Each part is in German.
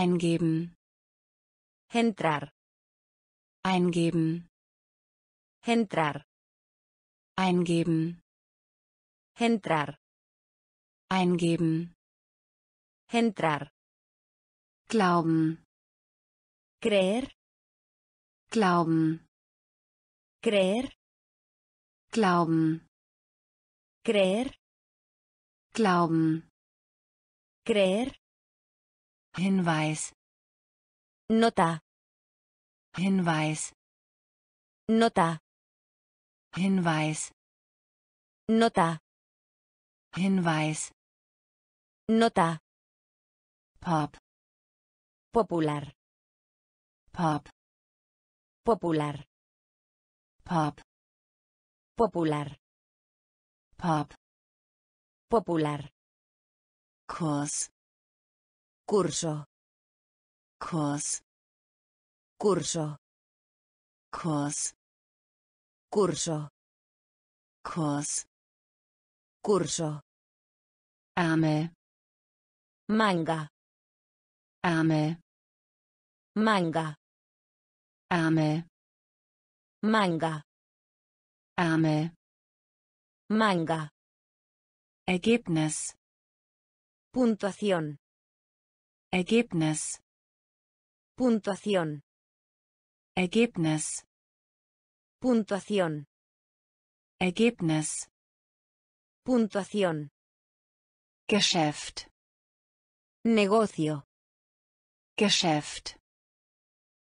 eingeben Entrar. eingeben Entrar. eingeben Entrar. eingeben Entrar. glauben Creer. glauben Creer. glauben Creer. glauben Creer. Hinweis Nota. Hinweis Nota. Hinweis Nota. Hinweis Nota. Pop Popular. Pop Popular. Pop Popular. Pop Popular. Kurs curso. Course curso. Course curso. Course curso. Ame. Manga. Ame. Manga. Ame. Manga. Ame. Manga. Ergebnis puntuación. Ergebnis Puntuación. Ergebnis Puntuación. Ergebnis Puntuación. Geschäft Negocio. Geschäft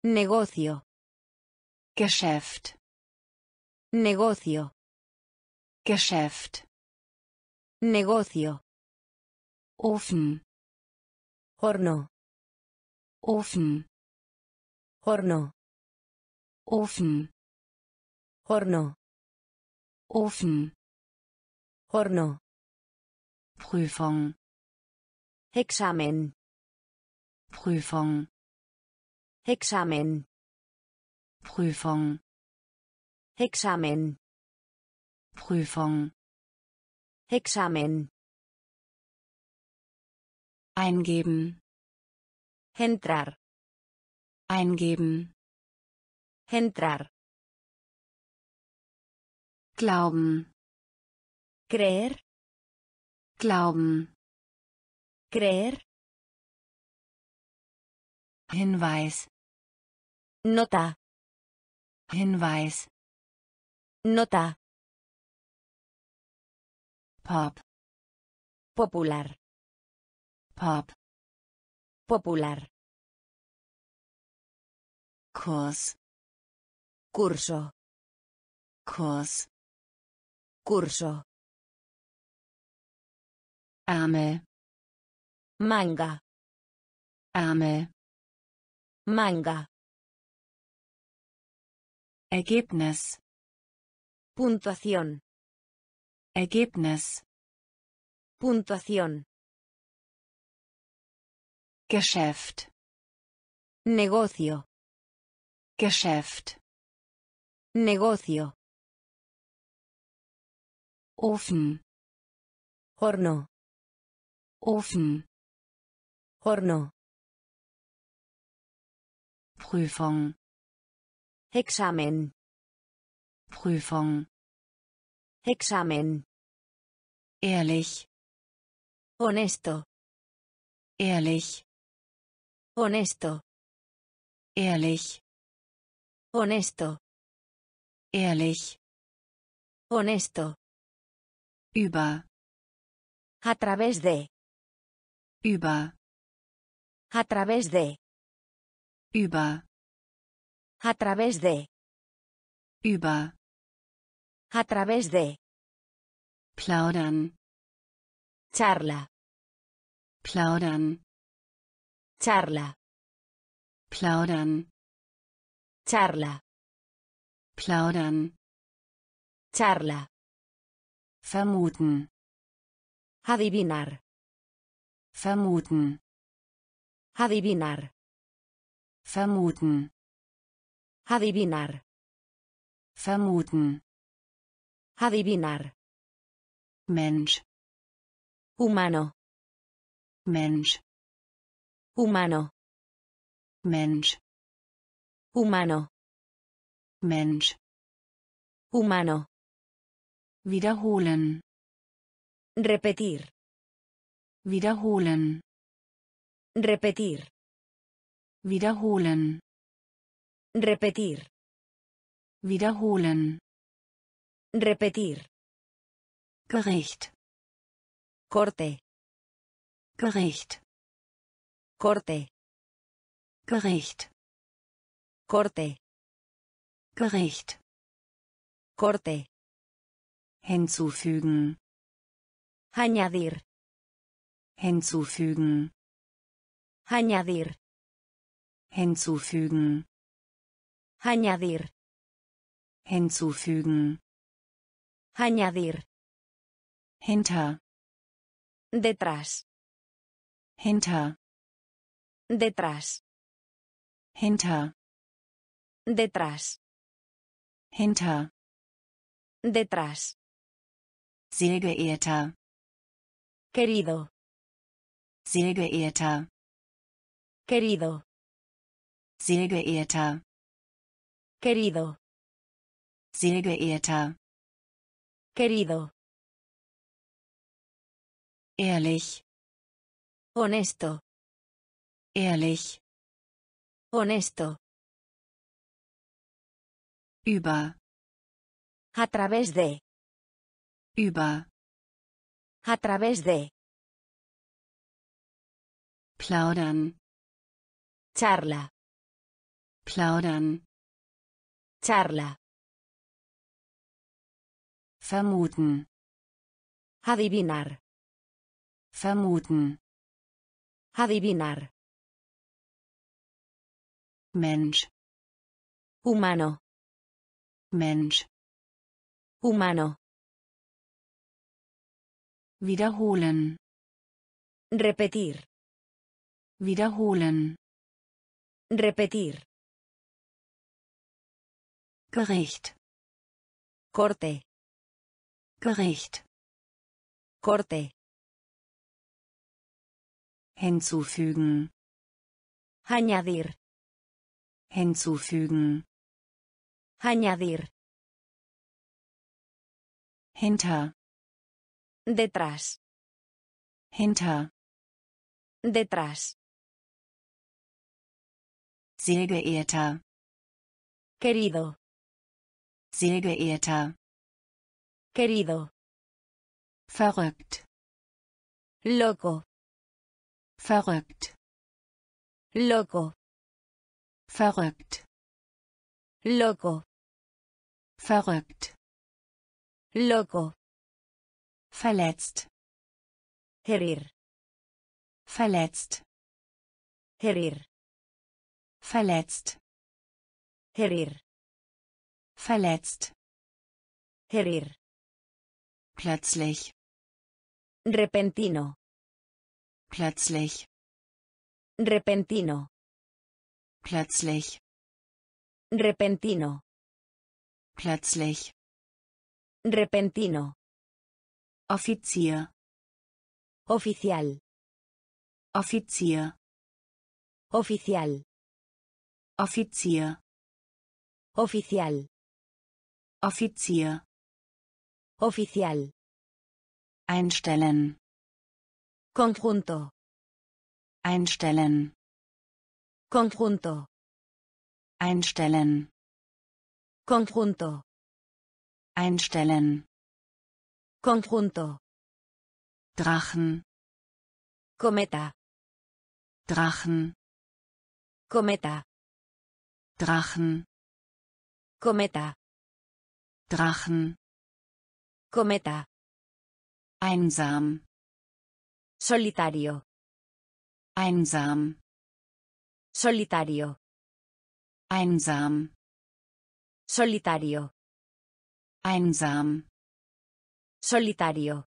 Negocio. Geschäft Negocio. Geschäft Negocio. Ofen Horno. Ofen Horno. Ofen Horno. Ofen Horno. Prüfung Examen. Prüfung Examen. Prüfung Examen. Prüfung Examen. Eingeben Entrar. eingeben Entrar. glauben Creer. glauben Creer. Hinweis Nota. Hinweis Nota. Pop Popular. Pop Popular. Kurs Curso. Kurs Curso. Ärmel Manga. Ärmel Manga. Ergebnis Puntuación. Ergebnis Puntuación. Geschäft Negocio. Geschäft Negocio. Ofen Horno. Ofen Horno. Prüfung Examen. Prüfung Examen. ehrlich Honesto. ehrlich Honesto. ehrlich Honesto. ehrlich Honesto. über A través de. über A través de. über A través de. über A través de. plaudern Charla. plaudern Charla. plaudern Charla. plaudern Charla. vermuten Adivinar. vermuten Adivinar. vermuten Adivinar. vermuten Adivinar. Mensch Humano. Mensch Humano. Mensch, Humano. Mensch. Humano. Wiederholen. Repetir. Wiederholen. Repetir. Wiederholen. Repetir. Wiederholen. Repetir. Gericht. Corte. Gericht. Corte. Gericht. Corte. Gericht. Corte. Hinzufügen. Añadir. Hinzufügen. Añadir. Hinzufügen. Añadir. Hinzufügen. Añadir. Hinter. Detrás. Hinter. Detrás. Hinter. Detrás. Hinter. Detrás. Sehr geehrter. Querido. Sehr geehrter. Querido. Sehr geehrter. Querido. Sehr geehrter. Querido. Ehrlich. Honesto. Ehrlich. Honesto. Über. A través de. Über. A través de. Plaudern. Charla. Plaudern. Charla. Vermuten. Adivinar. Vermuten. Adivinar. Mensch. Humano. Mensch. Humano. Wiederholen. Repetir. Wiederholen. Repetir. Gericht. Corte. Gericht. Corte. Hinzufügen. Añadir. Hinzufügen. Añadir. Hinter. Detrás. Hinter. Detrás. Sehr geehrter. Querido. Sehr geehrter. Querido. Verrückt. Loco. Verrückt. Loco. Verrückt. Loco. Verrückt. Loco. Verletzt. Herir. Verletzt. Herir. Verletzt. Herir. Verletzt. Herir. Plötzlich. Repentino. Plötzlich. Repentino. Plötzlich. Repentino. Plötzlich. Repentino. Offizier. Oficial. Offizier. Oficial. Offizier. Oficial. Offizier. Oficial. Einstellen. Conjunto. Einstellen. Conjunto. Einstellen. Conjunto. Einstellen. Conjunto. Drachen. Cometa. Drachen. Cometa. Drachen. Cometa. Drachen. Cometa. Einsam. Solitario. Einsam. Solitario. Einsam. Solitario. Einsam. Solitario.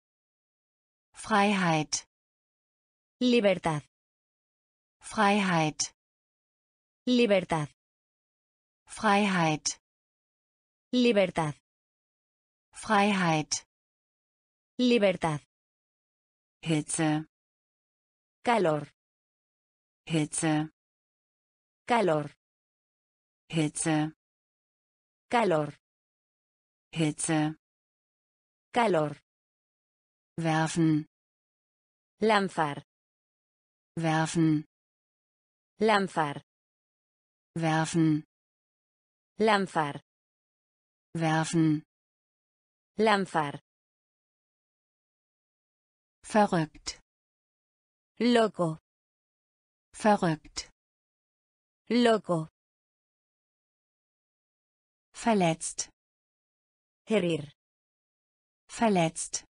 Freiheit. Libertad. Freiheit. Libertad. Freiheit. Libertad. Freiheit. Libertad. Hitze. Calor. Hitze. Calor. Hitze, Calor. Hitze, Calor. werfen, Lanzar. werfen, Lanzar. werfen, Lanzar. werfen, Lanzar. verrückt, Loco. verrückt, Loco. verletzt, Herir. verletzt,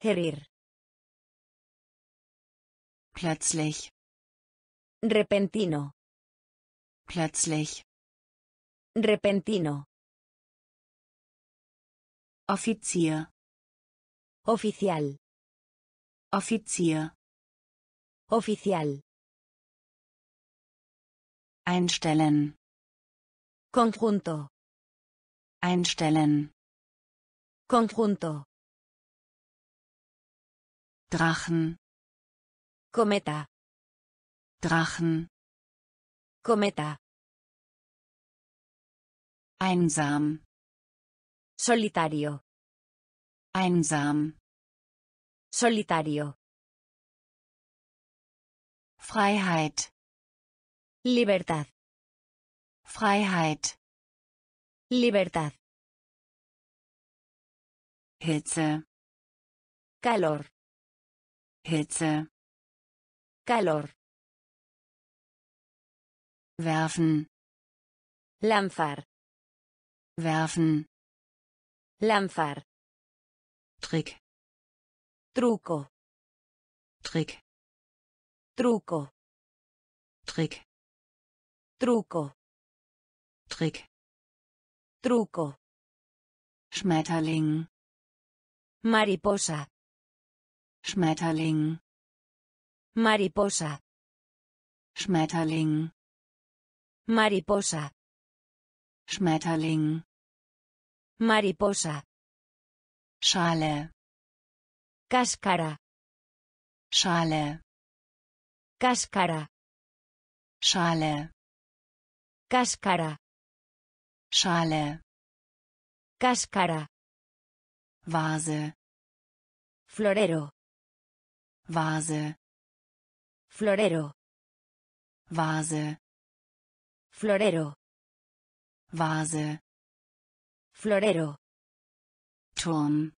Herir. plötzlich, Repentino. plötzlich, Repentino. Offizier, Oficial. Offizier, Oficial. Einstellen, Conjunto. einstellen, Conjunto. Drachen, Cometa. Drachen, Cometa. einsam, Solitario. einsam, Solitario. Freiheit, Libertad. Freiheit, Libertad. Hitze, Calor. Hitze, Calor. werfen, Lanzar. werfen, Lanzar. Trick, Truco. Trick, Truco. Trick, Truco. Trick, Truco. Schmetterling, Mariposa. Schmetterling, Mariposa. Schmetterling, Mariposa. Schmetterling, Mariposa. Schale, Cáscara. Schale, Cáscara. Schale, Cáscara. Schale, Cáscara. Vase, Florero. Vase, Florero. Vase, Florero. Vase, Florero. Turm,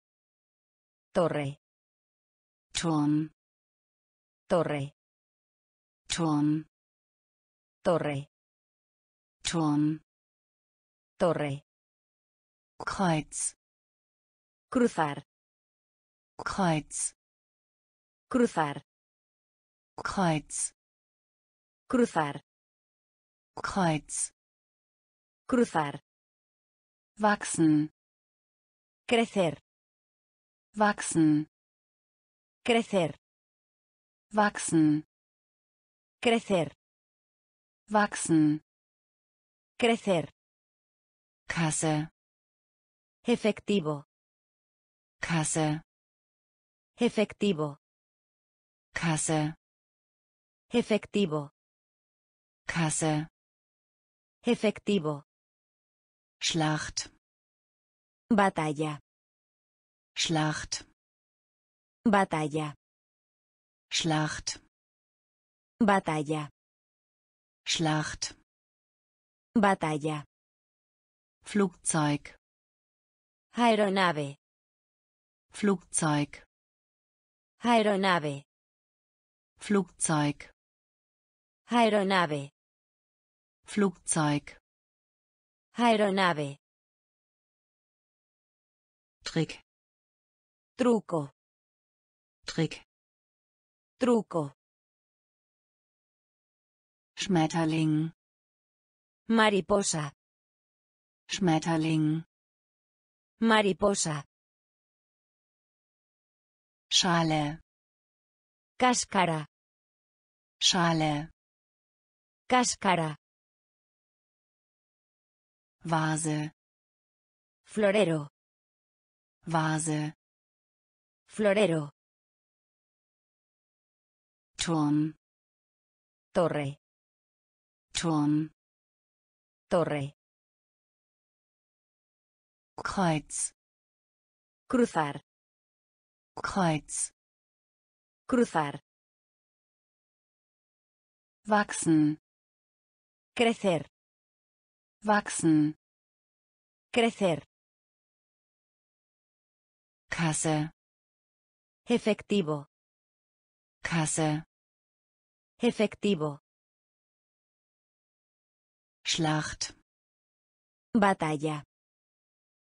Torre. Turm, Torre. Turm, Torre. Turm, Torre. Kreuz, Cruzar. Kreuz, Cruzar. Kreuz, Cruzar. Kreuz, Cruzar. wachsen, Crecer. wachsen, Crecer. wachsen, Crecer. wachsen, Crecer. Kasse, Efectivo. Kasse, Efectivo. Kasse, Efectivo. Kasse, Efectivo. Schlacht, Batalla. Schlacht, Batalla. Schlacht, Batalla. Schlacht, Batalla. Flugzeug, Aeronave. Flugzeug, Aeronave. Flugzeug, Aeronave. Flugzeug, Aeronave. Trick, Truco. Trick, Truco. Schmetterling, Mariposa. Schmetterling, Mariposa. Schale, Cáscara. Schale, Cáscara. Vase, Florero. Vase, Florero. Turm, Torre. Turm torre, Kreuz cruzar, Kreuz cruzar, wachsen. Crecer, wachsen. Crecer, Kasse. Efectivo, Kasse. Efectivo, Schlacht. Batalla,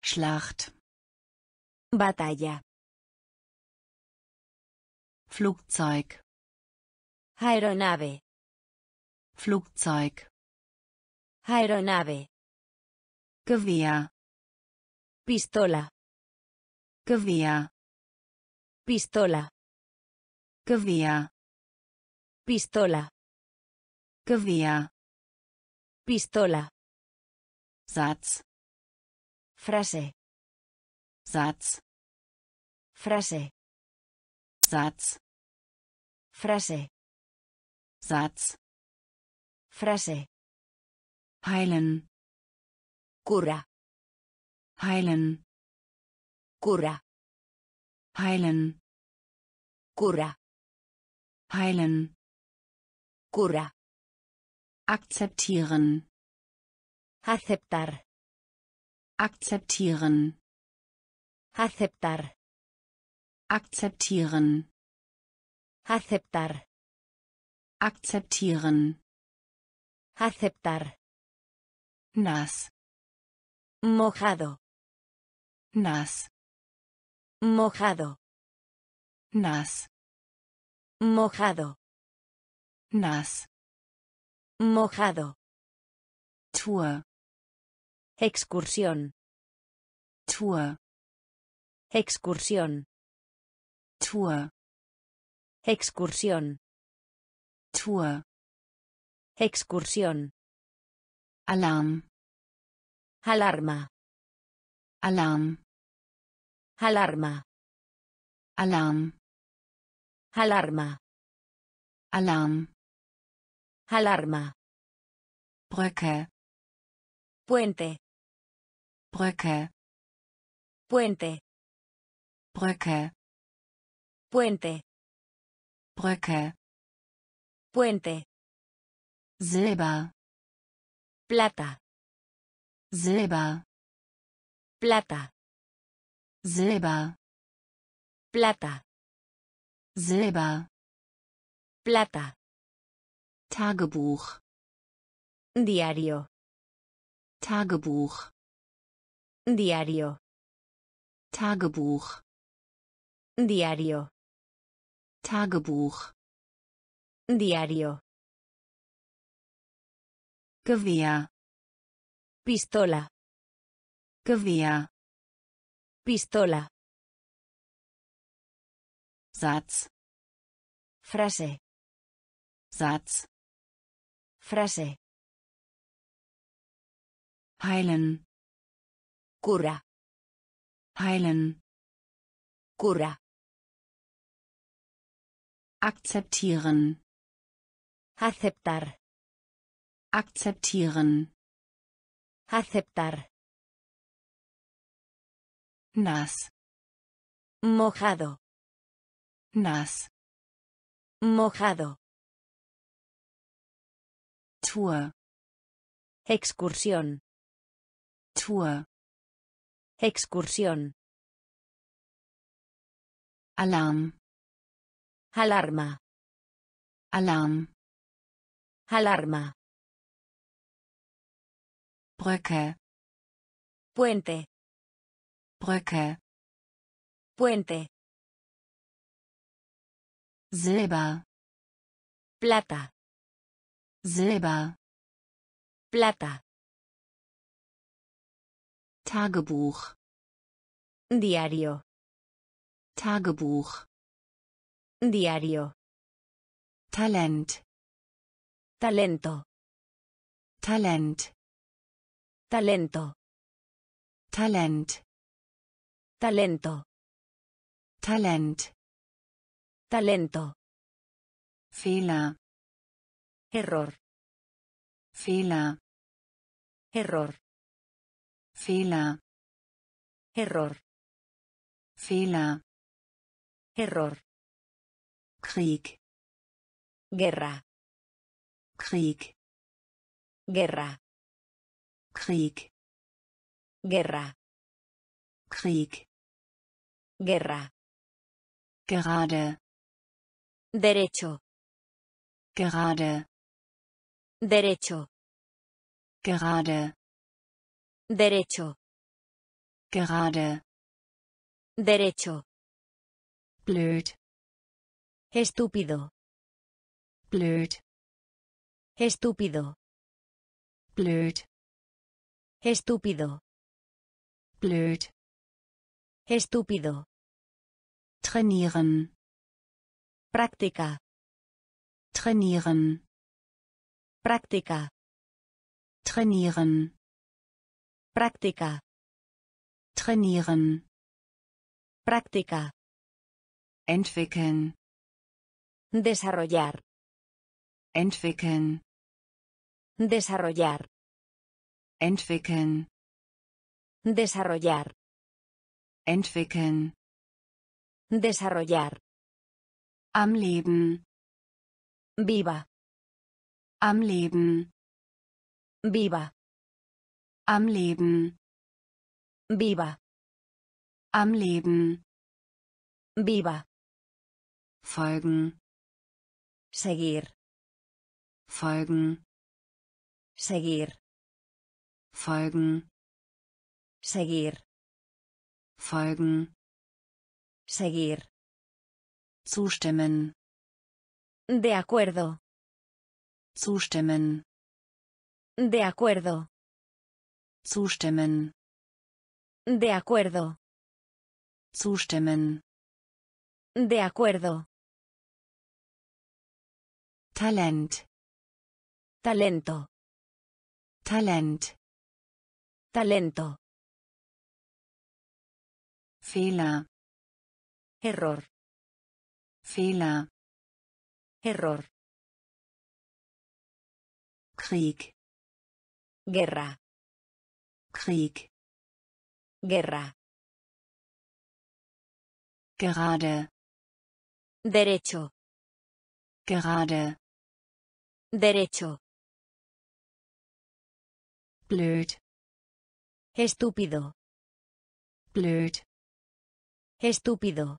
Schlacht. Batalla, Flugzeug. Aeronave, Flugzeug. Aeronave, Gewehr. Pistola, Gewehr. Pistola, Gewehr. Pistola, Gewehr pistola, Satz. Frase, Satz. Frase, Satz. Frase, Satz. Frase, heilen. Cura, heilen. Cura, heilen. Cura, heilen. Cura, akzeptieren. Aceptar, akzeptieren. Aceptar, akzeptieren. Aceptar, akzeptieren. Aceptar, nass. Mojado, nass. Mojado, nass. Mojado, nass mojado, Tour. Excursión, Tour. Excursión, Tour. Excursión, Tour. Excursión, Alarm. Alarma, Alarm. Alarma, Alarm. Alarma, Alarm alarma, Brücke puente, Brücke puente, Brücke puente, Brücke puente, Silber. Plata, Silber. Plata, Silber. Plata, Silber. Plata, Tagebuch. Diario, Tagebuch. Diario, Tagebuch. Diario, Tagebuch. Diario, Gewehr. Pistola, Gewehr. Pistola, Satz. Frase, Satz frase, heilen. Cura, heilen. Cura, akzeptieren. Aceptar, akzeptieren. Aceptar, nass. Mojado, nass. Mojado, Tour. Excursión, Tour. Excursión, Alarm. Alarma, Alarm. Alarma, Brücke puente, Brücke puente, Silber. Plata, Silber. Plata, Tagebuch. Diario, Tagebuch. Diario, Talent. Talento, Talent. Talento, Talent. Talento, Talent. Talento, Fehler error, Fehler, Error. Fehler, Error. Fehler, Error. Krieg, Guerra. Krieg, Guerra. Krieg, Guerra. Krieg, Guerra. gerade, Derecho. gerade, Derecho. gerade, Derecho. gerade, Derecho. blöd, Estúpido. blöd, Estúpido. blöd, Estúpido. blöd, Estúpido. trainieren, Práctica. trainieren, Práctica. trainieren, Práctica. trainieren, Práctica. entwickeln, Desarrollar. entwickeln, Desarrollar. entwickeln, Desarrollar. entwickeln, Desarrollar. am Leben, Viva. Am Leben, Viva. am Leben, Viva. am Leben, Viva. folgen, Seguir. folgen, Seguir. folgen, Seguir. folgen, Seguir. zustimmen, De acuerdo. Zustimmen, De acuerdo. zustimmen, De acuerdo. zustimmen, De acuerdo. Talent, Talento. Talent, Talento. Fehler, Error. Fehler, Error. Krieg, Guerra. Krieg, Guerra. gerade, Derecho. gerade, Derecho. blöd, Estúpido. blöd, Estúpido.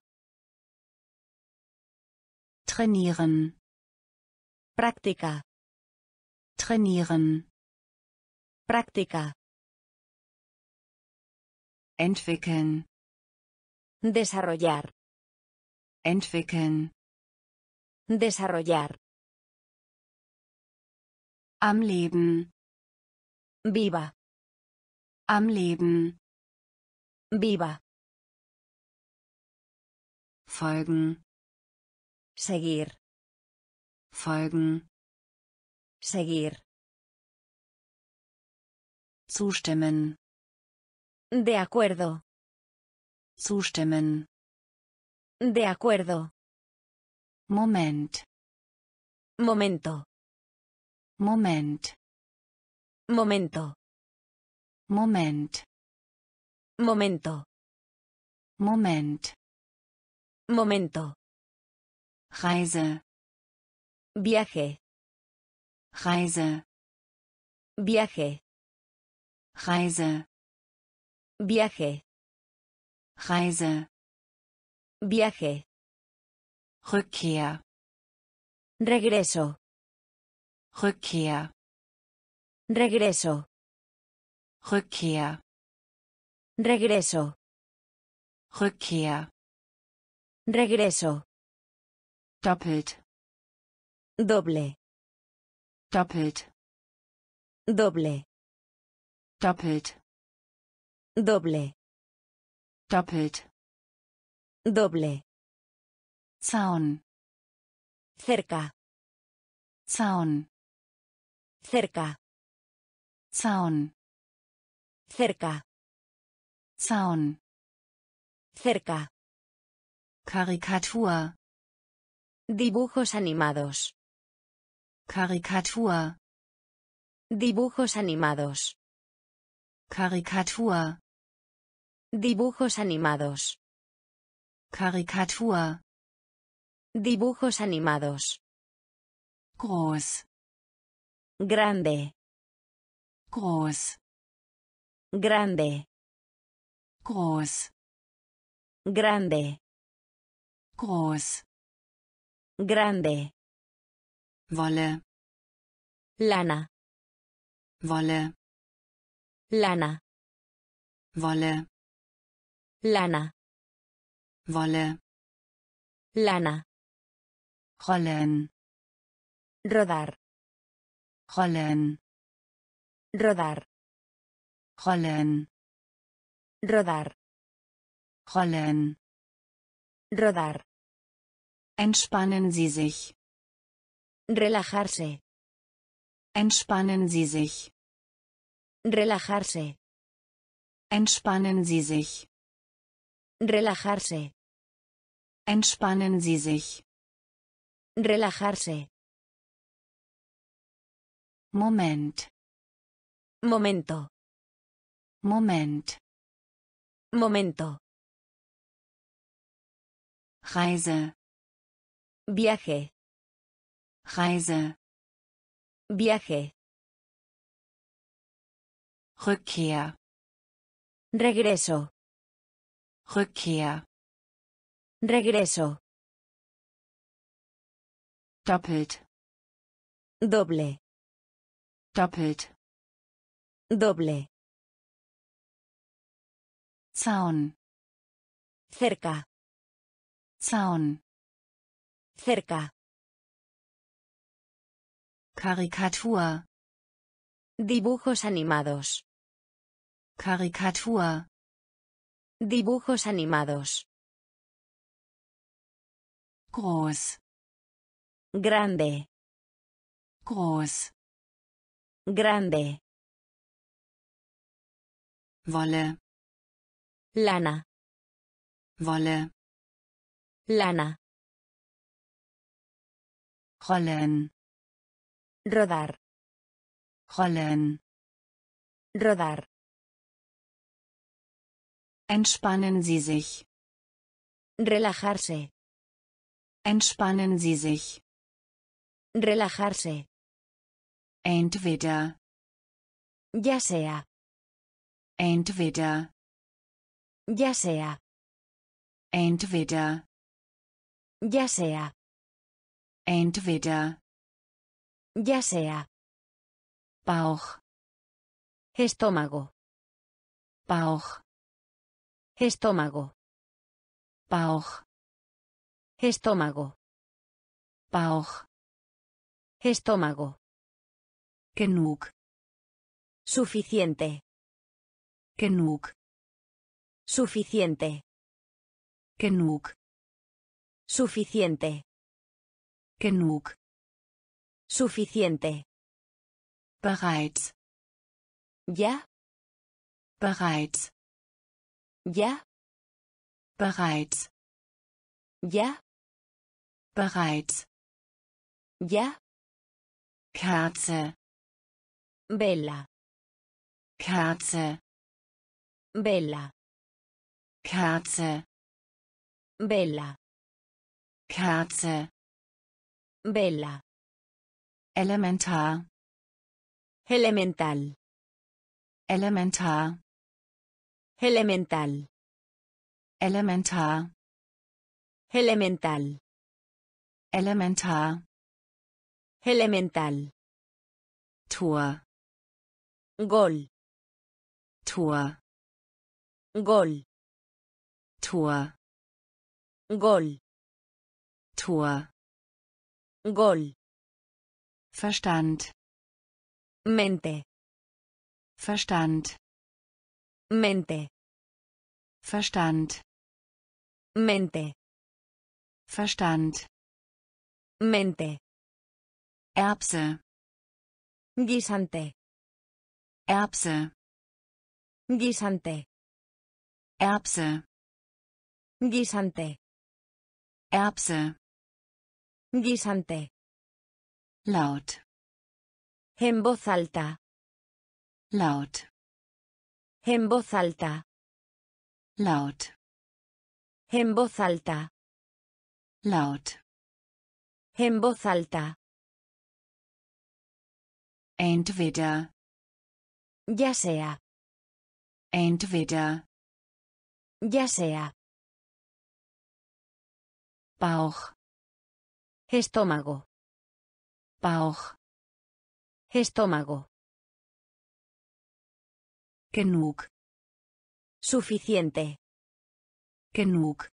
trainieren, Práctica. Trainieren, Práctica. entwickeln, Desarrollar. entwickeln, Desarrollar. am Leben, Viva. am Leben, Viva. folgen, Seguir. folgen, Seguir. zustimmen, De acuerdo. zustimmen, De acuerdo. Moment, Momento. Moment, Momento. Moment, Momento. Moment, Momento. Reise, Viaje. Reise, Viaje. Reise, Viaje. Reise, Viaje. Rückkehr, Regreso. Rückkehr, Regreso. Rückkehr, Regreso. Rückkehr, Regreso. doppelt, Doble. Doppelt, Doble. doppelt, Doble. doppelt, Doble. Zaun, Cerca. Zaun, Cerca. Zaun, Cerca. Zaun, Cerca. Karikatur, Dibujos animados. Karikatur, Dibujos animados. Karikatur. Dibujos animados. Karikatur. Dibujos animados. Groß. Grande. Groß. Grande. Groß. Grande. Groß. Grande. Wolle. Lana. Wolle. Lana. Wolle. Lana. Wolle. Lana. Rollen. Rodar. Rollen. Rodar. Rollen. Rodar. Rollen. Rodar. Entspannen Sie sich. Relajarse. Entspannen Sie sich. Relajarse. Entspannen Sie sich. Relajarse. Entspannen Sie sich. Relajarse. Moment. Momento. Moment. Momento. Reise. Viaje. Reise. Viaje. Rückkehr. Regreso. Rückkehr. Regreso. Doppelt. Doble. Doppelt. Doble. Zaun. Cerca. Zaun. Cerca. Karikatur. Dibujos animados. Karikatur. Dibujos animados. Groß. Grande. Groß. Grande. Wolle. Lana. Wolle. Lana. Rollen. Rodar. Rollen. Rodar. Entspannen Sie sich. Relajarse. Entspannen Sie sich. Relajarse. Entweder. Ya sea. Entweder. Ya sea. Entweder. Ya sea. Entweder. Ya sea. Bauch. Estómago. Bauch. Estómago. Bauch. Estómago. Bauch. Estómago. Genug. Suficiente. Genug. Suficiente. Genug. Suficiente. Genug. Suficiente. Bereits. Ja. Bereits. Ja. Bereits. Ja. Bereits. Ja. Kerze. Bella. Kerze. Bella. Kerze. Bella. Kerze. Bella. Elementar. Elemental. Elementar. Elemental. Elementar. Elemental. Elementar. Elemental. Tor. Gol. Tor. Gol. Tor. Gol. Tor. Gol. Verstand. Mente. Verstand. Mente. Verstand. Mente. Verstand. Mente. Erbse. Guisante. Erbse. Guisante. Erbse. Guisante. Erbse. Guisante. Laut. En voz alta. laut, En voz alta. laut, En voz alta. laut, En voz alta. entweder, Ya sea. entweder, Ya sea. Bauch, Estómago. Bauch, Estómago. genug, Suficiente. genug,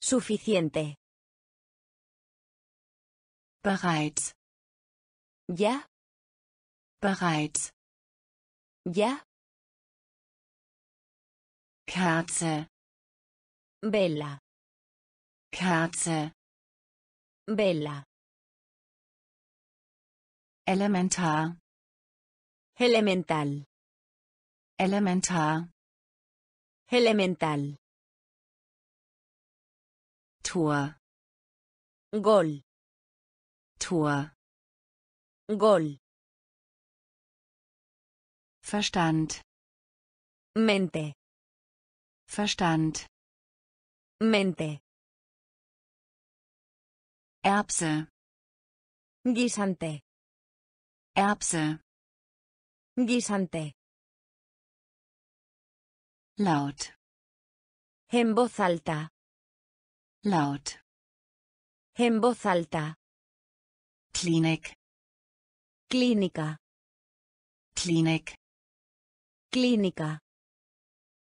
Suficiente. bereits, Ya. bereits, Ya. Kerze, Vela. Kerze, Vela. Elementar, Elemental. elementar, Elemental. Tor, Gol. Tor, Gol. Verstand, Mente. Verstand, Mente. Erbse, Guisante. Erbse, Guisante. laut, En voz alta. laut, En voz alta. Klinik, Clínica. Klinik, Clínica.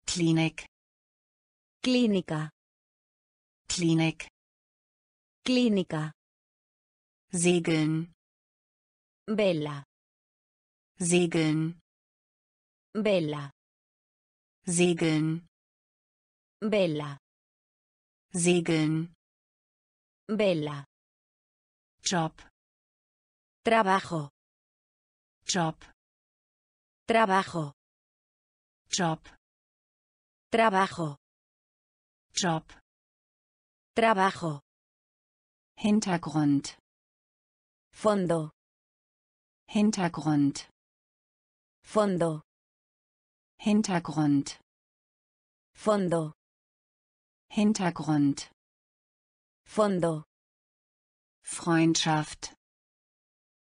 Klinik, Clínica. Klinik, Clínica. Segeln, Vela. Segeln, Vela. Segeln, Vela. Segeln, Vela. Job, Trabajo. Job, Trabajo. Job, Trabajo. Job, Trabajo. Hintergrund, Fondo. Hintergrund, Fondo. Hintergrund, Fondo. Hintergrund, Fondo. Freundschaft,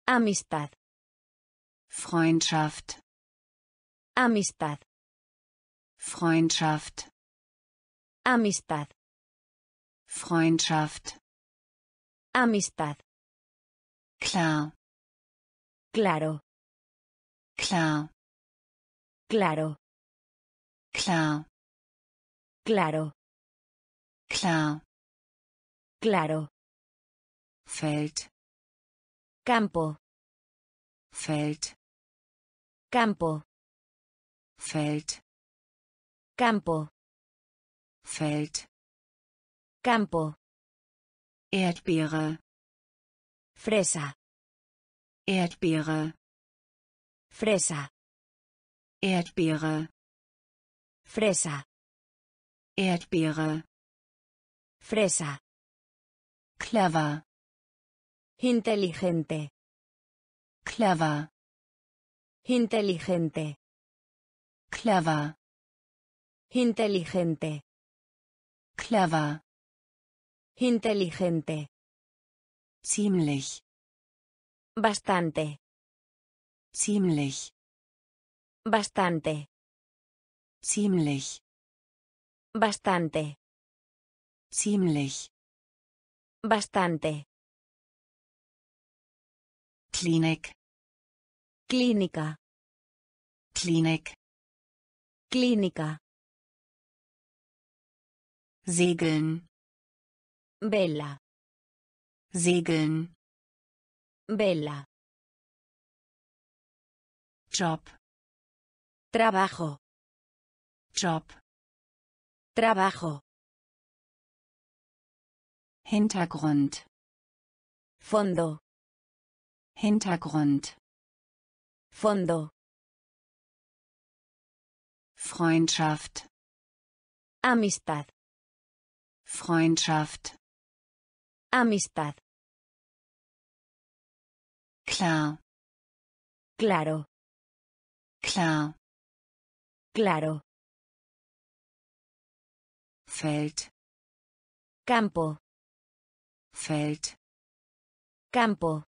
Amistad. Freundschaft, Amistad. Freundschaft, Amistad. Freundschaft, Amistad. klar, Claro. klar, Claro. klar, Claro. klar, Claro. Feld, Campo. Feld, Campo. Feld, Campo. Feld, Campo. Erdbeere, Fresa. Erdbeere, Fresa. Erdbeere, Fresa. Erdbeere, Fresa. clever, Inteligente. clever, Inteligente. clever, Inteligente. clever, Inteligente. ziemlich, Bastante. ziemlich, Bastante. ziemlich, Bastante. ziemlich, Bastante. Klinik, Clínica. Klinik, Clínica. Segeln, Vela. Segeln, Vela. Job, Trabajo. Job, Trabajo. Hintergrund, Fondo. Hintergrund, Fondo. Freundschaft, Amistad. Freundschaft, Amistad. Klar, Claro, Klar. claro. Feld. Campo, Feld. campo.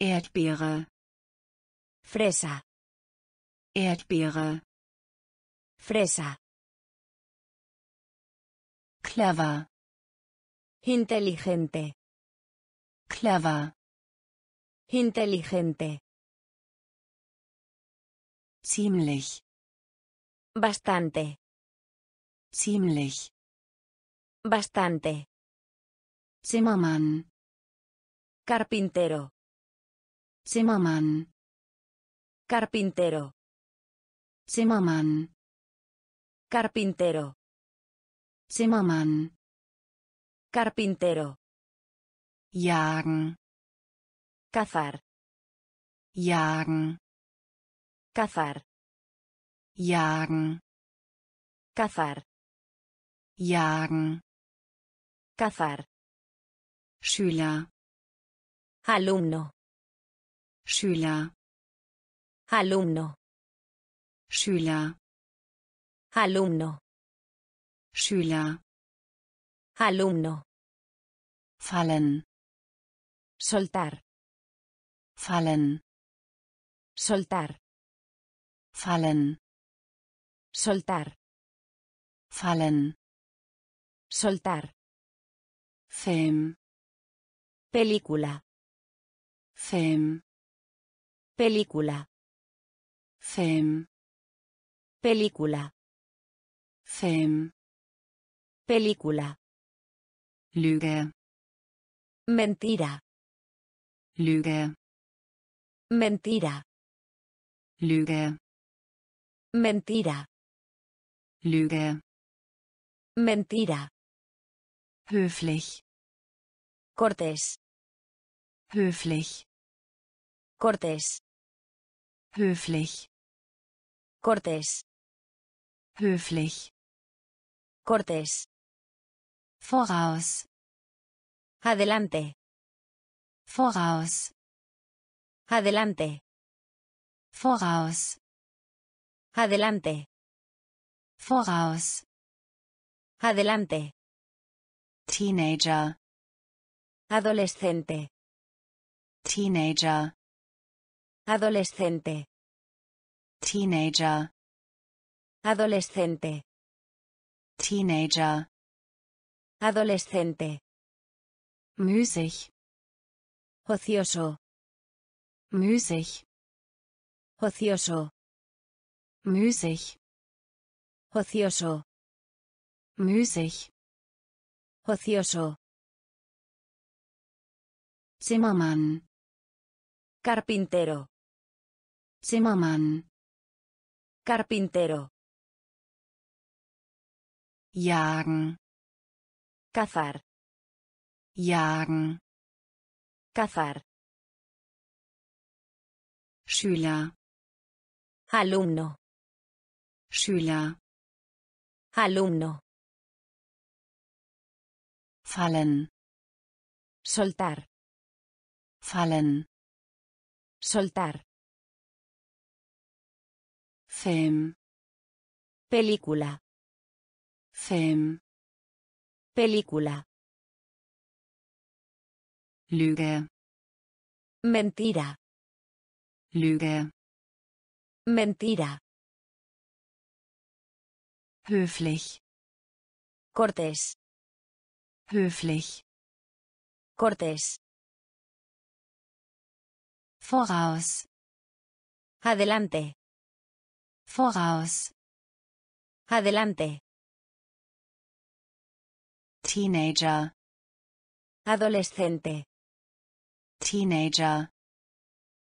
Erdbeere. Fresa, Erdbeere. fresa. Clever. Inteligente, Clever. inteligente. Ziemlich. Bastante, Ziemlich. bastante. Zimmermann. Carpintero, Zimmermann. carpintero, Zimmermann. carpintero, Zimmermann. carpintero. Jagen. Cazar, Jagen. cazar, Jagen. cazar, Jagen. cazar. Schüler. Alumno, Schüler. alumno, Schüler. alumno, Schüler. alumno. Fallen. Soltar, Fallen. soltar, Fallen. soltar, Fallen. soltar. Film. Película, Film. película, Film. película, Film. película. Lüge. Mentira, Lüge. mentira, Lüge. mentira, Lüge. mentira. Höflich. Cortés, Höflich. cortés, Höflich. cortés, Höflich. cortés. Voraus. Adelante, Voraus. adelante, Voraus. adelante, Voraus. adelante. Teenager. Adolescente, Teenager. adolescente, Teenager. adolescente, Teenager. adolescente. Müßig. Ocioso, Müßig. ocioso, Müßig. ocioso, Müßig. ocioso. Zimmermann. Carpintero, Zimmermann. carpintero. Jagen. Cazar, Jagen. Cazar. Schüler. Alumno, Schüler. alumno. Fallen. Soltar, Fallen. soltar. Film. Película, Film. película. Lüge. Mentira, Lüge. mentira. Höflich. Cortés, Höflich. cortés. Voraus. Adelante, Voraus. adelante. Teenager. Adolescente, Teenager.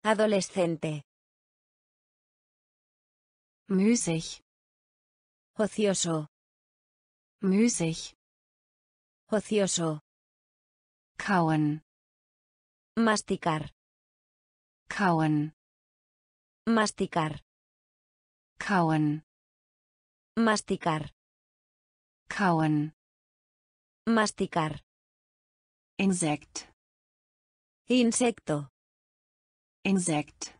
adolescente. Müßig. Ocioso, Müßig. ocioso. Kauen. Masticar, Kauen. masticar, Kauen. masticar, Kauen. masticar. Insekt. Insecto, Insekt.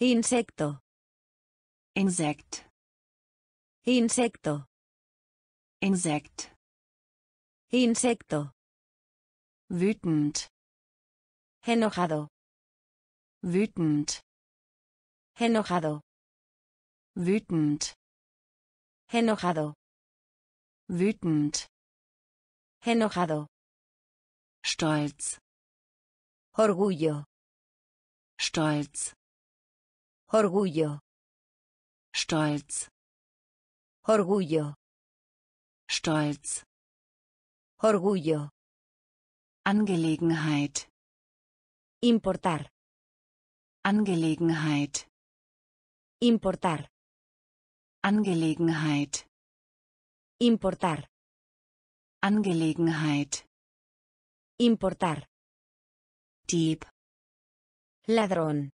Insecto. Insekt. Insecto. Insekt. Insecto. Wütend. Enojado. Wütend. Enojado. Wütend. Enojado. Wütend. Enojado. Stolz. Orgullo. Stolz. Orgullo. Stolz. Orgullo. Stolz. Orgullo. Angelegenheit. Importar. Angelegenheit. Importar. Angelegenheit. Importar. Angelegenheit. Importar. Dieb. Ladrón.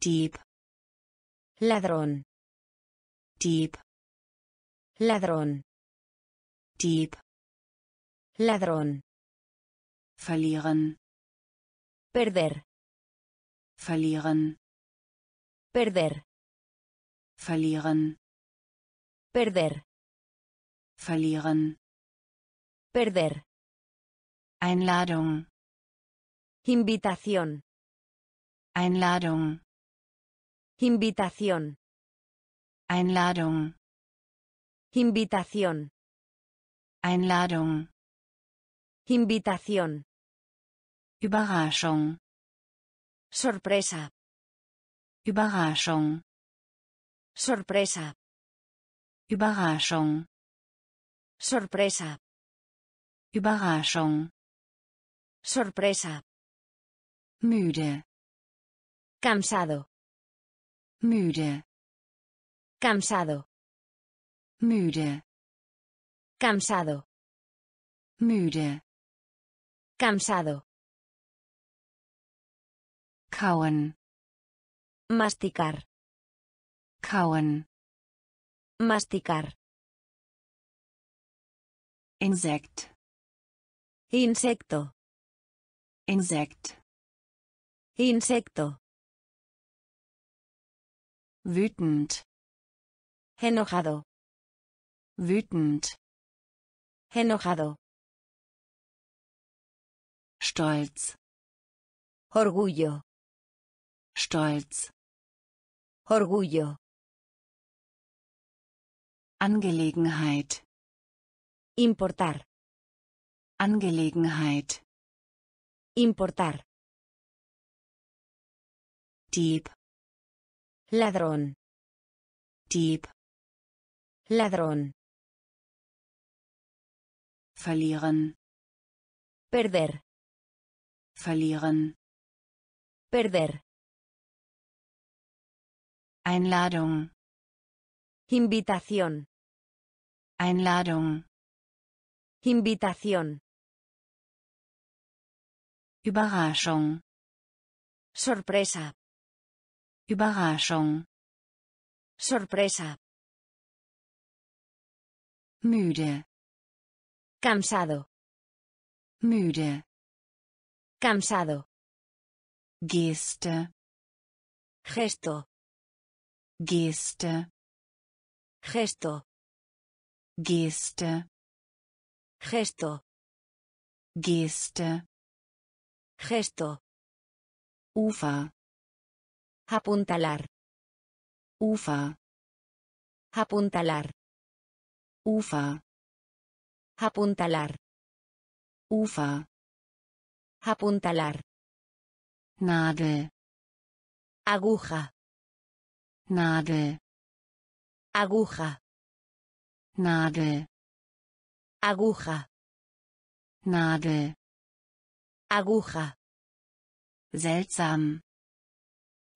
Dieb. Ladrón. Dieb. Ladrón. Dieb. Ladrón. Verlieren. Perder. Verlieren. Perder. Verlieren. Perder. Verlieren. Perder. Einladung. Invitación. Einladung. Invitación. Einladung. Invitación. Einladung. Invitación. Überraschung. Sorpresa. Überraschung. Sorpresa. Überraschung. Sorpresa. Überraschung. Sorpresa. Müde. Cansado. Müde. Cansado. Müde. Cansado. Müde. Cansado. Kauen. Masticar. Kauen. Masticar. Insekt. Insecto. Insekt. Insecto. Wütend. Enojado. Wütend. Enojado. Stolz. Orgullo. Stolz. Orgullo. Angelegenheit. Importar. Angelegenheit. Importar. Dieb. Ladrón. Dieb. Ladrón. Verlieren. Perder. Verlieren. Perder. Einladung. Invitación. Einladung. Invitación. Überraschung. Sorpresa. Überraschung. Sorpresa. Müde. Cansado. Müde. Cansado. Geste. Gesto. Geste. Gesto. Geste. Gesto. Geste. Gesto. Ufer. Apuntalar. Ufer. Apuntalar. Ufer. Apuntalar. Ufer. Apuntalar. Nadel. Aguja. Nadel. Aguja. Nadel. Aguja. Nadel. Aguja. Seltsam.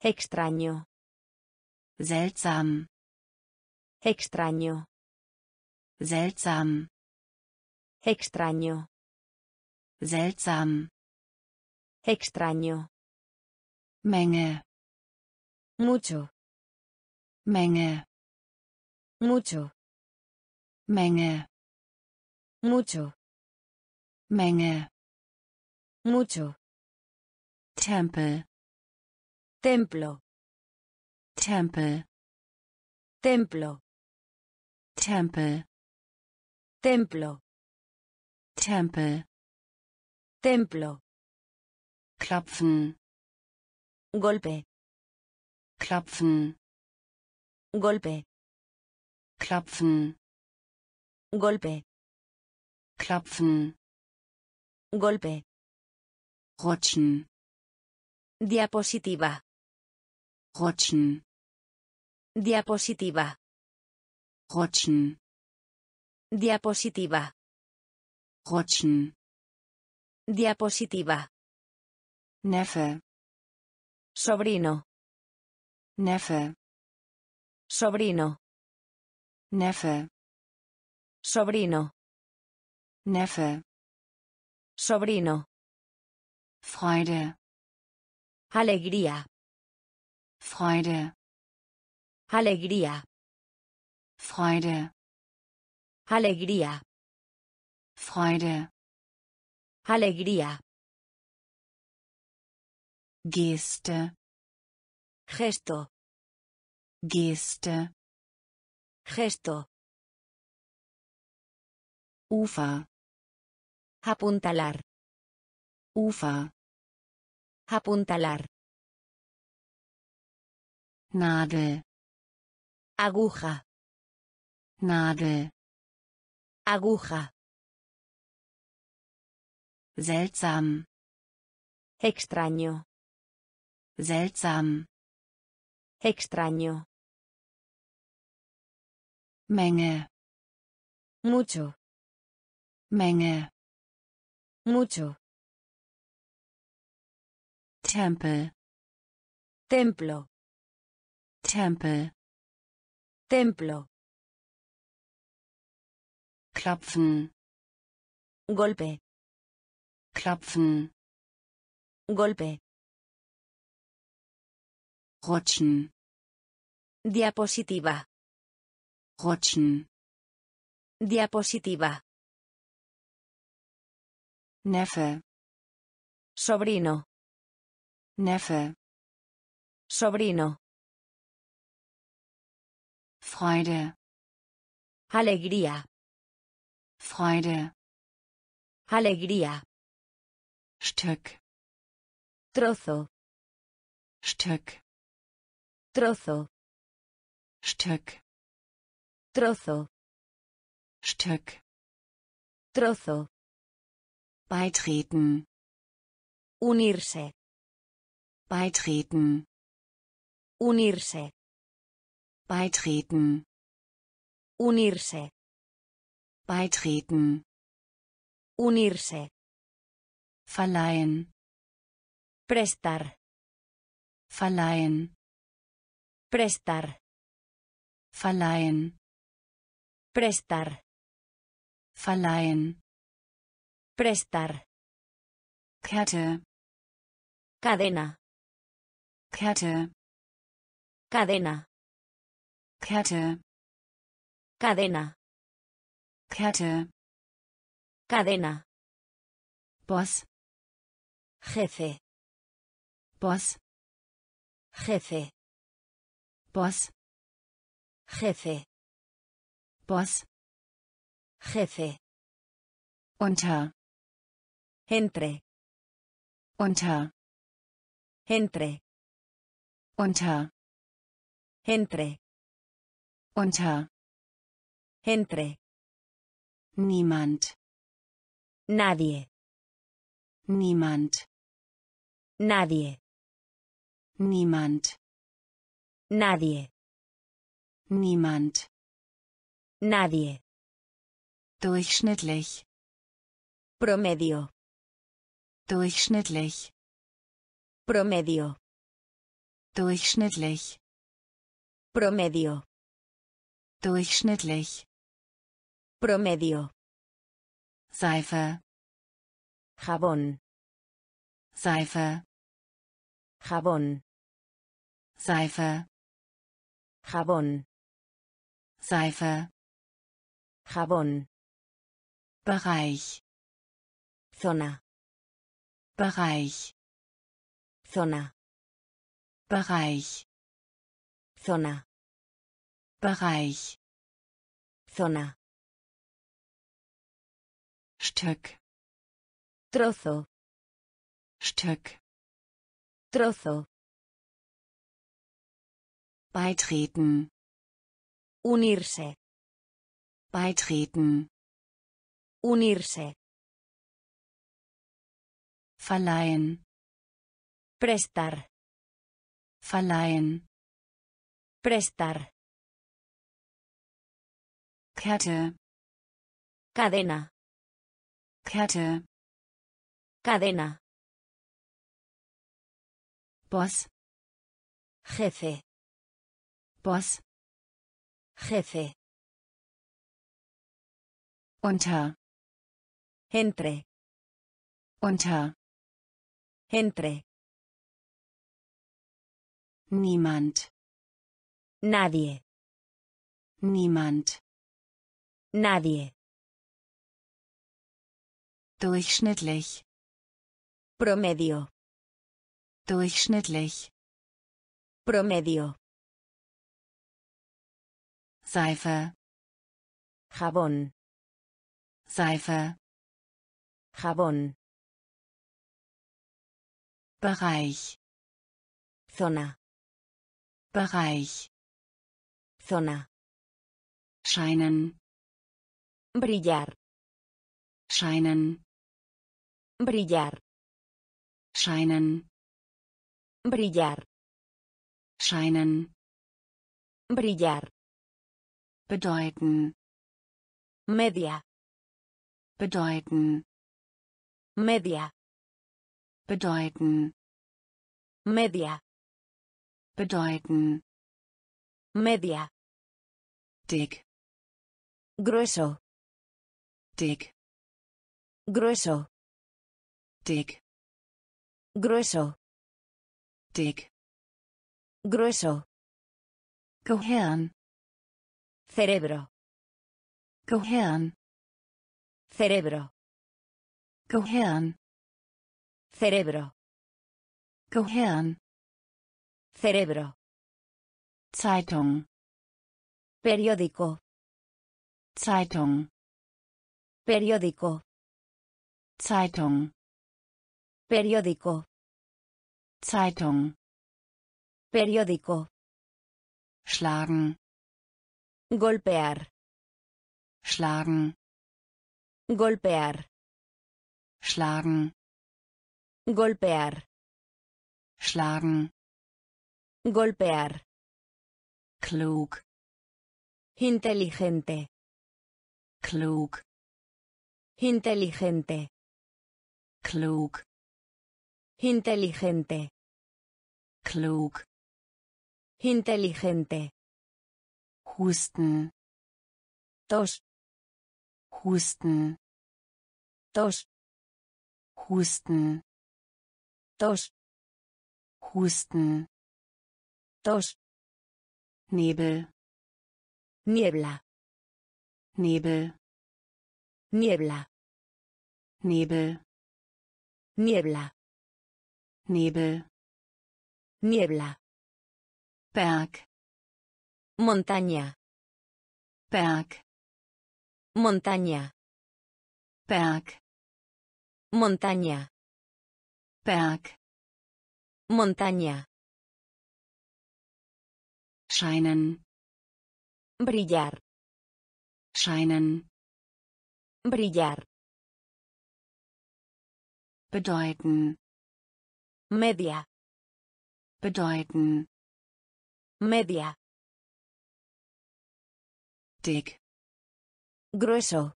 Extraño. Seltsam. Extraño. Seltsam. Extraño. Seltsam. Extraño. Menge. Mucho. Menge. Mucho. Menge. Mucho. Menge. Mucho. Tempel. Templo. Tempel. Templo. Tempel. Templo. Tempel. Templo. Klopfen. Golpe. Klopfen. Golpe. Klopfen. Golpe. Klopfen. Golpe. Rutschen. Diapositiva. Rutschen. Diapositiva. Rutschen. Diapositiva. Rutschen. Diapositiva. Neffe. Sobrino. Neffe. Sobrino. Neffe. Sobrino. Neffe. Sobrino. Freude. Alegría. Freude. Alegría. Freude. Alegría. Freude. Alegría. Geste. Gesto. Geste. Gesto. Ufer. Apuntalar. Ufer. Apuntalar. Nadel. Aguja. Nadel. Aguja. Seltsam. Extraño. Seltsam. Extraño. Menge. Mucho. Menge. Mucho. Tempel. Templo. Tempel. Templo. Klopfen. Golpe. Klopfen. Golpe. Rutschen. Diapositiva. Rutschen. Diapositiva. Neffe. Sobrino. Neffe. Sobrino. Freude. Alegría. Freude. Alegría. Stück. Trozo. Stück. Trozo. Stück. Trozo. Stück. Trozo. Beitreten. Unirse. Beitreten. Unirse. Beitreten. Unirse. Beitreten. Unirse. Verleihen. Prestar. Verleihen. Prestar. Verleihen. Prestar. Verleihen. Prestar. Kette. Cadena. Kette. Cadena. Kette. Cadena. Kette. Cadena. Boss. Jefe. Boss. Jefe. Boss. Jefe. Boss. Jefe. Unter. Entre. Unter. Entre. Unter. Entre. Unter. Entre. Niemand. Nadie. Niemand. Nadie. Niemand. Nadie. Niemand. Nadie. Durchschnittlich. Promedio. Durchschnittlich. Promedio. Durchschnittlich. Promedio. Durchschnittlich. Promedio. Seife. Jabón. Seife. Jabón. Seife. Jabón. Seife. Jabón. Bereich. Zona. Bereich. Zona. Bereich, Zona. Bereich, Zona. Stück, Trozo. Stück, Trozo. beitreten, Unirse. beitreten, Unirse. verleihen, Prestar. verleihen, Prestar. Kette, Cadena. Kette, Cadena. Boss, Jefe. Boss, Jefe. unter, Entre. unter, Entre. niemand, Nadie. niemand, Nadie. durchschnittlich, Promedio. durchschnittlich, Promedio. Seife, Jabón. Seife, Jabón. Bereich, Zona. Bereich, Zona. scheinen, Brillar. scheinen, Brillar. scheinen, Brillar. scheinen, Brillar. bedeuten, Media. bedeuten, Media. bedeuten, Media. bedeuten, Media. dick, Grueso. Tic. Grueso. Tic. Grueso. Tic. Grueso. Cohean. Cerebro. Cohean. Cerebro. Cohean. Cerebro. Cohean. Cerebro. Zeitung. Periódico. Zeitung. Periódico. Zeitung, Periódico. Zeitung, Periódico. schlagen, Golpear. schlagen, Golpear. schlagen, Golpear. schlagen, Golpear. klug, Inteligente. klug, Inteligente. klug, Inteligente. klug, Inteligente. husten, Tos. husten, Tos. husten, Tos. husten, Tos. Nebel, Niebla. Nebel, Niebla. Nebel, Niebla. Nebel, Niebla. Berg, Montaña. Berg, Montaña. Berg, Montaña. Berg, Montaña. scheinen, Brillar. scheinen, Brillar. bedeuten, Media. bedeuten, Media. dick, Grueso.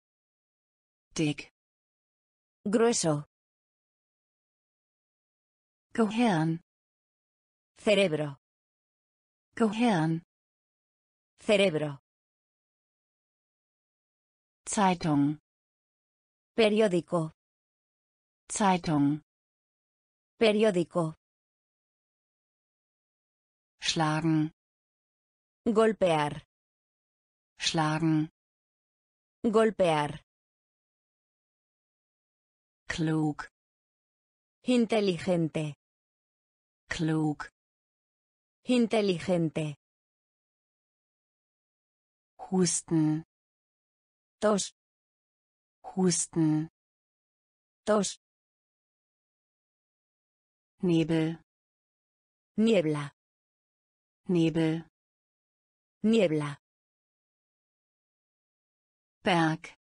dick, Grueso. Gehirn, Cerebro. Gehirn, Cerebro. Zeitung, Periódico. Zeitung, Periódico. schlagen, Golpear. schlagen, Golpear. klug, Inteligente. klug, Inteligente. Husten, Tos. Husten, Tos. Nebel, Niebla. Nebel, Niebla. Berg,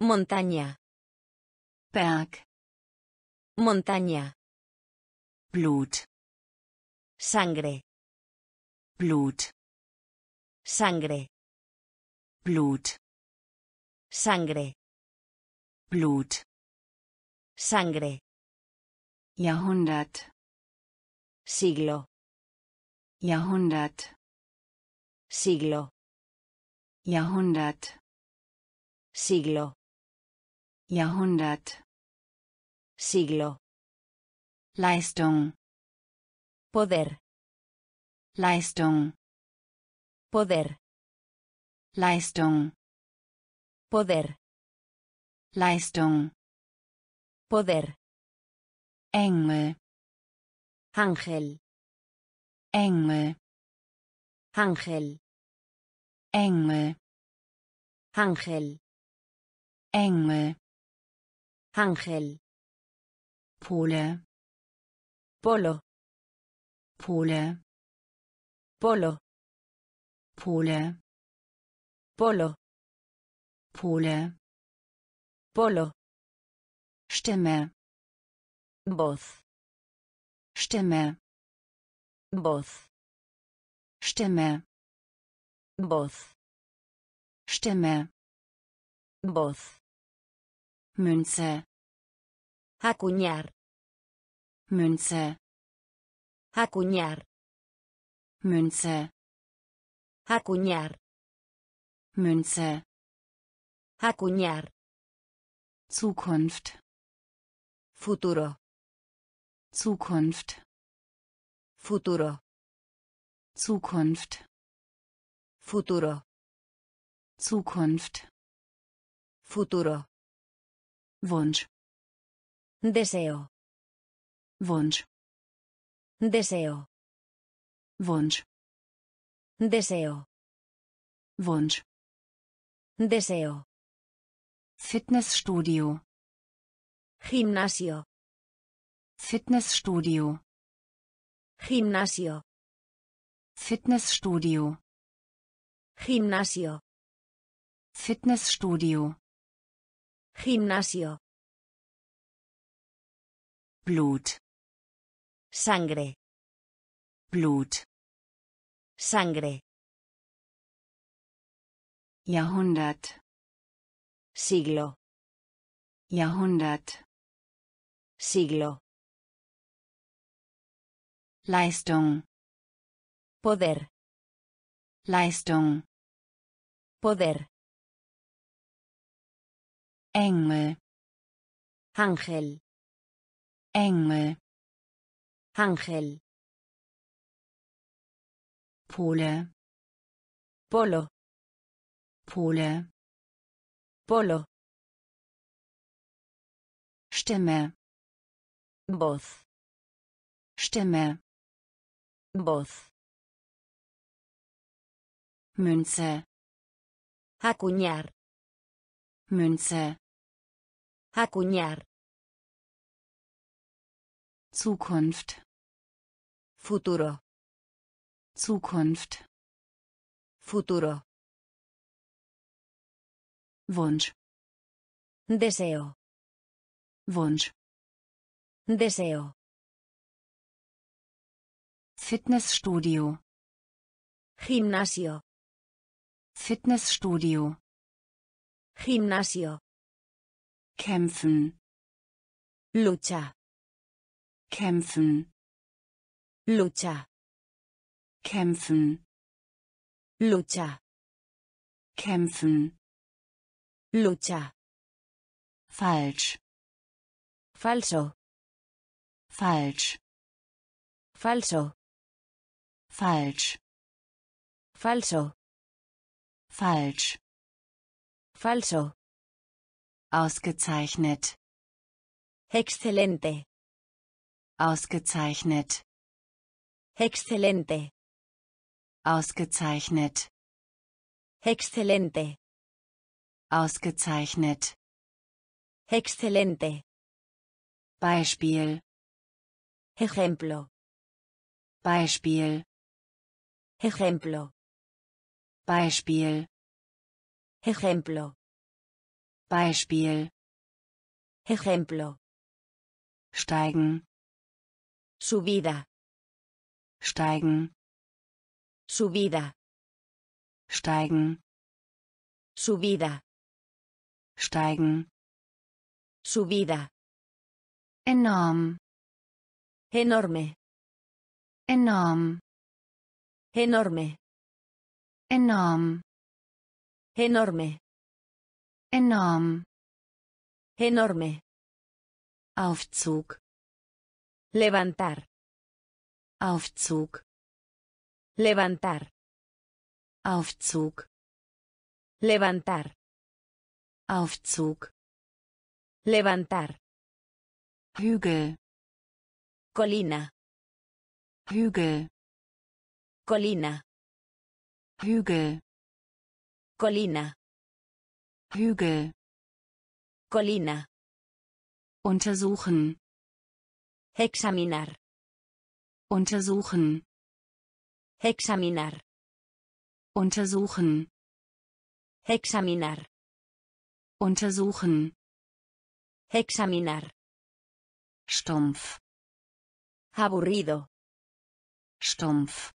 Montaña. Berg, Montaña. Blut, Sangre. Blut, Sangre. Blut, Sangre. Blut, Sangre. Jahrhundert, Siglo. Jahrhundert, Siglo. Jahrhundert, Siglo. Jahrhundert, Siglo. Leistung, Poder. Leistung, Poder. Leistung, Poder. Leistung, Poder. Engel, Ángel. Engel, Ángel. Engel, Ángel. Engel, Ángel. Pole, Polo. Pole, Polo. Pole, Polo. Pole, Polo. Stimme, Voz. Stimme, Voz. Stimme, Voz. Stimme, Voz. Münze, Acuñar. Münze, Acuñar. Münze, Acuñar. Münze, Acuñar. Zukunft, Futuro. Zukunft, Futuro. Zukunft, Futuro. Zukunft, Futuro. Wunsch, Deseo. Wunsch, Deseo. Wunsch, Deseo. Wunsch, Deseo. Fitnessstudio, Gimnasio. Fitnessstudio, Gimnasio. Fitnessstudio, Gimnasio. Fitnessstudio, Gimnasio. Blut, Sangre. Blut, Sangre. Jahrhundert, Siglo. Jahrhundert, Siglo. Leistung, Poder. Leistung, Poder. Engel, Ángel. Engel, Ángel. Pole, Polo. Pole, Polo. Stimme, Voz. Stimme, Voz. Münze, Acuñar. Münze, Acuñar. Zukunft, Futuro. Zukunft, Futuro. Wunsch, Deseo. Wunsch, Deseo. Fitnessstudio, Gimnasio. Fitnessstudio, Gimnasio. kämpfen, Lucha. kämpfen, Lucha. kämpfen, Lucha. kämpfen, Lucha. falsch, Falso. falsch, Falso. falsch, Falso. falsch, Falso. ausgezeichnet, Excelente. ausgezeichnet, Excelente. Ausgezeichnet. Excelente. Ausgezeichnet. Excelente. Beispiel. Ejemplo. Beispiel. Ejemplo. Beispiel. Ejemplo. Beispiel. Ejemplo. Steigen. Subida. Steigen. Subida. Steigen. Subida. Steigen. Subida. Enorm. Enorme. Enorm. Enorme. Enorm. Enorme. Enorm. Enorme. Aufzug. Levantar. Aufzug. Levantar. Aufzug. Levantar. Aufzug. Levantar. Hügel. Colina. Hügel. Colina. Hügel. Colina. Hügel. Colina. Untersuchen. Examinar. Untersuchen. Examinar. Untersuchen. Examinar. Untersuchen. Examinar. Stumpf. Aburrido. Stumpf.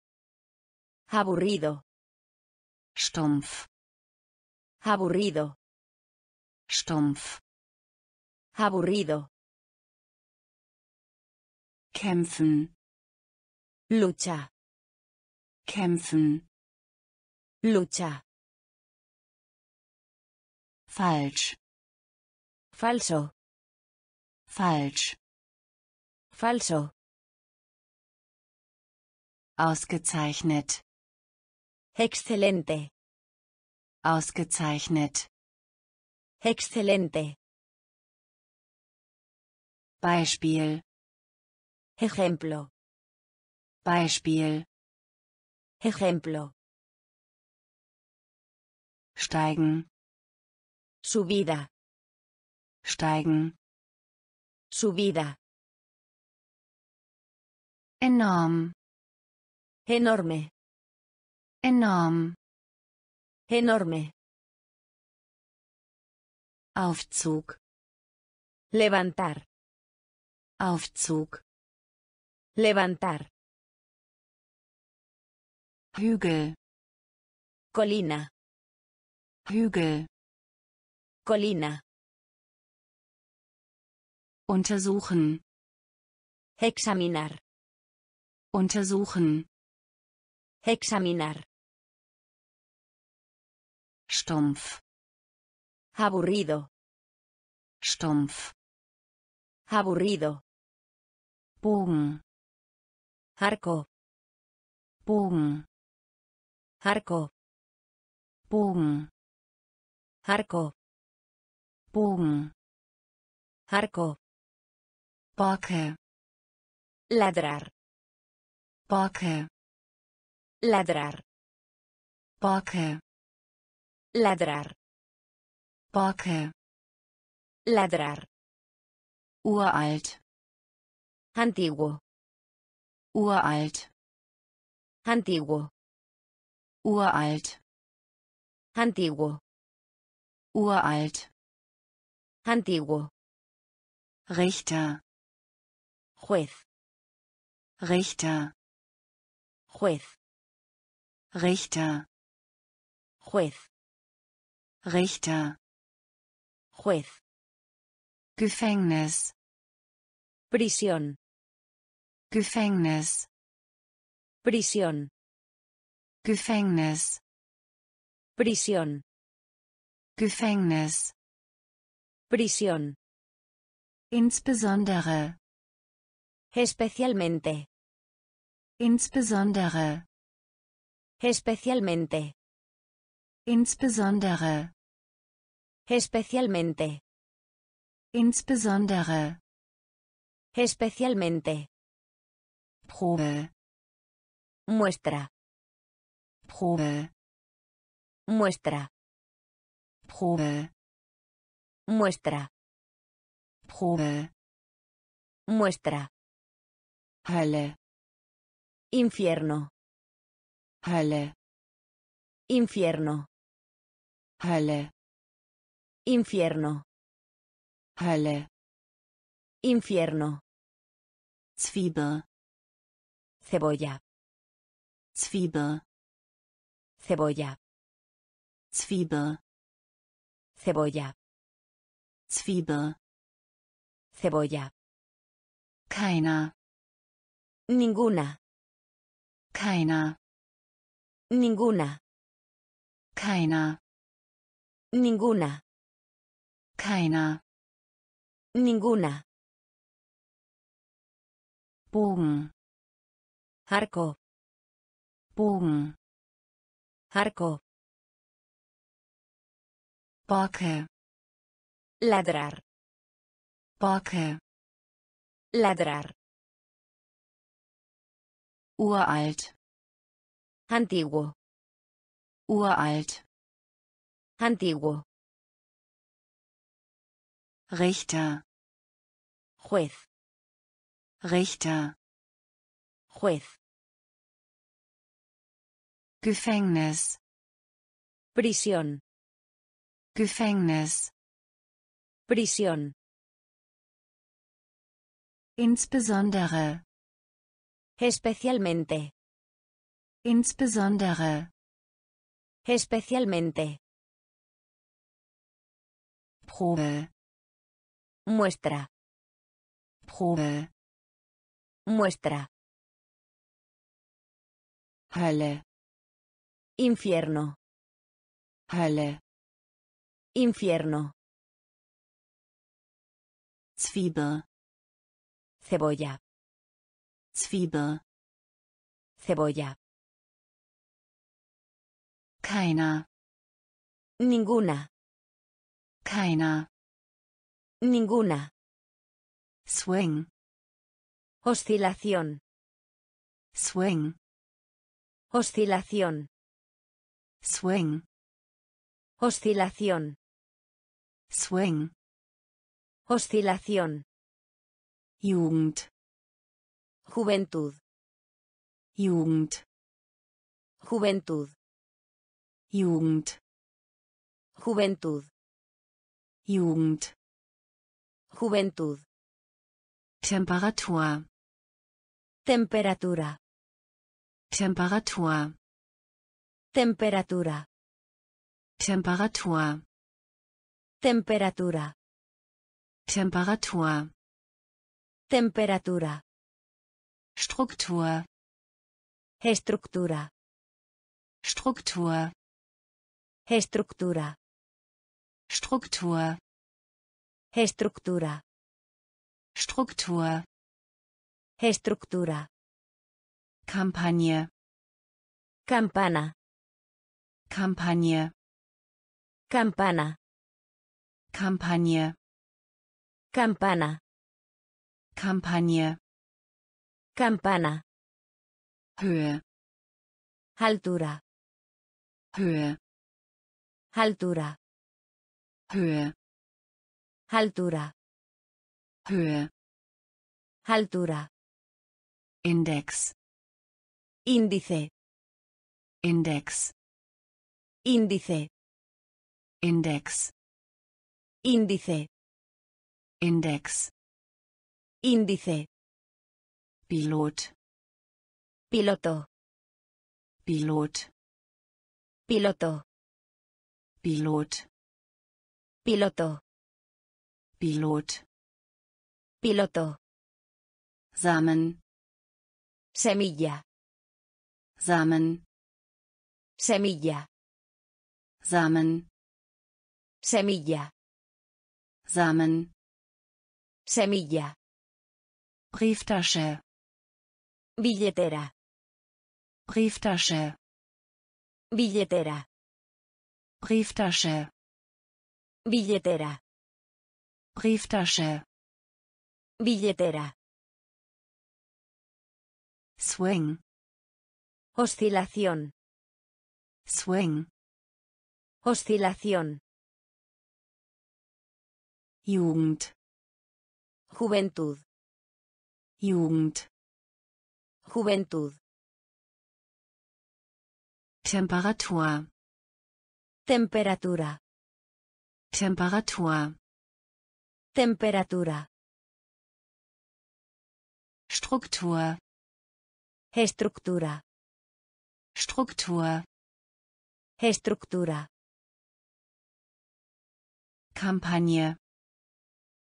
Aburrido. Stumpf. Aburrido. Stumpf. Aburrido. Kämpfen. Lucha. Kämpfen. Lucha. Falsch. Falso. Falsch. Falso. Ausgezeichnet. Excelente. Ausgezeichnet. Excelente. Beispiel. Ejemplo. Beispiel. Ejemplo. Steigen. Subida. Steigen. Subida. Enorm. Enorme. Enorm. Enorme. Aufzug. Levantar. Aufzug. Levantar. Hügel. Colina. Hügel. Colina. Untersuchen. Examinar. Untersuchen. Examinar. Stumpf. Aburrido. Stumpf. Aburrido. Bogen. Arco. Bogen. Arco. Bogen. Arco. Bogen. Arco. Borke. Ladrar. Borke. Ladrar. Borke. Ladrar. Borke. Ladrar. Uralt. Antiguo. Uralt. Antiguo. Uralt. Antiguo. Uralt. Antiguo. Richter. Juez. Richter. Juez. Richter. Juez. Richter. Juez. Gefängnis. Prisión. Gefängnis. Prisión. Gefängnis. Prisión. Gefängnis. Prisión. Insbesondere. Especialmente. Insbesondere. Especialmente. Insbesondere. Especialmente. Insbesondere. Especialmente. Probe. Muestra. Probe, Muestra. Probe, Muestra. Probe, Muestra. Hölle, Infierno. Hölle, Infierno. Hölle, Infierno. Hölle, Infierno. Zwiebel, Cebolla. Zwiebel, Cebolla. Zwiebel, Cebolla. Zwiebel, Cebolla. keiner, Ninguna. keiner, Ninguna. keiner, Ninguna. keiner, Ninguna. Bogen, Arco. Bogen, Arco. Borke, Ladrar. Borke, Ladrar. uralt, Antiguo. uralt, Antiguo. Richter, Juez. Richter, Juez. Gefängnis, Prisión. Gefängnis, Prisión. insbesondere, Especialmente. insbesondere, Especialmente. Probe, Muestra. Probe, Muestra. Hölle, Infierno. Hölle, Infierno. Zwiebel, Cebolla. Zwiebel, Cebolla. keiner, Ninguna. keiner, Ninguna. Swing, Oscilación. Swing, Oscilación. Swing, Oscilación. Swing, Oscilación. Jugend, Juventud. Jugend, Juventud. Jugend, Juventud. Jugend, Juventud. Temperatur, Temperatura. Temperatur, Temperatura. Temperatur, Temperatura. Temperatur, Temperatura. Struktur, Estructura. Struktur, Estructura. Struktur, Estructura. Struktur, Estructura. Kampagne, Campana. Kampagne, Campana. Kampagne, Campana. Kampagne, Campana. Höhe, Altura. Höhe, Altura. Höhe, Altura. Höhe, Altura. Index, Índice. Index, Índice. Index, Índice. Index, Índice. Pilot, Piloto. Pilot, Piloto. Pilot, Piloto. Pilot, Piloto. Samen, Semilla. Samen, Semilla. Samen, Semilla. Samen, Semilla. Brieftasche, Billetera. Brieftasche, Billetera. Brieftasche, Billetera. Brieftasche, Billetera. Swing, Oscilación. Swing. Oscilación. Jugend. Juventud. Jugend. Juventud. Temperatur. Temperatura. Temperatur. Temperatura. Struktur. Estructura. Struktur. Estructura. Kampagne.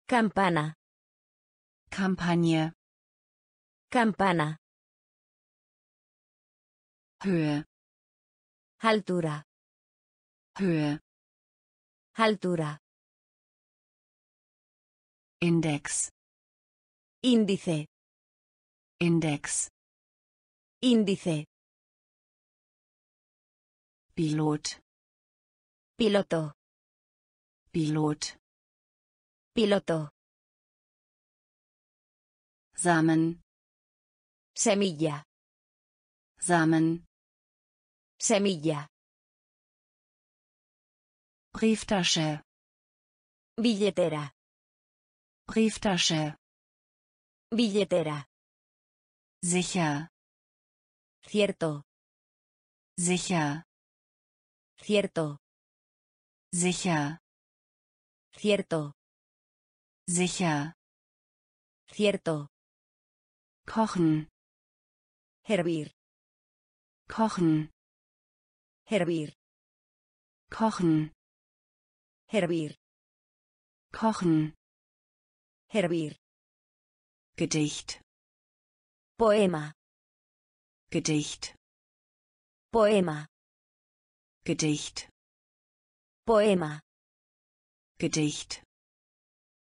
Campana. Kampagne. Campana. Höhe. Altura. Höhe. Altura. Index. Índice. Index. Índice. Pilot. Piloto. Pilot. Piloto. Samen. Semilla. Samen. Semilla. Brieftasche. Billetera. Brieftasche. Billetera. Sicher. Cierto. Sicher. Cierto. Sicher. Cierto. Sicher. Cierto. Kochen. Hervir. Kochen. Hervir. Kochen. Hervir. Kochen. Hervir. Gedicht. Poema. Gedicht. Poema. Gedicht. Poema. Gedicht.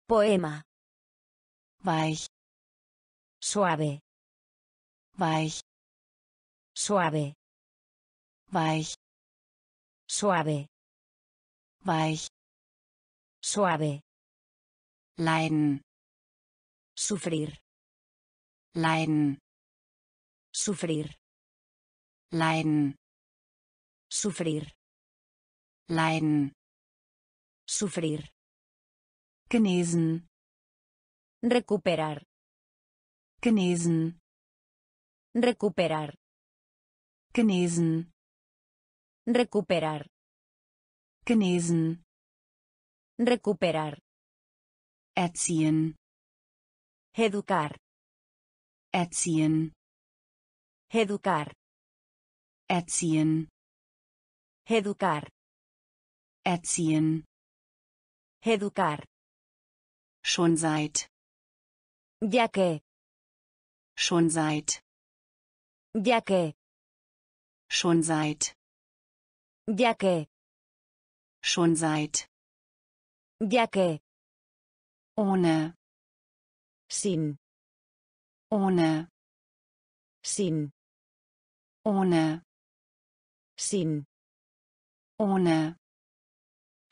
Poema. Weich. Suave. Weich. Suave. Weich. Suave. Weich. Suave. Leiden. Sufrir. Leiden. Sufrir. Leiden. Sufrir. Leiden. Sufrir. Genesen. Recuperar. Genesen. Recuperar. Genesen. Recuperar. Genesen. Recuperar. Erziehen. Educar. Erziehen. Educar. Erziehen. Educar. Erziehen. Educar. Schon seit. Ya que. Schon seit. Ya que. Schon seit. Ya que. Schon seit. Ya que. Ohne. Sin. Ohne. Sin. Ohne. Sin. Ohne.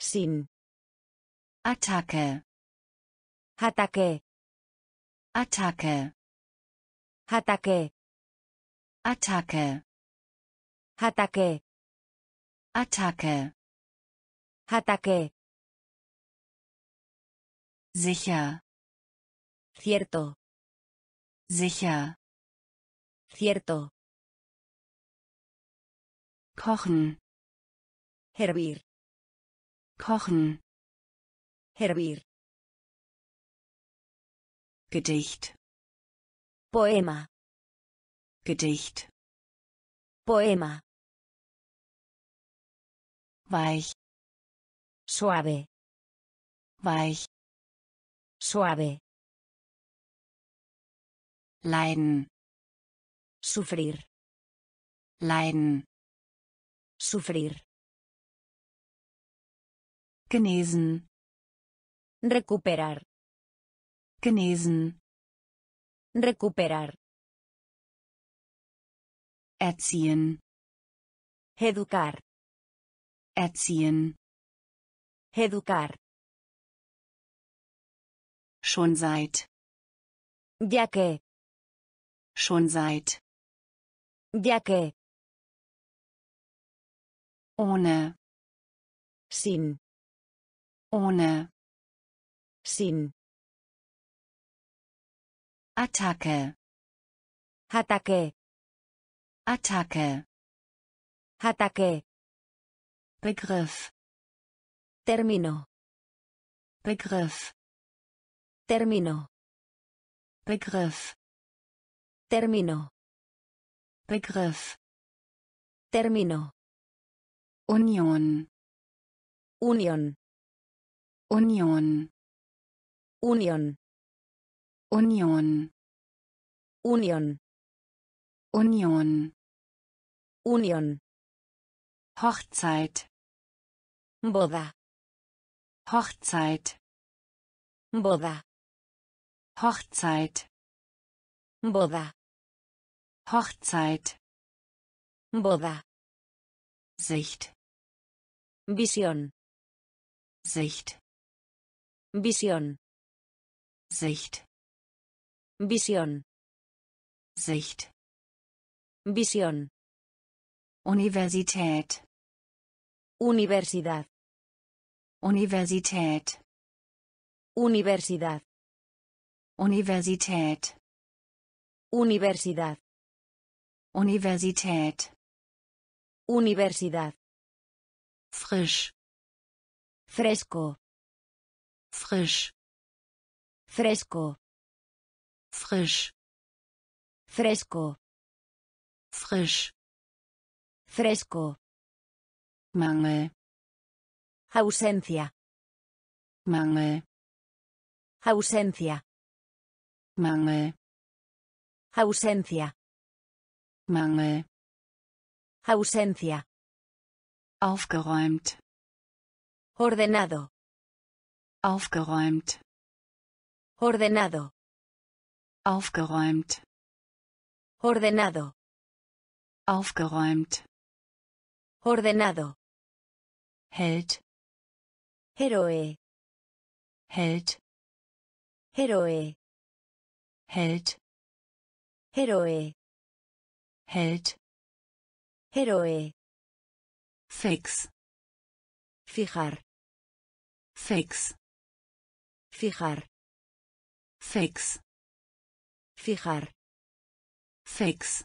Sin. Attacke. Ataque. Attacke. Ataque. Attacke. Ataque. Attacke. Ataque. Sicher. Cierto. Sicher. Cierto. Kochen. Hervir. Kochen. Hervir. Gedicht. Poema. Gedicht. Poema. Weich. Suave. Weich. Suave. Leiden. Sufrir. Leiden. Sufrir. Genesen. Recuperar. Genesen. Recuperar. Erziehen. Educar. Erziehen. Educar. Schon seit. Ya que. Schon seit. Ya que. ohne, sin, ohne, sin, Attacke, ataque, Attacke, ataque, Begriff, término, Begriff, término, Begriff, término, Begriff, término, Union, unión, Union, unión, Union, unión, Union, unión, Hochzeit, boda, Hochzeit, boda, Hochzeit, boda, Hochzeit, boda, Sicht, visión, Sicht, visión, Sicht, visión, Sicht, visión, Universität, universidad, Universität, universidad, Universität, universidad, Universität, universidad, frisch, fresco, frisch, fresco, frisch, fresco, frisch, fresco, Mangel, ausencia, Mangel, ausencia, Mangel, ausencia, Mangel, ausencia, aufgeräumt, ordenado, aufgeräumt, ordenado, aufgeräumt, ordenado, aufgeräumt, ordenado, Held, héroe, Held, héroe, Held, héroe, Held, héroe, fix, fijar, fix, fijar, fix, fijar, fix,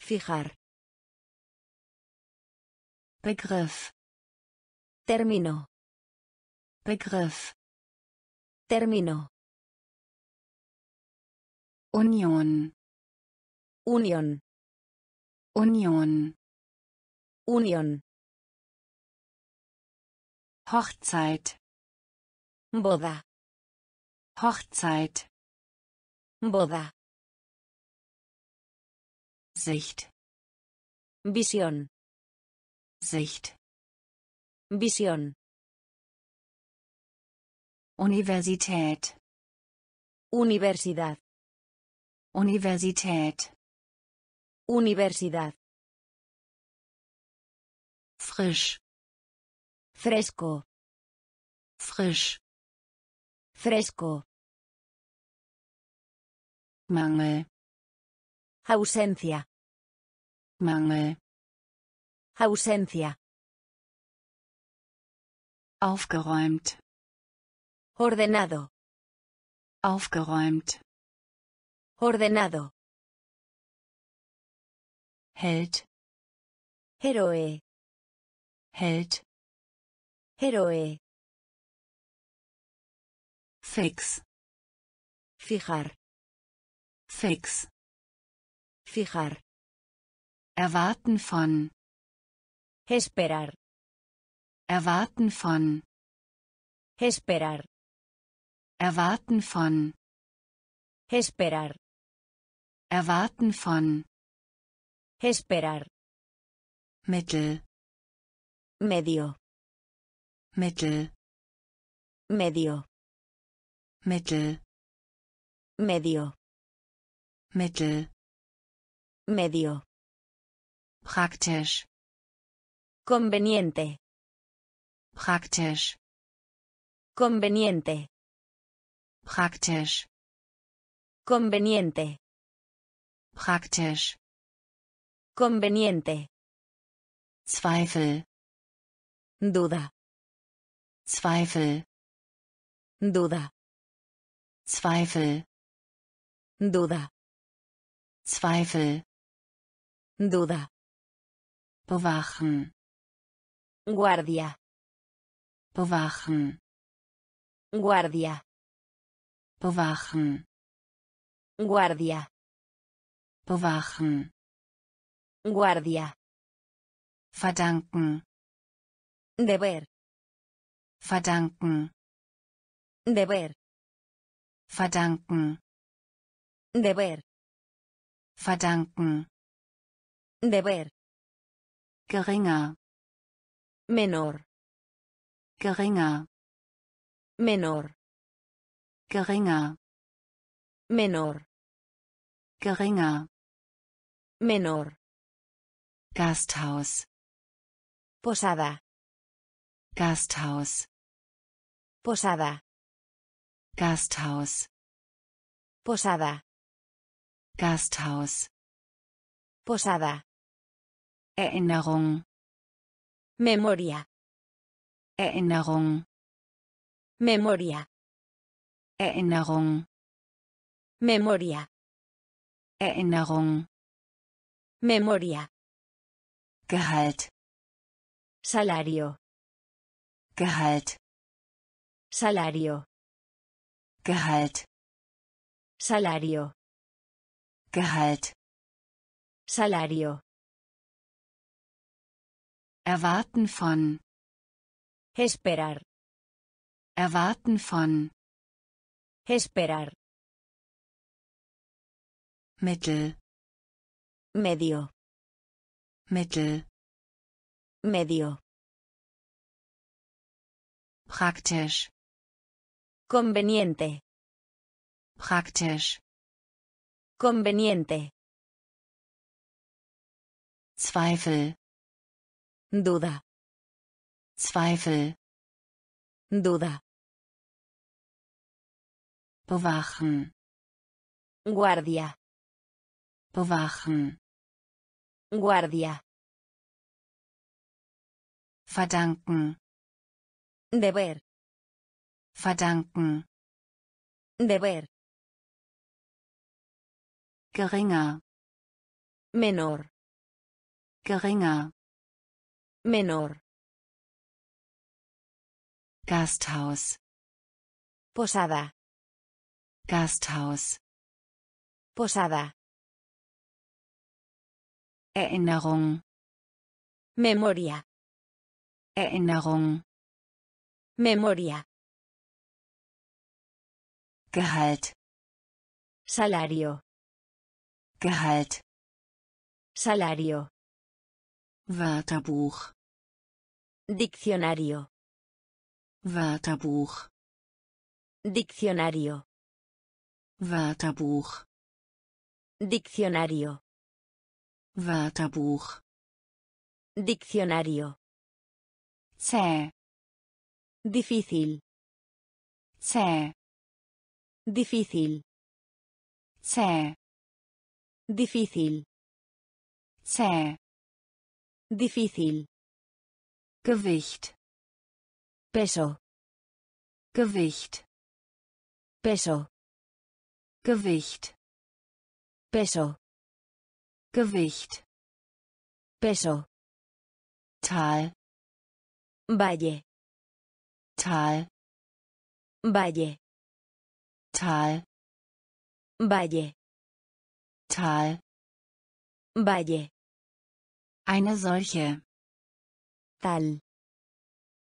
fijar, Begriff, término, Begriff, término, Union, unión, Union, unión, Hochzeit, boda, Hochzeit, boda, Sicht, visión, Sicht, visión, Universität, universidad, Universität, universidad, frisch, fresco, frisch, fresco, Mangel, ausencia, Mangel, ausencia, aufgeräumt, ordenado, aufgeräumt, ordenado, Held, héroe, Held, héroe, fix, fijar, fix, fijar, erwarten von, esperar, erwarten von, esperar, erwarten von, esperar, erwarten von, esperar, Mittel, medio, Mittel, medio, Mittel, medio, Mittel, medio, praktisch, conveniente, praktisch, conveniente, praktisch, conveniente, praktisch, conveniente, Zweifel, Duda. Zweifel, Duda. Zweifel, Duda. Zweifel, Duda. bewachen, Guardia. bewachen, Guardia. bewachen, Guardia. bewachen, Guardia. verdanken, Deber. verdanken, Deber. verdanken, Deber. Verdanken, Deber. geringer, Menor. geringer, Menor. geringer, Menor. geringer, Menor. Gasthaus, Posada. Gasthaus, Posada. Gasthaus, Posada. Gasthaus, Posada. Erinnerung, Memoria. Erinnerung, Memoria. Erinnerung, Memoria. Erinnerung, Memoria. Gehalt, Salario. Gehalt, Salario. Gehalt, Salario. Gehalt, Salario. Erwarten von, Esperar. Erwarten von, Esperar. Mittel, Medio. Mittel, Medio. praktisch, Conveniente. praktisch, Conveniente. Zweifel, Duda. Zweifel, Duda. bewachen, Guardia. bewachen, Guardia. verdanken, Deber. verdanken, Deber. Geringer, Menor. geringer, Menor. Gasthaus, Posada. Gasthaus, Posada. Erinnerung, Memoria. Erinnerung, Memoria. Gehalt, Salario. Gehalt, Salario. Wörterbuch, Diccionario. Wörterbuch, Diccionario. Wörterbuch, Diccionario. Wörterbuch, Diccionario. zäh, Difícil. zäh, Difícil. zäh, Difícil. zäh, Difícil. Gewicht, Peso. Gewicht, Peso. Gewicht, Peso. Gewicht, Peso. Tal, Valle. Tal, Valle. Tal, Valle. Tal, Valle. eine solche, Tal.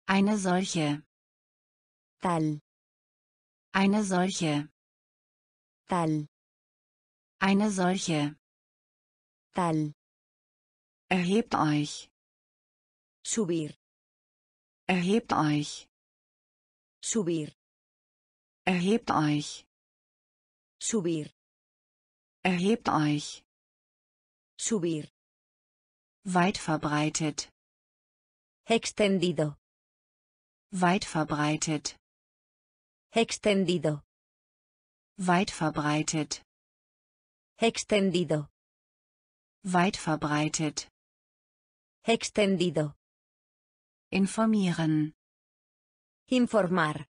eine solche, Tal. eine solche, Tal. eine solche, Tal. erhebt euch, Subir. erhebt euch, Subir. erhebt euch, Subir. Erhebt euch, Subir. weit verbreitet, Extendido. weit verbreitet, Extendido. weit verbreitet, Extendido. weit verbreitet, Extendido. Informieren. Informar.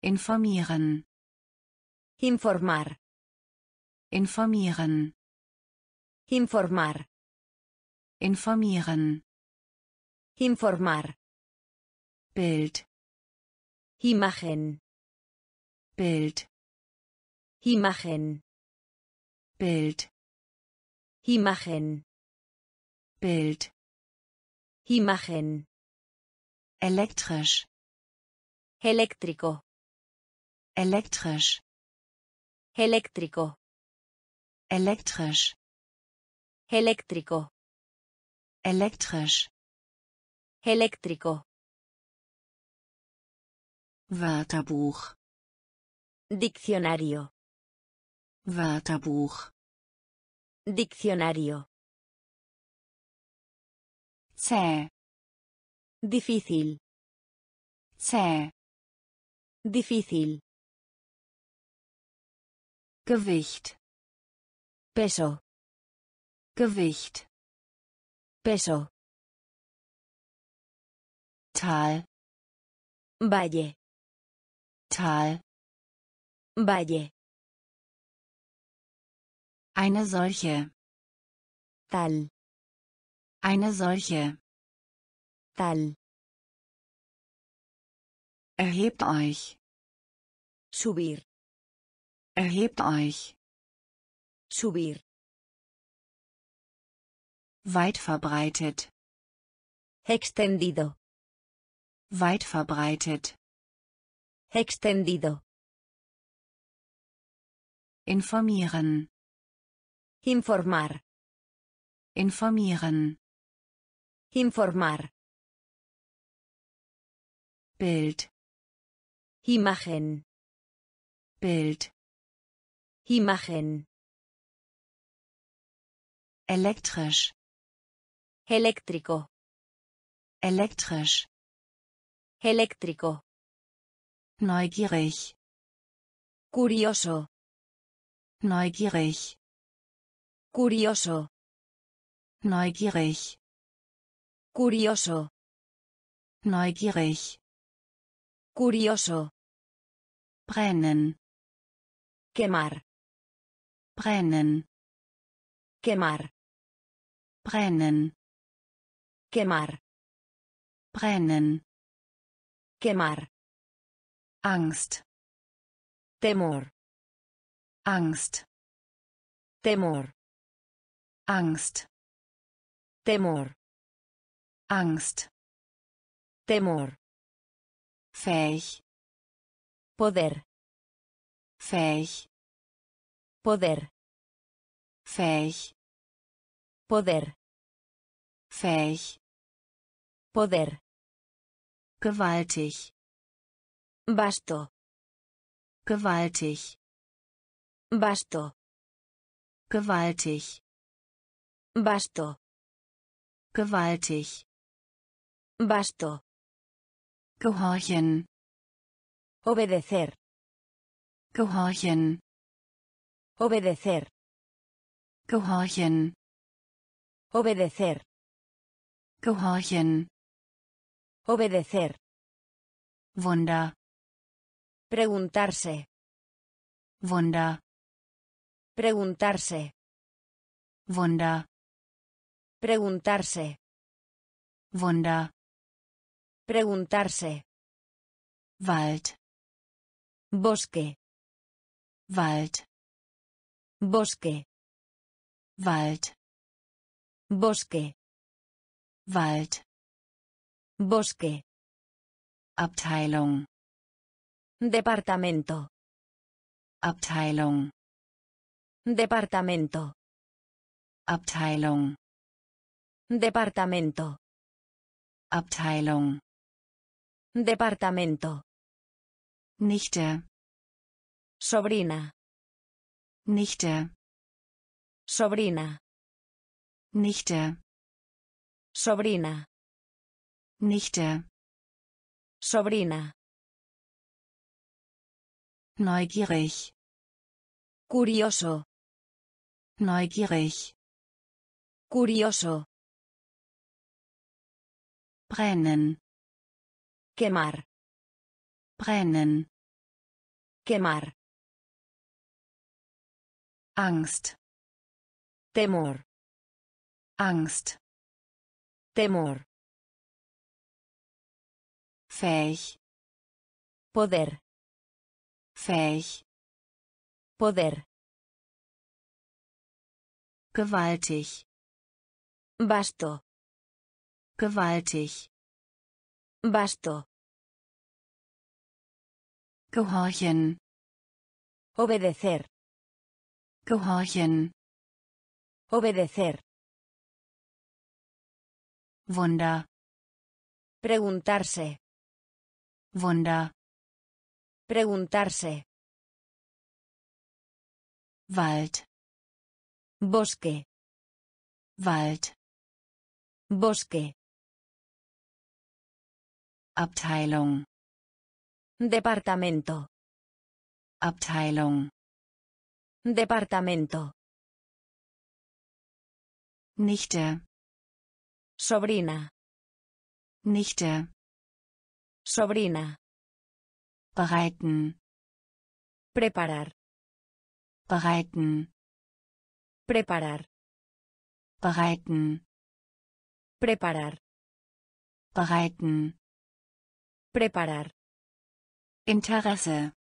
Informieren. Informar. Informieren. Informar. Informieren. Informar. Bild. Imagen. Bild. Imagen. Bild. Imagen. Bild. Imagen. Elektrisch. Eléctrico. Elektrisch. Eléctrico. Elektrisch. Eléctrico. Elektrisch. Eléctrico. Wörterbuch. Diccionario. Wörterbuch. Diccionario. Zäh. Difícil. Zäh. Difícil. Gewicht. Peso. Gewicht. Peso. Tal. Valle. Tal. Valle. Eine solche. Tal. Eine solche. Tal. Erhebt euch. Subir. Erhebt euch. Subir. Weit verbreitet. Extendido. Weit verbreitet. Extendido. Informieren. Informar. Informieren. Informar. Bild. Imagen. Bild. Imagen. Elektrisch. Eléctrico. Elektrisch. Eléctrico. Neugierig. Curioso. Neugierig. Curioso. Neugierig. Curioso. Neugierig. Curioso. Brennen. Quemar. Brennen. Quemar. Brennen. Quemar. Brennen. Quemar. Angst. Temor. Angst. Temor. Angst. Temor. Angst. Temor. Fähig. Poder. Fähig. Poder. Fähig. Poder. Fähig. Poder. Gewaltig. Basto. Gewaltig. Basto. Gewaltig. Basto. Gewaltig. Basto. Gehorchen. Obedecer. Gehorchen. Obedecer. Gehorchen. Obedecer. Gehorchen. Obedecer. Wunder. Preguntarse. Wunder. Preguntarse. Wunder. Preguntarse. Wunder. Preguntarse. Wald. Bosque. Wald. Bosque. Wald. Bosque. Wald. Bosque. Abteilung. Departamento. Abteilung. Departamento. Abteilung. Departamento. Abteilung. Departamento. Nichte. Sobrina. Nichte. Sobrina. Nichte. Sobrina. Nichte. Sobrina. Neugierig. Curioso. Neugierig. Curioso. brennen, Quemar. brennen, Quemar. Angst, Temor. Angst, Temor. fähig, Poder. fähig, Poder. gewaltig, Basto. gewaltig, Basto. gehorchen, Obedecer. gehorchen, Obedecer. Wunder, Preguntarse. Wunder, Preguntarse. Wald, Bosque. Wald, Bosque. Abteilung, Departamento. Abteilung, Departamento. Nichte, Sobrina. Nichte, Sobrina. bereiten, Preparar. bereiten, Preparar. bereiten, Preparar. bereiten, Preparar. Interesse,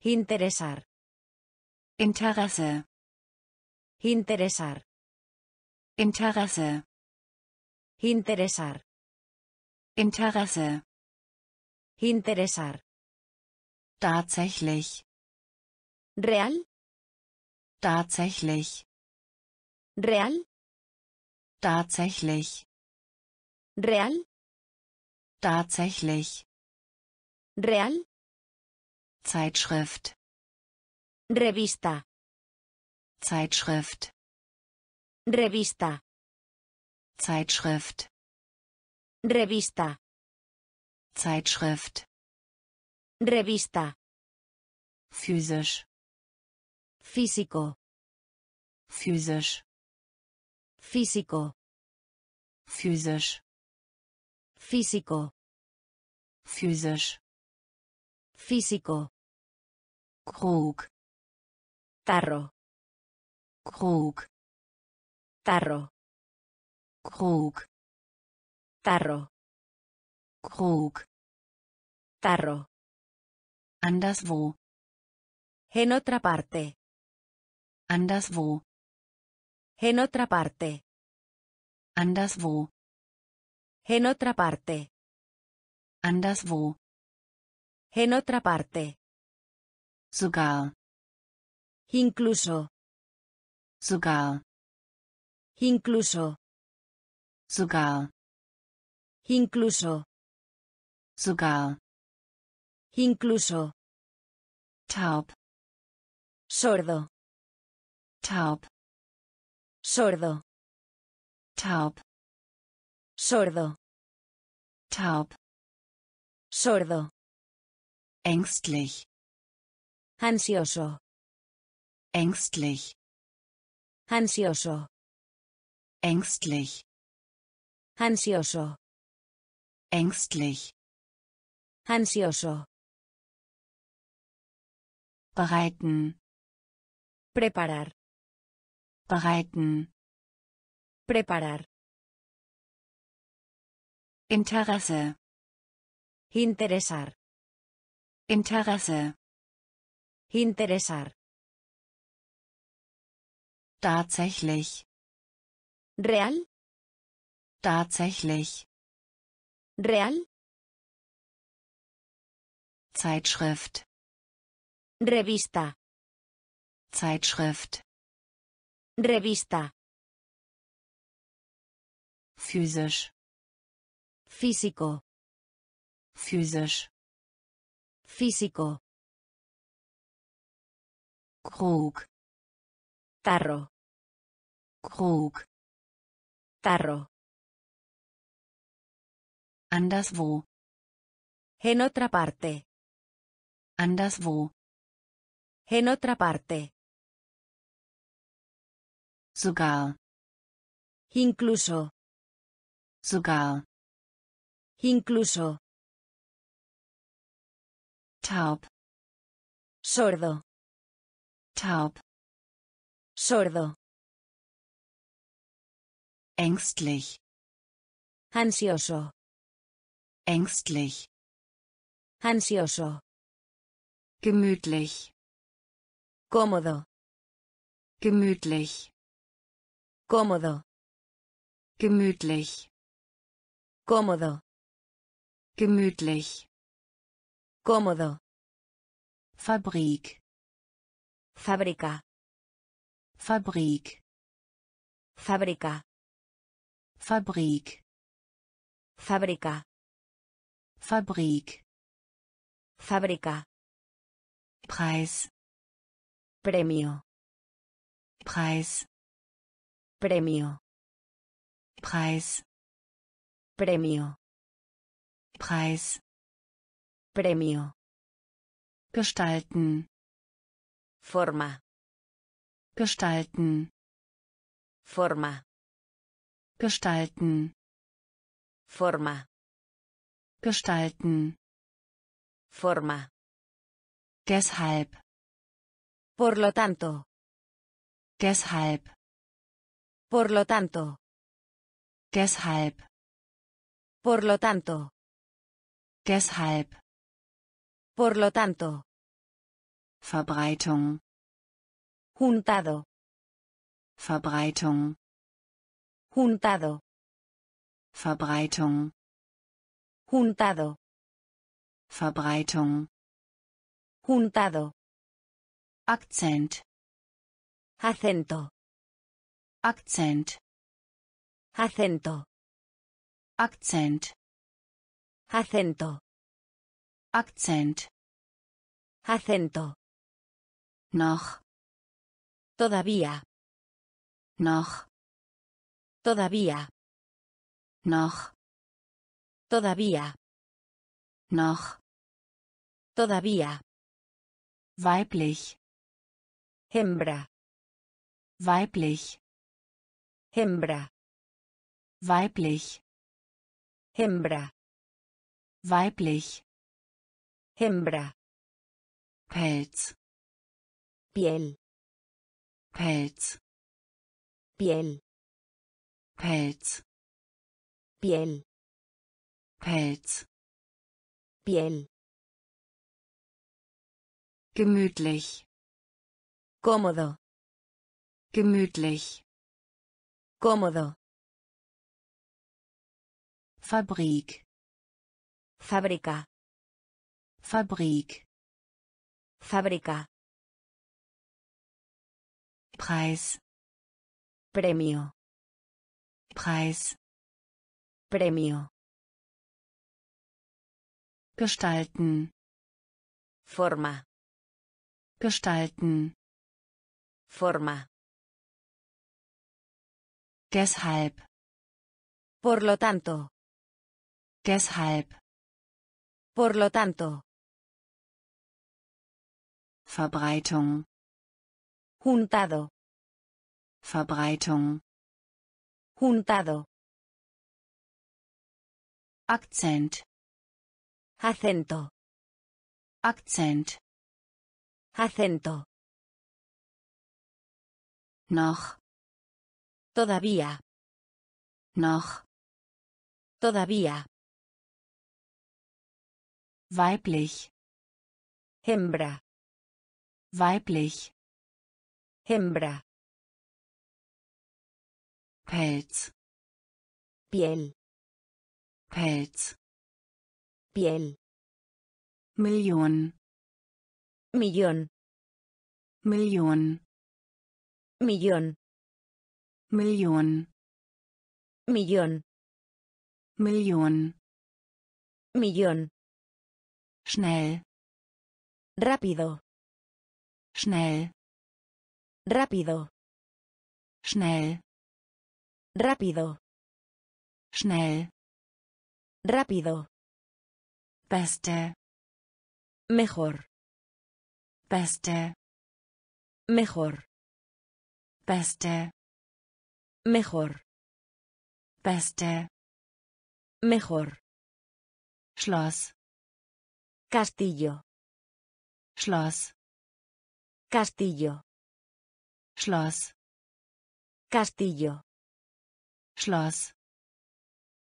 Interesar. Interesse, Interesar. Interesse, Interesar. Interesse, Interesar. tatsächlich, Real. tatsächlich, Real. tatsächlich, Real. tatsächlich, Real. Zeitschrift, Revista. Zeitschrift, Revista. Zeitschrift, Revista. Zeitschrift, Revista. physisch, Físico. physisch, Físico. physisch, Físico. physisch, Físico. Krug, Tarro. Krug, Tarro. Krug, Tarro. Krug, Tarro. anderswo, En otra parte. anderswo, En otra parte. anderswo, En otra parte. anderswo, En otra parte. sogar, Incluso. sogar, Incluso. Sogar, Incluso. sogar, Incluso. taub, Sordo. taub, Sordo. taub, Sordo. taub, Sordo. ängstlich, Ansioso. ängstlich, Ansioso. ängstlich, Ansioso. ängstlich, Ansioso. bereiten, Preparar. bereiten, Preparar. Interesse, Interesar. Interesse, Interesar. tatsächlich, Real. Tatsächlich, Real. Zeitschrift, Revista. Zeitschrift, Revista. physisch, Físico. physisch, Físico. Krug, Tarro. Krug, Tarro. Anderswo, En otra parte. anderswo, En otra parte. sogar, Incluso. sogar, Incluso. taub, Sordo. taub, Sordo. ängstlich, Ansioso. Ängstlich, Ansioso. gemütlich, Cómodo. gemütlich, Cómodo. gemütlich, Cómodo. gemütlich, Cómodo. Fabrik, Fábrica. Fabrik, Fábrica. Fabrik, Fábrica. Fabrik, Fábrica. Preis, Premio. Preis, Premio. Preis, Premio. Preis, Premio. gestalten, Forma. gestalten, Forma. gestalten, Forma. Gestalten, Forma. deshalb, Por lo tanto. deshalb, Por lo tanto. deshalb, Por lo tanto. deshalb, Por lo tanto. Verbreitung, Juntado. Verbreitung, Juntado. Verbreitung, Juntado. Verbreitung, Juntado. Akzent, Acento. Akzent, Acento. Akzent, Acento. Akzent, Acento. noch, Todavía. noch, Todavía. noch, Todavía. noch, Todavía. weiblich, Hembra. weiblich, Hembra. weiblich, Hembra. weiblich, Hembra. Pelz, Piel. Pelz, Piel. Pelz, Piel. Pelz, Piel. gemütlich, Cómodo. gemütlich, Cómodo. Fabrik, Fábrica. Fabrik, Fábrica. Preis, Premio. Preis, Premio. Gestalten, Forma. gestalten, Forma. deshalb, Por lo tanto. deshalb, Por lo tanto. Verbreitung, Juntado. Verbreitung, Juntado. Akzent, Acento. Akzent, Acento. noch, Todavía. noch, Todavía. weiblich, Hembra. weiblich, Hembra. Pelz, Piel. Pelz, Piel. Million, Millón. Million, Millón. Million, Millón. Million, Millón. schnell, Rápido. schnell, Rápido. schnell, Rápido. schnell, Rápido. Beste, Mejor. beste, Mejor. beste, Mejor. beste, Mejor. Schloss, Castillo. Schloss, Castillo. Schloss, Castillo. Schloss.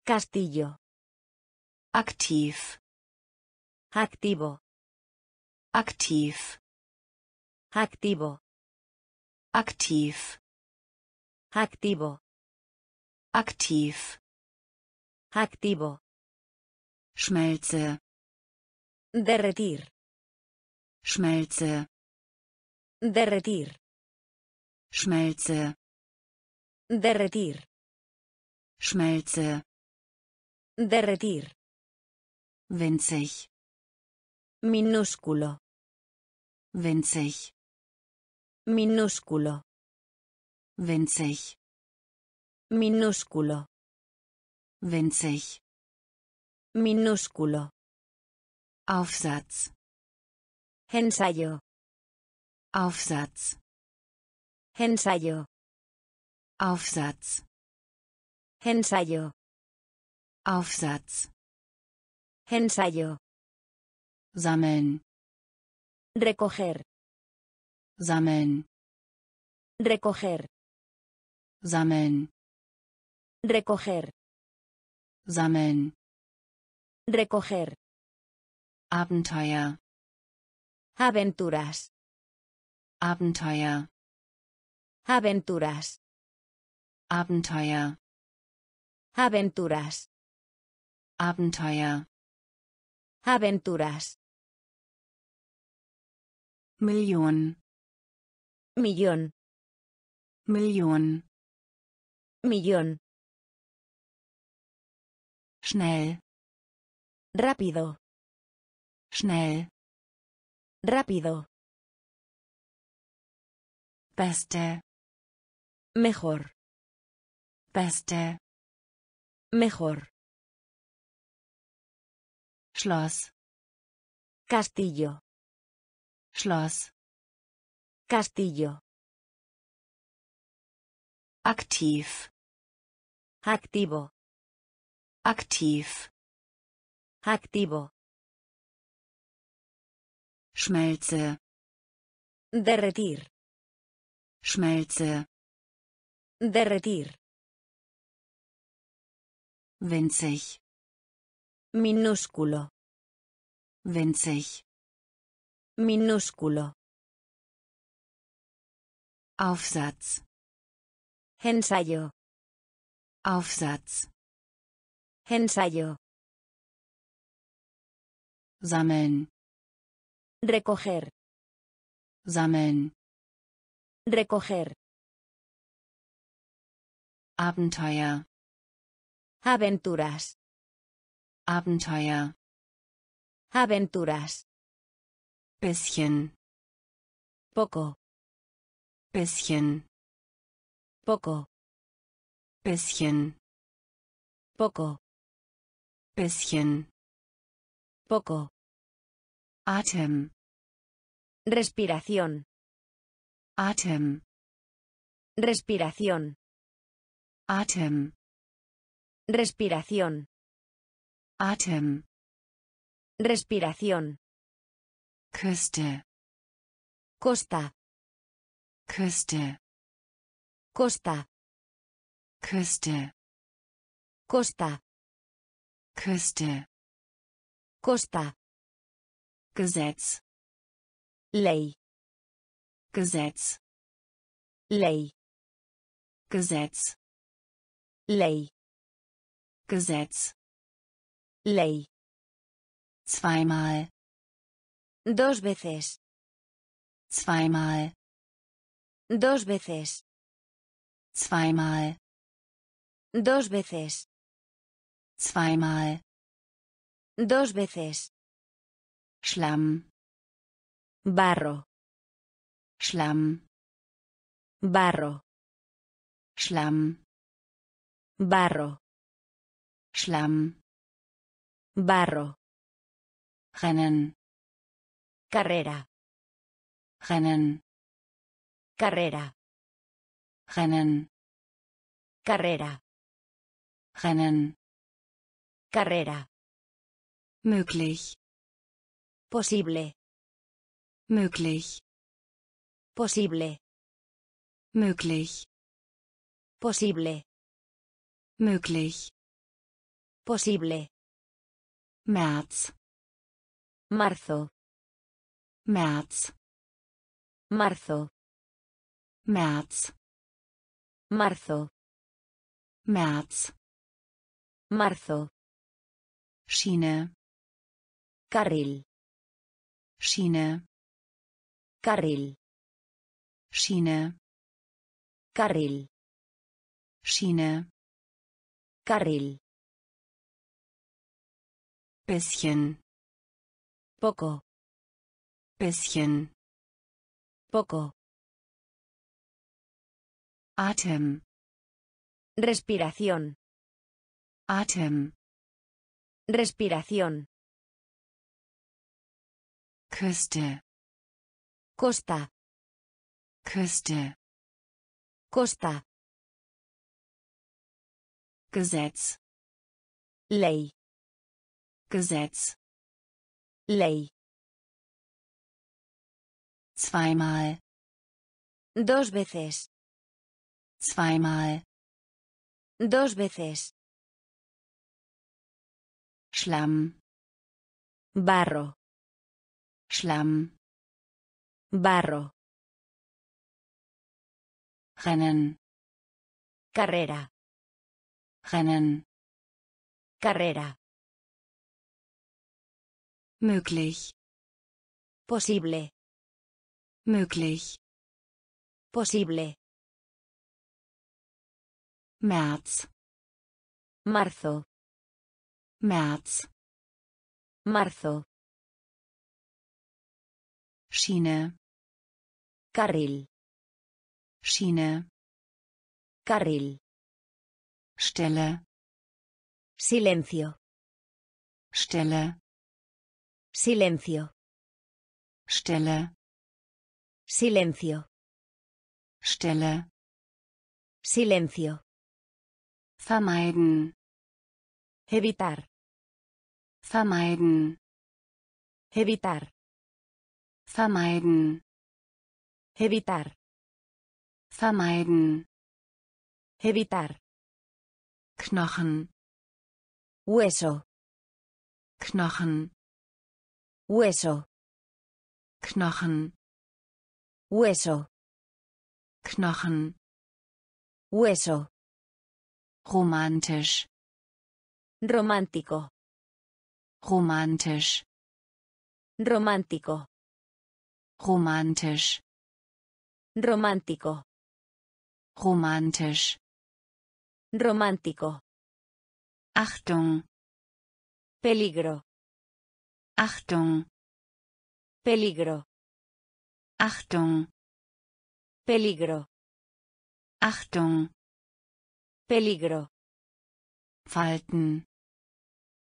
Castillo. Aktiv, Activo. aktiv, Activo. aktiv, Activo. aktiv. Activo. Schmelze, Derretir. Schmelze, Derretir. Schmelze, Derretir. Schmelze, Derretir. winzig, Minúsculo. winzig, Minúsculo. winzig, Minúsculo. winzig. Minúsculo. Aufsatz, Ensayo. Aufsatz, Ensayo. Aufsatz, Ensayo. Aufsatz. Ensayo. Sammeln, Recoger. sammeln, Recoger. sammeln, Recoger. sammeln. Recoger. Abenteuer, Aventuras. Abenteuer, Aventuras. Abenteuer, Aventuras. Abenteuer. Aventuras. Million, Millón. Million. Millón. Schnell, Rápido. schnell. Rápido. Beste, Mejor. beste. Mejor. Schloss, Castillo. Schloss. Castillo. Aktiv, Activo. aktiv. Activo. Schmelze, Derretir. Schmelze. Derretir. Winzig, Minúsculo. winzig. Minúsculo. Aufsatz, Ensayo. Aufsatz. Ensayo. Sammeln, Recoger. sammeln. Recoger. Abenteuer, Aventuras. Abenteuer. Aventuras. Bisschen, Poco. bisschen, Poco. bisschen, Poco. bisschen. Poco. Atem, Respiración. Atem, Respiración. Atem, Respiración. Atem. Respiración. Küste, Costa. Küste, Costa. Küste, Costa. Küste. Costa. Gesetz, Ley. Gesetz, Ley. Gesetz, Ley. Gesetz. Ley. Zweimal, Dos veces. zweimal, Dos veces. zweimal, Dos veces. zweimal. Dos veces. Schlamm, Barro. Schlamm, Barro. Schlamm, Barro. Schlamm. Barro. Rennen, Carrera. Rennen, Carrera. Rennen, Carrera. Rennen. Carrera. möglich Posible. möglich Posible. möglich Posible. möglich Posible. März Marzo. März Marzo. März Marzo. März Marzo. Schiene Carril. Schiene Carril. Schiene Carril. Schiene Carril. bisschen Poco. Bisschen Poco. Atem Respiración. Atem Respiración. Küste Costa. Küste Costa. Gesetz Ley. Gesetz Ley. Zweimal Dos veces. zweimal Dos veces. Schlamm Barro. Schlamm Barro. Rennen Carrera. Rennen Carrera. möglich Posible. Möglich Posible. März Marzo. März Marzo. Schiene Carril. Schiene Carril. Stelle Silencio. Stelle Silencio. Stelle Silencio. Stelle Silencio. vermeiden Evitar. vermeiden Evitar. vermeiden Evitar. vermeiden Evitar. Knochen Hueso. Knochen Hueso. Knochen Hueso. Knochen Hueso. romantisch Romántico. romantisch Romántico. romantisch Romántico. romantisch Romántico. Achtung Peligro. Achtung Peligro. Achtung Peligro. Achtung Peligro. Falten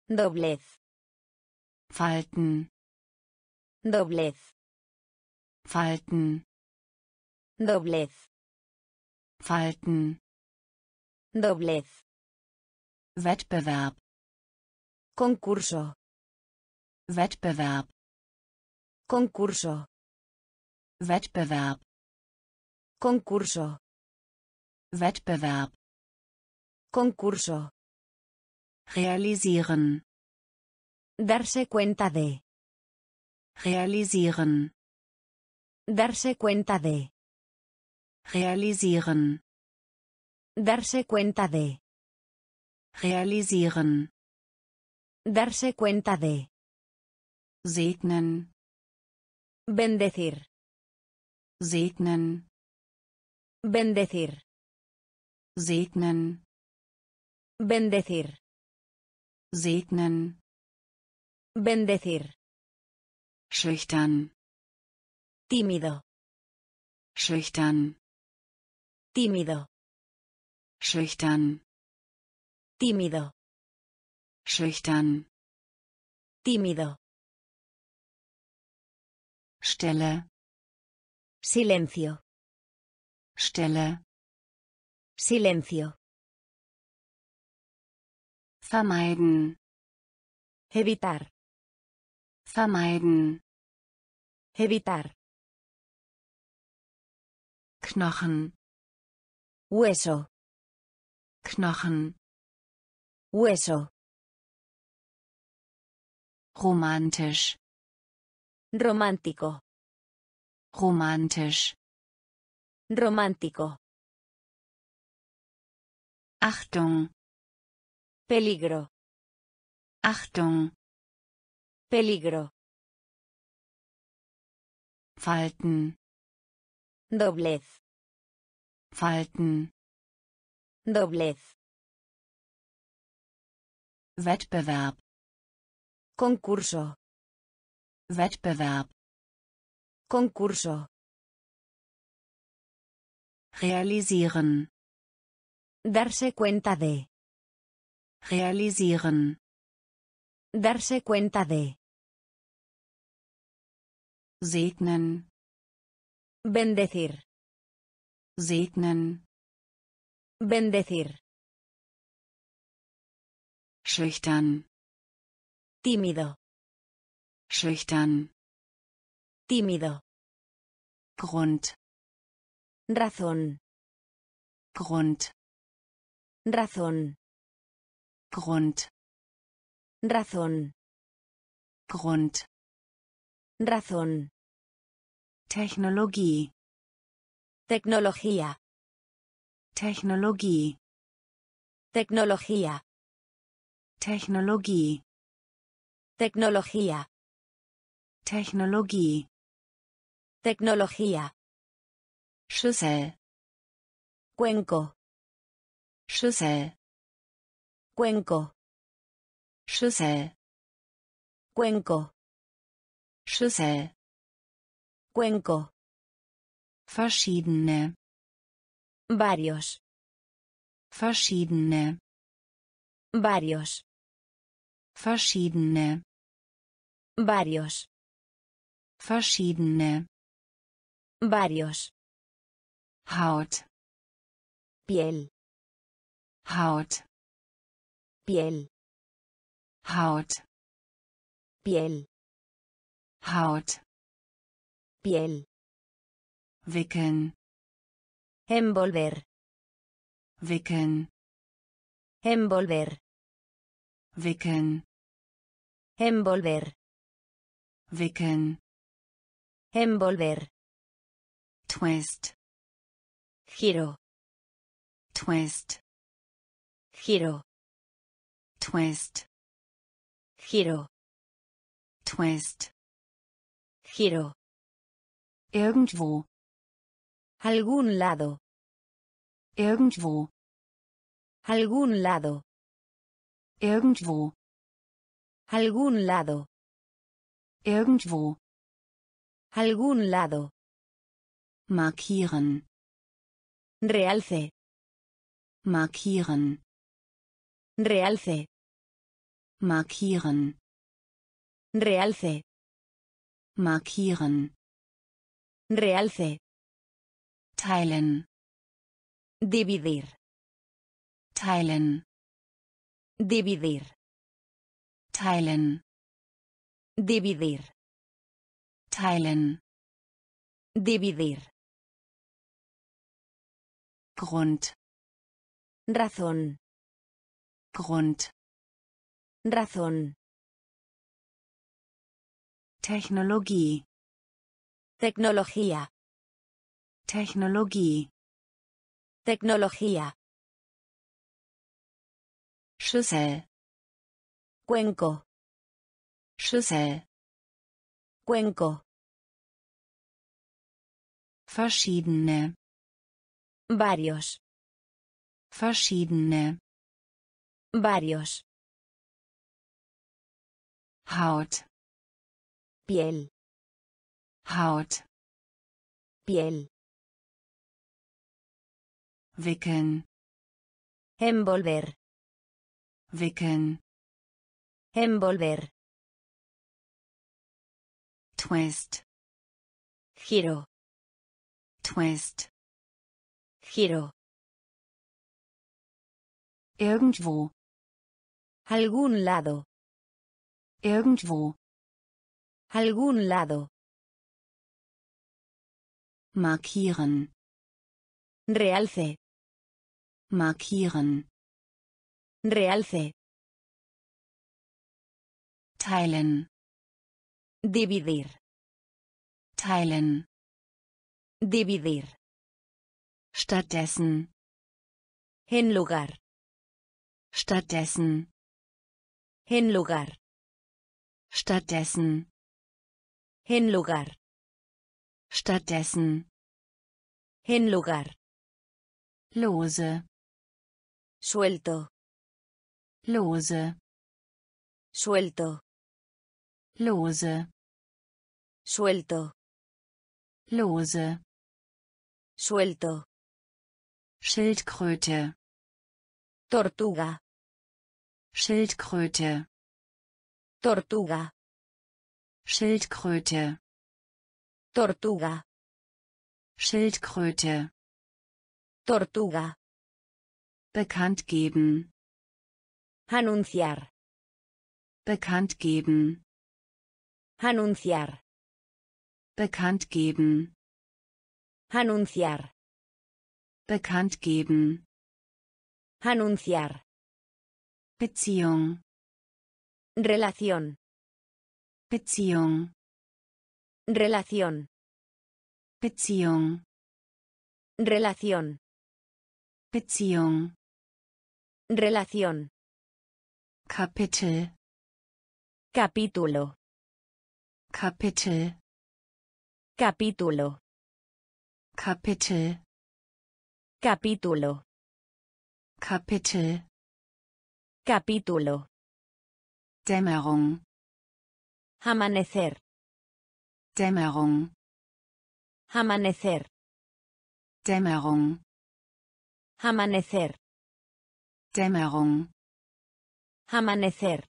Doblez. Falten Doblez. Falten Doblez. Falten Doblez. Wettbewerb Concurso. Wettbewerb Concurso. Wettbewerb Concurso. Wettbewerb Concurso. realisieren Darse cuenta de. realisieren Darse cuenta de. realisieren Darse cuenta de. realisieren Darse cuenta de. segnen Bendecir. Segnen Bendecir. segnen Bendecir. segnen Bendecir. schüchtern Tímido. schüchtern Tímido. schüchtern Tímido. schüchtern Tímido. Stelle Silencio. Stelle Silencio. vermeiden Evitar. Vermeiden. Evitar. Knochen. Hueso. Knochen. Hueso. Romantisch. Romántico. Romantisch. Romántico. Achtung. Peligro. Achtung. Peligro. Falten. Doblez. Falten. Doblez. Wettbewerb. Concurso. Wettbewerb. Concurso. Realisieren. Darse cuenta de. Realisieren. Darse cuenta de. Segnen. Bendecir. Segnen. Bendecir. Schüchtern. Tímido. Schüchtern. Tímido. Grund. Razón. Grund. Razón. Grund. Razón. Grund. Razón. Technologie. Tecnología. Technologie. Tecnología. Technologie. Tecnología. Technologie. Tecnología. Schüssel. Cuenco. Schüssel. Cuenco. Schüssel. Cuenco. Schüssel. Cuenco. Verschiedene. Varios. Verschiedene. Varios. Verschiedene. Varios. Verschiedene. Varios. Haut. Piel. Haut. Piel. Haut. Piel. Haut. Piel. Wickeln. Envolver. Wickeln. Envolver. Wickeln. Envolver. Wickeln. Envolver. Twist. Giro. Twist. Giro. Twist. Giro. Twist. Giro. Irgendwo. Algún lado. Irgendwo. Algún lado. Irgendwo. Algún lado. Irgendwo. Algún lado. Markieren. Realce. Markieren. Realce. Markieren. Realce. Markieren. Realce. Teilen. Dividir. Teilen. Dividir. Teilen. Dividir. Teilen. Dividir. Grund. Razón. Grund. Razón. Technologie. Tecnología. Technologie. Tecnología. Schüssel. Cuenco. Schüssel. Cuenco. Verschiedene. Varios. Verschiedene. Varios. Haut. Piel. Haut. Piel. Wickeln. Envolver. Wickeln. Envolver. Twist. Giro. Twist. Giro. Irgendwo. Algún lado. Irgendwo. Algún lado. Markieren. Realce. Markieren. Realce. Teilen. Dividir. Teilen. Dividir. Stattdessen. En lugar. Stattdessen. En lugar. Stattdessen. En lugar. Stattdessen. En lugar. Lose. Suelto. Lose. Suelto. Lose. Suelto. Lose. Suelto. Schildkröte. Tortuga. Schildkröte. Tortuga. Schildkröte. Tortuga. Schildkröte. Tortuga. Bekannt geben. Anunciar. Bekannt geben. Anunciar. Bekannt geben. Anunciar. Bekannt geben. Anunciar. Beziehung. Relación. Beziehung. Relación. Beziehung. Relación. Beziehung. Relación. Kapitel. Capítulo. Kapitel. Capítulo. Kapitel. Capítulo. Kapitel. Capítulo. Dämmerung. Amanecer. Dämmerung. Amanecer. Dämmerung. Amanecer. Dämmerung. Amanecer.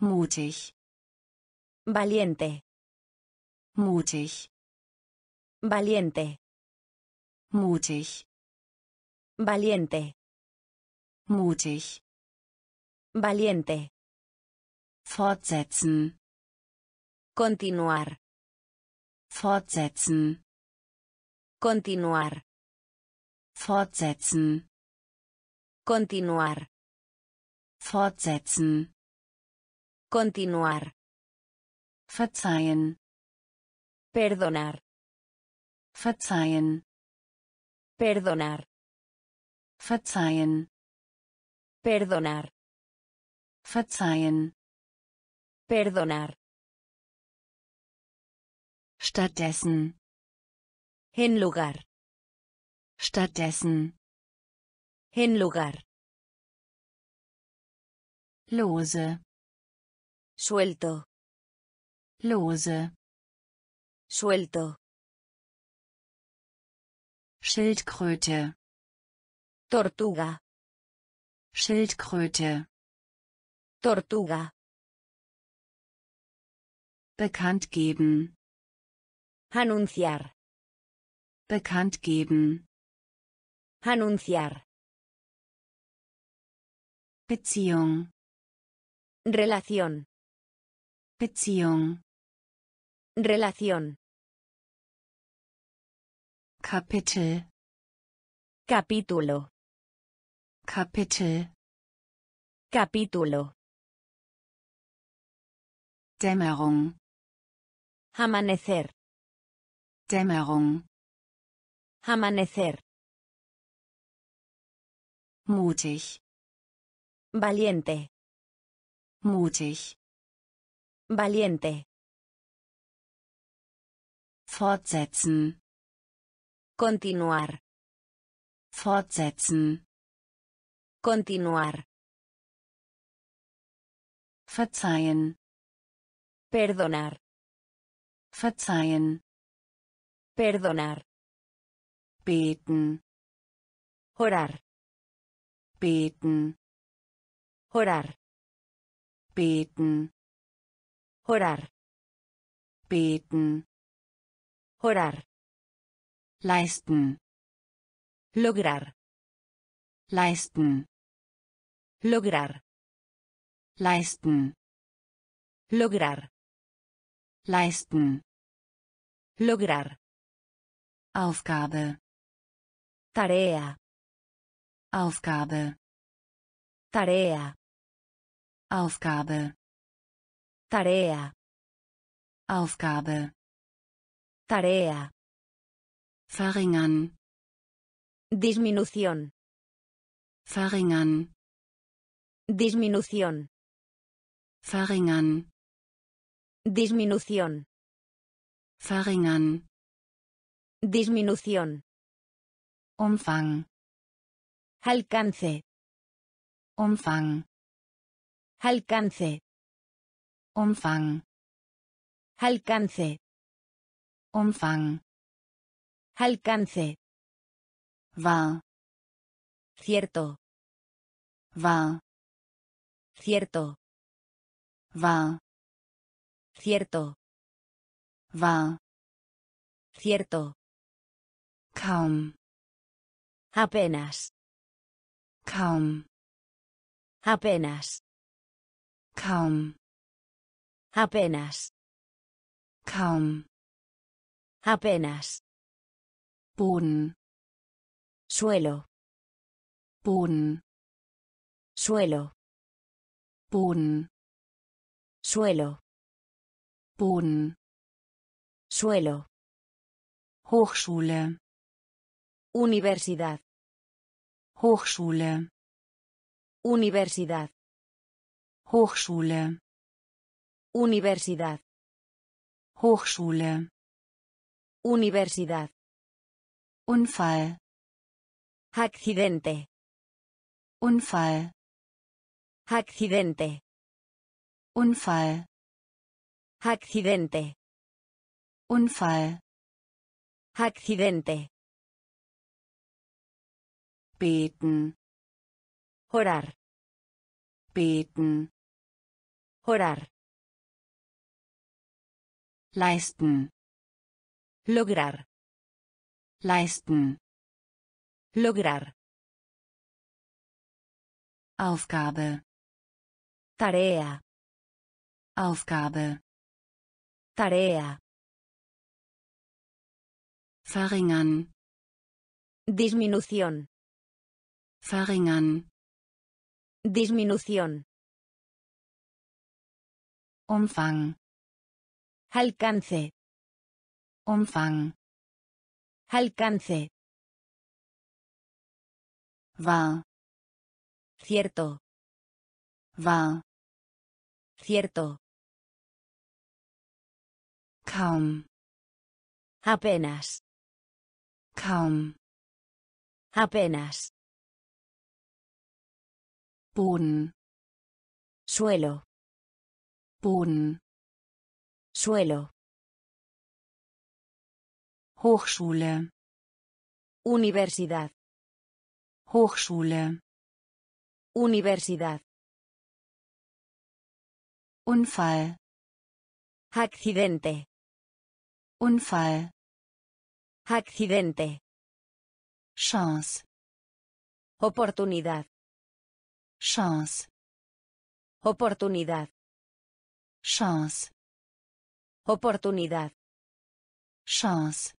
Mutig. Valiente. Mutig. Valiente. Mutig. Valiente. Mutig. Valiente. Fortsetzen. Continuar. Fortsetzen. Continuar. Fortsetzen. Continuar. Fortsetzen. Continuar. Verzeihen. Perdonar. Verzeihen. Perdonar. Verzeihen. Perdonar. Verzeihen. Perdonar. Stattdessen. En lugar. Stattdessen. En lugar. Lose. Suelto. Lose. Suelto. Schildkröte. Tortuga. Schildkröte. Tortuga. Bekannt geben. Anunciar. Bekannt geben. Anunciar. Beziehung. Relación. Beziehung. Relación. Kapitel. Capítulo. Kapitel. Capítulo. Dämmerung. Amanecer. Dämmerung. Amanecer. Mutig. Valiente. Mutig. Valiente. Fortsetzen. Continuar. Fortsetzen. Continuar. Verzeihen. Perdonar. Verzeihen. Perdonar. Beten. Orar. Beten. Orar. Beten. Orar. Beten. Orar. Leisten. Lograr. Leisten. Lograr. Leisten. Lograr. leisten, lograr, Aufgabe, tarea, Aufgabe, tarea, Aufgabe, tarea, Aufgabe, tarea, verringern, disminución, verringern, disminución, verringern, disminución, verringern, disminución, Umfang, alcance, Umfang, alcance, Umfang, alcance, Umfang, alcance, wahr, cierto, wahr, cierto, wahr, cierto, wahr, cierto, kaum, apenas, kaum, apenas, kaum, apenas, kaum, apenas, Boden, suelo, Boden, suelo, Boden, suelo, Boden, suelo, Hochschule, universidad, Hochschule, universidad, Hochschule, universidad, Hochschule, universidad, Unfall, accidente, Unfall, accidente, Unfall, accidente, Unfall, accidente, beten, orar, beten, orar, leisten, lograr, leisten, lograr, Aufgabe, tarea, Aufgabe, tarea, verringern, disminución, verringern, disminución, Umfang, alcance, Umfang, alcance, wahr, cierto, wahr, cierto, kaum, apenas, kaum, apenas, Boden, suelo, Boden, suelo, Hochschule, universidad, Hochschule, universidad, Unfall, accidente, Unfall, accidente, Chance, oportunidad, Chance, oportunidad, Chance, oportunidad, Chance,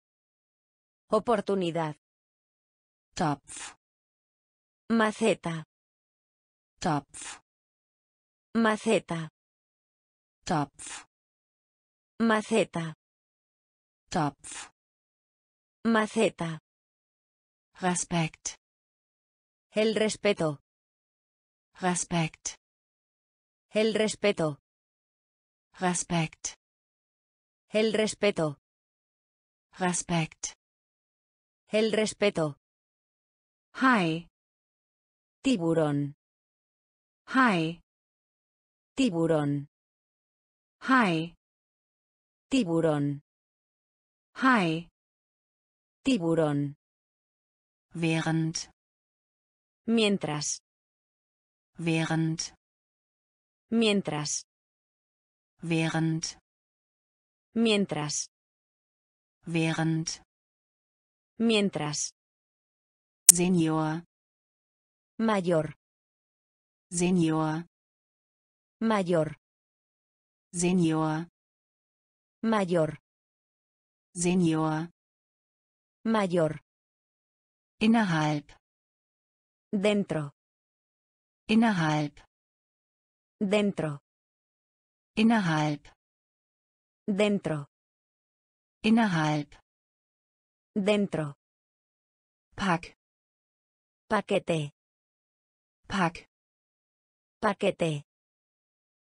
oportunidad, Topf, maceta, Topf, maceta, Topf, maceta, Topf, maceta, Respekt, el respeto, Respekt, el respeto, Respekt, el respeto, Respekt, el respeto, Hai, tiburón, Hai, tiburón, Hai, tiburón, Hai, tiburón, während, mientras, während, mientras, während, mientras, während, mientras, Senior, mayor, Senior, mayor, Senior, Mayor. Senior. Mayor. Innerhalb. Dentro. Innerhalb. Dentro. Innerhalb. Dentro. Innerhalb. Dentro. Pack. Paquete. Pack. Paquete.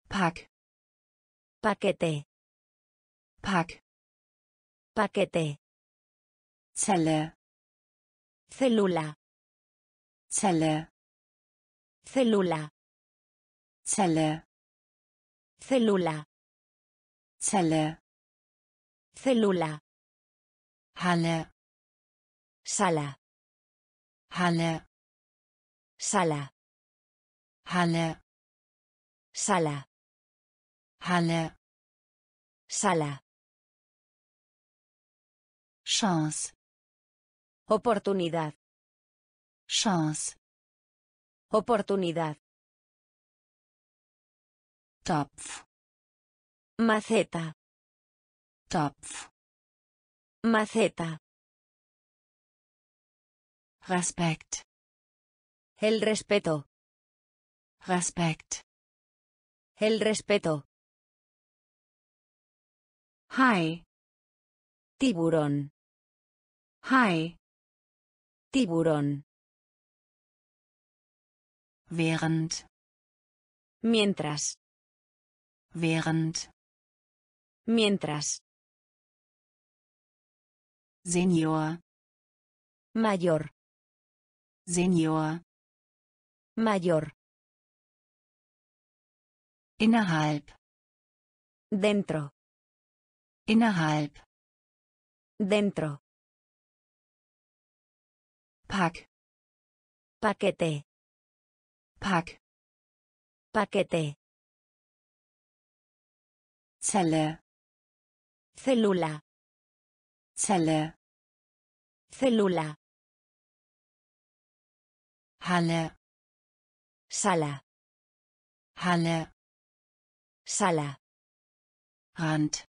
Pack. Paquete. Pack. Paquete. Zelle. Célula. Zelle. Célula. Zelle. Célula. Zelle. Célula. Halle. Sala. Halle. Sala. Halle. Sala. Halle. Sala. Chance. Oportunidad. Chance. Oportunidad. Topf. Maceta. Topf. Maceta. Respekt. El respeto. Respekt. El respeto. Hai. Tiburón. Hai. Tiburón. Während. Mientras. Während. Mientras. Senior. Mayor. Senior. Mayor. Innerhalb. Dentro. Innerhalb. Dentro. Pack. Paquete. Pack. Paquete. Zelle. Célula. Zelle. Célula. Halle. Sala. Halle. Sala. Rand.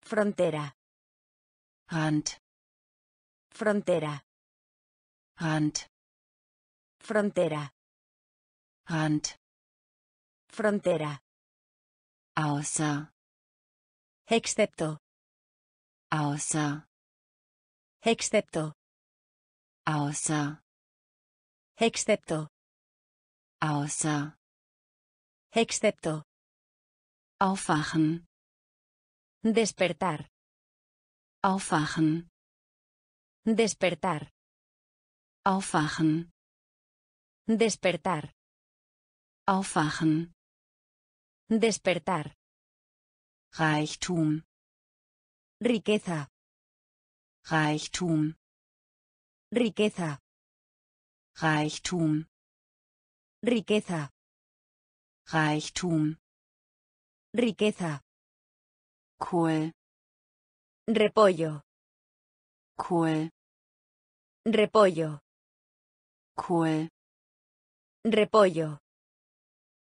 Frontera. Rand. Frontera. Rand. Frontera. Rand. Frontera. Außer. Excepto. Außer. Excepto. Außer. Excepto. Außer. Excepto. Aufwachen. Despertar. Aufwachen. Despertar. Aufwachen. Despertar. Aufwachen. Despertar. Reichtum. Riqueza. Reichtum. Riqueza. Reichtum. Riqueza. Reichtum. Riqueza. Kohl. Repollo. Kohl. Repollo. Kohl. Repollo.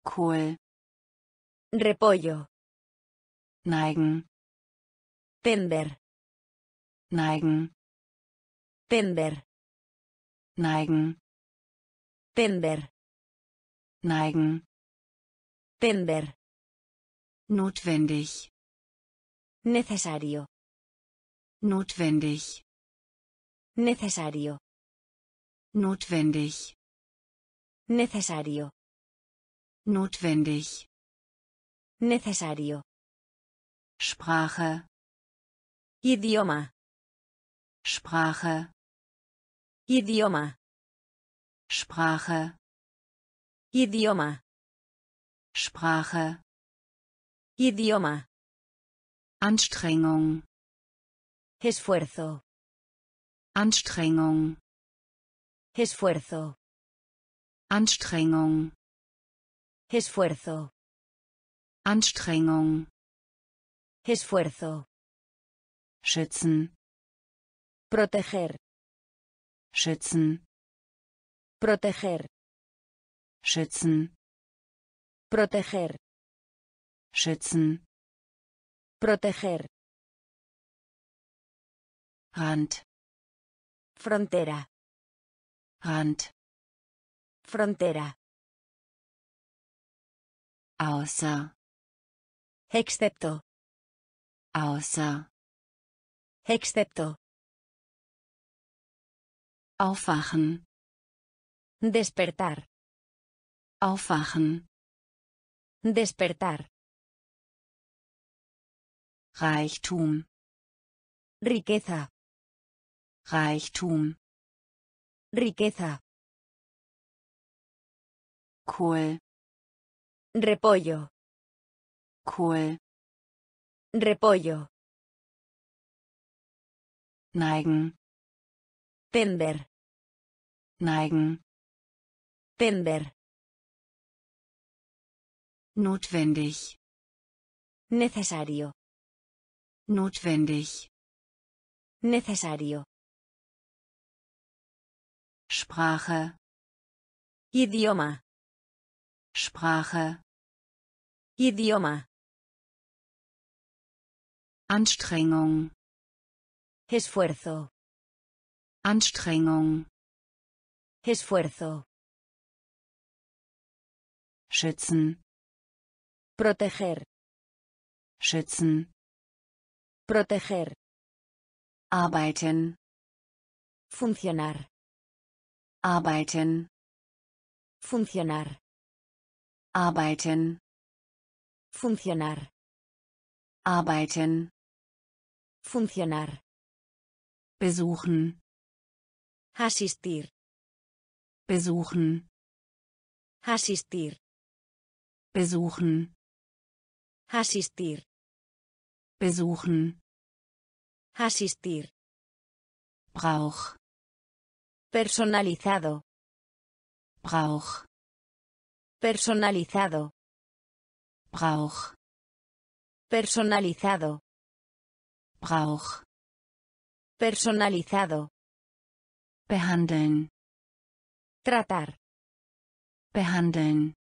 Kohl. Repollo. Neigen. Tender. Neigen. Tender. Neigen. Tender. Neigen. Tender. Notwendig. Necesario. Notwendig. Necesario. Notwendig. Necesario. Notwendig. Necesario. Sprache. Idioma. Sprache. Idioma. Sprache. Idioma. Sprache. Idioma. Anstrengung. Esfuerzo. Anstrengung. Esfuerzo. Anstrengung. Esfuerzo. Anstrengung. Esfuerzo. Schützen. Proteger. Schützen. Proteger. Schützen. Proteger. Schützen. Proteger. Rand, Frontera. Rand, Frontera. außer, Excepto. außer, Excepto. aufwachen, Despertar. aufwachen, Despertar. Reichtum, Riqueza. Reichtum, Riqueza. Kohl, Repollo. Kohl, Repollo. neigen, Tender. neigen, Tender. notwendig, Necesario. notwendig, Necesario. Sprache, Idioma. Sprache, Idioma. Anstrengung, Esfuerzo. Anstrengung, Esfuerzo. Schützen, Proteger. schützen, Proteger. arbeiten, Funcionar. arbeiten, Funcionar. arbeiten, Funcionar. arbeiten, Funcionar. besuchen, Asistir. besuchen, Asistir. Besuchen, Asistir. besuchen, Asistir. Brauch, Personalizado. Brauch, Personalizado. Brauch, Personalizado. Brauch, Personalizado. behandeln, Tratar. behandeln,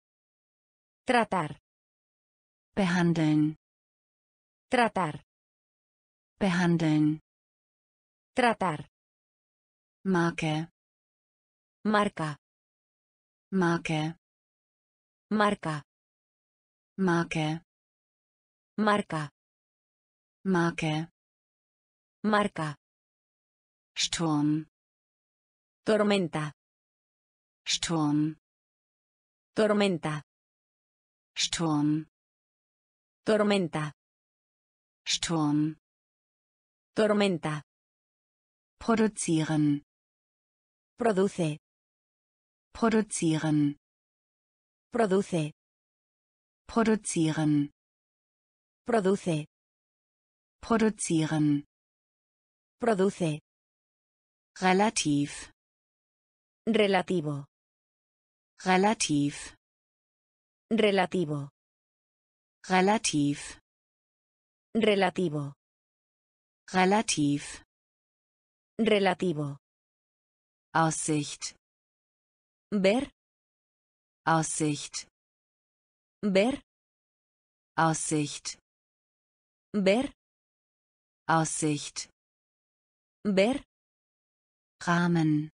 Tratar. behandeln, Tratar. behandeln, Tratar. Marke, Marca. Marke, Marca. Marke, Marca. Marke, Marca. Sturm, Tormenta. Sturm, Tormenta. Sturm, Tormenta. Sturm, Tormenta. produzieren, Produce. produzieren, Produce. produzieren, Produce. produzieren, Produce. relativ, Relativo. relativ, Relativo. relativ, Relativo. relativ, Relativo. Aussicht, Ver. Aussicht, Ver. Aussicht, Ver. Aussicht, Ver. Rahmen,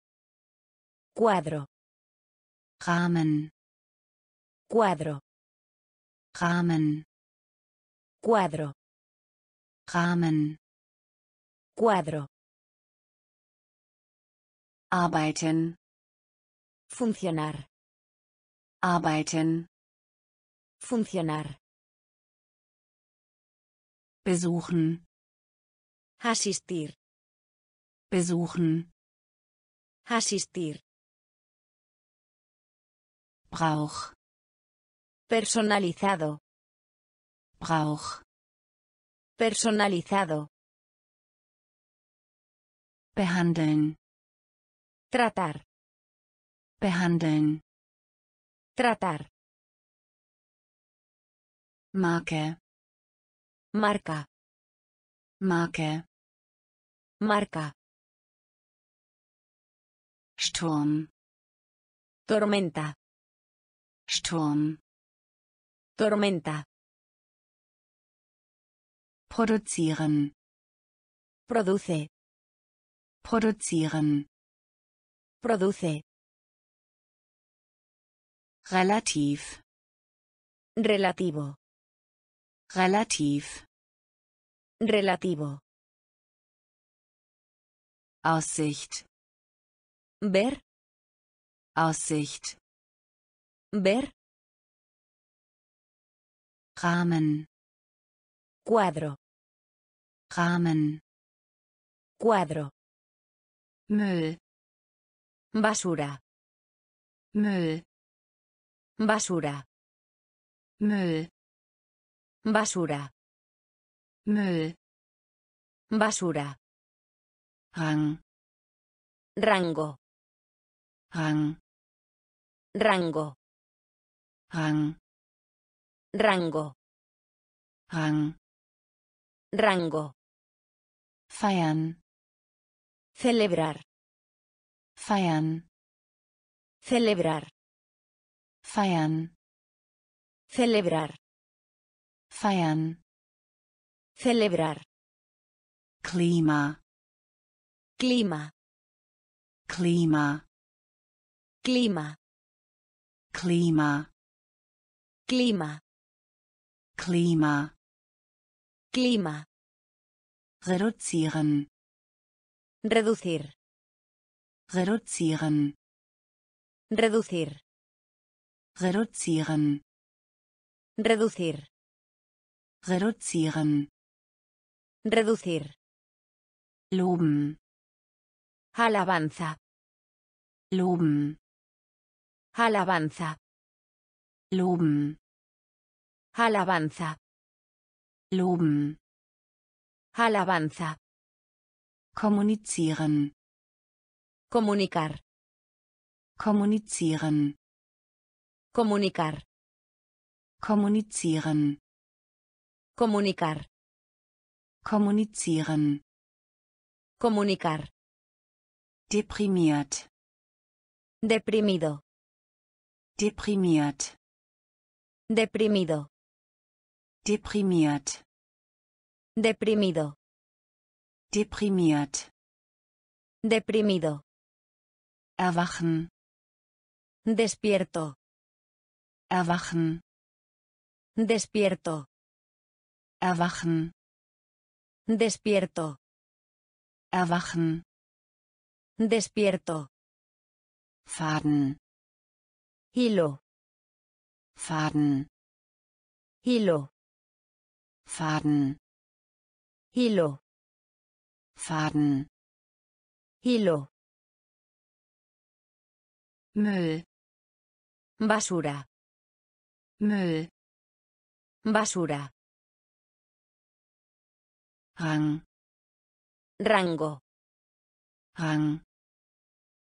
Cuadro. Rahmen, Cuadro. Rahmen, Cuadro. Rahmen, Cuadro. arbeiten, Funcionar. arbeiten, Funcionar. besuchen, Asistir. besuchen, Asistir. Brauch, Personalizado. Brauch, Personalizado. behandeln, Tratar. behandeln, Tratar. Marke, Marca. Marke, Marca. Sturm, Tormenta. Sturm, Tormenta. Produzieren. Produce. Produzieren. Produce. Relativ. Relativo. Relativ. Relativo. Aussicht. Ver. Aussicht. Ver. Rahmen. Cuadro. Rahmen. Cuadro. Müll. Basura. Müll. Basura. Müll. Basura. Müll. Basura. Rang. Rango. Rang. Rango. Rang. Rango. Rang. Rango. Feiern. Celebrar. Feiern. Celebrar. Feiern. Celebrar. Feiern. Celebrar. Klima. Clima. Klima. Clima. Klima. Clima. Klima. Clima. Reduzieren. Reducir. Reduzieren. Reducir. Reduzieren. Reducir. Reduzieren. Reducir. Loben. Alabanza. Loben. Alabanza. Loben. Alabanza. Loben. Alabanza. Kommunizieren. Comunicar. Kommunizieren. Comunicar. Kommunizieren. Comunicar. Kommunizieren. Comunicar. Deprimiert. Deprimido. Deprimiert. Deprimido. Deprimiert. Deprimido. Deprimiert. Deprimido. Erwachen. Despierto. Erwachen. Despierto. Erwachen. Despierto. Erwachen. Despierto. Faden. Hilo. Faden. Hilo. Faden. Hilo. Faden. Hilo. Müll. Basura. Müll. Basura. Rang. Rango. Rang.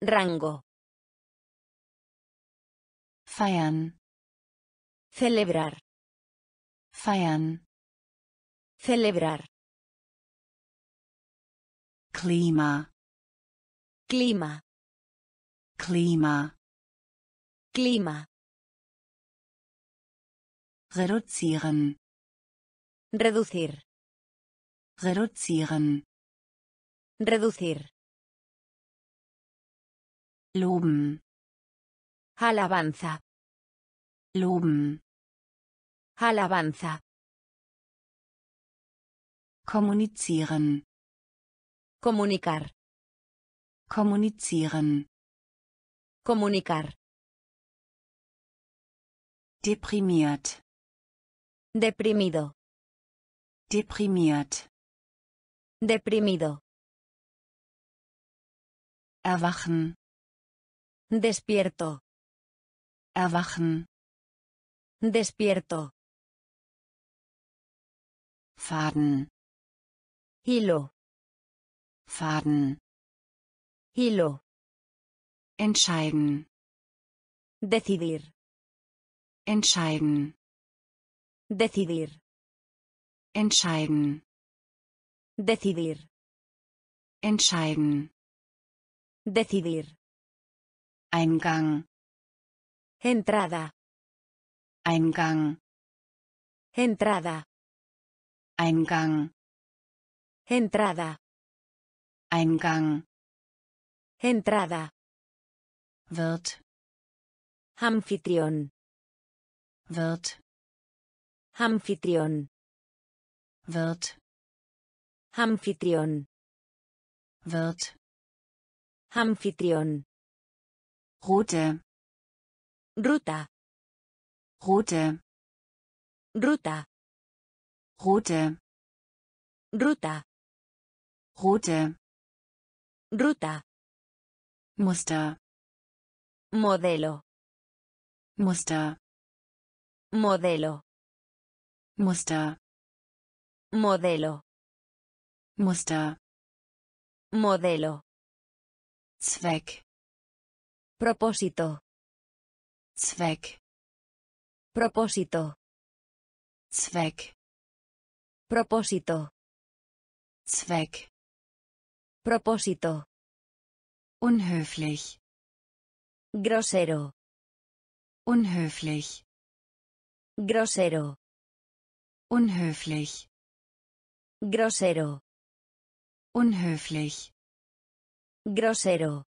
Rango. Feiern. Celebrar. Feiern. Celebrar. Klima. Clima. Klima. Clima. Reduzieren. Reducir. Reduzieren. Reducir. Loben. Alabanza. Loben. Alabanza. Kommunizieren. Comunicar. Kommunizieren. Comunicar. Deprimiert. Deprimido. Deprimiert. Deprimido. Erwachen. Despierto. Erwachen. Despierto. Faden. Hilo. Faden. Hilo. Entscheiden. Decidir. Entscheiden. Decidir. Entscheiden. Decidir. Entscheiden. Decidir. Eingang. Entrada. Eingang. Entrada. Eingang, Entrada. Eingang, Entrada. Wirt, Anfitrión. Wirt, Anfitrión. Wirt, Anfitrión. Wirt, Anfitrión. Route, Ruta. Route, Ruta. Route, Ruta. Route, Ruta. Muster, Modelo. Muster, Modelo. Muster, Modelo. Muster, Modelo. Zweck, Propósito. Zweck, Propósito. Zweck, Propósito. Zweck, Propósito. unhöflich, Grosero. unhöflich, Grosero. unhöflich, Grosero. unhöflich, Grosero.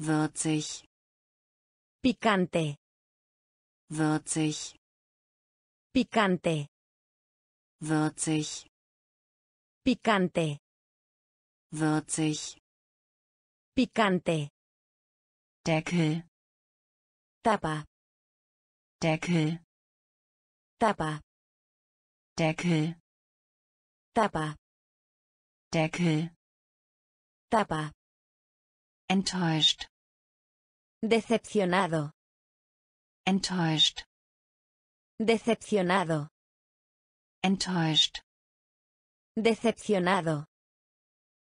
würzig, Picante. würzig, Picante. würzig, Picante. Würzig, Picante. Deckel, Tapa. Deckel, Tapa. Deckel, Tapa. Deckel, Tapa. enttäuscht, Decepcionado. enttäuscht, Decepcionado. enttäuscht, Decepcionado.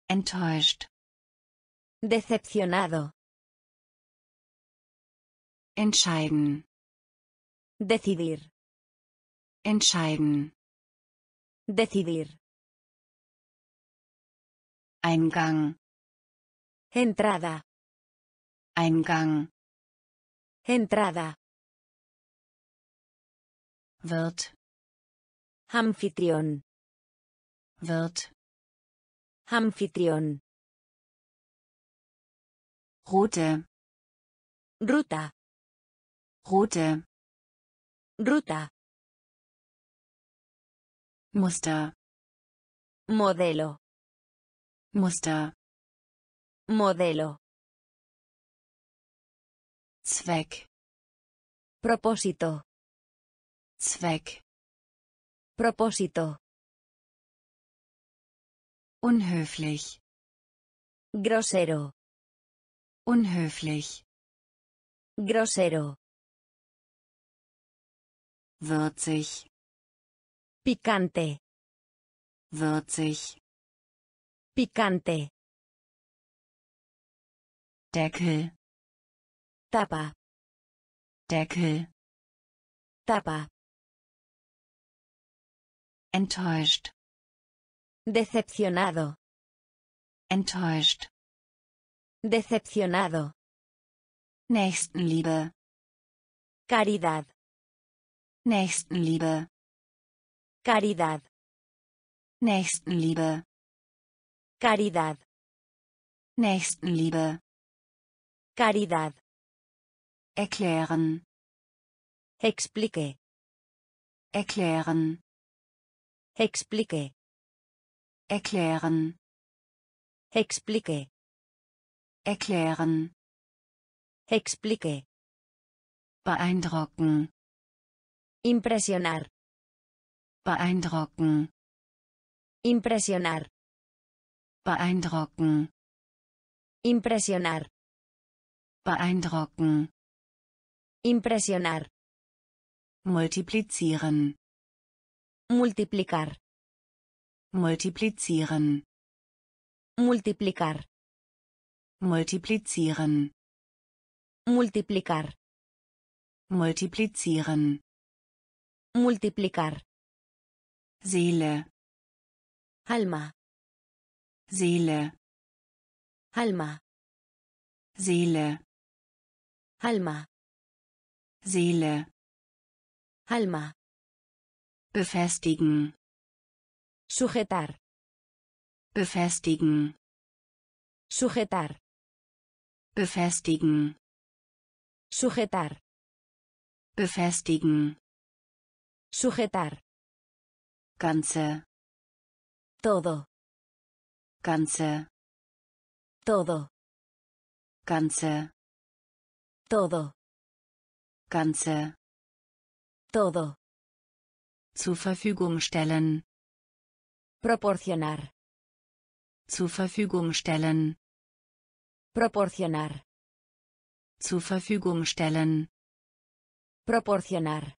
Enttäuscht, Decepcionado. entscheiden, Decidir. entscheiden, Decidir. Eingang, Entrada. Eingang, Entrada. Wirt, Anfitrión. Wirt, Anfitrión. Route, Ruta. Route, Ruta. Muster, Modelo. Muster, Modelo. Zweck, Propósito. Zweck, Propósito. Unhöflich, Grosero. unhöflich, Grosero. würzig, Picante. würzig, Picante. Deckel, Tapa. Deckel, Tapa. enttäuscht, Decepcionado. enttäuscht, Decepcionado. Nächstenliebe, Caridad. Nächstenliebe, Caridad. Nächstenliebe, Caridad. Nächstenliebe, Caridad. erklären, Explique. erklären, Explique. Erklären, Explique. erklären, Explique. beeindrucken, Impresionar. beeindrucken, Impresionar. beeindrucken, Impresionar. beeindrucken, Impresionar. multiplizieren, Multiplicar. Multiplizieren, Multiplicar. multiplizieren, Multiplicar. multiplizieren, Multiplicar. Seele, Alma. Seele, Alma. Seele, Alma. Seele, Alma. befestigen, Sujetar. Befestigen. Sujetar. Befestigen. Sujetar. Befestigen. Sujetar. Ganze. Todo. Ganze. Todo. Ganze. Todo. Ganze. Todo. Zur Verfügung stellen. Proporcionar. Zur Verfügung stellen. Proporcionar. Zur Verfügung stellen. Proporcionar.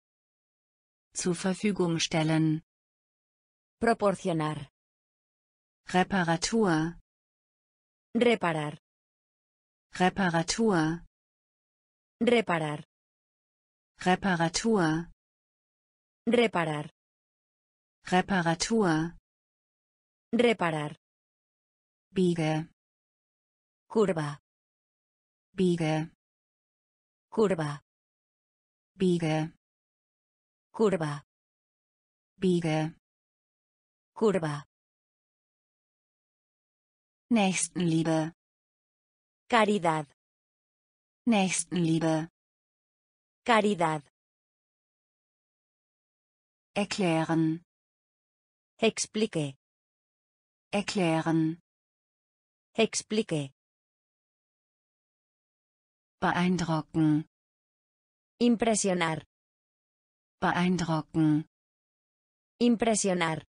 Zur Verfügung stellen. Proporcionar. Reparatur. Reparar. Reparatur. Reparar. Reparatur. Reparar. Reparatur. Reparar. Biege. Curva. Biege. Curva. Biege. Curva. Biege. Curva. Nächstenliebe. Caridad. Nächstenliebe. Caridad. Erklären. Explique. Erklären. Explique. Beeindrucken. Impresionar. Beeindrucken. Impresionar.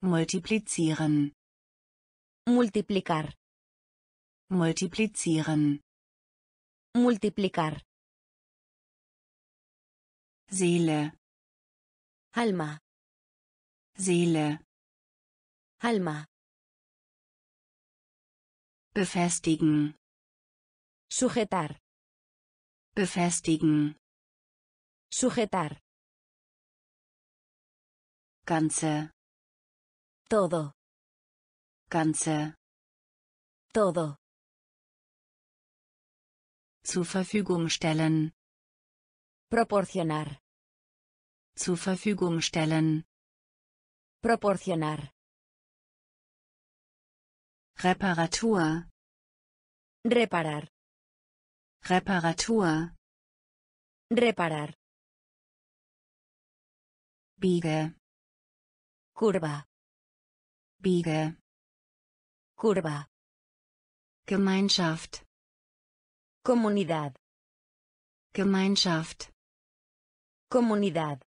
Multiplizieren. Multiplicar. Multiplizieren. Multiplicar. Seele. Alma. Seele. Alma. Befestigen. Sujetar. Befestigen. Sujetar. Ganze. Todo. Ganze. Todo. Zur Verfügung stellen. Proporcionar. Zur Verfügung stellen. Proporcionar. Reparatur. Reparar. Reparatur. Reparar. Biege. Curva. Biege. Curva. Gemeinschaft. Comunidad. Gemeinschaft. Comunidad.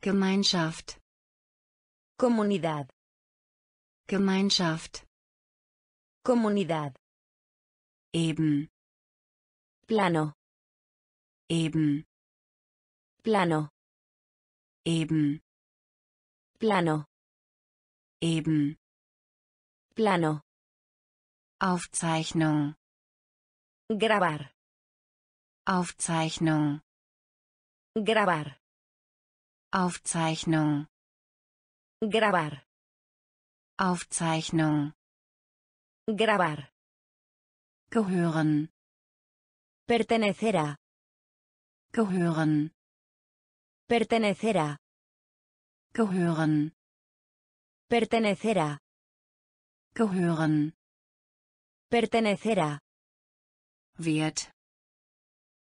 Gemeinschaft. Comunidad. Gemeinschaft. Comunidad. Eben. Plano. Eben. Plano. Eben. Plano. Eben. Plano. Aufzeichnung. Grabar. Aufzeichnung. Grabar. Aufzeichnung. Grabar. Aufzeichnung. Grabar. Gehören. Pertenecer a. Gehören. Pertenecer a. Gehören. Pertenecer a. Gehören. Pertenecer a. Wert.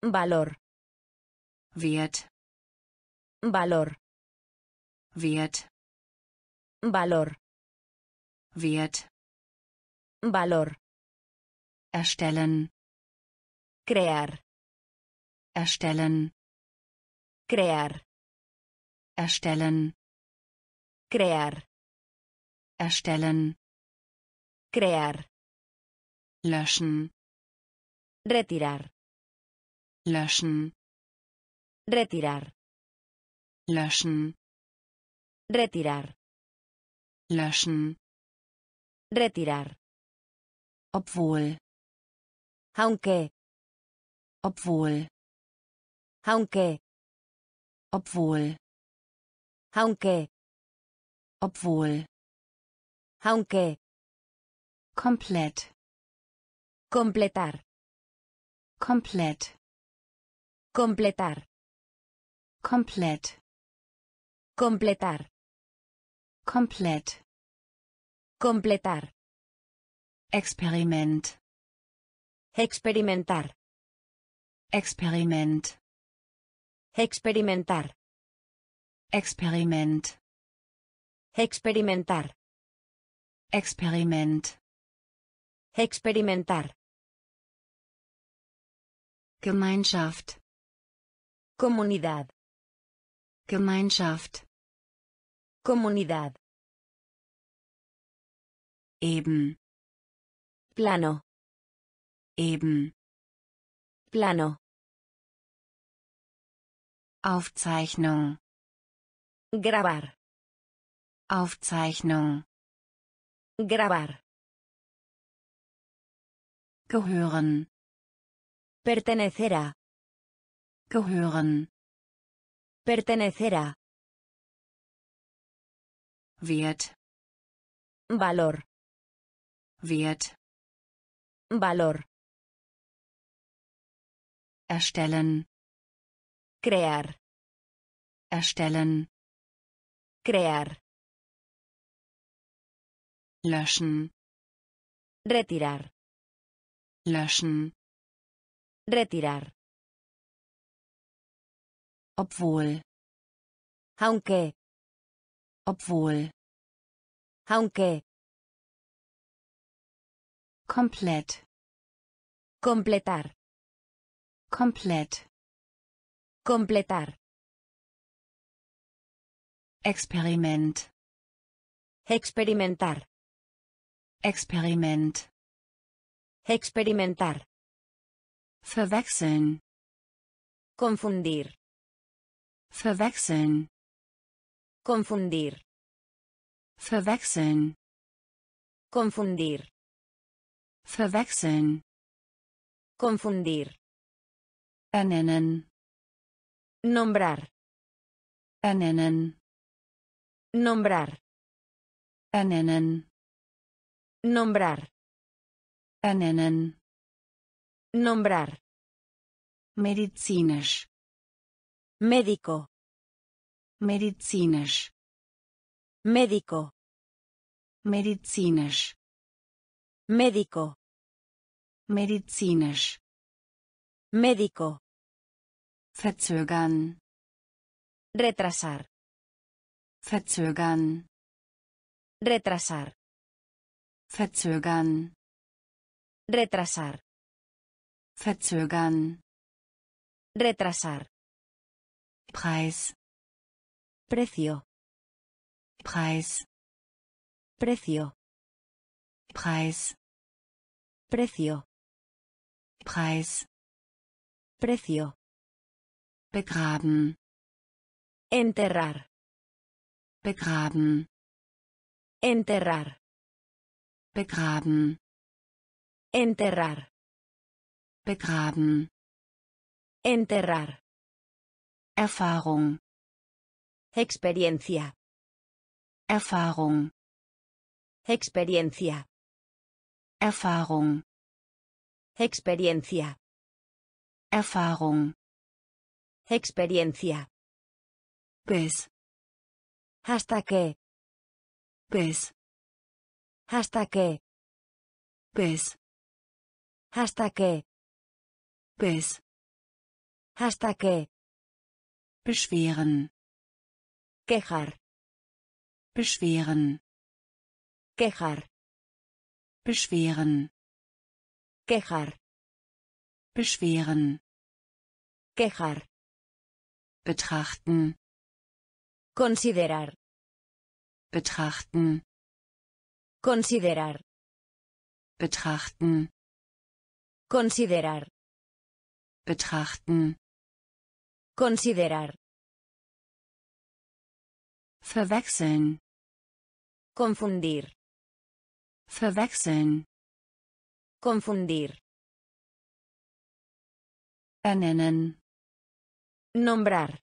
Valor. Wert. Valor. Wert. Valor. Wert. Valor. Erstellen. Crear. Erstellen. Crear. Erstellen. Crear. Erstellen. Crear. Löschen. Retirar. Löschen. Retirar. Löschen. Retirar. Löschen. Retirar. Obwohl. Aunque. Obwohl. Aunque. Obwohl. Aunque. Obwohl. Aunque. Komplett. Completar. Komplett. Completar. Komplett. Completar. Komplett. Completar. Experiment. Experimentar. Experiment. Experimentar. Experiment. Experimentar. Experiment. Experimentar. Gemeinschaft. Comunidad. Gemeinschaft. Comunidad. Eben. Plano. Eben. Plano. Aufzeichnung. Grabar. Aufzeichnung. Grabar. Gehören. Pertenecer a. Gehören. Pertenecer a. Wert. Valor. Wert. Valor. Erstellen. Crear. Erstellen. Crear. Löschen. Retirar. Löschen. Retirar. Obwohl. Aunque. Obwohl. Aunque. Komplett. Completar. Komplett. Completar. Experiment. Experimentar. Experiment. Experimentar. Verwechseln. Confundir. Verwechseln. Confundir. Verwechseln. Confundir. Verwechseln. Confundir. Ernennen. Nombrar. Ernennen. Nombrar. Ernennen. Nombrar. Ernennen. Nombrar. Medizinisch. Médico. Medizinisch. Médico. Medizinisch. Médico. Medizinisch. Médico. Verzögern. Retrasar. Verzögern. Retrasar. Verzögern. Retrasar. Verzögern. Retrasar. Preis. Precio. Preis. Precio. Preis. Precio. Preis. Precio. Begraben. Enterrar. Begraben. Enterrar. Begraben. Enterrar. Begraben. Enterrar. Erfahrung. Experiencia. Erfahrung. Experiencia. Erfahrung. Experiencia. Erfahrung. Experiencia. Bis. Hasta que. Bis. Hasta que. Bis. Hasta que. Bis. Hasta que. Beschweren. Quejar. Beschweren. Quejar. Beschweren. Quejar. Beschweren. Quejar. Betrachten. Considerar. Betrachten. Considerar. Betrachten. Considerar. Betrachten. Considerar. Verwechseln. Confundir. Verwechseln. Confundir. Ernennen. Nombrar.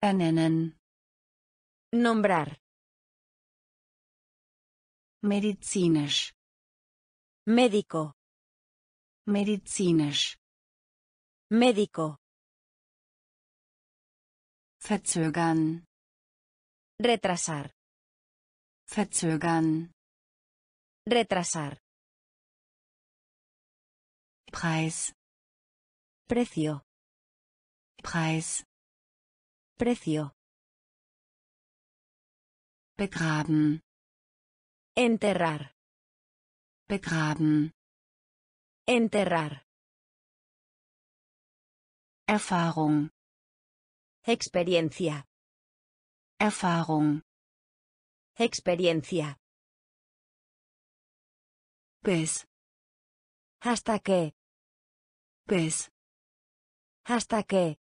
Ernennen. Nombrar. Medizinisch. Médico. Medizinisch. Médico. Verzögern. Retrasar. Verzögern. Retrasar. Preis. Precio. Preis. Precio. Begraben. Enterrar. Begraben. Enterrar. Erfahrung. Experiencia. Erfahrung. Experiencia. Bis. Hasta que. Bis. Hasta que.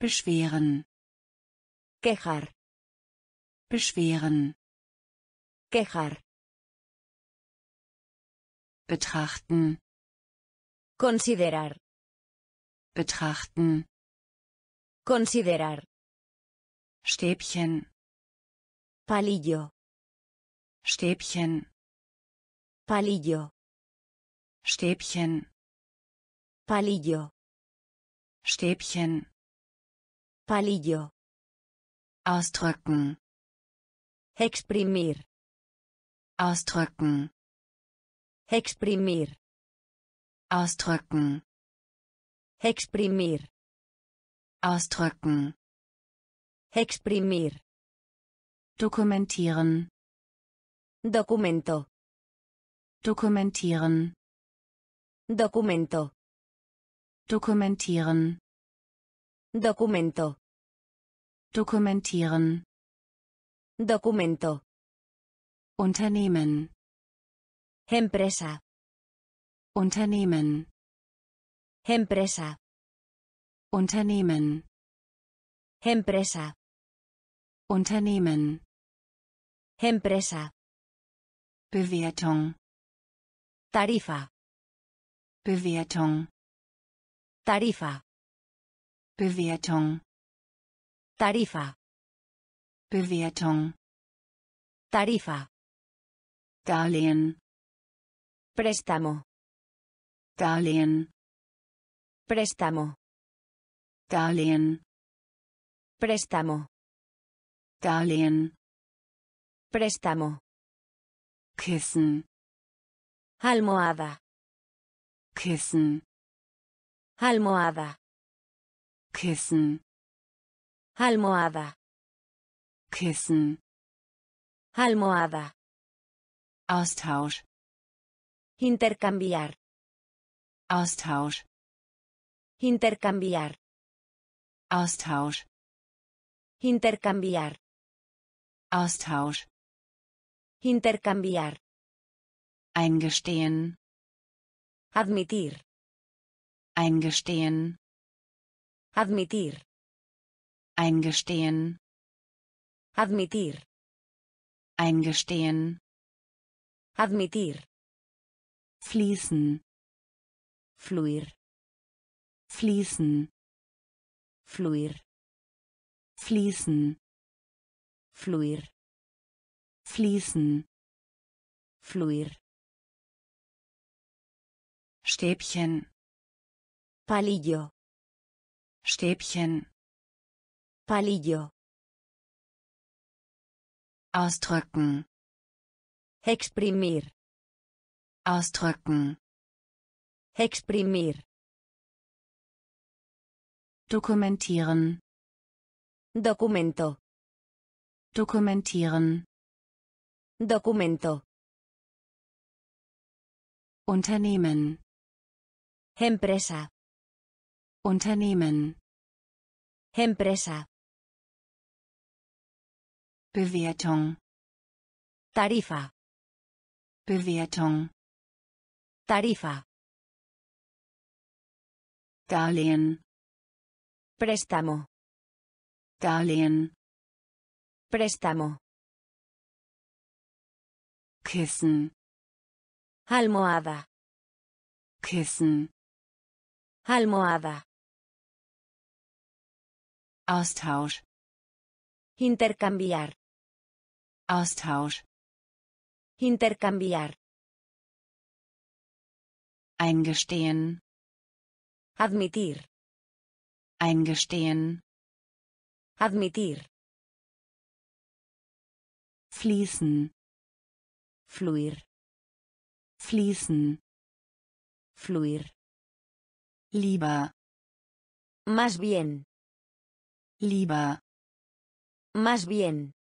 Beschweren. Quejar. Beschweren. Quejar. Betrachten. Considerar. Betrachten. Considerar. Stäbchen. Palillo. Stäbchen. Palillo. Stäbchen. Palillo. Stäbchen. Palillo. Ausdrücken. Exprimir. Ausdrücken. Exprimir. Ausdrücken. Exprimir. Ausdrücken. Exprimir. Dokumentieren. Documento. Dokumentieren. Documento. Dokumentieren. Documento. Dokumentieren. Documento. Unternehmen. Empresa. Unternehmen. Empresa. Unternehmen. Empresa. Unternehmen. Empresa. Bewertung. Tarifa. Bewertung. Tarifa. Bewertung. Tarifa. Bewertung. Tarifa. Darlehen. Préstamo. Darlehen. Préstamo. Darlehen. Préstamo. Darlehen. Préstamo. Kissen. Almohada. Kissen. Almohada. Kissen. Almohada. Kissen. Almohada. Austausch. Intercambiar. Austausch. Intercambiar. Austausch. Intercambiar. Austausch. Intercambiar. Eingestehen. Admitir. Eingestehen. Admitir. Eingestehen. Admitir. Eingestehen. Admitir. Fließen. Fluir. Fließen. Fluir. Fließen. Fluir. Fließen. Fluir. Stäbchen. Palillo. Stäbchen. Palillo. Ausdrücken. Exprimir. Ausdrücken. Exprimir. Dokumentieren. Documento. Dokumentieren. Documento. Unternehmen. Empresa. Unternehmen. Empresa. Bewertung. Tarifa. Bewertung. Tarifa. Darlehen. Préstamo. Darlehen. Préstamo. Kissen. Almohada. Kissen. Almohada. Austausch. Intercambiar. Austausch. Intercambiar. Eingestehen. Admitir. Eingestehen. Admitir. fließen Fluir. fließen Fluir. Lieber Más bien. lieber Más bien.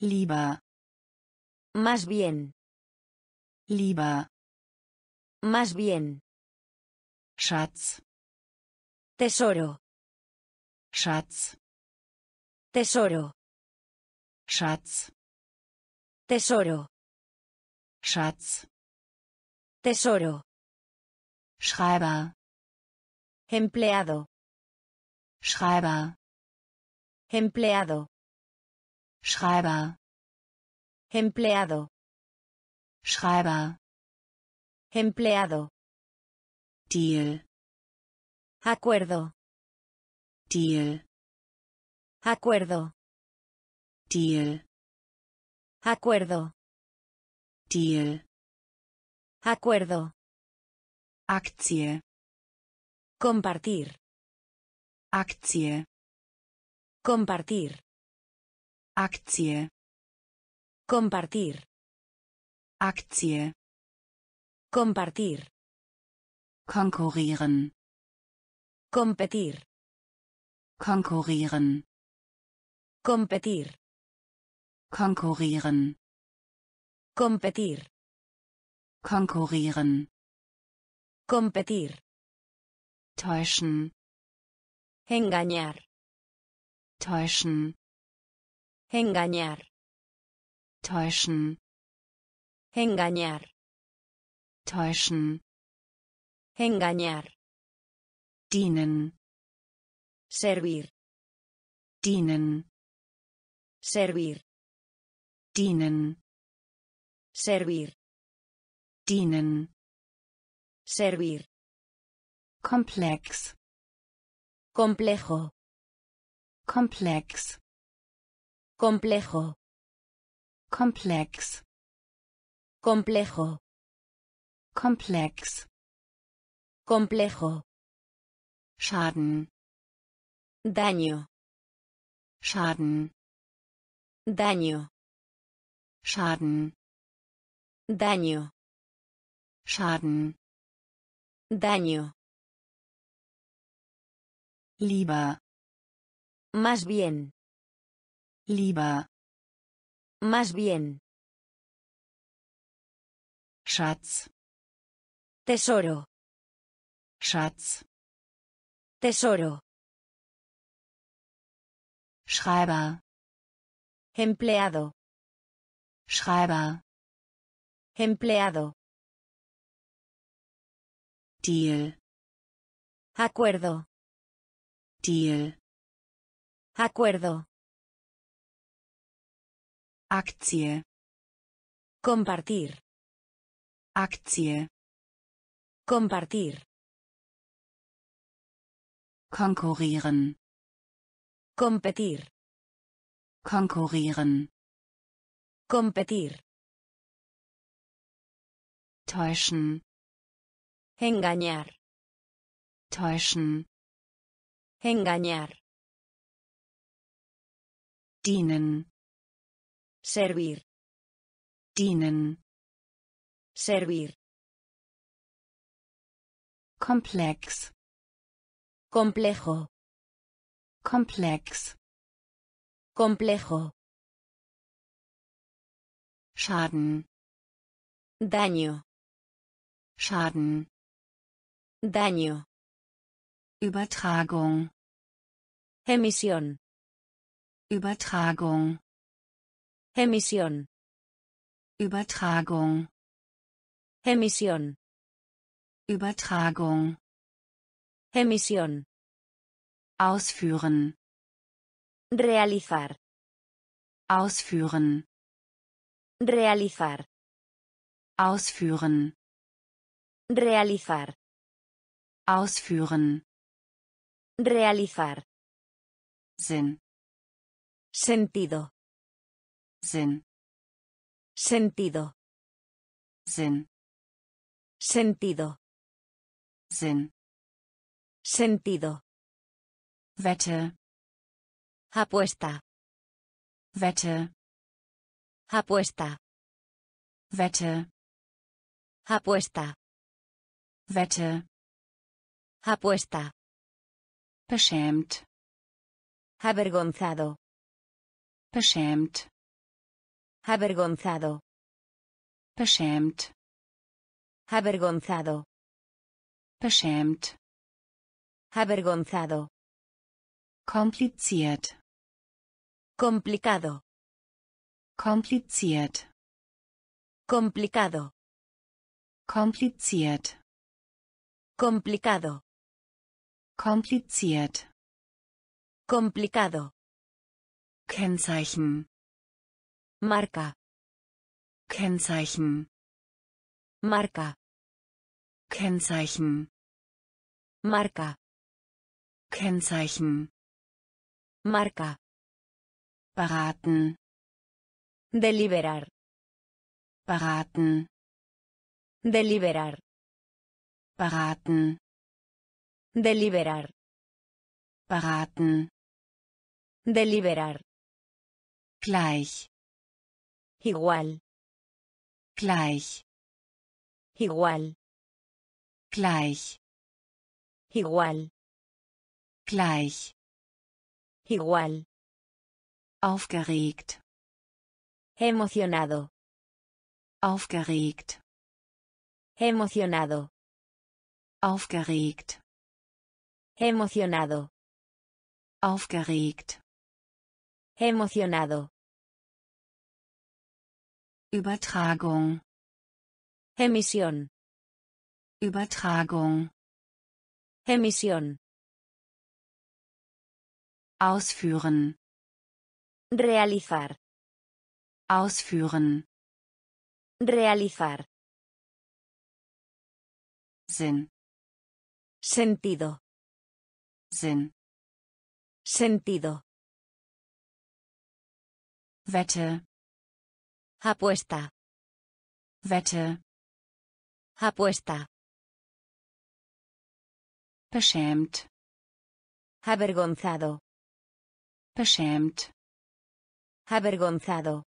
lieber Más bien. lieber Más bien. Schatz Tesoro. Schatz Tesoro. Schatz Tesoro. Schatz Tesoro. Schreiber Empleado. Schreiber Empleado. Schreiber Empleado. Schreiber Empleado. Deal Acuerdo. Deal Acuerdo. Deal Acuerdo. Deal Acuerdo. Aktie Compartir. Aktie Compartir. Aktie Compartir. Aktie Compartir. konkurrieren Competir. konkurrieren Competir. konkurrieren Competir. konkurrieren Competir. Täuschen Engañar. täuschen Engañar. täuschen Engañar. täuschen Engañar. dienen Servir. dienen Servir. dienen Servir. dienen Servir. Komplex Complejo. komplex Complejo. komplex Complejo. komplex Complejo. Schaden Daño. Schaden Daño. Schaden Daño. Schaden Daño. Lieber Más bien. lieber Más bien. Schatz Tesoro. Schatz Tesoro. Schreiber Empleado. Schreiber Empleado. Deal Acuerdo. Deal Acuerdo. Aktie Compartir. Aktie Compartir. konkurrieren Competir. konkurrieren Competir. täuschen Engañar. täuschen Engañar. dienen Servir. dienen Servir. komplex Complejo. komplex Complejo. Schaden Daño. Schaden Daño. Übertragung Emisión. Übertragung Emisión. Übertragung Emisión. Übertragung Emisión. ausführen Realizar. ausführen Realizar. ausführen Realizar. ausführen Realizar. Sinn Sentido. Sinn Sentido. Sinn Sentido. Sinn Sentido. Wette Apuesta. Wette, Apuesta. Wette, Apuesta. Wette, Apuesta. Beschämt, Avergonzado. beschämt, Avergonzado. beschämt, Avergonzado. beschämt, Avergonzado. kompliziert, Complicado. kompliziert, Complicado. kompliziert, Complicado. Kompliziert, Complicado. Kennzeichen, Marca. Kennzeichen, Marca. Kennzeichen, Marca. Kennzeichen, Marca. beraten, Deliberar. beraten, Deliberar. beraten, Deliberar. beraten, Deliberar. gleich, Igual. gleich, Igual. gleich, Igual. gleich, Igual. aufgeregt, Emocionado. aufgeregt, Emocionado. aufgeregt, Emocionado. aufgeregt, Emocionado. Übertragung, Emisión. Übertragung, Emisión. ausführen, Realizar. ausführen, Realizar. Sinn, Sentido. Sinn, Sentido. Wette, Apuesta. Wette, Apuesta. beschämt, Avergonzado. beschämt, Avergonzado.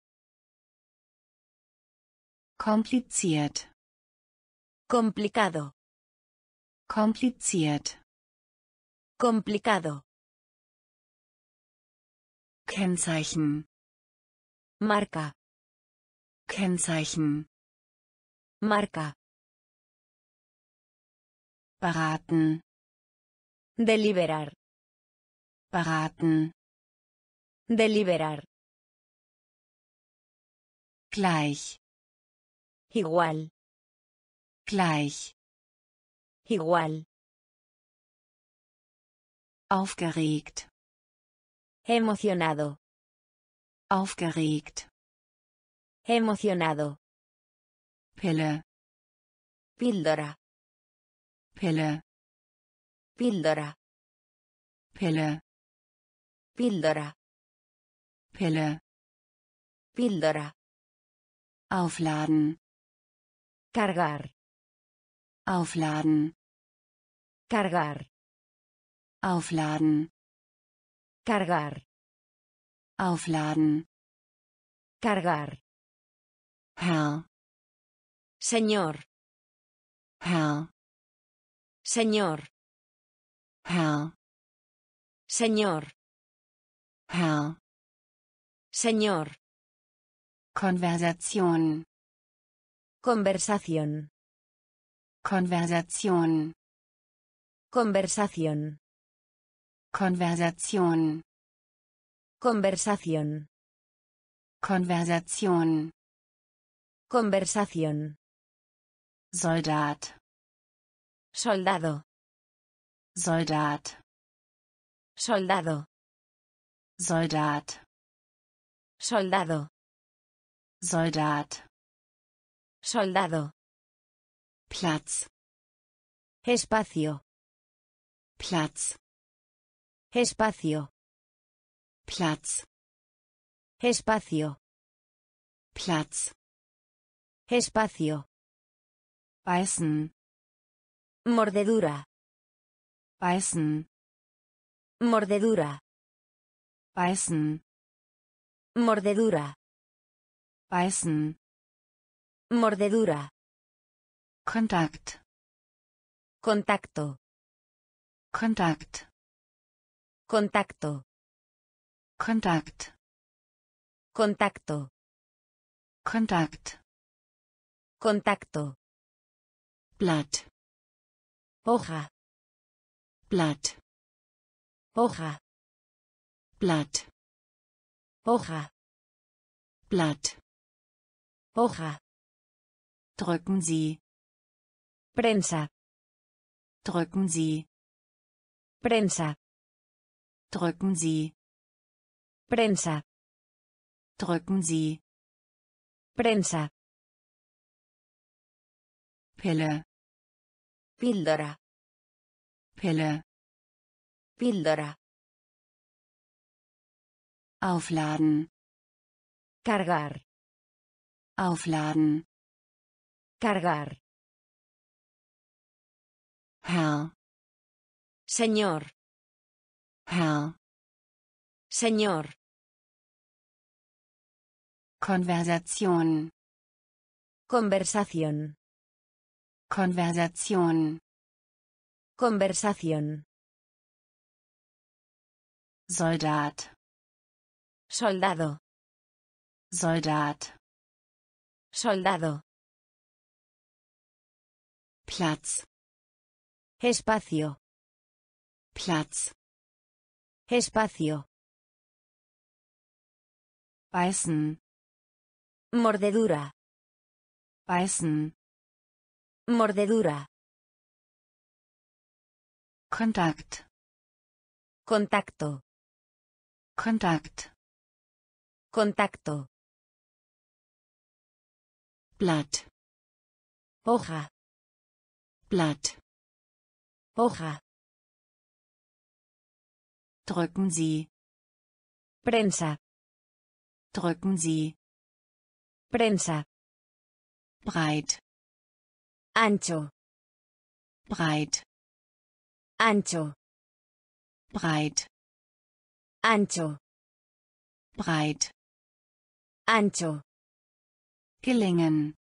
kompliziert, Complicado. kompliziert, Complicado. Kennzeichen, Marca. Kennzeichen, Marca. beraten, Deliberar. beraten, Deliberar. gleich, Igual. gleich, Igual. Aufgeregt, Emocionado. aufgeregt, Emocionado. Pille, Píldora. Pille, Píldora. Pille, Píldora. Pille, Píldora. aufladen, Cargar. aufladen, Cargar. Aufladen, Cargar. aufladen, Cargar. Herr, Señor. Herr, Señor. Herr, Señor. Herr, Señor. Konversation, Conversación. Konversation, Conversación. Konversation, Conversación. Konversation, Conversación. Soldat, Soldado. Soldat, Soldado. Soldat, Soldado. Soldat, Soldado. Platz, Espacio. Platz, Espacio. Platz, Espacio. Platz, Espacio. beißen, Mordedura. beißen, Mordedura. beißen, Mordedura. beißen, Mordedura. Kontakt, Contacto. Kontakt, Contacto. Kontakt, Contacto. Kontakt, Contacto. Blatt, Hoja. Blatt, Hoja. Blatt, Hoja. Blatt. Hoja. Drücken Sie, Prensa. drücken Sie, Prensa. Drücken Sie, Prensa. drücken Sie, Prensa. Pille, Píldora. Pille, Píldora. aufladen, Cargar. aufladen, Cargar. Herr, Señor. Herr, Señor. Konversation, Conversación. Konversation, Conversación. Soldat, Soldado. Soldat, Soldado. Platz, Espacio. Platz, Espacio. beißen, Mordedura. beißen, Mordedura. Kontakt, Contacto. Kontakt, Contacto. Blatt, Hoja. Blatt, Hoja. Drücken Sie, Prensa. drücken Sie, Prensa. breit, Ancho. breit, Ancho. breit, Ancho. breit, Ancho. gelingen,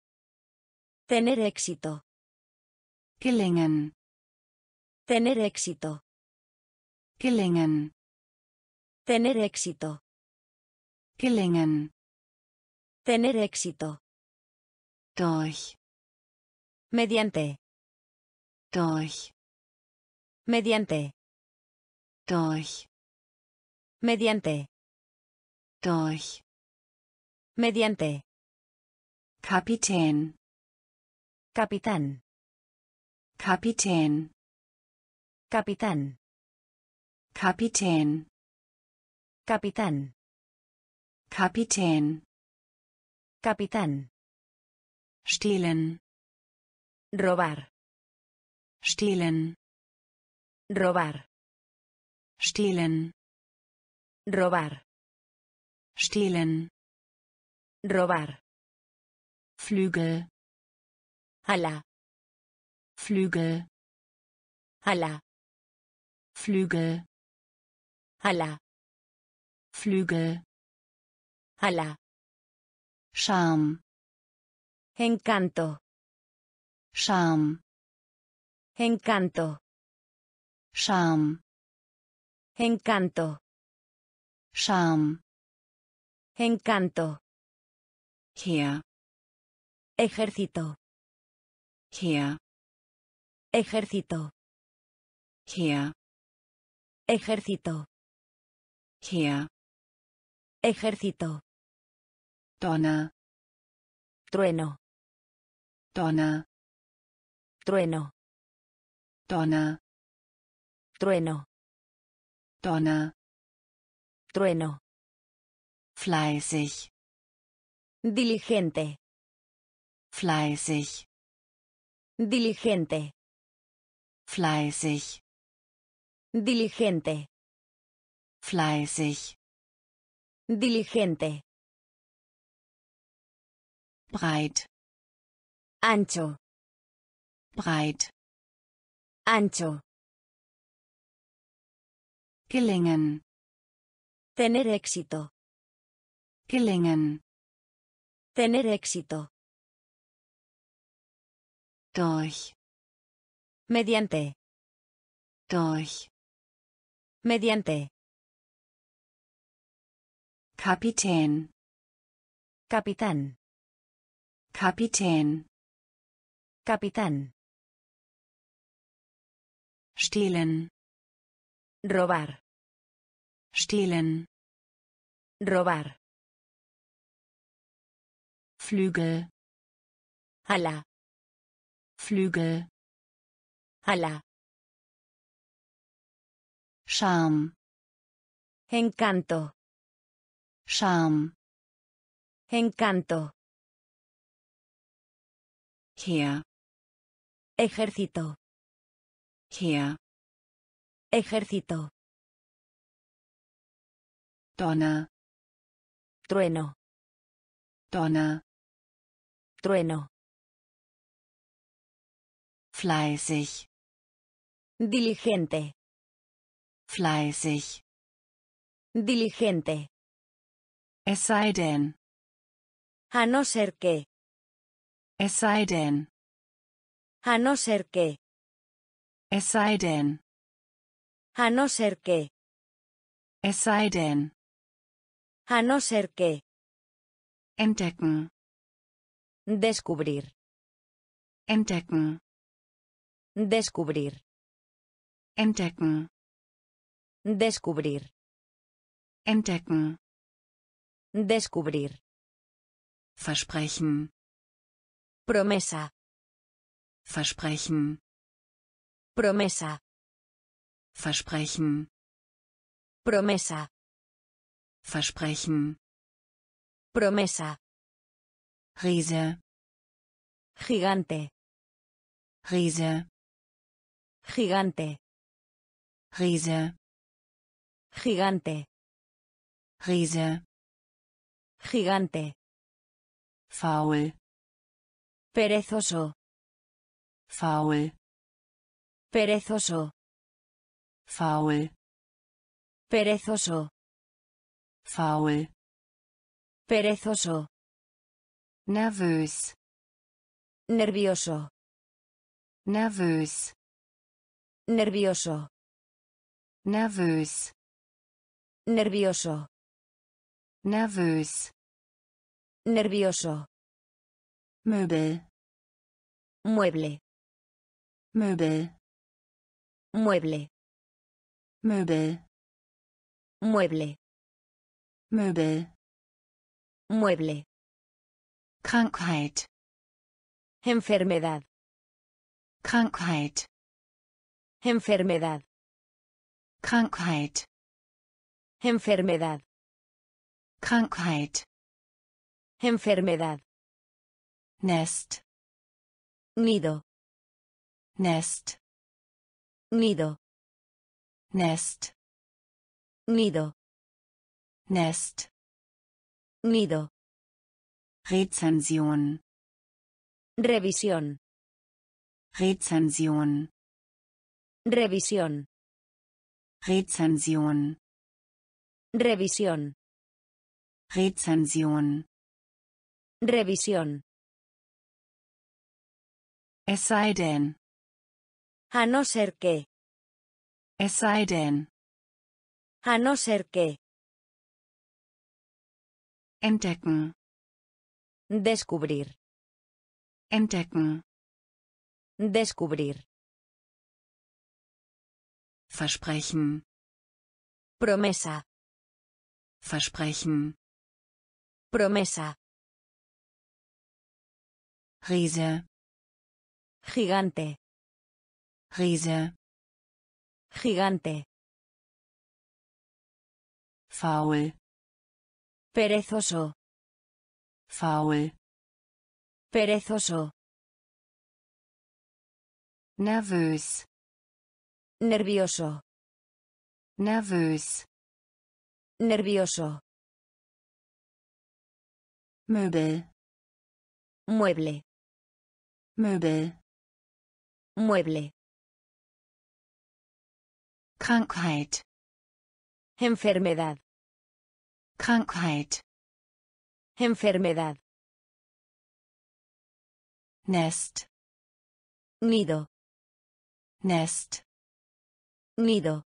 Tener éxito. gelingen, Tener éxito. gelingen, Tener éxito. gelingen, Tener éxito. durch, Mediante. durch, Mediante. durch, Mediante. durch, Mediante. Kapitän, Capitán. Kapitän, Capitán. Kapitän, Capitán. Kapitän, Capitán. stehlen, Robar. stehlen, Robar. stehlen, Robar. stehlen, Robar. Flügel, Ala. Flügel, Ala. Flügel, Ala. Flügel, Ala. Charme, Encanto. Charme, Encanto. Charme, Encanto. Charme, Encanto. Heer, Ejército. Heer, Ejército. Heer, Ejército. Heer, Ejército. Donner, Trueno. Donner, Trueno. Donner, Trueno. Donner, Trueno. fleißig, Diligente. fleißig, Diligente. fleißig, Diligente. fleißig, Diligente. breit, Ancho. breit, Ancho. gelingen, Tener éxito. gelingen, Tener éxito. durch, Mediante. durch, Mediante. Kapitän, Capitán. Kapitän, Capitán. stehlen, Robar. stehlen, Robar. Flügel, Ala. Flügel, Ala. Charme, Encanto. Charme, Encanto. Heer, Ejército. Heer, Ejército. Donner, Trueno. Donner, Trueno. fleißig, Diligente. fleißig, Diligente. Es sei denn, A no ser que. es sei denn, A no ser que. es sei denn, A no ser que. es sei denn, A no ser que. entdecken, Descubrir. entdecken, Descubrir. entdecken, Descubrir. entdecken, Descubrir. versprechen, Promesa. versprechen, Promesa. versprechen, Promesa. versprechen, Promesa. Riese, Gigante. Riese, Gigante. Riese, Gigante. Riese, Gigante. faul, Perezoso. faul, Perezoso. faul, Perezoso. faul, Perezoso. nervös, Nervioso. nervös, Nervioso. nervös, Nervioso. nervös, Nervioso. Möbel, Mueble. Möbel, Mueble. Möbel, Mueble. Möbel, Mueble. Krankheit, Enfermedad. Krankheit, Enfermedad. Krankheit, Enfermedad. Krankheit, Enfermedad. Nest, Nido. Nest, Nido. Nest, Nido. Nest, Nido. Rezension, Revisión. Rezension, Revisión. Rezension, Revisión. Rezension, Revisión. es sei denn, A no ser que. es sei denn, A no ser que. entdecken, Descubrir. entdecken, Descubrir. versprechen, Promesa. versprechen, Promesa. Riese, Gigante. Riese, Gigante. faul, Perezoso. faul, Perezoso. nervös, Nervioso. nervös, Nervioso. Möbel, Mueble. Möbel, Mueble. Krankheit, Enfermedad. Krankheit, Enfermedad. Nest, Nido. Nest, Nido.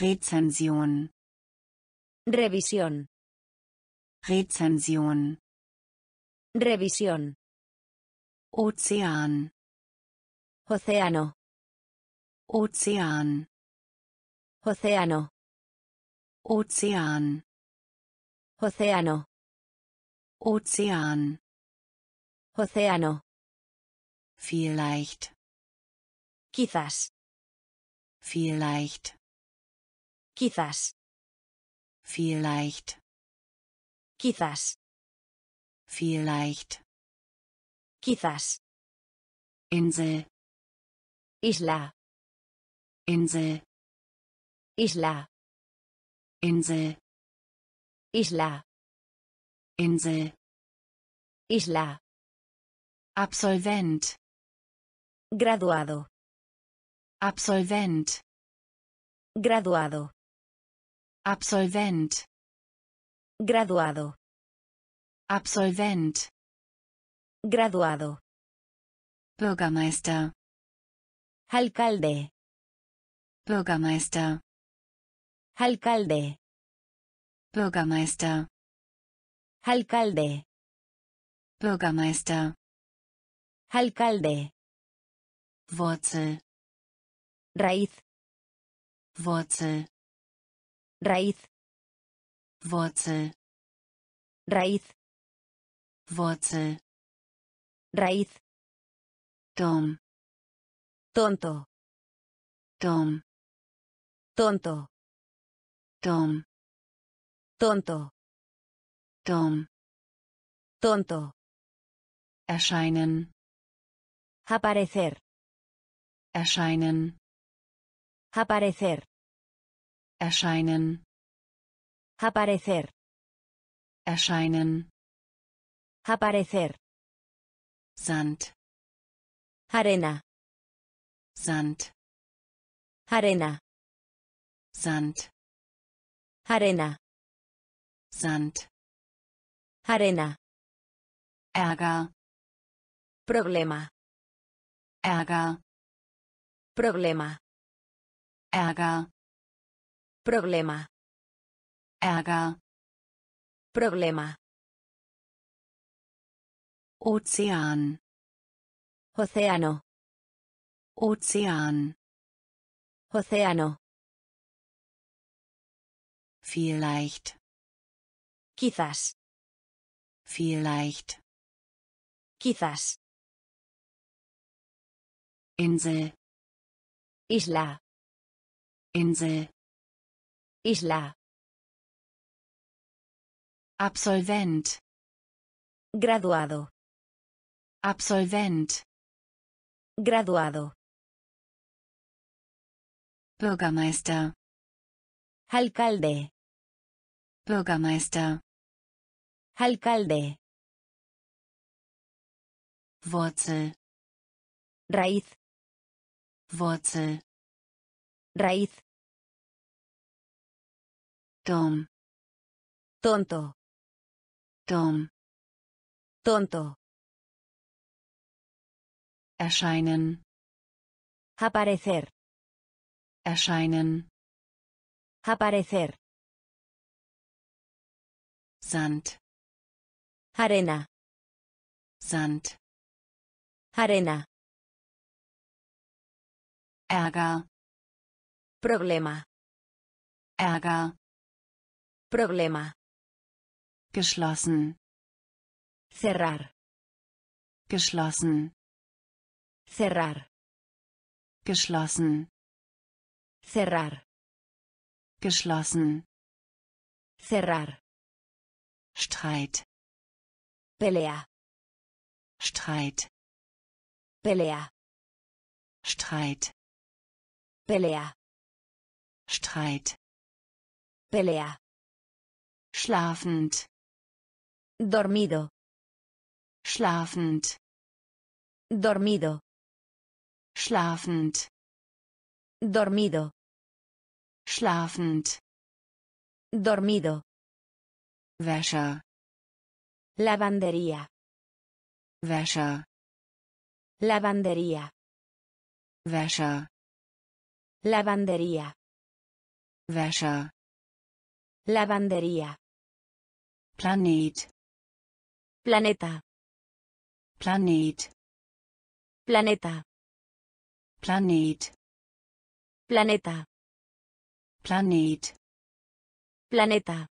Rezension, Revisión. Rezension, Revisión. Ozean, Océano. Ozean, Océano. Ozean, Océano. Ozean, Océano. vielleicht, Quizás. vielleicht, Quizás. vielleicht, Quizás. Vielleicht, Quizás. Insel, Isla. Insel, Isla. Insel, Isla. Insel, Isla. Absolvent, Graduado. Absolvent, Graduado. Absolvent, Graduado. Absolvent, Graduado. Bürgermeister, Alcalde. Bürgermeister, Alcalde. Bürgermeister, Alcalde. Bürgermeister, Alcalde. Wurzel, Raíz. Wurzel, Raíz. Wurzel, Raíz. Wurzel, Raíz. Dom, Tonto. Dom, Tonto. Dom, Tonto. Dom, Tonto. erscheinen, Aparecer. erscheinen, Aparecer. erscheinen, Aparecer. erscheinen, Aparecer. Sand, Arena. Sand, Arena. Sand, Arena. Sand, Arena. Ärger, Problema. Ärger, Problema. Ärger, Problema. Ärger, Problema. Ozean, Océano. Ozean, Océano. vielleicht, Quizás. vielleicht, Quizás. Insel, Isla. Insel, Isla. Absolvent, Graduado. Absolvent, Graduado. Bürgermeister, Alcalde. Bürgermeister, Alcalde. Wurzel, Raíz. Wurzel, Raíz. Dom, Tonto. Dom, Tonto. Erscheinen, Aparecer. erscheinen, Aparecer. Sand, Arena. Sand, Arena. Ärger, Problema. Ärger, Problema. geschlossen, Cerrar. geschlossen, Cerrar. geschlossen, Cerrar. geschlossen, Cerrar. Streit, Pelea. Streit, Pelea. Streit, Pelea. Streit, Pelea. schlafend, Dormido. schlafend, Dormido. Schlafend, Dormido. schlafend, Dormido. Wäscher. Lavandería. Wäscher. Lavandería. Wäscher. Lavandería. Wäscher. Lavandería. Planet. Planeta. Planet. Planeta. Planet. Planeta. Planet. Planeta.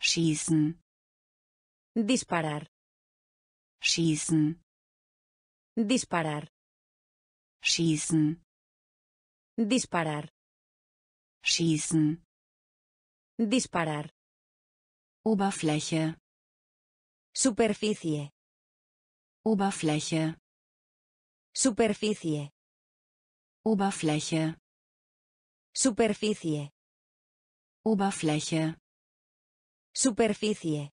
Schießen. Disparar. Schießen. Disparar. Schießen. Disparar. Schießen. Disparar. Oberfläche. Superficie. Oberfläche. Superficie. Oberfläche. Superficie. Oberfläche. Superficie.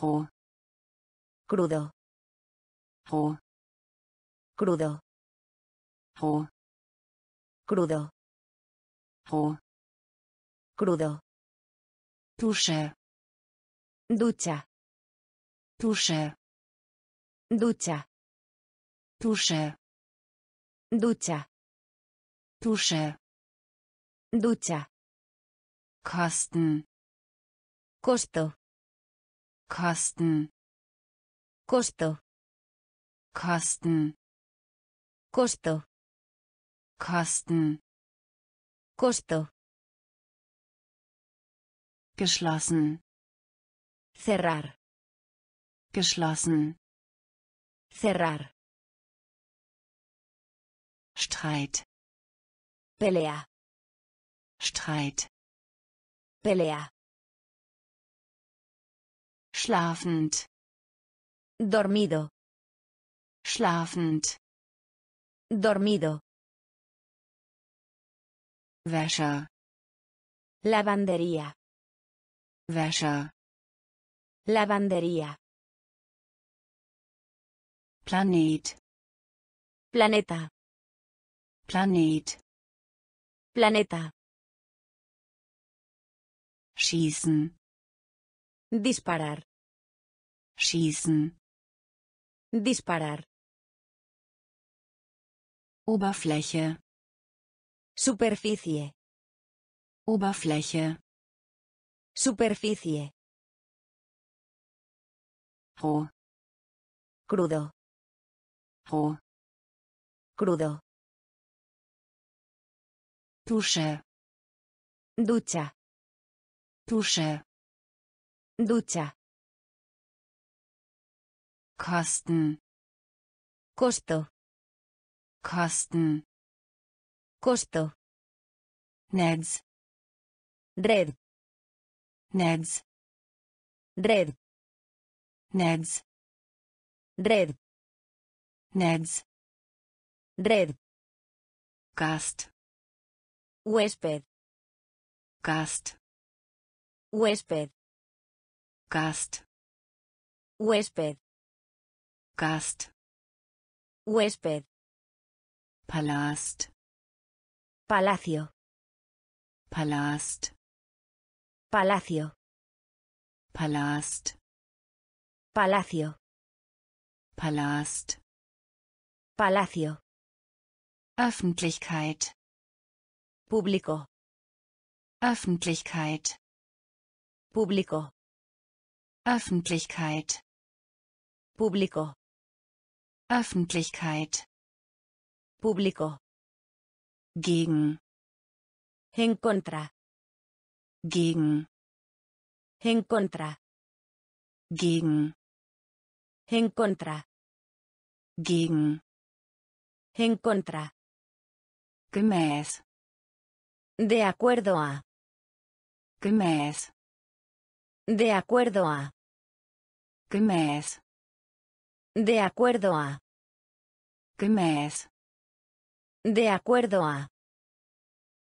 Roh. Crudo. Roh. Crudo. Roh. Crudo. Roh. Crudo. Dusche. Ducha. Dusche. Ducha. Dusche. Ducha. Dusche. Ducha. Kosten. Costo. Kosten. Costo. Kosten. Costo. Kosten. Costo. Geschlossen. Cerrar. Geschlossen. Cerrar. Streit. Pelea. Streit. Pelea. Schlafend. Dormido. Schlafend. Dormido. Wäscher. Lavandería. Wäscher. Lavandería. Planet. Planeta. Planet. Planeta. Schießen. Disparar. Schießen. Disparar. Oberfläche. Superficie. Oberfläche. Superficie. Roh. Crudo. Roh. Crudo. Tuše. Duťa. Tuše. Duťa. Kosten. Kosto. Kosten. Kosto. Nedz. Drev. Nedz. Drev. Nedz. Drev. Nedz. Drev. Kast. Huésped. Gast. Huésped. Gast. Huésped. Gast. Huésped. Palast. Palacio. Palast. Palacio. Palast. Palacio. Palast. Palacio. Öffentlichkeit. Público. Öffentlichkeit. Público. Öffentlichkeit. Público. Öffentlichkeit. Público. Gegen. En contra. Gegen. En contra. Gegen. En contra. Gegen. En contra. Gemäß. De acuerdo a. Gemäß. De acuerdo a. Gemäß. De acuerdo a. Gemäß. De acuerdo a.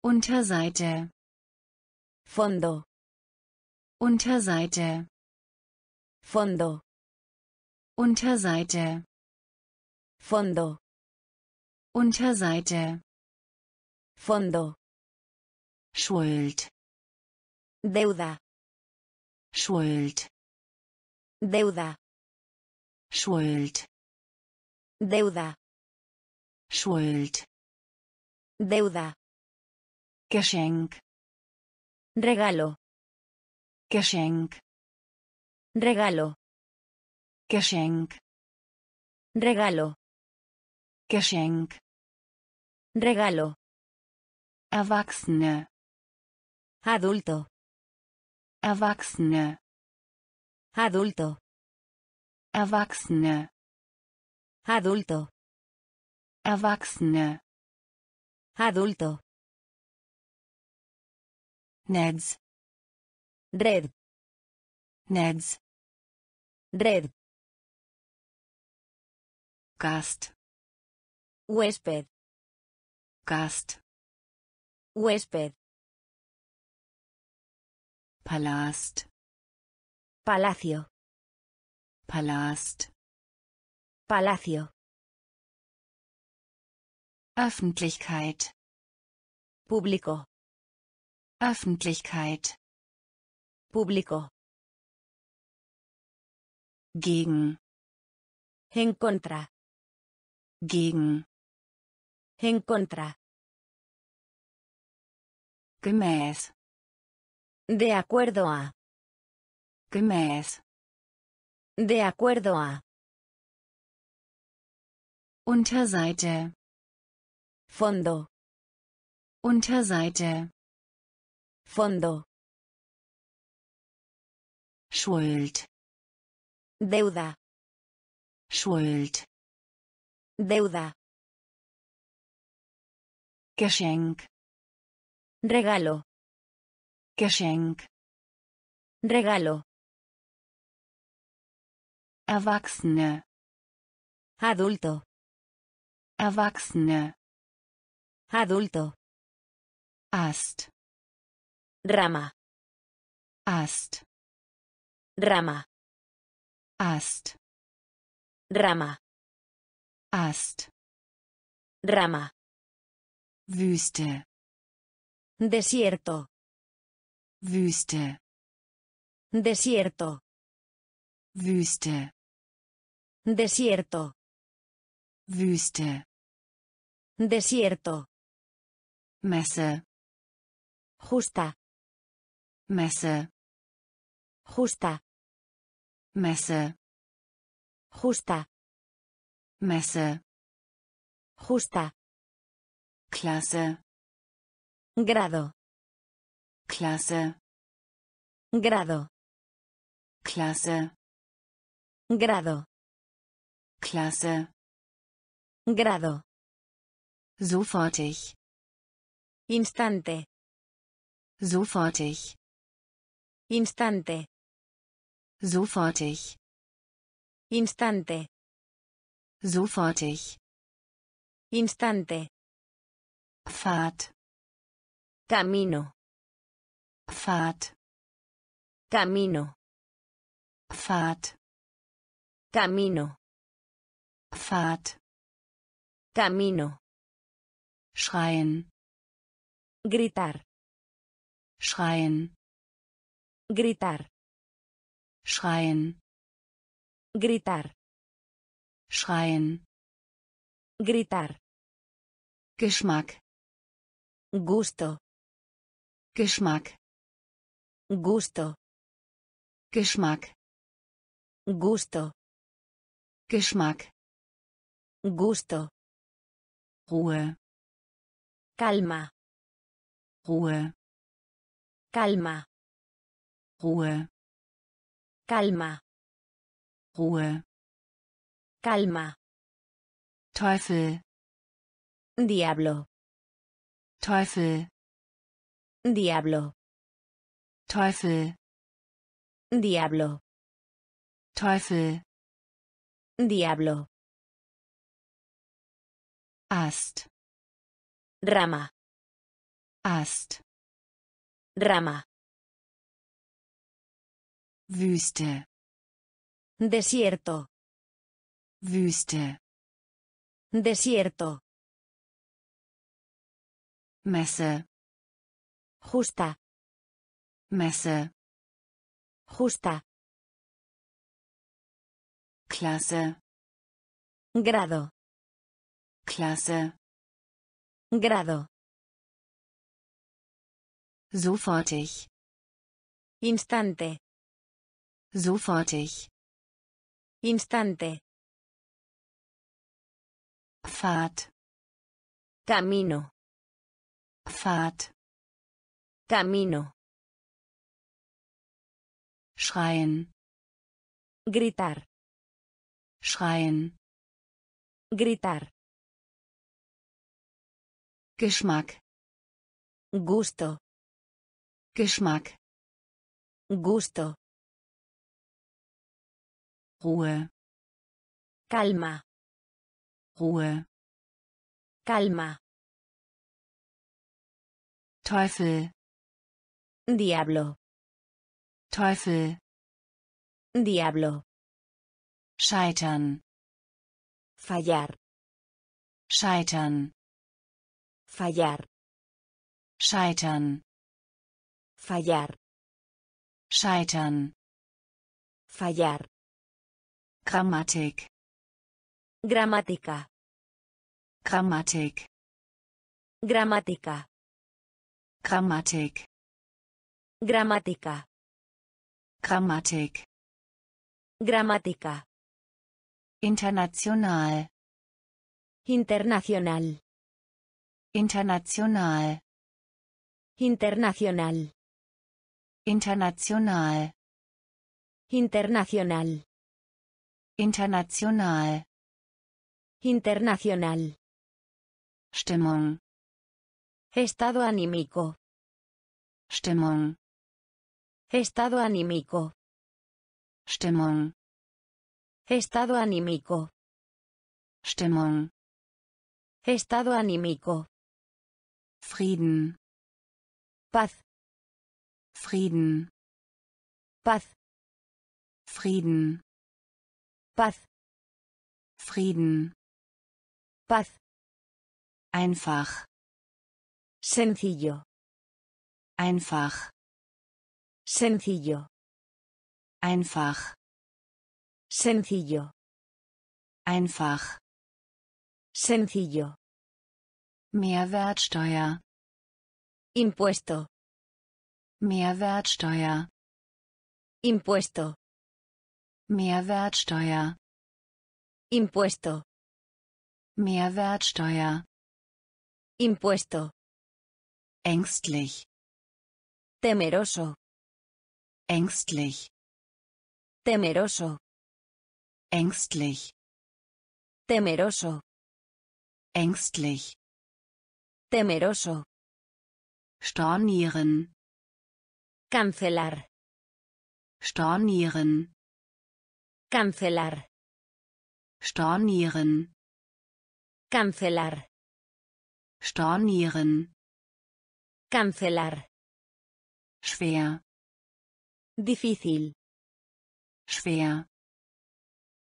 Unterseite. Fondo. Unterseite. Fondo. Unterseite. Fondo. Unterseite. Fondo. Schuld. Deuda. Schuld. Deuda. Schuld. Deuda. Schuld. Deuda. Geschenk. Regalo. Geschenk. Regalo. Geschenk. Regalo. Geschenk. Regalo. Erwachsene. Adulto. Erwachsene. Adulto. Erwachsene. Adulto. Erwachsene. Adulto. Netz. Red. Netz. Red. Gast. Huésped. Gast. Huésped. Palast. Palacio. Palast. Palacio. Öffentlichkeit. Público. Öffentlichkeit. Público. Gegen. En contra. Gegen. En contra. Gemäß. De acuerdo a. Gemäß. De acuerdo a. Unterseite. Fondo. Unterseite. Fondo. Schuld. Deuda. Schuld. Deuda. Geschenk. Regalo. Geschenk. Regalo. Erwachsene. Adulto. Erwachsene. Adulto. Ast. Rama. Ast. Rama. Ast. Rama. Ast. Rama. Wüste. Desierto. Wüste. Desierto. Wüste. Desierto. Wüste. Desierto. Messe. Justa. Messe. Justa. Messe. Justa. Messe. Justa. Klasse. Grado. Klasse. Grado. Klasse. Grado. Klasse. Grado. Sofortig. Instante. Sofortig. Instante. Sofortig. Instante. Sofortig. Instante. Pfad. Camino. Pfad. Camino. Pfad. Camino. Pfad. Camino. Schreien. Gritar. Schreien. Gritar. Schreien. Gritar. Schreien. Gritar. Geschmack. Gusto. Geschmack. Gusto. Geschmack. Gusto. Geschmack. Gusto. Ruhe. Calma. Ruhe. Calma. Ruhe. Calma. Ruhe. Calma. Teufel. Diablo. Teufel. Diablo. Teufel. Diablo. Teufel. Diablo. Ast. Rama. Ast. Rama. Wüste. Desierto. Wüste. Desierto. Messe. Justa. Messe, Justa. Klasse, Grado. Klasse, Grado. sofortig, Instante. sofortig, Instante. Pfad, Camino. Pfad, Camino. Schreien, Gritar. schreien, Gritar. Geschmack, Gusto. Geschmack, Gusto. Ruhe, Calma. Ruhe, Calma. Teufel, Diablo. Teufel, Diablo. scheitern, Fallar. scheitern, Fallar. scheitern, Fallar. scheitern, Fallar. Grammatik, Gramática. Grammatik, Gramática. Grammatik, Gramática. Grammatik, Gramática. international, Internacional. international, Internacional. international, Internacional. international, Internacional. Stimmung, Estado anímico. Stimmung, Estado anímico. Stimmung, Estado anímico. Stimmung, Estado anímico. Frieden, Paz. Frieden, Paz. Frieden, Paz. Frieden, Paz. einfach, Sencillo. einfach, Sencillo. einfach, Sencillo. einfach, Sencillo. Mehrwertsteuer, Impuesto. Mehrwertsteuer, Impuesto. Mehrwertsteuer, Impuesto. Mehrwertsteuer, Impuesto. ängstlich, Temeroso. Ängstlich, Temeroso. ängstlich, Temeroso. ängstlich, Temeroso. stornieren, Cancelar. stornieren, Cancelar. stornieren, Cancelar. stornieren, Cancelar. schwer, Difícil. schwer,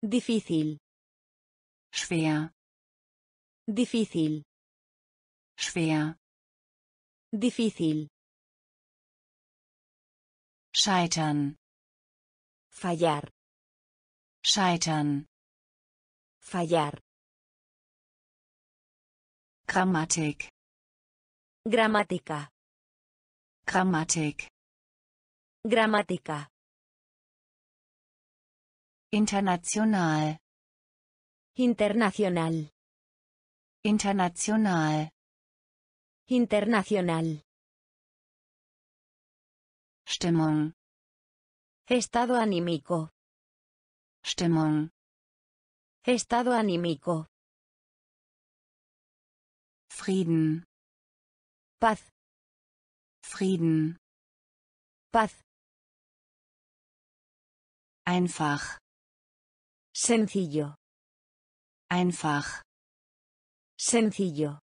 Difícil. schwer, Difícil. schwer, Difícil. scheitern, Fallar. scheitern, Fallar. Grammatik, Gramática. Grammatik, Gramática. international, Internacional. international, Internacional. Stimmung, Estado anímico. Stimmung, Estado anímico. Frieden, Paz. Frieden, Paz. Einfach, Sencillo. einfach, Sencillo.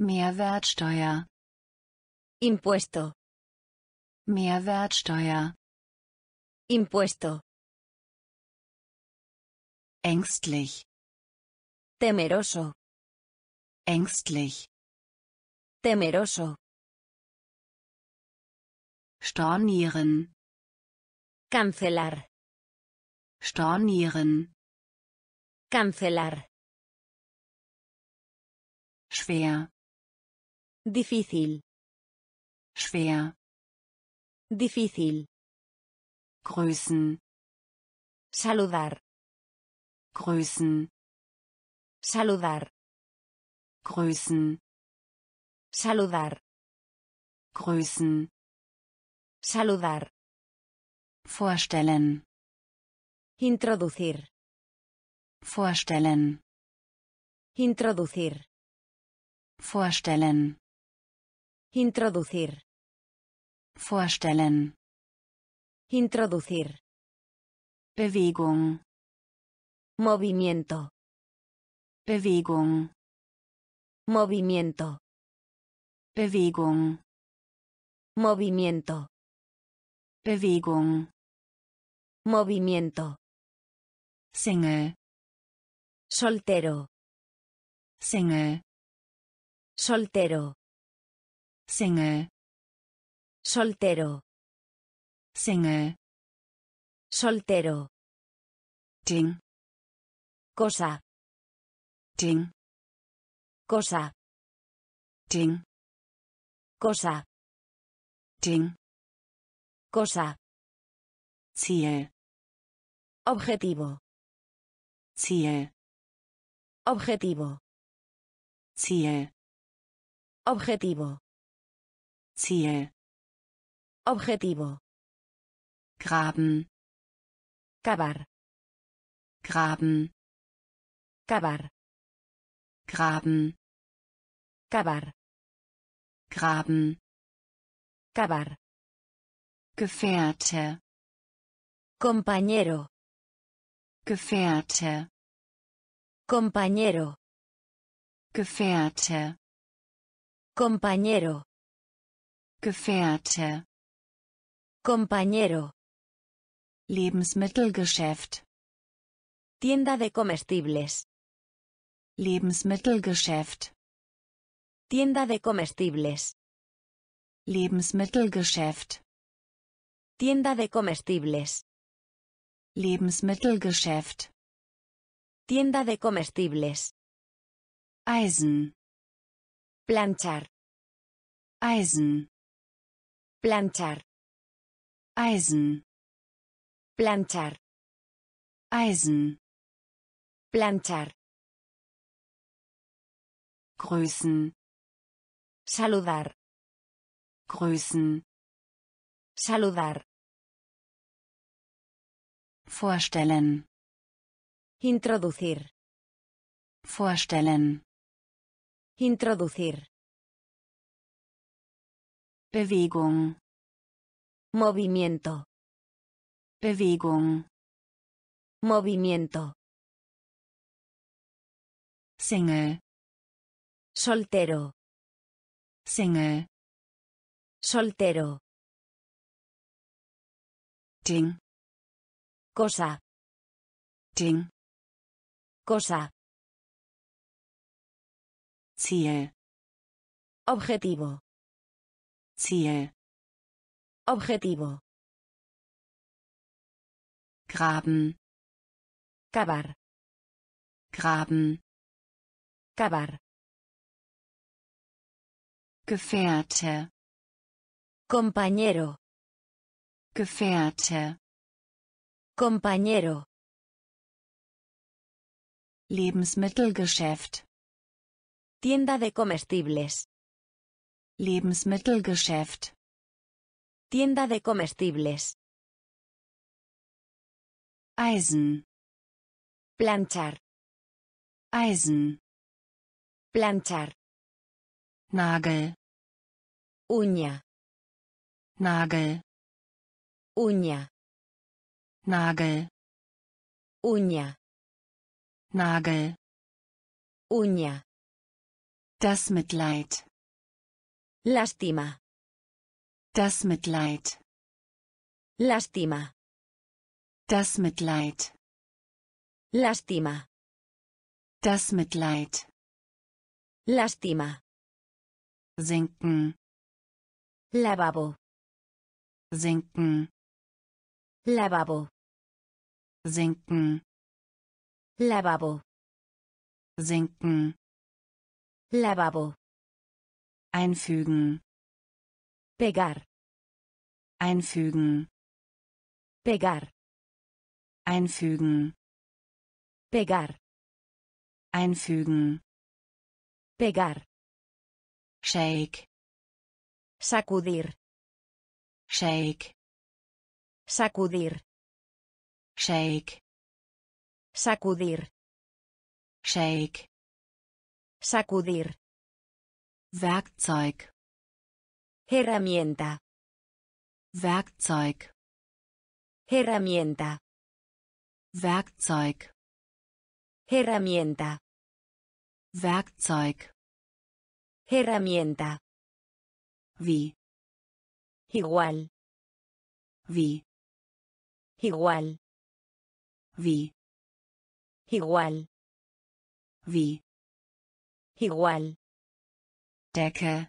Mehrwertsteuer, Impuesto. Mehrwertsteuer, Impuesto. ängstlich, Temeroso. ängstlich, Temeroso. Stornieren. Cancelar. Stornieren. Cancelar. Schwer. Difícil. Schwer. Difícil. Grüßen. Saludar. Grüßen. Saludar. Grüßen. Saludar. Grüßen. Saludar. Vorstellen. Introducir. Vorstellen. Introducir. Vorstellen. Introducir. Vorstellen. Introducir. Bewegung. Movimiento. Bewegung. Movimiento. Bewegung. Movimiento. Bewegung. Movimiento. Single. Soltero. Single. Soltero. Single. Soltero. Single. Soltero. Ding. Cosa. Ding. Cosa. Ding. Cosa. Ding. Cosa. Ziel. Objetivo. Ziel. Objetivo. Ziel. Objetivo. Ziel. Objetivo. Graben. Cavar. Graben. Cavar. Graben. Cavar. Graben. Cavar. Gefährte. Compañero. Gefährte. Compañero. Gefährte. Compañero. Gefährte. Compañero. Lebensmittelgeschäft. Tienda de comestibles. Lebensmittelgeschäft. Tienda de comestibles. Lebensmittelgeschäft. Tienda de comestibles. Lebensmittelgeschäft. Tienda de comestibles. Eisen. Planchar. Eisen. Planchar. Eisen. Planchar. Eisen. Planchar. Grüßen. Saludar. Grüßen. Saludar. Vorstellen. Introducir. Vorstellen. Introducir. Bewegung. Movimiento. Bewegung. Movimiento. Single. Soltero. Single. Soltero. Ding. Cosa. Ding. Cosa. Ziel. Objetivo. Ziel. Objetivo. Graben. Cavar. Graben. Cavar. Gefährte. Compañero. Gefährte. Compañero. Lebensmittelgeschäft. Tienda de comestibles. Lebensmittelgeschäft. Tienda de comestibles. Eisen. Planchar. Eisen. Planchar. Nagel. Uña. Nagel. Uña. Nagel. Uña. Nagel. Uña. Das Mitleid. Lástima. Das Mitleid. Lástima. Das Mitleid. Lástima. Das Mitleid. Lástima. Sinken. Lavabo. sinken Lavabo. Sinken Lavabo. sinken Lavabo. einfügen Pegar. einfügen Pegar. einfügen Pegar. einfügen Pegar. shake Sacudir. shake Sacudir. Shake Sacudir. shake Sacudir. Werkzeug Herramienta. Werkzeug Herramienta. Werkzeug Herramienta. Werkzeug Herramienta. wie Igual. wie Igual. Wie Igual. wie Igual. Decke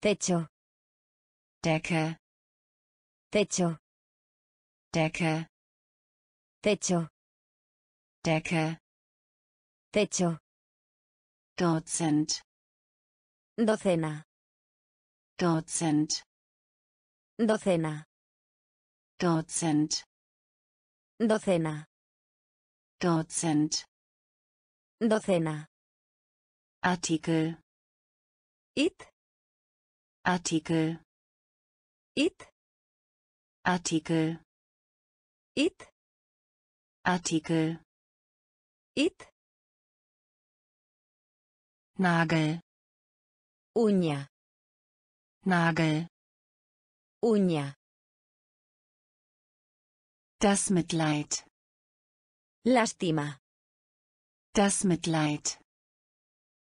Techo. Decke Techo. Decke Techo. Decke Techo. Dutzend Docena. Dutzend Docena. Dutzend Docena. Dutzend Docena. Artikel It. Artikel It. Artikel It. Artikel It. Nagel Uña. Nagel Uña. Das Mitleid Lástima. Das Mitleid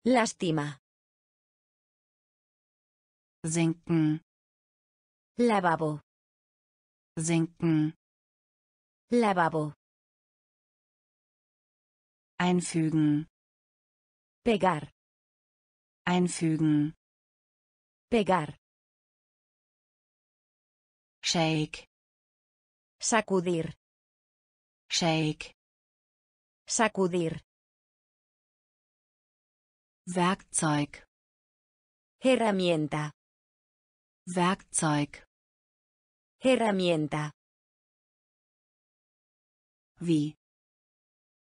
Lástima. sinken Lavabo. sinken Lavabo. einfügen Pegar. einfügen Pegar. shake Sacudir. shake Sacudir. Werkzeug Herramienta. Werkzeug Herramienta. wie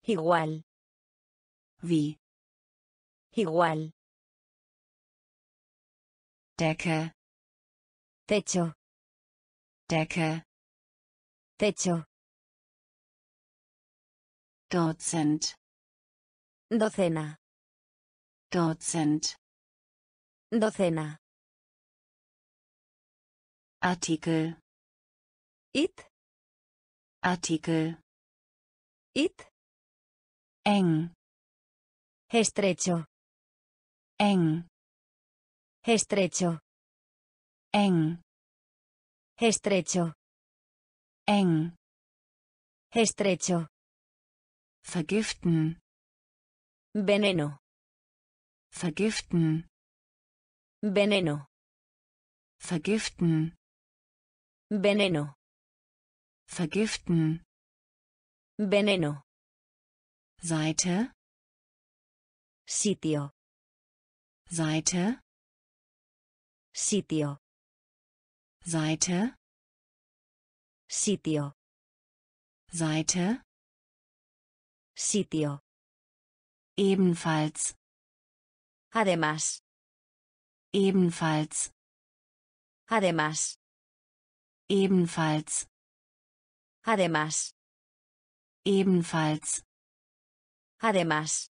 Igual. wie Igual. Decke Techo. Decke Techo. Dutzend Docena. Dutzend Docena. Artikel It. Artikel It. eng Estrecho. eng Estrecho. eng Estrecho. Eng Estrecho. vergiften Veneno. vergiften Veneno. vergiften Veneno. vergiften Veneno. Seite Sitio. Seite Sitio. Seite Sitio. Seite Sitio. ebenfalls Además. ebenfalls Además. ebenfalls Además. ebenfalls Además.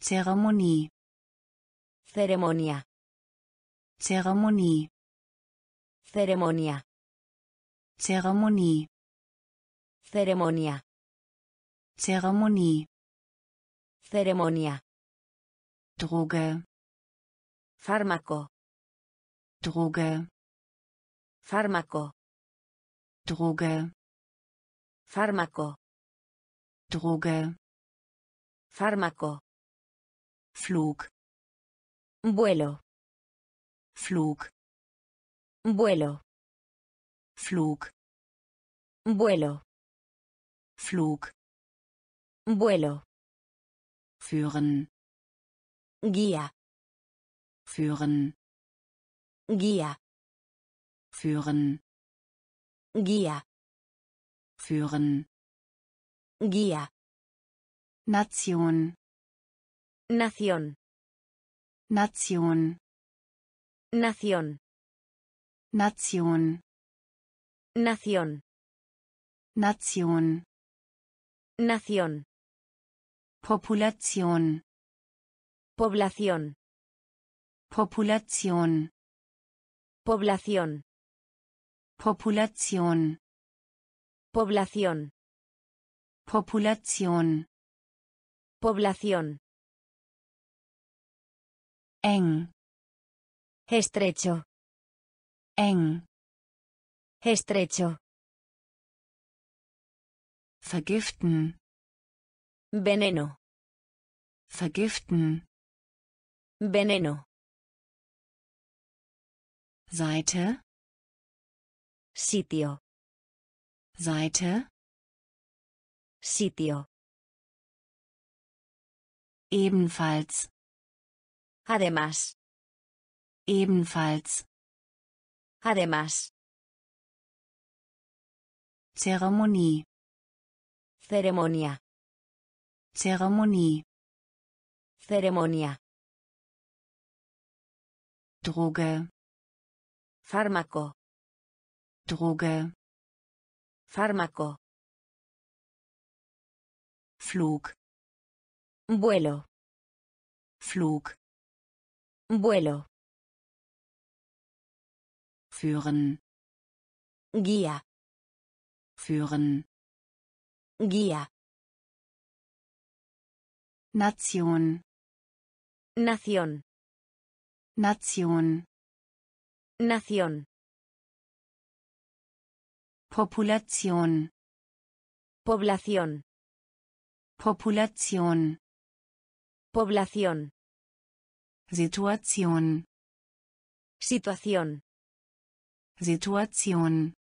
Zeremonie Ceremonia. Zeremonie Ceremonia. Zeremonie Ceremonia. Zeremonie Ceremonia. Droge Fármaco. Droge Fármaco. Droge Fármaco. Droge Fármaco. Flug Vuelo. Flug Vuelo. Flug, Vuelo. Flug, Vuelo. führen, Guía. führen, Guía. führen, Guía. führen, Guía. Nation, Nación. Nation, Nación. Nation, Nación. Nation, Nación. Population, Población. Population, Población. Population, Población. Population, Población. eng, Estrecho. eng, Estrecho. vergiften, Veneno. vergiften, Veneno. Seite, Sitio. Seite, Sitio. ebenfalls, Además. ebenfalls, Además. Zeremonie, Ceremonia. Zeremonie, Ceremonia. Droge, Fármaco. Droge, Fármaco. Flug, Vuelo. Flug, Vuelo. führen, Guía. Führen, Guía. Nation, Nación. Nation, Nación. Population, Población. Population, Población. Situation, Situación. Situation,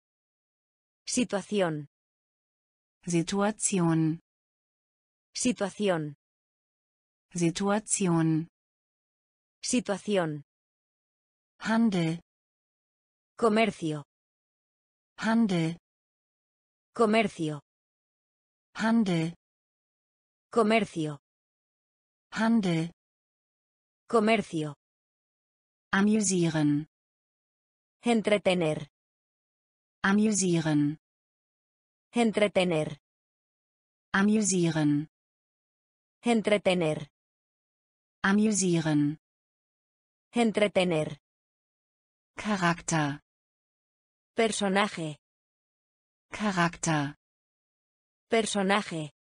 Situación. Situation, Situación. Situation, Situación. Handel, Comercio. Handel, Comercio. Handel, Comercio. Handel, Comercio. amüsieren, Entretener. Amüsieren, Entretener. amüsieren, Entretener. amüsieren, Entretener. Charakter, Personaje. Charakter, Personaje.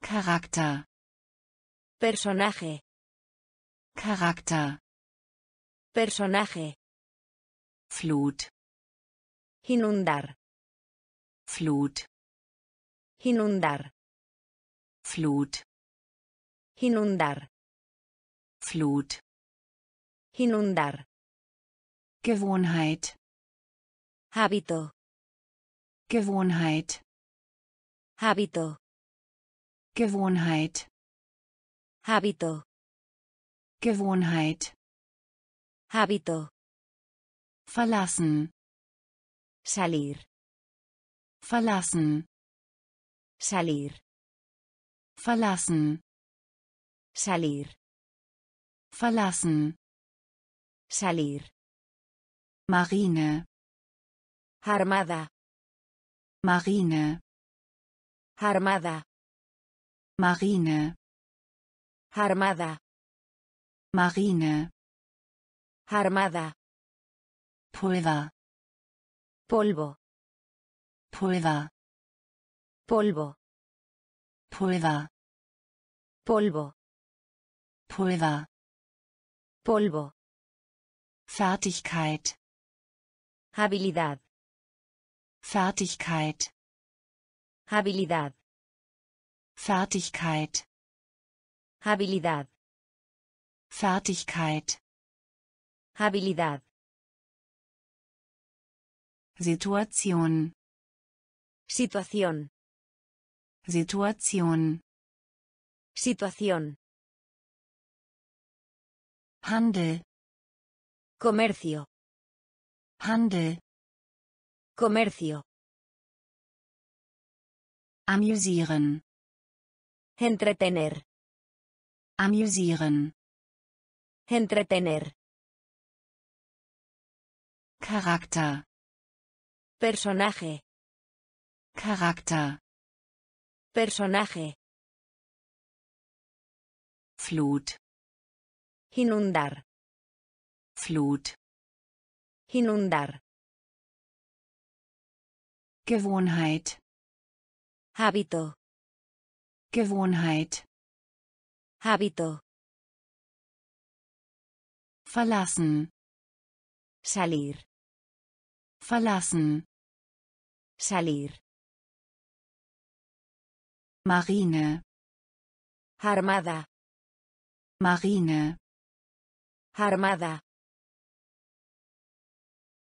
Charakter, Personaje. Charakter, Personaje. Flut, Inundar. Flut, Inundar. Flut, Inundar. Flut, Inundar. Gewohnheit, Hábito. Gewohnheit, Hábito. Gewohnheit, Hábito. Gewohnheit, Hábito. verlassen, Salir. verlassen, Salir. verlassen, Salir. verlassen, Salir. Marine, Armada. Marine, Armada. Marine, Armada. Marine, Armada. Pulver, Polvo. Pulver, Polvo. Pulver, Polvo. Pulver, Polvo. Fertigkeit, Habilidad. Fertigkeit, Habilidad. Fertigkeit, Habilidad. Fertigkeit, Habilidad. Situation, Situación. Situation, Situación. Handel, Comercio. Handel, Comercio. amüsieren, Entretener. amüsieren, Entretener. Charakter, Personaje. Charakter, Personaje. Flut, Inundar. Flut, Inundar. Gewohnheit, Hábito. Gewohnheit, Hábito. verlassen, Salir. Verlassen, Salir. Marine, Armada. Marine, Armada.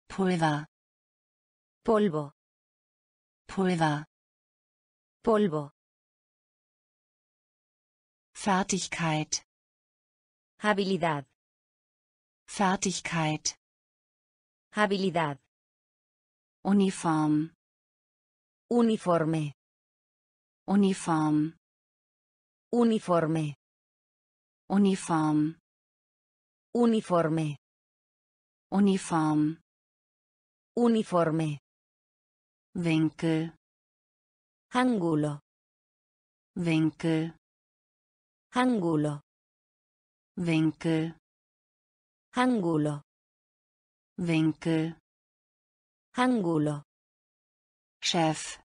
Pulver, Polvo. Pulver, Polvo. Fertigkeit, Habilidad. Fertigkeit, Habilidad. Uniform, Uniforme. Uniform, Uniforme. Uniform, Uniforme. Uniform, Uniforme. Winkel, Ángulo. Winkel, Ángulo. Winkel, Ángulo. Winkel, Ángulo. Chef,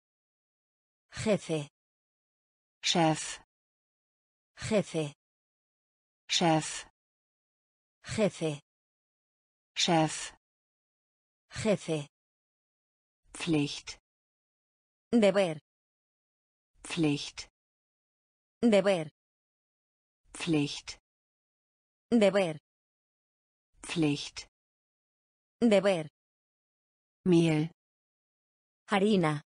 Jefe. Chef, Jefe. Chef, Jefe. Chef, Jefe. Pflicht, Deber. Pflicht, Deber. Pflicht, Deber. Pflicht, Deber. Mehl, Harina.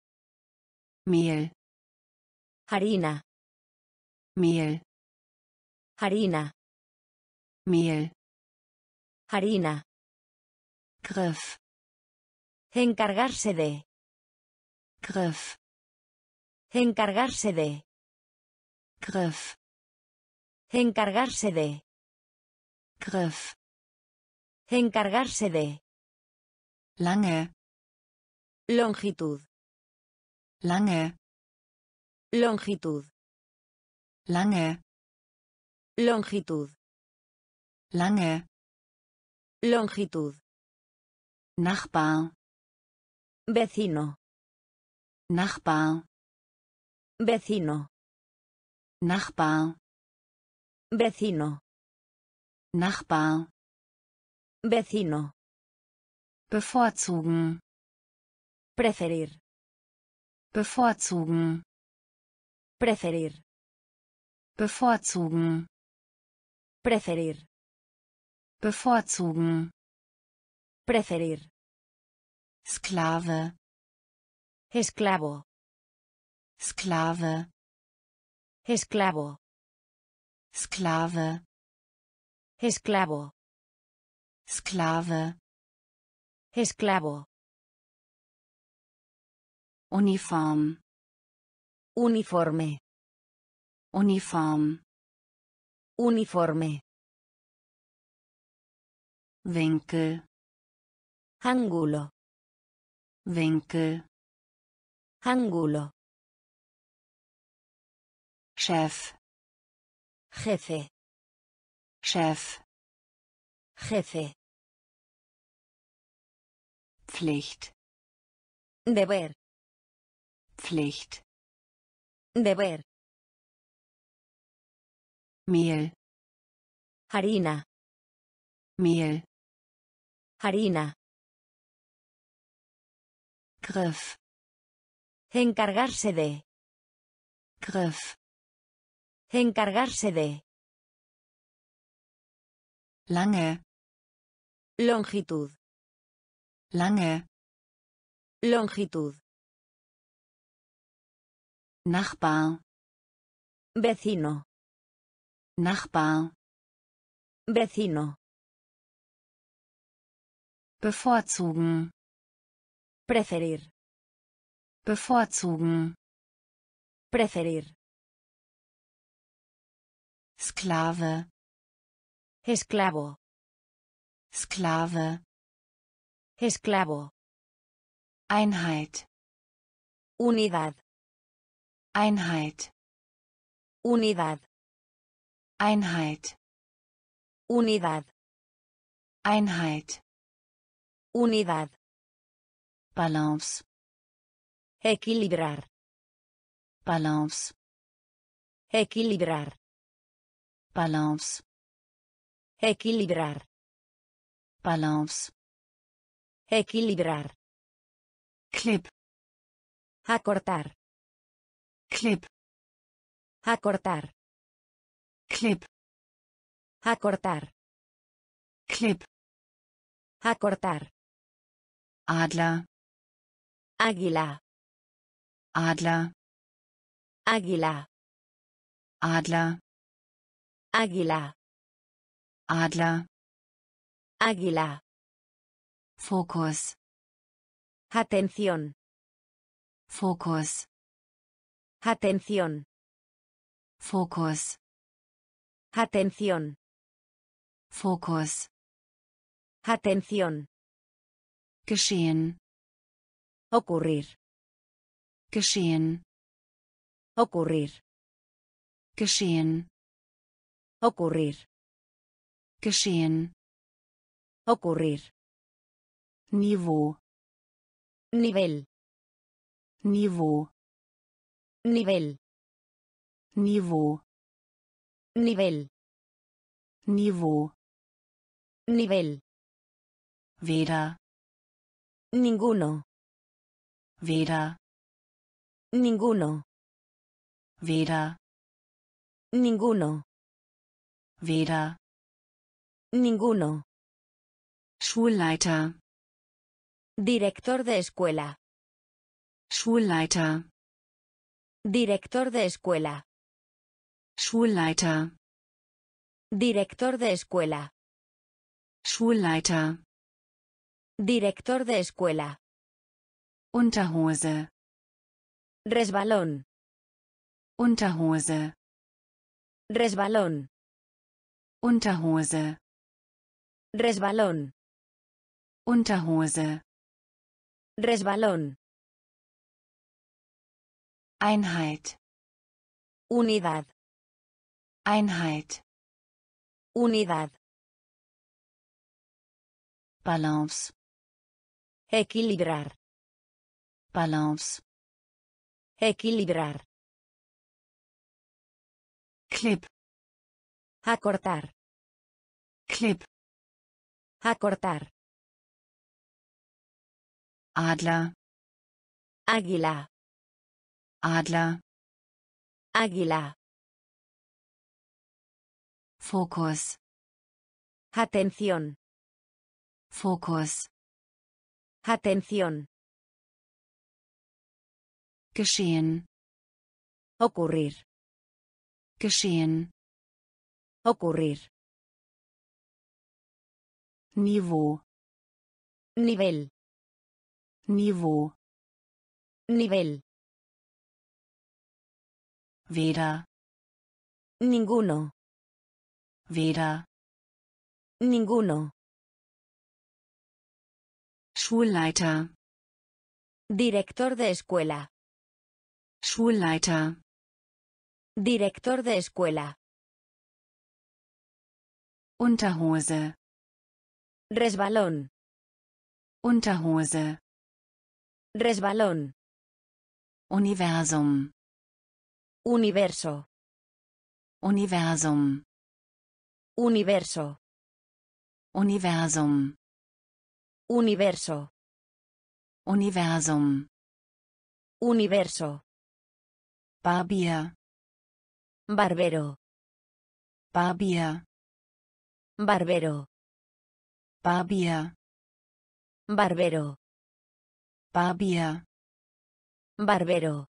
Mehl, Harina. Mehl, Harina. Mehl, Harina. Griff, Encargarse de. Griff, Encargarse de. Griff, Encargarse de. Griff, Encargarse de. lange, Longitud. lange, Longitud. lange, Longitud. lange, Longitud. Nachbar, Vecino. Nachbar, Vecino. Nachbar, Vecino. Nachbar, Vecino. bevorzugen, Preferir. bevorzugen, Preferir. bevorzugen, Preferir. bevorzugen, Preferir. Sklave, Esclavo. Sklave, Esclavo. Sklave, Esclavo. Sklave, Esclavo. Uniform, Uniforme. Uniform, Uniforme. Winkel, Ángulo. Winkel, Ángulo. Chef, Jefe. Chef, Jefe. Pflicht, Deber. Pflicht, Deber. Mehl, Harina. Mehl, Harina. Griff, Encargarse de. Griff, Encargarse de. lange, Longitud. lange, Longitud. Nachbar, Vecino. Nachbar, Vecino. bevorzugen, Preferir. bevorzugen, Preferir. Sklave, Esclavo. Sklave, Esclavo. Einheit, Unidad. Einheit, Unidad. Einheit, Unidad. Einheit, Unidad. Balance, Equilibrar. Balance, Equilibrar. Balance, Equilibrar. Balance, Equilibrar. Clip, Acortar. Clip, Acortar. Clip, Acortar. Clip, Acortar. Adler, Águila. Adler, Águila. Adler, Águila. Adler, Águila. Fokus, Atención. Fokus, Atención. Fokus, Atención. Fokus, Atención. geschehen, Ocurrir. geschehen, Ocurrir. geschehen, Ocurrir. geschehen, Ocurrir. Niveau, Nivel. Niveau, Nivel. Niveau, Nivel. Niveau, Nivel. weder, Ninguno. weder, Ninguno. weder, Ninguno. weder, Ninguno. Schulleiter, Director de escuela. Schulleiter, Director de escuela. Schulleiter, Director de escuela. Schulleiter, Director de escuela. Unterhose, Resbalón. Unterhose, Resbalón. Unterhose, Resbalón. Unterhose, Resbalón. Einheit, Unidad. Einheit, Unidad. Balance, Equilibrar. Balance, Equilibrar. Clip, Acortar. Clip, Acortar. Adler, Águila. Adler, Águila. Fokus, Atención. Fokus, Atención. geschehen, Ocurrir. geschehen, Ocurrir. Niveau, Nivel. Niveau, Nivel. Weder, Ninguno. weder, Ninguno. Schulleiter, Director de escuela. Schulleiter, Director de escuela. Unterhose, Resbalón. Unterhose, Resbalón. Universum, Universo. Universum, Universo. Universum, Universo. Universum, Universo. Barbier, Barbero. Barbier, Barbero. Barbier, Barbero. Barbier, Barbero.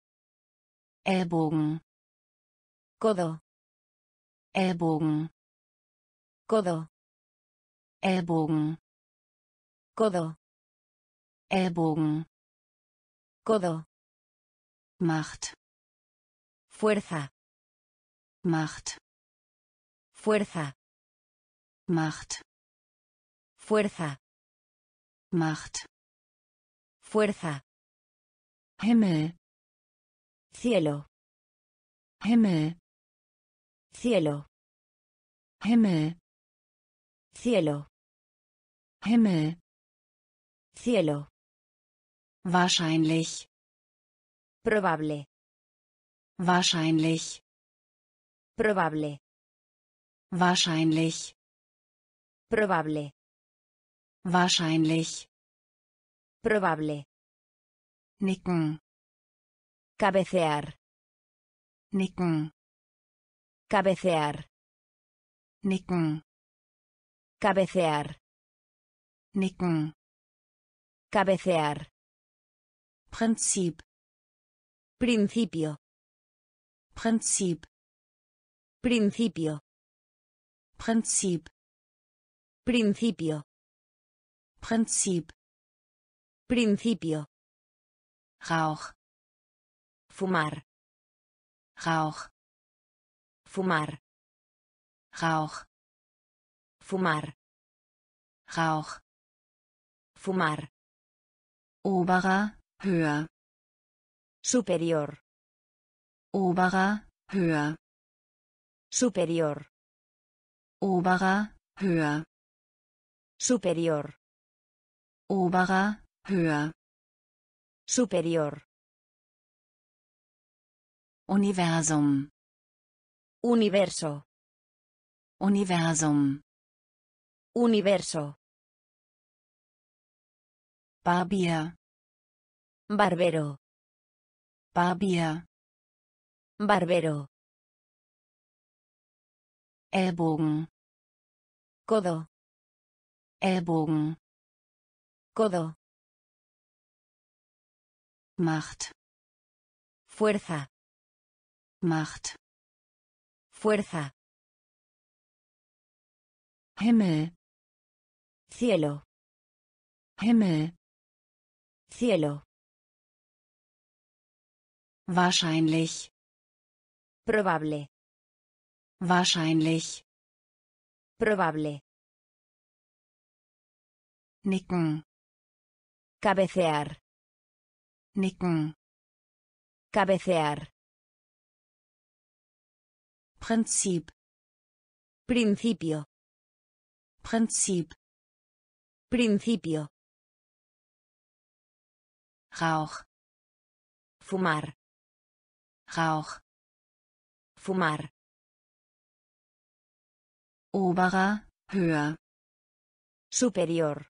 Ellbogen, Codo. Ellbogen, Codo. Ellbogen, Codo. Ellbogen, Codo. Macht, Fuerza. Macht, Fuerza. Macht, Fuerza. Macht, Fuerza. Himmel, Cielo. Himmel, Cielo. Himmel, Cielo. Himmel, Cielo. wahrscheinlich, Probable. wahrscheinlich, Probable. wahrscheinlich, Probable. wahrscheinlich, Probable. nicken, Cabecear. nicken, Cabecear. nicken, Cabecear. nicken, Cabecear. Prinzip, Principio. Prinzip, Principio. Prinzip, Principio. Prinzip, Principio. Rauch, Fumar. Rauch, Fumar. Rauch, Fumar. Rauch, Fumar. oberer, höher, Superior. oberer, höher, Superior. oberer, höher, Superior. oberer, höher, Superior. Universum, Universo. Universum, Universo. Barbier, Barbero. Barbier, Barbero. Ellbogen, Codo. Ellbogen, Codo. Macht, Fuerza. Macht, Fuerza. Himmel, Cielo. Himmel, Cielo. wahrscheinlich, Probable. wahrscheinlich, Probable. nicken, Cabecear. nicken, Cabecear. Prinzip, Principio. Prinzip, Principio. Rauch, Fumar. Rauch, Fumar. oberer, höher, Superior.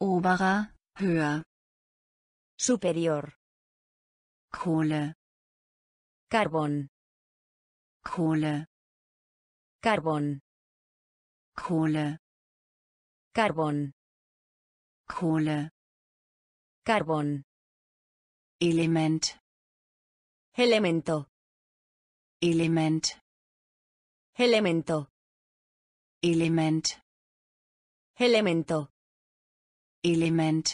oberer, höher, Superior. Kohle, Carbón. Kohle, Carbón. Kohle, Carbón. Kohle, Carbón. Element, Elemento. Element, Elemento. Element, Elemento. Element,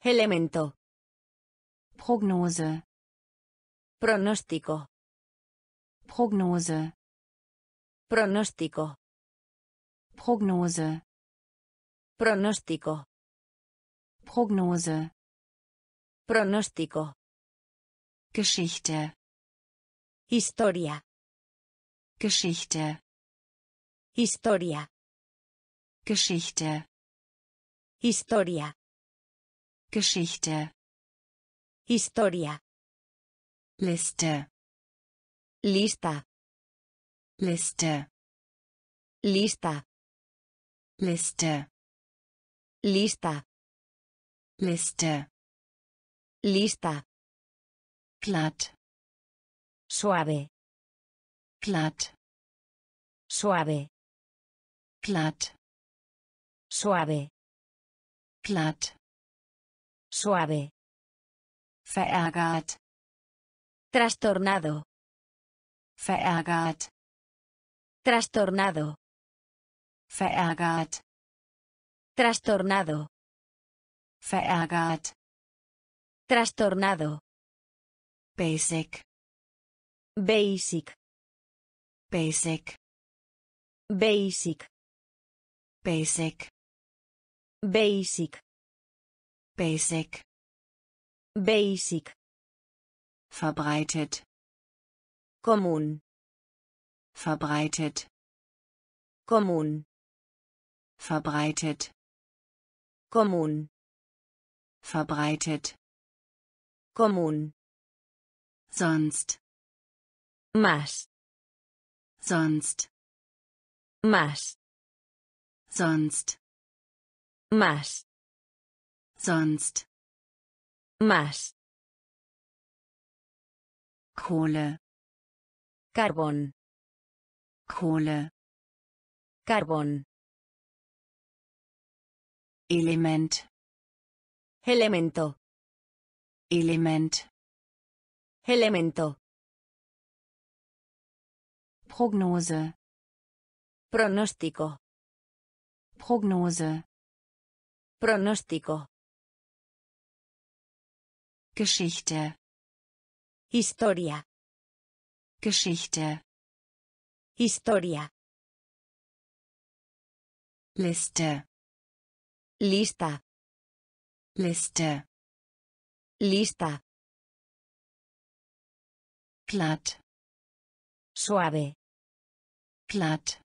Elemento. Prognose, Pronóstico. Prognose, Pronóstico. Prognose, Pronóstico. Prognose, Pronóstico. Geschichte, Historia. Geschichte, Historia. Geschichte, Historia. Geschichte, Historia. Liste, Lista. Liste, Lista. Liste, Lista. Liste, Lista. glatt, Suave. glatt, Suave. glatt, Suave. glatt, Suave. verärgert, Trastornado. Verärgert, Trastornado. verärgert, Trastornado. verärgert, Trastornado. basic, Basic. basic, Basic. basic, Basic. basic, Basic. verbreitet, Común. verbreitet, Común. verbreitet, Común. verbreitet, Común. sonst, Más. sonst, Más. sonst, Más. sonst, Más. Kohle, Carbón. Kohle, Carbón. Element, Elemento. Element, Elemento. Prognose, Pronóstico. Prognose, Pronóstico. Geschichte, Historia. Geschichte, Historia. Liste, Lista. Liste, Lista. glatt, Suave. glatt,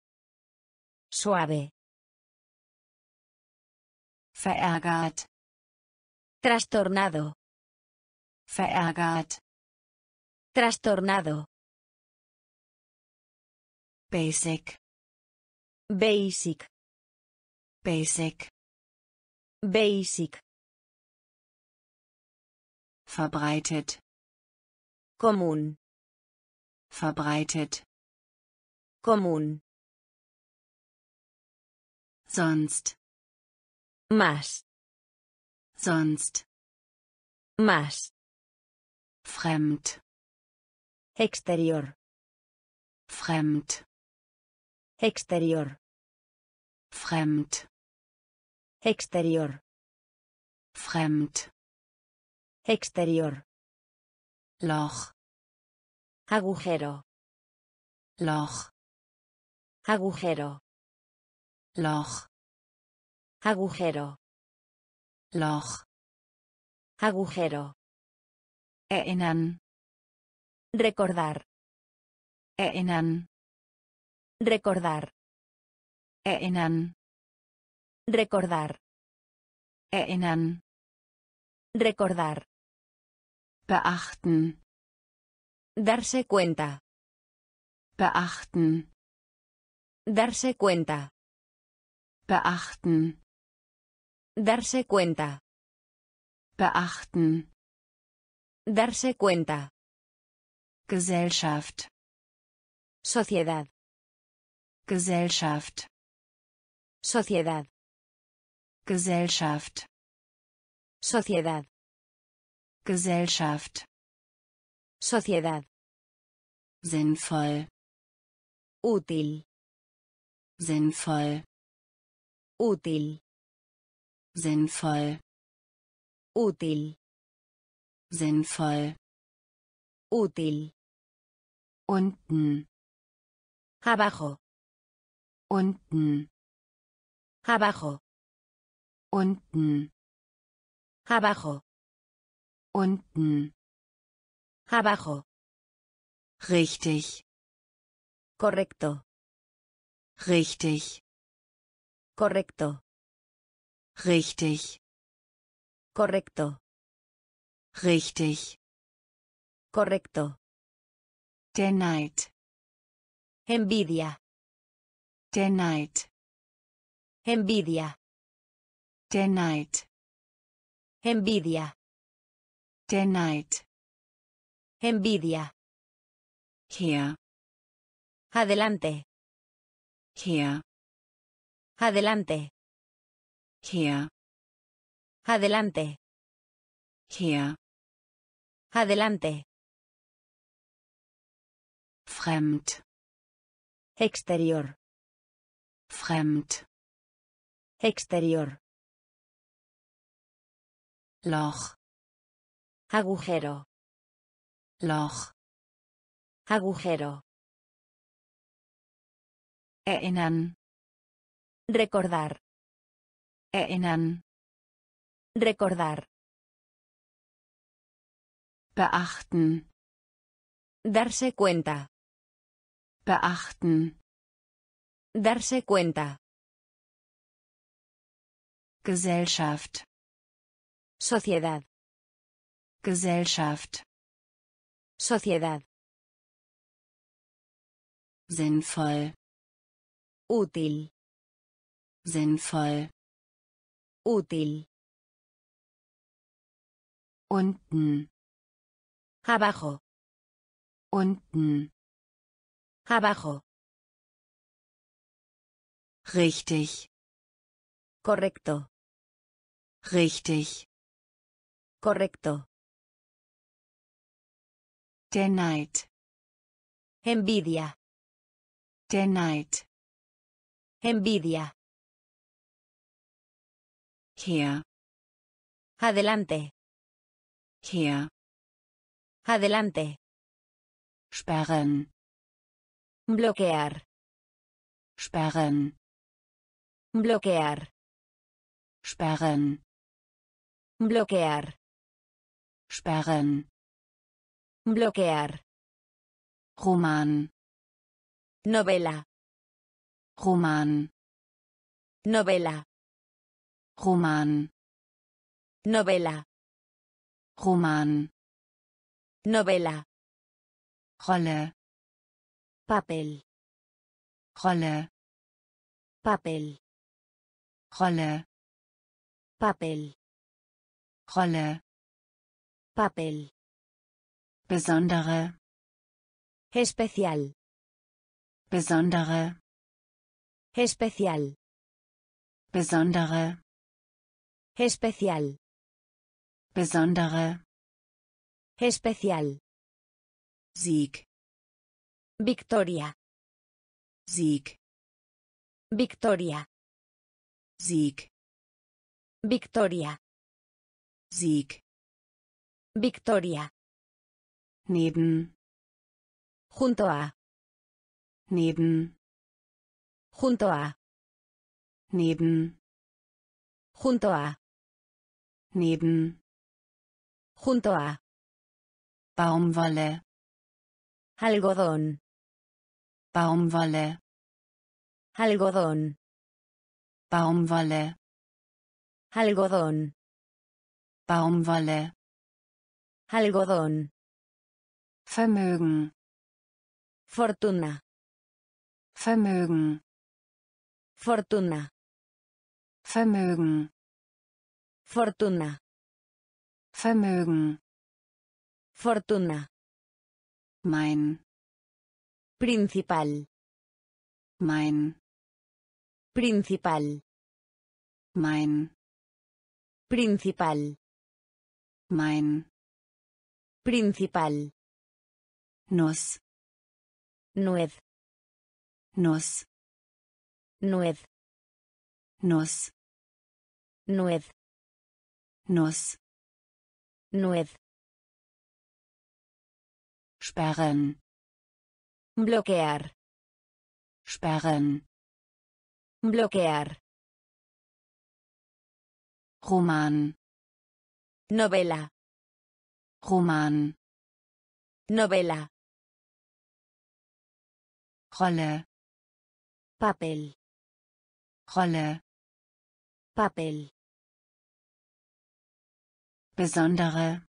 Suave. verärgert, Trastornado. verärgert, Trastornado. Basic, Basic. basic, Basic. verbreitet, Común. verbreitet, Común. sonst, Más. sonst, Más. fremd, Exterior. fremd, Exterior. fremd, Exterior. fremd, Exterior. Loch, Agujero. Loch, Agujero. Loch, Agujero. Loch, Agujero. erinnern, Recordar. erinnern, Recordar. erinnern, Recordar. erinnern, Recordar. beachten, Darse cuenta. beachten, Darse cuenta. beachten, Darse cuenta. beachten, Darse cuenta. Gesellschaft, Sociedad. Gesellschaft, Sociedad. Gesellschaft, Sociedad. Gesellschaft, Sociedad. sinnvoll, Útil. sinnvoll, Útil. sinnvoll, Útil. sinnvoll, Útil. unten, Abajo. Unten, Abajo. unten, Abajo. unten, Abajo. richtig, Correcto. richtig, Correcto. richtig, Correcto. richtig, Correcto. Neid, Envidia. Tonight. Envidia. Tonight. Envidia. Tonight. Envidia. Here. Adelante. Here. Adelante. Here. Adelante. Here. Adelante. Fremd. Exterior. Fremd. Exterior. Loch. Agujero. Loch. Agujero. Erinnern. Recordar. Erinnern. Recordar. Beachten. Darse cuenta. Beachten. Darse cuenta. Gesellschaft. Sociedad. Gesellschaft. Sociedad. Sinnvoll. Útil. Sinnvoll. Útil. Unten. Abajo. Unten. Abajo. Richtig. Correcto. Richtig. Correcto. Der Neid. Envidia. Der Neid. Envidia. Her. Adelante. Her. Adelante. Sperren. Bloquear. Sperren. Bloquear. Sperren. Bloquear. Sperren. Bloquear. Roman. Novela. Roman. Novela. Roman. Novela. Roman. Novela. Rolle. Papel. Rolle. Papel. Rolle. Papel. Rolle. Papel. Besondere. Especial. Besondere. Especial. Besondere. Especial. Besondere. Especial. Sieg. Victoria. Sieg. Victoria. Sieg. Victoria. Sieg. Victoria. Neben. Junto a. Neben. Junto a. Neben. Junto a. Neben. Junto a. Baumwolle. Algodón. Baumwolle. Algodón. Baumwolle. Algodón. Baumwolle. Algodón. Vermögen. Fortuna. Vermögen. Fortuna. Vermögen. Fortuna. Vermögen. Fortuna. Mein. Principal. Mein. Principal. Mein. Principal. Mein. Principal. Nuss. Nuez. Nuss. Nuez. Nuss. Nuez. Nuss. Nuez. Sperren. Bloquear. Sperren. Bloquear. Roman. Novela. Roman. Novela. Rolle. Papel. Rolle. Papel. Besondere.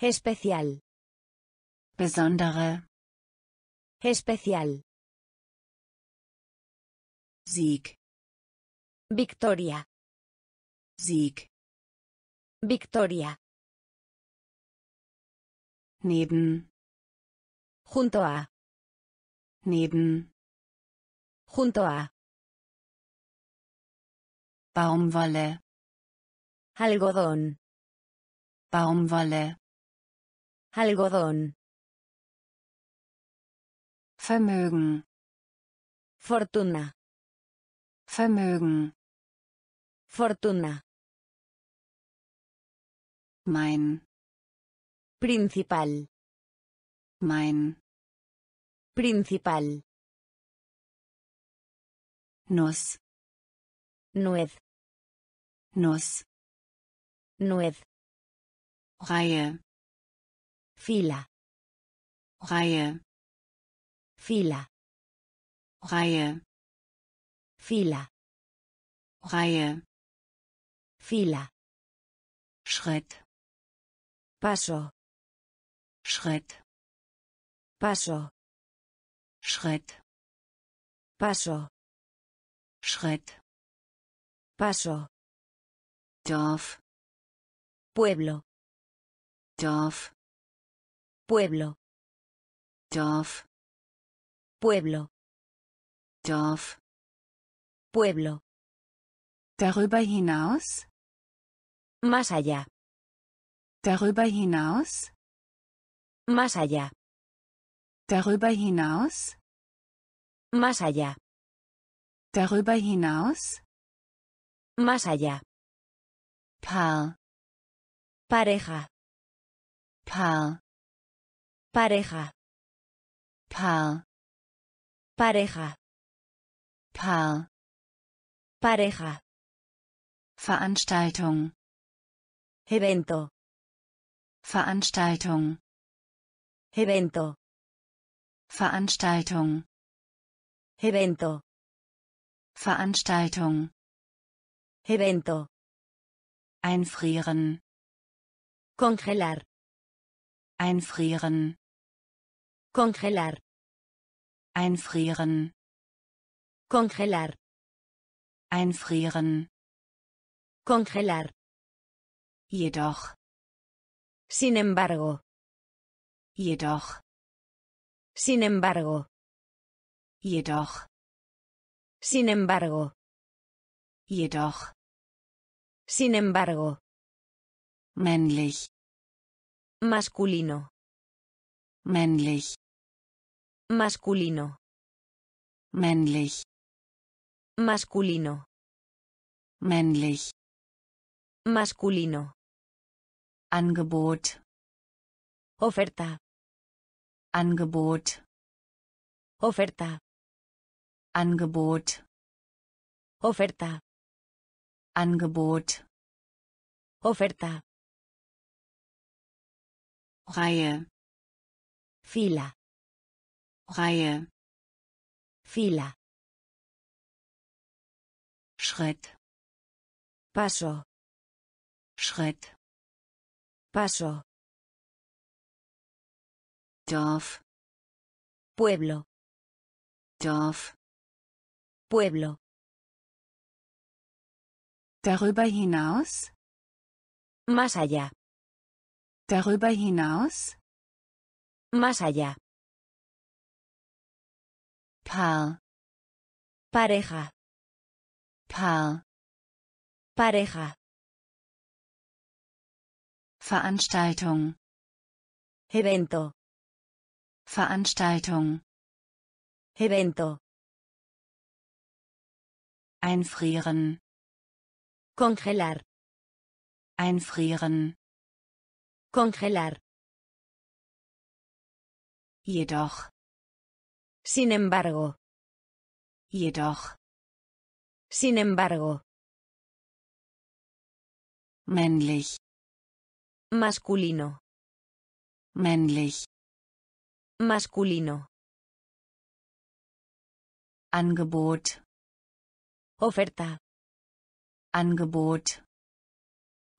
Especial. Besondere. Especial. Sieg. Victoria. Sieg. Victoria. Neben. Junto a. Neben. Junto a. Baumwolle. Algodón. Baumwolle. Algodón. Vermögen. Fortuna. Vermögen. Fortuna. Mein. Principal. Mein. Principal. Nuss. Nuez. Nuss. Nuez. Reihe. Fila. Reihe. Fila. Reihe. Fila. Reihe. Fila. Schritt. Paso. Schritt. Paso. Schritt. Paso. Schritt. Paso. Dorf. Pueblo. Dorf. Pueblo. Dorf. Pueblo. Dorf. Pueblo. Darüber hinaus? Más allá. Darüber hinaus? Más allá. Darüber hinaus? Más allá. Darüber hinaus? Más allá. Paar. Pareja. Paar. Pareja. Paar. Pareja. Paar. Pareja. Veranstaltung. Evento. Veranstaltung. Evento. Veranstaltung. Evento. Veranstaltung. Evento. Einfrieren. Congelar. Einfrieren. Congelar. Einfrieren. Congelar. Einfrieren. Congelar. Jedoch. Sin embargo. Jedoch. Sin embargo. Jedoch. Sin embargo. Jedoch. Sin embargo. Männlich. Masculino. Männlich. Masculino. Männlich. Masculino. Männlich. Masculino. Angebot. Oferta. Angebot. Oferta. Angebot. Oferta. Angebot. Oferta. Reihe. Fila. Reihe. Fila. Schritt. Paso. Schritt. Paso. Dorf. Pueblo. Dorf. Pueblo. Darüber hinaus? Más allá. Darüber hinaus? Más allá. Paar. Pareja. Paar. Pareja. Veranstaltung. Evento. Veranstaltung. Evento. Einfrieren. Congelar. Einfrieren. Congelar. Jedoch. Sin embargo. Jedoch. Sin embargo. Männlich. Masculino. Männlich. Masculino. Angebot. Oferta. Angebot.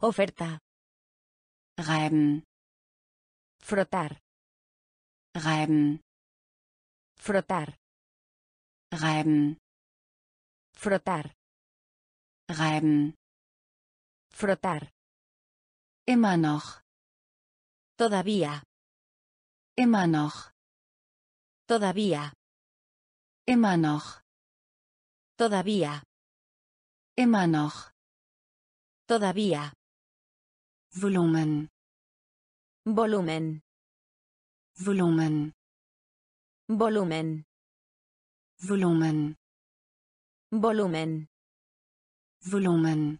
Oferta. Reiben. Frotar. Reiben. Frotar. Reiben. Frotar. Reiben. Frotar. Immer noch. Todavía. Immer noch. Todavía. Immer noch. Todavía. Immer noch. Todavía. Volumen. Volumen. Volumen. Volumen. Volumen. Volumen. Volumen.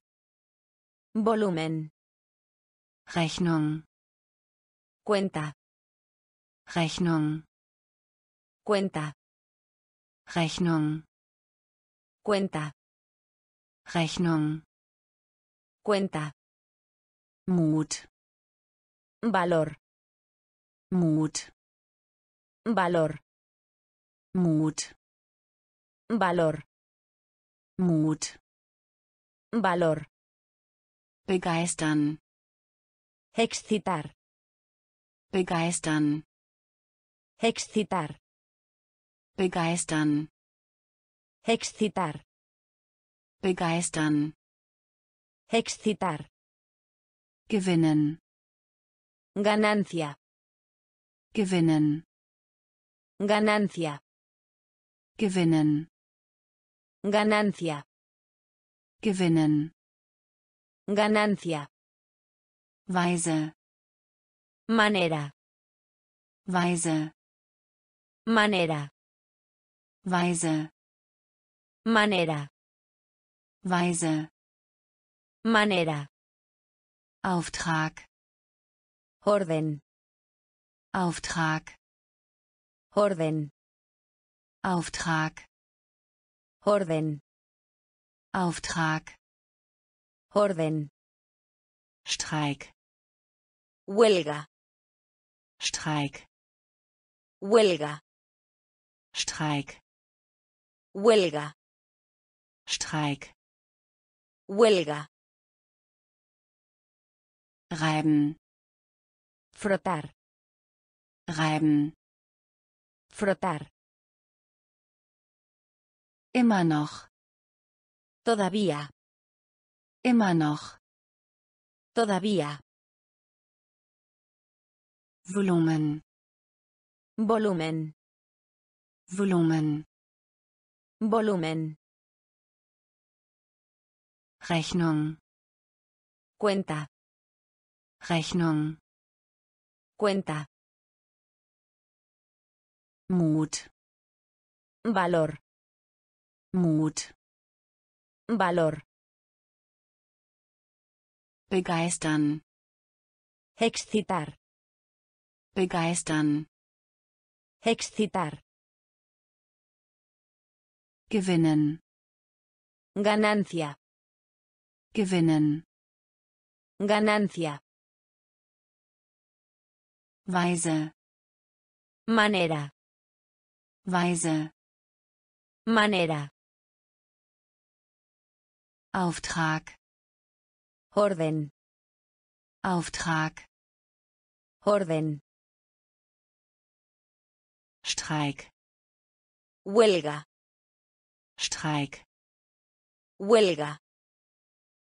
Volumen. Rechnung. Cuenta. Rechnung. Cuenta. Rechnung. Cuenta. Rechnung. Cuenta. Mut. Valor. Mut. Valor. Mut. Valor. Mut. Valor. Begeistern. Excitar. Begeistern. Excitar. Begeistern. Excitar. Begeistern. Excitar. Gewinnen. Ganancia. Gewinnen. Ganancia. Gewinnen. Ganancia. Gewinnen. Ganancia. Weise. Manera. Weise. Manera. Weise. Manera. Weise. Manera. Auftrag. Orden. Auftrag. Orden. Auftrag. Orden. Auftrag. Orden. Streik. Huelga. Streik. Huelga. Streik. Huelga. Streik. Huelga. Reiben. Frotar. Reiben. Frotar. Immer noch. Todavía. Immer noch. Todavía. Volumen. Volumen. Volumen. Volumen. Rechnung. Cuenta. Rechnung. Cuenta. Mut. Valor. Mut. Valor. Begeistern. Excitar. Begeistern. Excitar. Gewinnen. Ganancia. Gewinnen. Ganancia. Weise. Manera. Weise. Manera. Auftrag. Orden. Auftrag. Orden. Streik. Huelga. Streik. Huelga.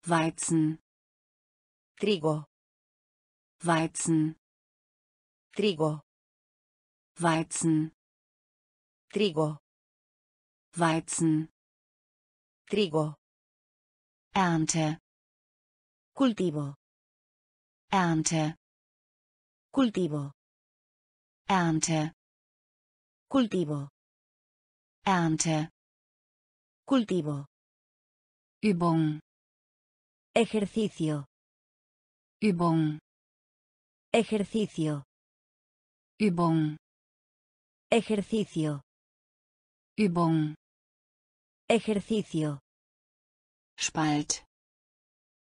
Weizen. Trigo. Weizen. Trigo. Weizen. Trigo. Weizen. Trigo. Ernte. Cultivo. Ernte. Cultivo. Ernte. Cultivo. Ernte. Cultivo. Übung. Ejercicio. Übung. Ejercicio. Übung. Ejercicio. Übung. Ejercicio. Spalt.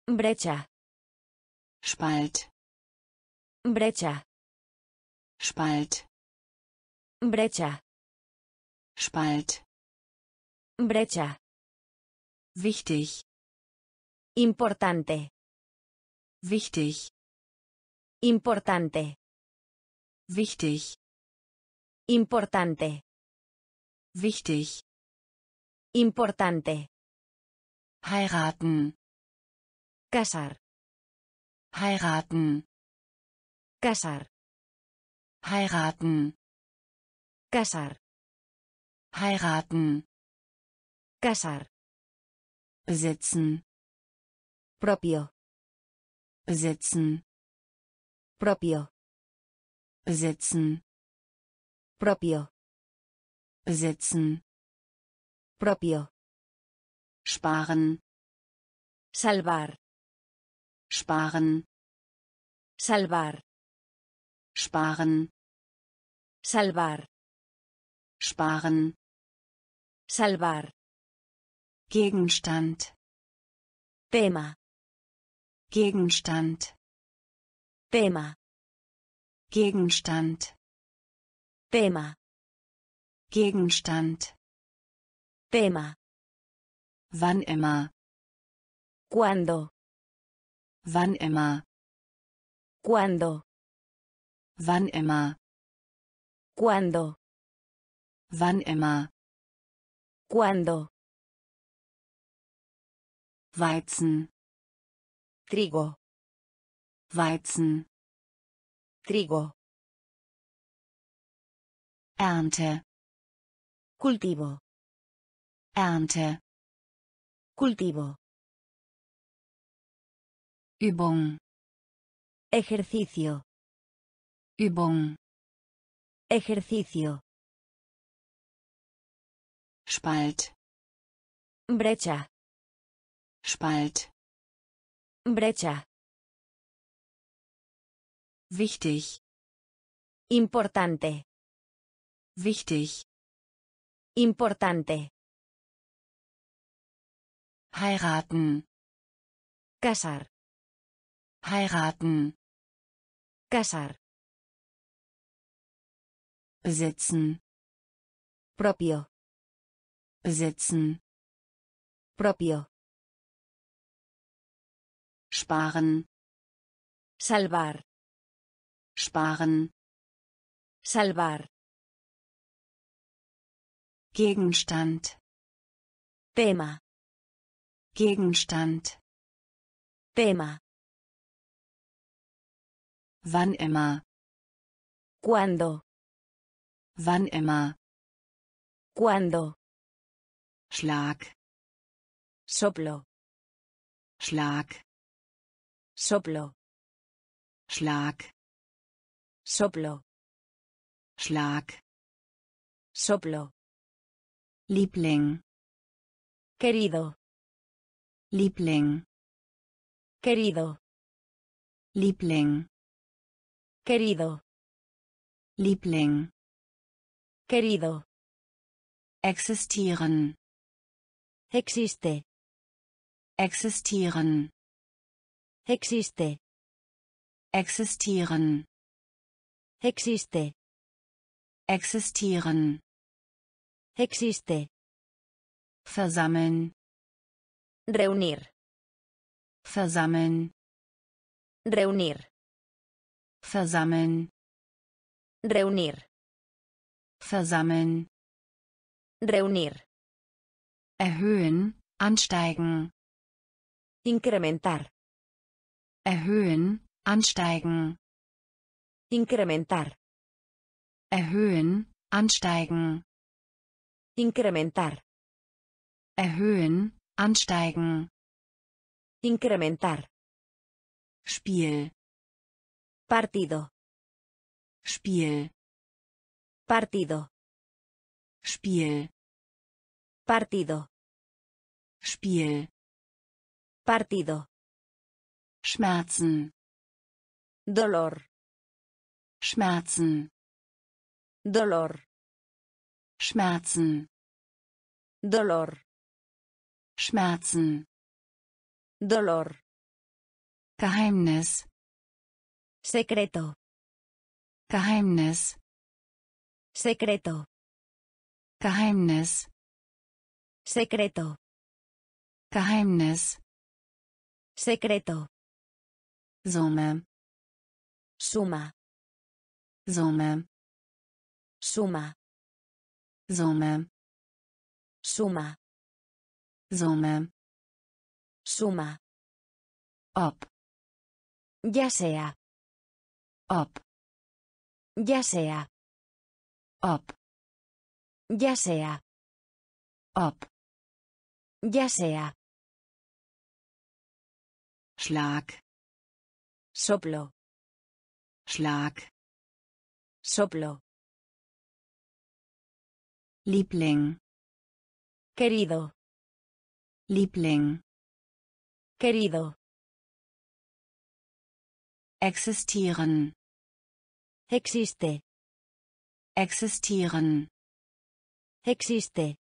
Brecha. Spalt. Brecha. Spalt. Brecha. Spalt. Brecha. Wichtig. Importante. Wichtig. Importante. Wichtig. Importante. Wichtig. Importante. Heiraten. Casar. Heiraten. Casar. Heiraten. Casar. Heiraten. Casar. Besitzen. Propio. Besitzen. Propio. besitzen Propio. besitzen Propio. Sparen Salvar. sparen Salvar. sparen Salvar. sparen Salvar. Gegenstand Tema. Gegenstand Tema. Gegenstand Tema. Gegenstand Tema. Wann immer Cuando. wann immer Cuando. wann immer Cuando. wann immer Cuando. Weizen Trigo. Weizen Trigo. Ernte Cultivo. Ernte Cultivo. Übung Ejercicio. Übung Ejercicio. Spalt Brecha. Spalt Brecha. wichtig Importante. wichtig Importante. Heiraten Casar. heiraten Casar. besitzen Propio. besitzen Propio. sparen Salvar. sparen Salvar. Gegenstand Tema. Gegenstand Tema. wann immer Cuando. wann immer Cuando. Schlag Soplo. Schlag Soplo. Schlag Soplo. Schlag Soplo. Liebling Querido. Liebling Querido. Liebling Querido. Liebling Querido. existieren Existe. existieren Existe. existieren Existe. existieren Existe. versammeln Reunir. versammeln Reunir. versammeln Reunir. versammeln Reunir. erhöhen ansteigen Incrementar. erhöhen ansteigen Incrementar. erhöhen ansteigen Incrementar. erhöhen ansteigen Incrementar. Spiel Partido. Spiel Partido. Spiel Partido. Spiel Partido. Schmerzen Dolor. Schmerzen Dolor. Schmerzen Dolor. Schmerzen Dolor. Geheimnis Secreto. Geheimnis Secreto. Geheimnis Secreto. Geheimnis Secreto. Summe Suma. Summe Suma. Summe Suma. Summe Suma. ob Ya sea. ob Ya sea. ob Ya sea. ob Ya sea. Schlag Soplo. Schlag Soplo. Liebling, Querido. Liebling, Querido. existieren, Existe. existieren, Existe.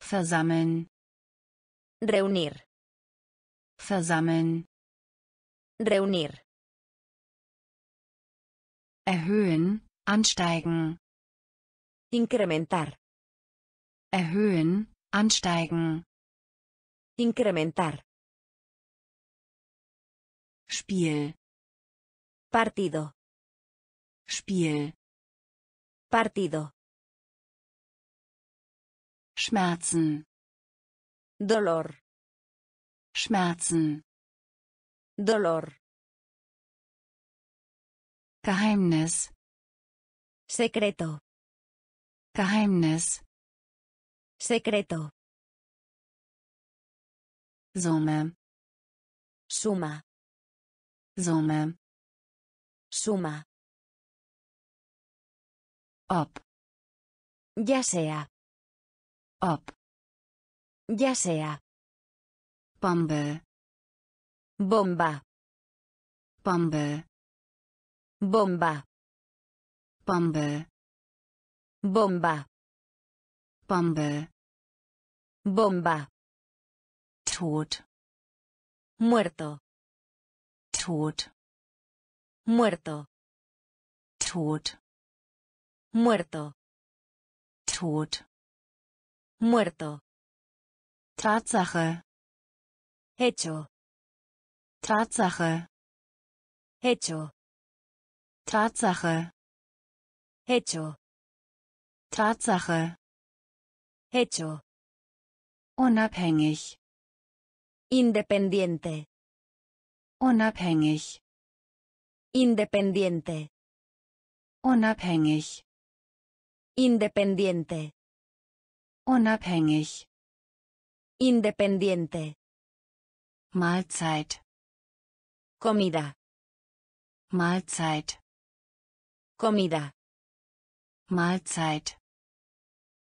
versammeln, Reunir. versammeln, Reunir. erhöhen, ansteigen, Incrementar. erhöhen, ansteigen, Incrementar. Spiel, Partido. Spiel, Partido. Schmerzen, Dolor. Schmerzen, Dolor. Geheimnis, Secreto. Geheimnis, Secreto. Summe, Suma. Summe, Suma. ob, Ya sea. ob, Ya sea. Bombe, Bomba. Bombe, Bomba. Bombe, Bomba. Bombe, Bomba. Tod, Muerto. Tod, Muerto. Tod, Muerto. Tod, Muerto. Tatsache, Hecho. Tatsache, Hecho. Tatsache, Hecho. Tatsache, Hecho. unabhängig, Independiente. unabhängig, Independiente. unabhängig, Independiente. unabhängig, Independiente. Mahlzeit, Comida. Mahlzeit, Comida. Mahlzeit,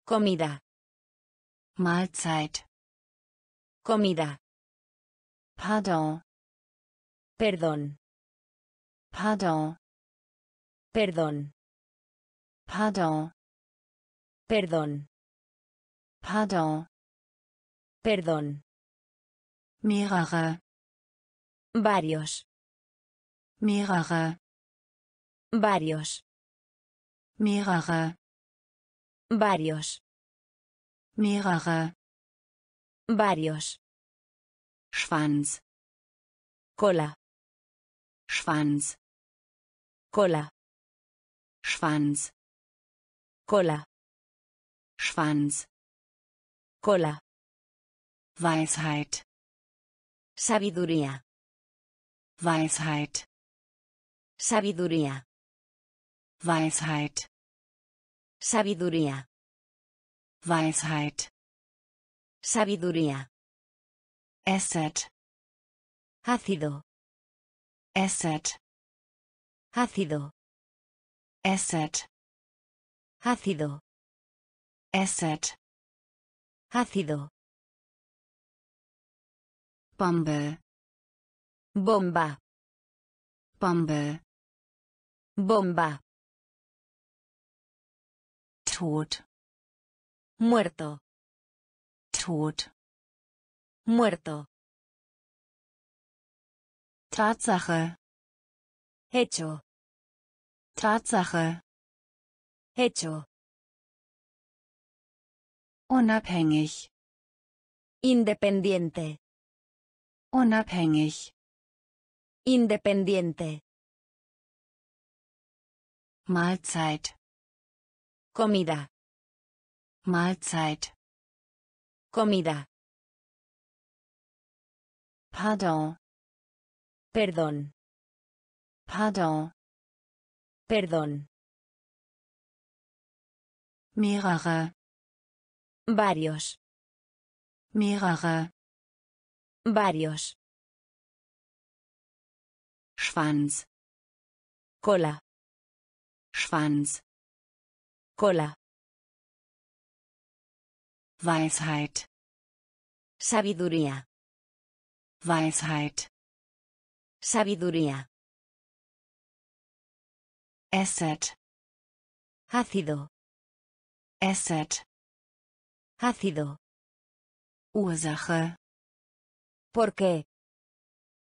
Comida. Mahlzeit, Comida. Pardon, Perdón. Pardon, Perdón. Pardon, Perdón. Pardon, Perdón. mehrere, Varios. mehrere, Varios. mehrere, Varios. Mehrere, Varios. Schwanz, Cola. Schwanz, Cola. Schwanz, Cola. Schwanz, Cola. Weisheit, Sabiduría. Weisheit, Sabiduría. Weisheit, Sabiduría. Weisheit, Sabiduría. Asset, Ácido. Asset, Ácido. Asset, Ácido. Asset, Ácido. Bombe, Bomba. Bombe, Bomba. Tod, Muerto. Tod, Muerto. Tatsache, Hecho. Tatsache, Hecho. unabhängig, Independiente. unabhängig, Independiente. Mahlzeit, Comida. Mahlzeit, Comida. Pardon, Perdón. Pardon, Perdón. mehrere, Varios. mehrere, Varios. Schwanz, Cola. Schwanz, Cola. Weisheit, Sabiduría. Weisheit, Sabiduría. Acid, Ácido. Acid, Ácido. Ursache, ¿Por qué?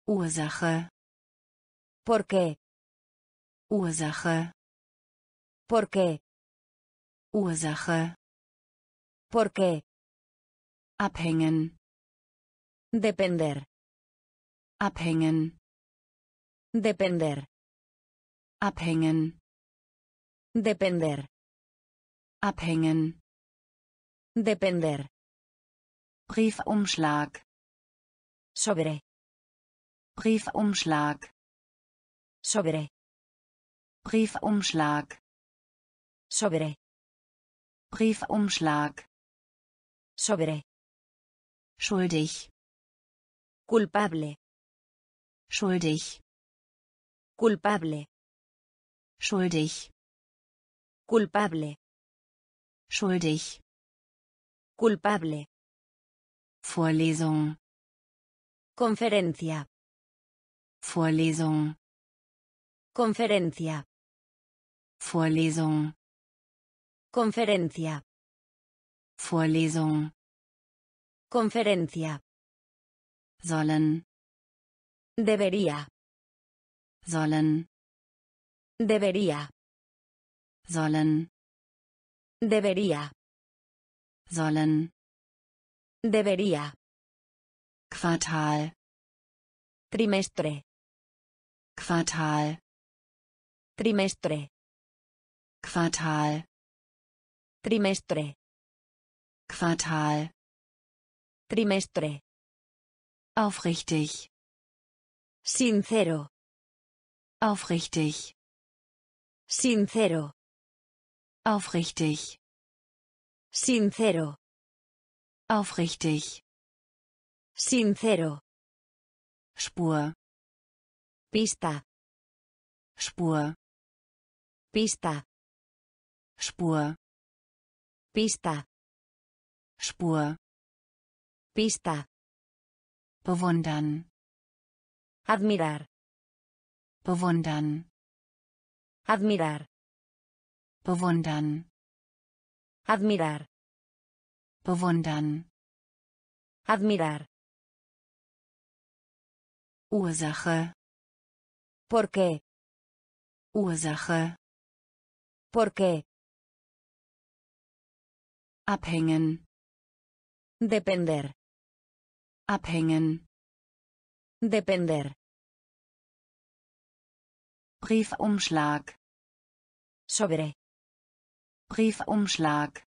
Ursache, ¿Por qué? Ursache, ¿Por qué? Ursache, ¿Por qué? abhängen, Depender. abhängen, Depender. abhängen, Depender. abhängen, Depender. Briefumschlag, Sobre. Briefumschlag, Sobre. Briefumschlag, Sobre. Briefumschlag, Sobre. schuldig, Culpable. schuldig, Culpable. schuldig, Culpable. schuldig, Culpable. Vorlesung, Conferencia. Vorlesung, Conferencia. Vorlesung, Conferencia. Vorlesung, Conferencia. sollen, Debería. sollen, Debería. sollen, Debería. sollen, Debería. Quartal, Trimestre. Quartal, Trimestre. Quartal, Trimestre. Quartal, Trimestre. aufrichtig, Sincero. aufrichtig, Sincero. aufrichtig, Sincero. aufrichtig, Sincero. Spur, Pista. Spur, Pista. Spur, Pista. Spur, Pista. bewundern, Admirar. bewundern, Admirar. bewundern, Admirar. bewundern, Admirar. Ursache, ¿Por qué? Ursache, ¿Por qué? abhängen, Depender. abhängen, Depender. Briefumschlag, Sobre. Briefumschlag,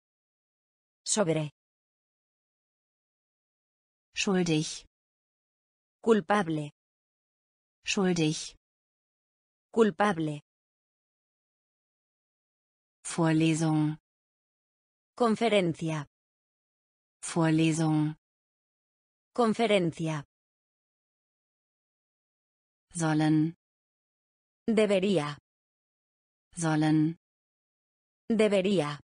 Sobre. schuldig, Culpable. schuldig, Culpable. Vorlesung, Conferencia. Vorlesung, Conferencia. sollen, Debería. sollen, Debería.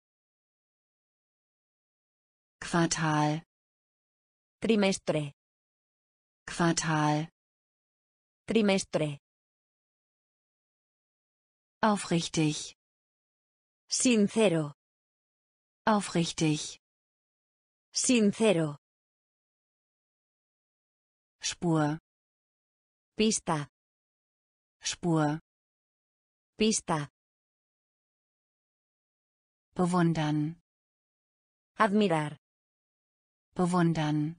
Quartal, Trimestre. Quartal, Trimestre. aufrichtig, Sincero. aufrichtig, Sincero. Spur, Pista. Spur, Pista. bewundern, Admirar. bewundern,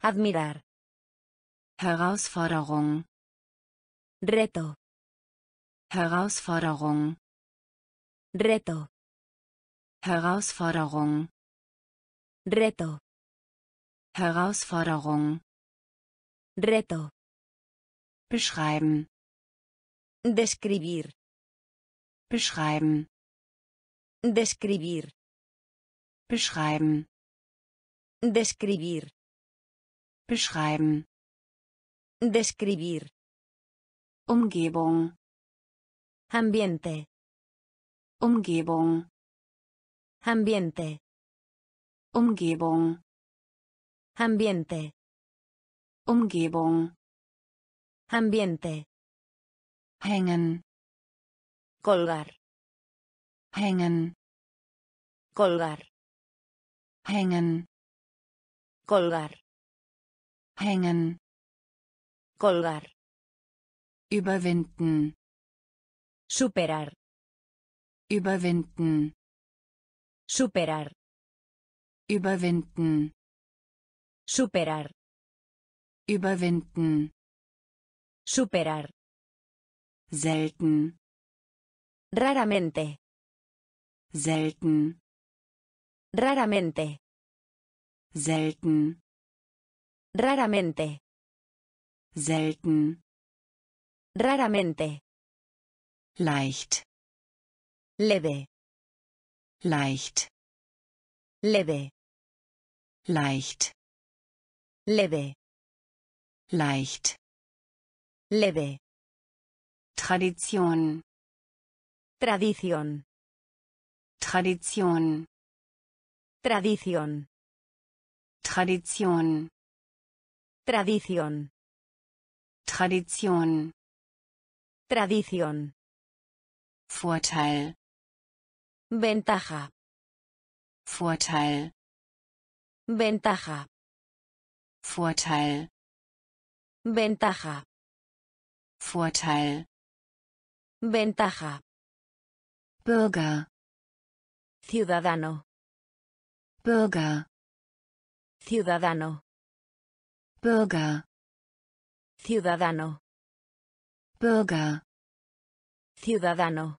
Admirar. Herausforderung, Reto. Herausforderung, Reto. Herausforderung, Reto. Herausforderung, Reto. beschreiben, Describir. beschreiben, Describir. beschreiben, Describir. beschreiben, Describir. Umgebung, Ambiente. Umgebung, Ambiente. Umgebung, Ambiente. Umgebung, Ambiente. hängen, Colgar. hängen, Colgar. hängen, Colgar. hängen, Colgar. überwinden, Superar. überwinden, Superar. Überwinden, Superar. überwinden, Superar. selten, Raramente. selten, Raramente. selten, Raramente. selten, Raramente. leicht, Leve. leicht, Leve. leicht, Leve. leicht, Leve. Tradition, Tradición. Tradition, Tradición. Tradition, Tradición. Tradition, Tradición. Vorteil, Ventaja. Vorteil, Ventaja. Vorteil, Ventaja. Vorteil, Ventaja. Bürger, Ciudadano. Bürger, Ciudadano. Bürger, Ciudadano. Bürger, Ciudadano.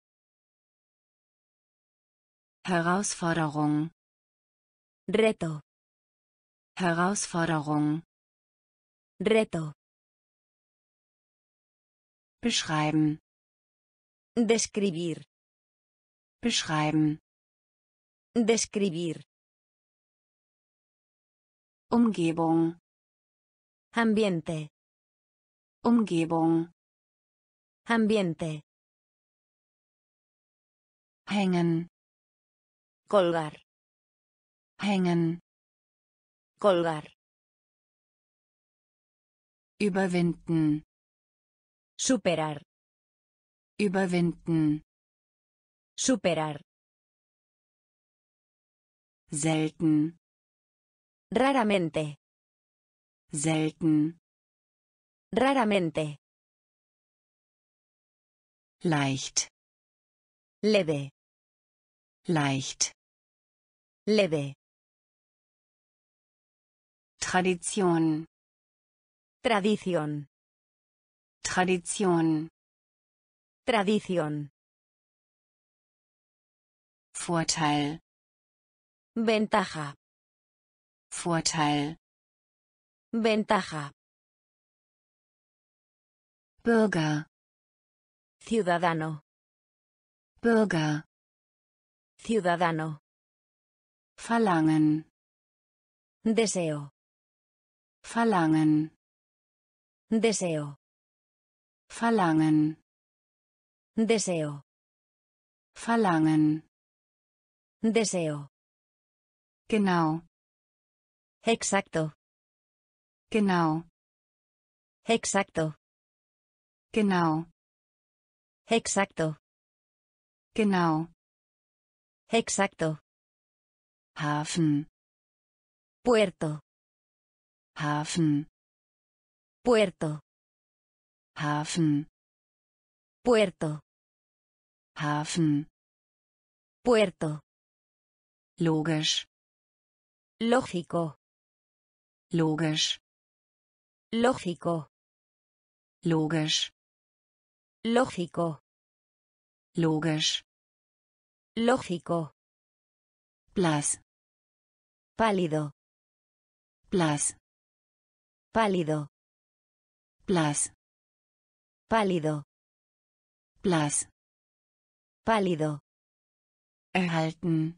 Herausforderung, Reto. Herausforderung, Reto. beschreiben, Describir. beschreiben, Describir. Umgebung, Ambiente. Umgebung, Ambiente. hängen, Colgar. Hängen, Colgar. überwinden, Superar. überwinden, Superar. selten, Raramente. selten, Raramente. leicht, Leve. leicht, Leve. Tradition, Tradición. Tradition, Tradición. Vorteil, Ventaja. Vorteil, Ventaja. Bürger, Ciudadano. Bürger, Ciudadano. verlangen, Deseo. Verlangen, Deseo. verlangen, Deseo. verlangen, Deseo. genau, Exacto. genau, Exacto. genau, Exacto. genau, Exacto. Hafen, Puerto. Hafen, Puerto. Hafen, Puerto. Hafen, Puerto. logisch, Lógico. logisch, Lógico. logisch, Lógico. logisch, Lógico. blass, Pálido. blass, Pálido. blass, Pálido. blass, Pálido. erhalten,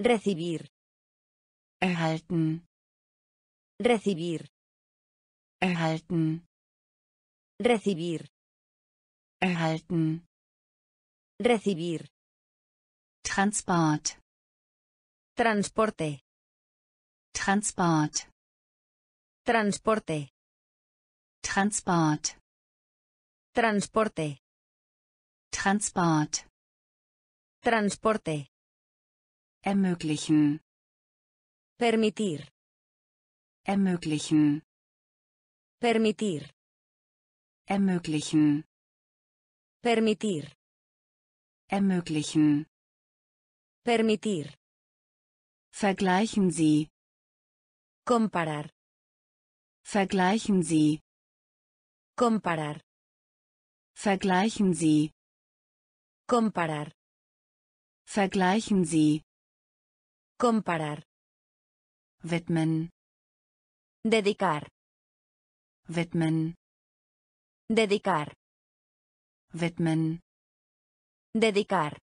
Recibir. erhalten, Recibir. erhalten, Recibir. erhalten, Recibir. Transport. Transporte. Transport. Transporte. Transport. Transporte. Transport. Transporte. Ermöglichen. Permitir. Ermöglichen. Permitir. Ermöglichen. Permitir. Ermöglichen. Permitir. Vergleichen Sie. Comparar. Vergleichen Sie. Comparar. Vergleichen Sie. Comparar. Vergleichen Sie. Comparar. Widmen. Dedicar. Widmen. Dedicar. Widmen. Dedicar.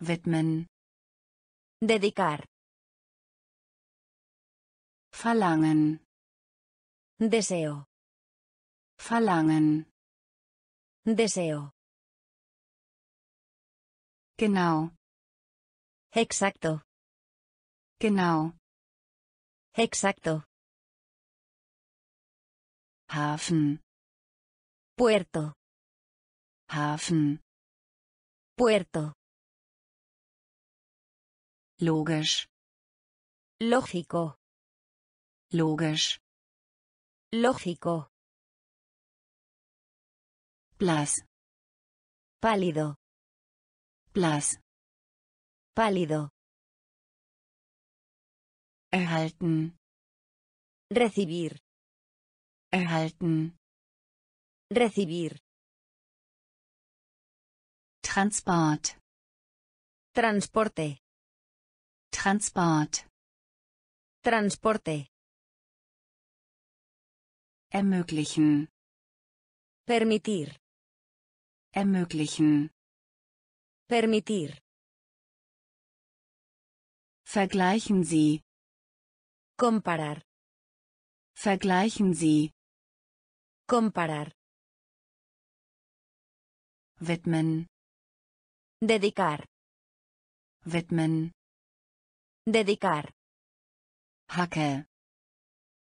Widmen. Dedicar. Verlangen. Deseo. Verlangen. Deseo. Genau. Exacto. Genau. Exacto. Hafen. Puerto. Hafen. Puerto. Logisch. Lógico. Logisch. Lógico. Blass. Pálido. Blass. Pálido. Erhalten. Recibir. Erhalten. Recibir. Transport. Transporte. Transport. Transporte. Ermöglichen. Permitir. Ermöglichen. Permitir. Vergleichen Sie. Comparar. Vergleichen Sie. Comparar. Widmen. Dedicar. Widmen. Dedicar. Hacke.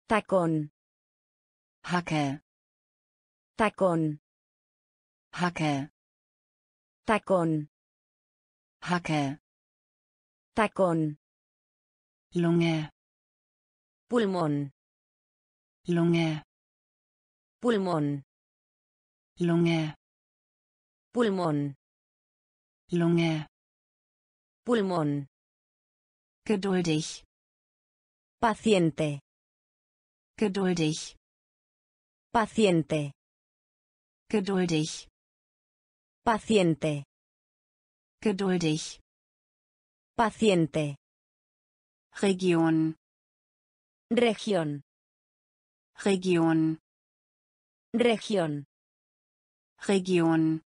Tacón. Hacke. Tacón. Hacke. Tacón. Hacke. Tacón. Lunge. Pulmón. Lunge. Pulmón. Lunge. Pulmón. Lunge. Pulmón. Geduldig. Paciente. Geduldig. Paciente. Geduldig. Paciente. Geduldig. Paciente. Region. Región. Region. Región. Region.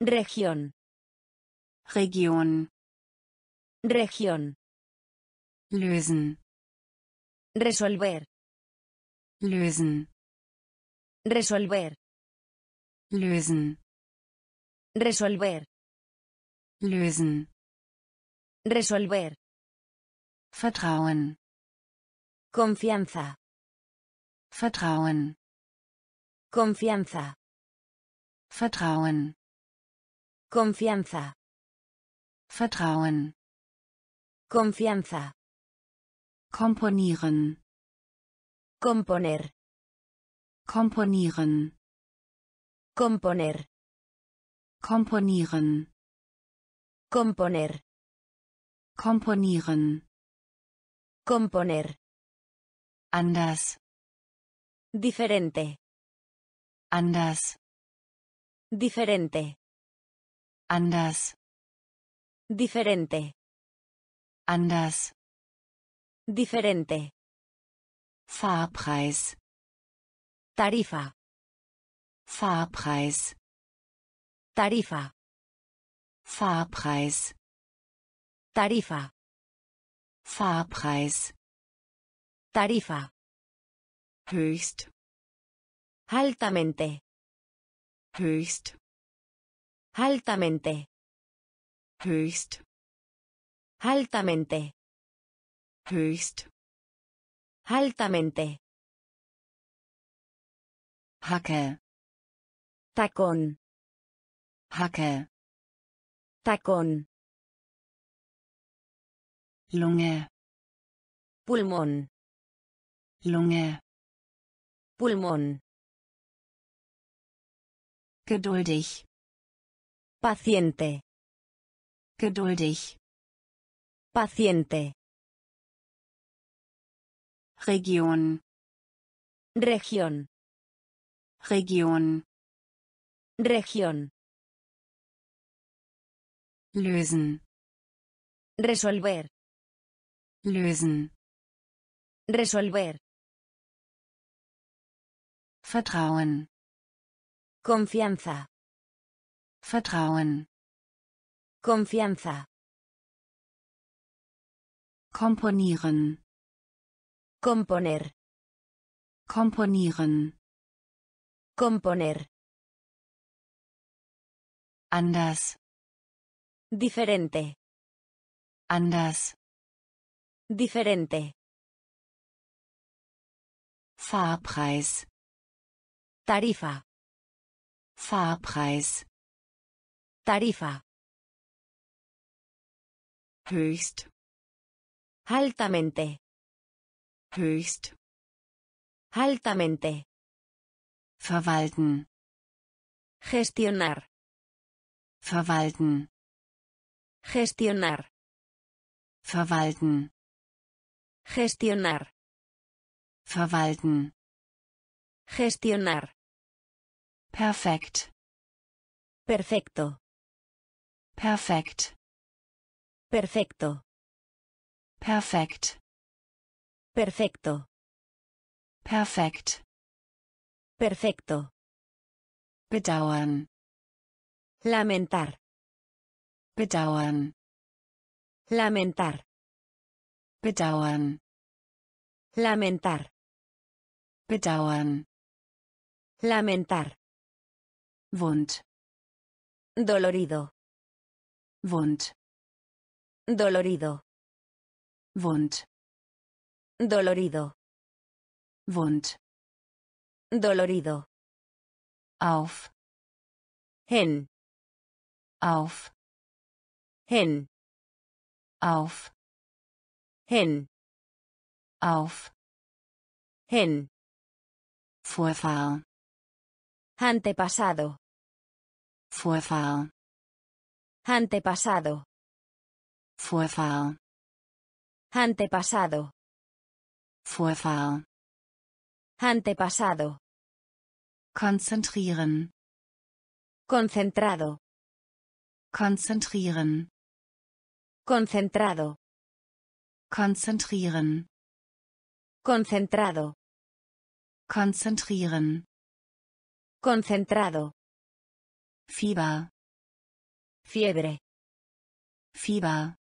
Región. Region. Región. Lösen. Resolver. Lösen. Resolver. Lösen. Resolver. Lösen. Resolver. Vertrauen. Confianza. Vertrauen. Confianza. Vertrauen. Confianza. Vertrauen. Confianza. Komponieren. Componer. Komponieren. Componer. Komponieren. Componer. Komponieren. Componer. Anders. Diferente. Anders. Diferente. Anders. Diferente. Anders. Diferente. Fahrpreis. Tarifa. Fahrpreis. Tarifa. Fahrpreis. Tarifa. Fahrpreis. Tarifa. Höchst. Altamente. Höchst. Altamente. höchst, Altamente. höchst, Altamente. Hacke, Tacón. Hacke, Tacón. Lunge, Pulmón. Lunge, Pulmón. geduldig, Paciente. geduldig, Paciente. Region, Región. Region, Región. lösen, Resolver. lösen, Resolver. Vertrauen, Confianza. Vertrauen, Confianza. komponieren, Componer. komponieren, Componer. anders, Diferente. anders, Diferente. Fahrpreis, Tarifa. Fahrpreis, Tarifa. höchst, Altamente. höchst, Altamente. Verwalten, Gestionar. verwalten, Gestionar. verwalten, Gestionar. verwalten, Gestionar. perfekt, Perfecto. perfekt, Perfecto. perfekt, Perfecto. perfekt, Perfecto. bedauern, Lamentar. bedauern, Lamentar. bedauern, Lamentar. bedauern, Lamentar. wund, Dolorido. wund, Dolorido. wund, Dolorido. wund, Dolorido. Auf. Hin. Auf. Hin. Auf. Hin. Auf. Hin. Vorfahren. Antepasado. Vorfahren. Antepasado. Vorfahren. Antepasado. Vorfahren. Antepasado konzentrieren, Concentrado. konzentrieren, Concentrado. konzentrieren, Concentrado. konzentrieren, Concentrado. Fieber, Fiebre. Fieber,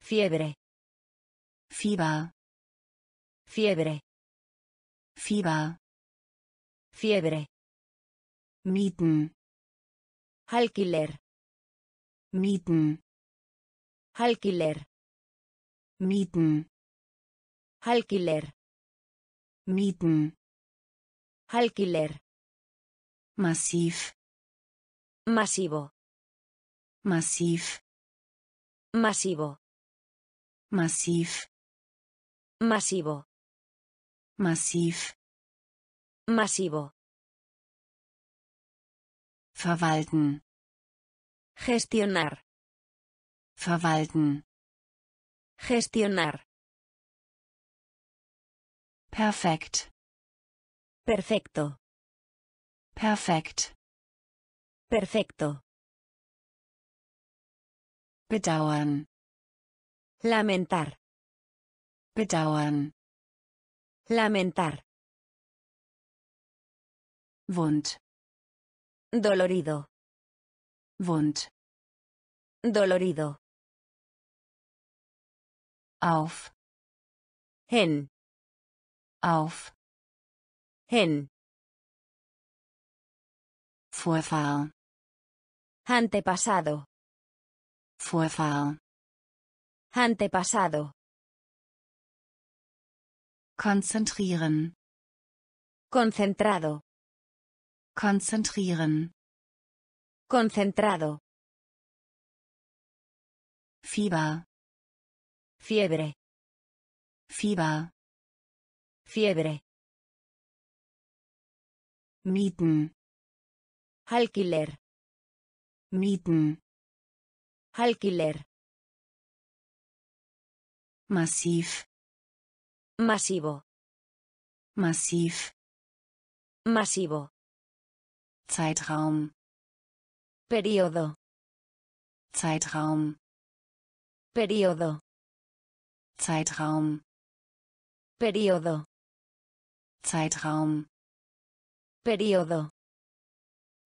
Fiebre. Fieber, Fiebre. Fieber, Fiebre. mieten, Alquiler. mieten, Alquiler. mieten, Alquiler. mieten, Alquiler. massiv, Masivo. massiv, Masivo. massiv, Masivo. massiv, Masivo. verwalten, Gestionar. verwalten, Gestionar. perfekt, Perfecto. perfekt, Perfecto. bedauern, Lamentar. bedauern, Lamentar. Wund, Dolorido. wund, Dolorido. auf, En. auf, En. Vorfall, Antepasado. Vorfahr. Antepasado. Konzentrieren. Concentrado. Konzentrieren. Concentrado. Fieber. Fiebre. Fieber. Fiebre. Mieten. Alquiler. Mieten. Alquiler. Massiv. Masivo. Massiv. Masivo. Zeitraum. Periodo. Zeitraum. Periodo. Zeitraum. Periodo. Zeitraum. Periodo.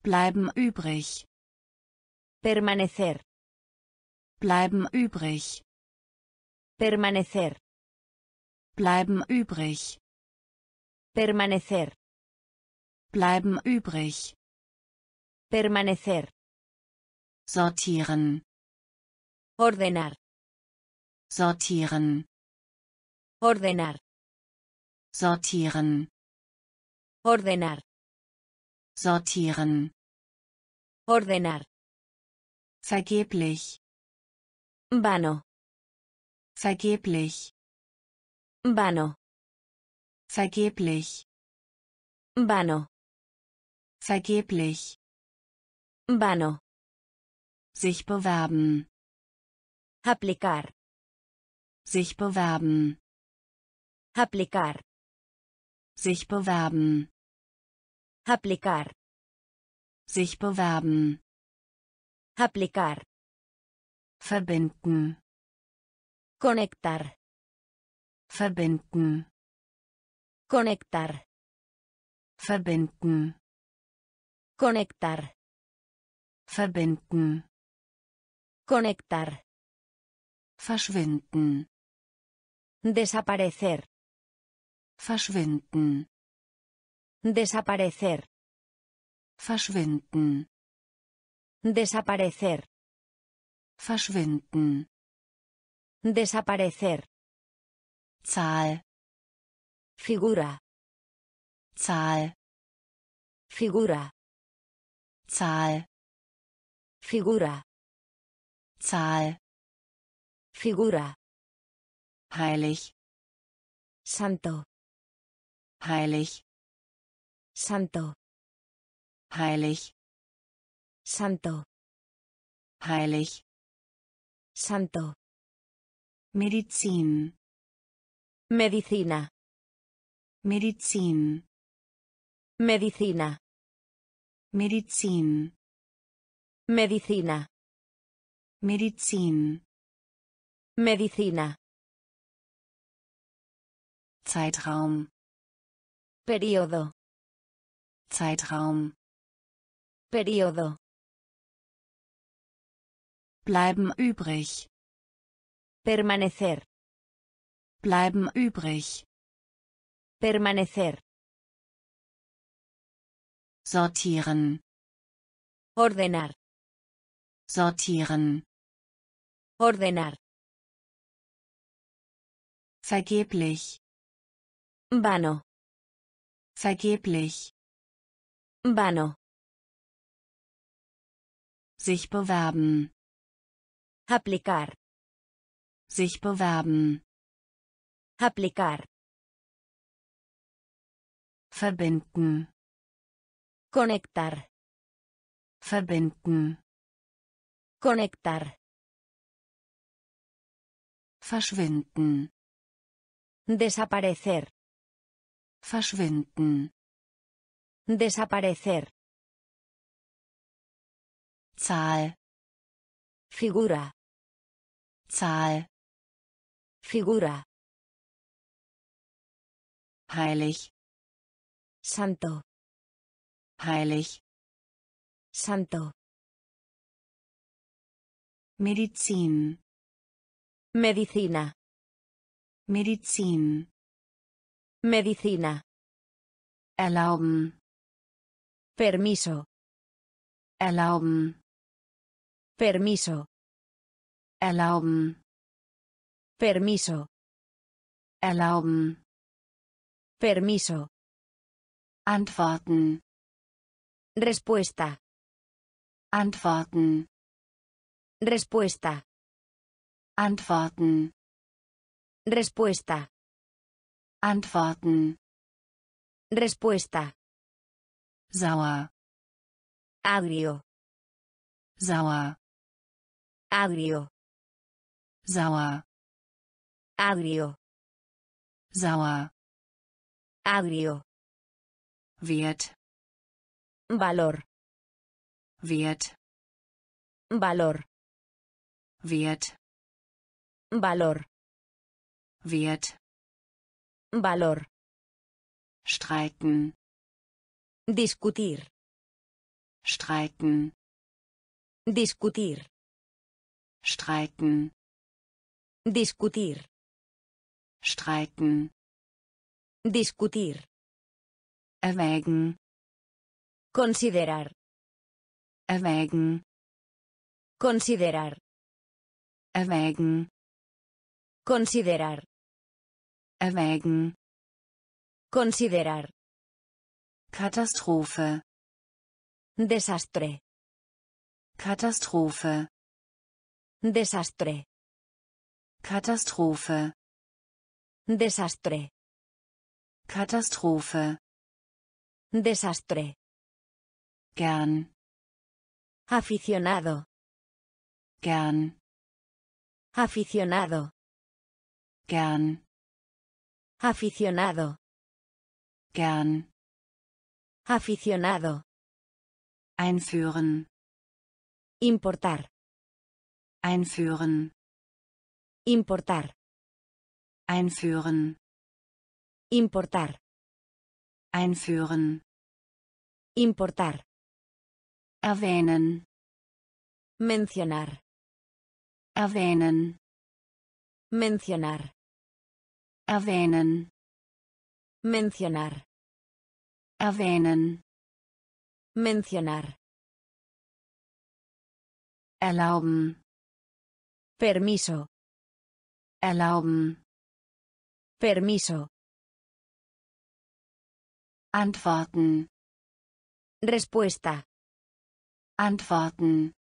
Bleiben übrig. Permanecer. Bleiben übrig. Permanecer. Bleiben übrig. Permanecer. Bleiben übrig. Permanecer. Sortieren. Ordenar. Sortieren. Ordenar. Sortieren. Ordenar. Sortieren. Ordenar. Vergeblich. Vano. Vergeblich. Vano. Vergeblich. Vano. Vergeblich. Vano. Sich bewerben. Aplicar. Sich bewerben. Aplicar. Sich bewerben. Aplicar. Sich bewerben. Aplicar. Verbinden. Conectar. Verbinden. Conectar. Verbinden. Conectar. Verbinden. Conectar. Verschwinden. Desaparecer. Verschwinden. Desaparecer. Verschwinden. Desaparecer. Verschwinden. Desaparecer. Zahl. Figura. Zahl. Figura. Zahl. Figura. Zahl. Figura. Heilig. Santo. Heilig. Santo. Heilig. Santo. Heilig. Santo. Medizin. Medicina. Medizin. Medicina. Medizin. Medicina. Medizin. Medicina. Zeitraum. Periodo. Zeitraum. Periodo. Bleiben übrig. Permanecer. Bleiben übrig. Permanecer. Sortieren. Ordenar. Sortieren. Ordenar. Vergeblich. Vano. Vergeblich. Vano. Sich bewerben. Aplicar. Sich bewerben. Aplicar. Verbinden. Conectar. Verbinden. Conectar. Verschwinden. Desaparecer. Verschwinden. Desaparecer. Zahl. Figura. Zahl. Figura. Heilig. Santo. Heilig. Santo. Medizin. Medicina. Medizin. Medicina. Erlauben. Permiso. Erlauben. Permiso. Erlauben. Permiso. Erlauben. Permiso. Antworten. Respuesta. Antworten. Respuesta. Antworten. Respuesta. Antworten. Respuesta. Sauer. Agrio. Sauer. Agrio. Sauer. Agrio. Sauer. Agrio. Wert. Valor. Wert. Valor. Wert. Valor. Wert. Valor. Streiten. Discutir. Streiten. Discutir. Streiten. Discutir. Streiten. Discutir. Erwägen. Considerar. Erwägen. Considerar. Erwägen. Considerar. Erwägen. Considerar. Katastrophe. Desastre. Katastrophe. Desastre. Katastrophe. Desastre. Katastrophe. Desastre. Gern. Aficionado. Gern. Aficionado. Gern. Aficionado. Gern. Aficionado. Einführen. Importar. Einführen. Importar. Einführen. Importar. Einführen. Importar. Erwähnen. Mencionar. Erwähnen. Mencionar. Erwähnen. Mencionar. Erwähnen. Mencionar. Erlauben. Permiso. Erlauben. Permiso. Antworten. Respuesta. Antworten.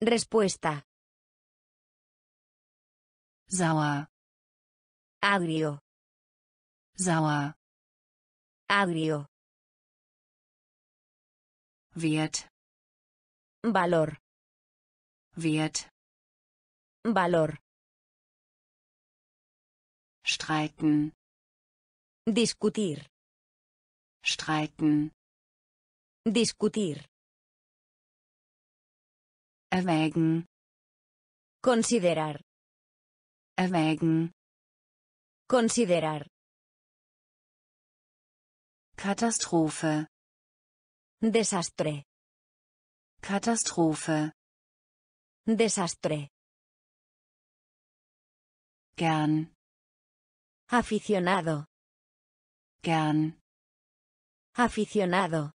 Respuesta. Sauer. Agrio. Sauer. Agrio. Wert. Valor. Wert. Valor. Streiten. Discutir. Streiten. Discutir. Erwägen. Considerar. Erwägen. Considerar. Katastrophe. Desastre. Katastrophe. Desastre. Gern. Aficionado. Gern. Aficionado.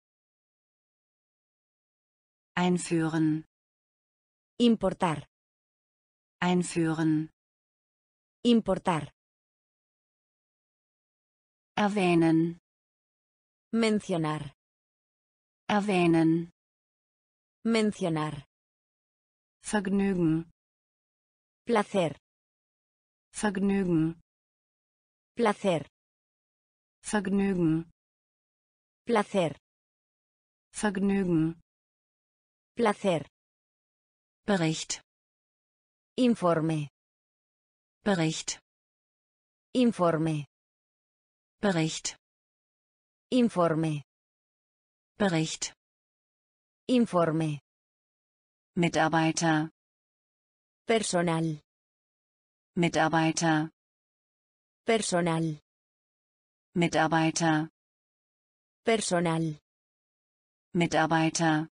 Einführen. Importar. Einführen. Importar. Erwähnen. Mencionar. Erwähnen. Mencionar. Vergnügen. Placer. Vergnügen. Placer. Vergnügen. Placer. Vergnügen. Placer. Bericht. Informe. Bericht. Informe. Bericht. Informe. Bericht. Informe. Mitarbeiter. Personal. Mitarbeiter. Personal. Mitarbeiter. Personal. Mitarbeiter.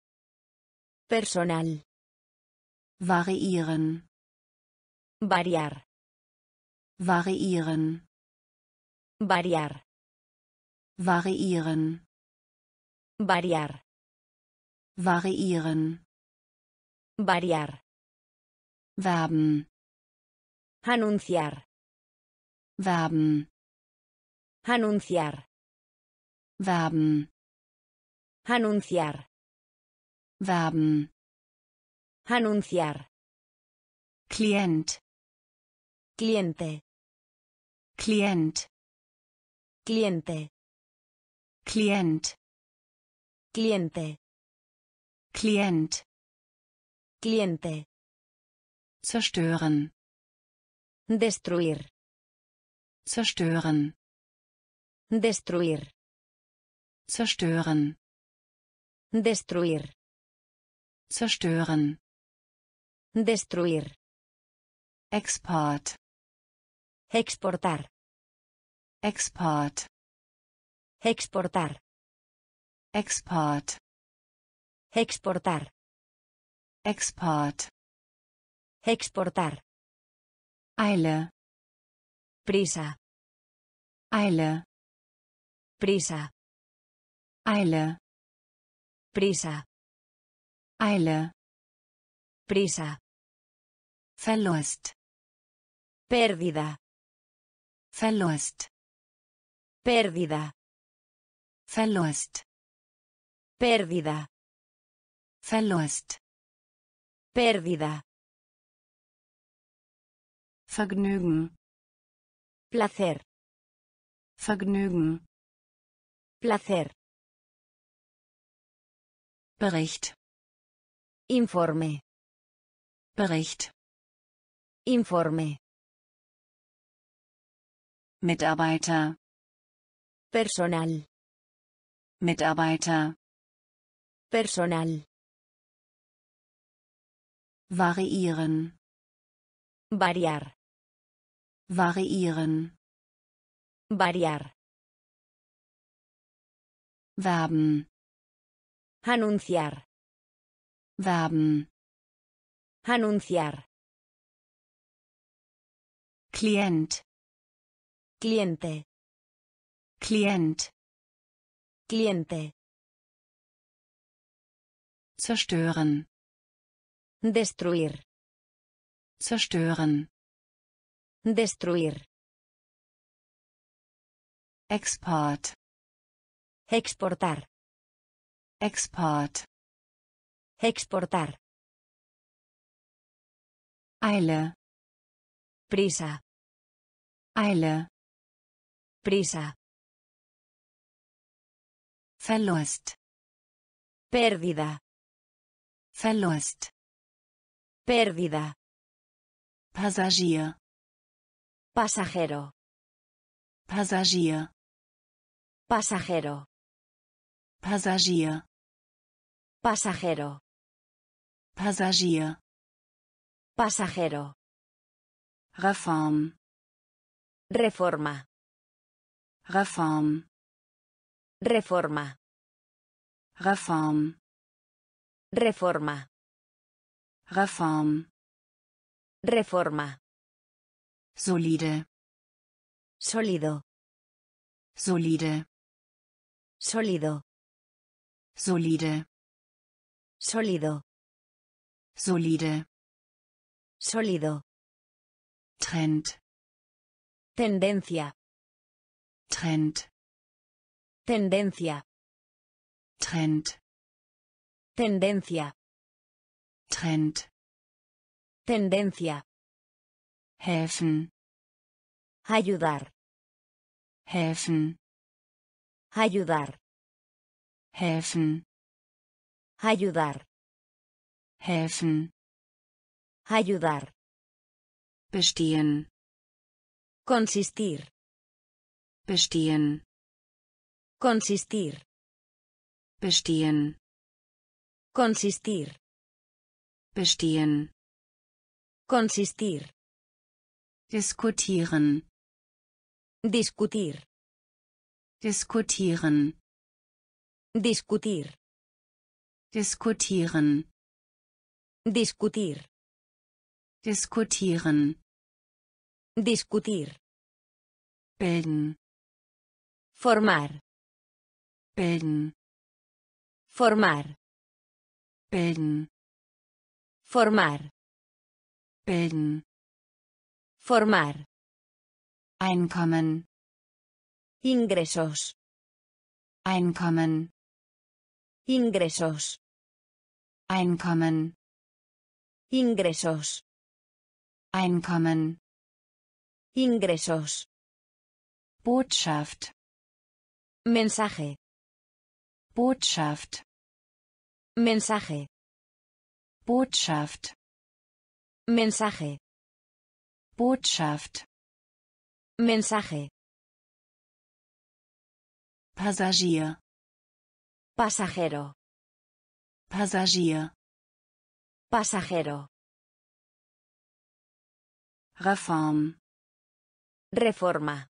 Personal. Variieren. Variar. Variieren. Variar. Variieren. Variar. Variieren. Variar. Werben. Anunciar. Werben. Anunciar. Werben. Anunciar. Werben. Anunciar. Klient. Cliente. Klient. Cliente. Klient. Cliente. Klient. Cliente. Zerstören. Destruir. Zerstören. Destruir. Zerstören. Destruir. Zerstören. Destruir. Export. Exportar. Export. Exportar. Export. Exportar. Export. Exportar. Eile. Prisa. Eile. Prisa. Eile. Prisa. Eile. Prisa. Verlust. Pérdida. Verlust. Pérdida. Verlust. Pérdida. Verlust. Pérdida. Vergnügen. Placer. Vergnügen. Placer. Bericht. Informe. Bericht. Informe. Mitarbeiter. Personal. Mitarbeiter. Personal. Variieren. Variar. Variieren. Variar. Werben. Anunciar. Werben. Anunciar. Klient. Cliente. Klient. Cliente. Zerstören. Destruir. Zerstören. Destruir. Export. Exportar. Export. Exportar. Eile. Prisa. Eile. Prisa. Verlust. Pérdida. Verlust. Pérdida. Passagier. Pasajero. Passagier. Pasajero. Passagier. Pasajero. Passagier. Pasajero. Reform. Reforma. Reform. Reforma. Reform. Reforma. Reform. Reforma. Solide. Sólido. Solide. Sólido. Solide. Sólido. Solide. Sólido. Trend. Tendencia. Trend. Tendencia. Trend. Tendencia. Trend. Tendencia. Helfen. Ayudar. Helfen. Ayudar. Helfen. Ayudar. Helfen. Ayudar. Bestehen. Consistir. Bestehen. Consistir. Bestehen. Consistir. Bestehen. Consistir. Diskutieren. Discutir. Diskutieren. Discutir. Diskutieren. Discutir. Diskutieren. Discutir. Bilden. Formar. Bilden. Formar. Bilden. Formar. bilden, Formar. Einkommen, Ingresos. Einkommen, Ingresos. Einkommen, Ingresos. Einkommen, Ingresos. Botschaft, Mensaje. Botschaft, Mensaje. Botschaft, Mensaje. Botschaft, Mensaje. Passagier, Pasajero. Passagier, Pasajero. Reform, Reforma.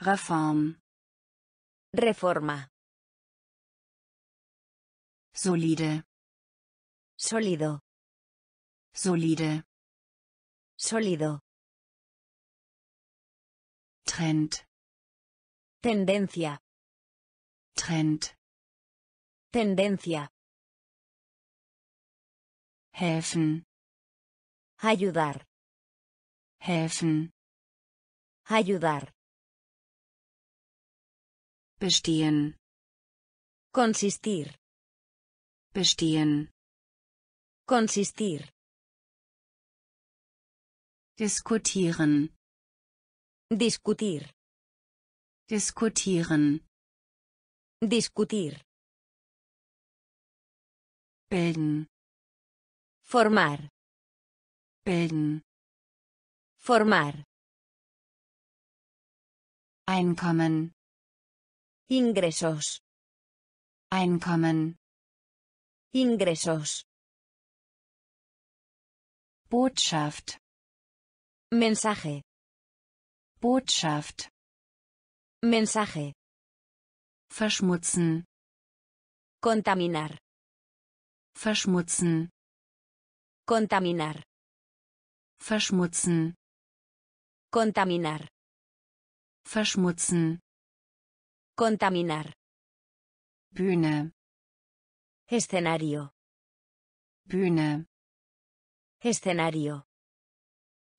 Reform, Reforma. solide, Sólido. solide, Sólido. Trend, Tendencia. Trend, Tendencia. helfen, Ayudar. helfen, Ayudar. Bestehen, Consistir. bestehen, Consistir. diskutieren, Discutir. diskutieren, Discutir. bilden, Formar. bilden, Formar. Einkommen, Ingresos. Einkommen, Ingresos. Botschaft, Mensaje. Botschaft, Mensaje. verschmutzen, Contaminar. verschmutzen, Contaminar. verschmutzen, Contaminar. verschmutzen, Contaminar. Bühne, Escenario. Bühne, Escenario.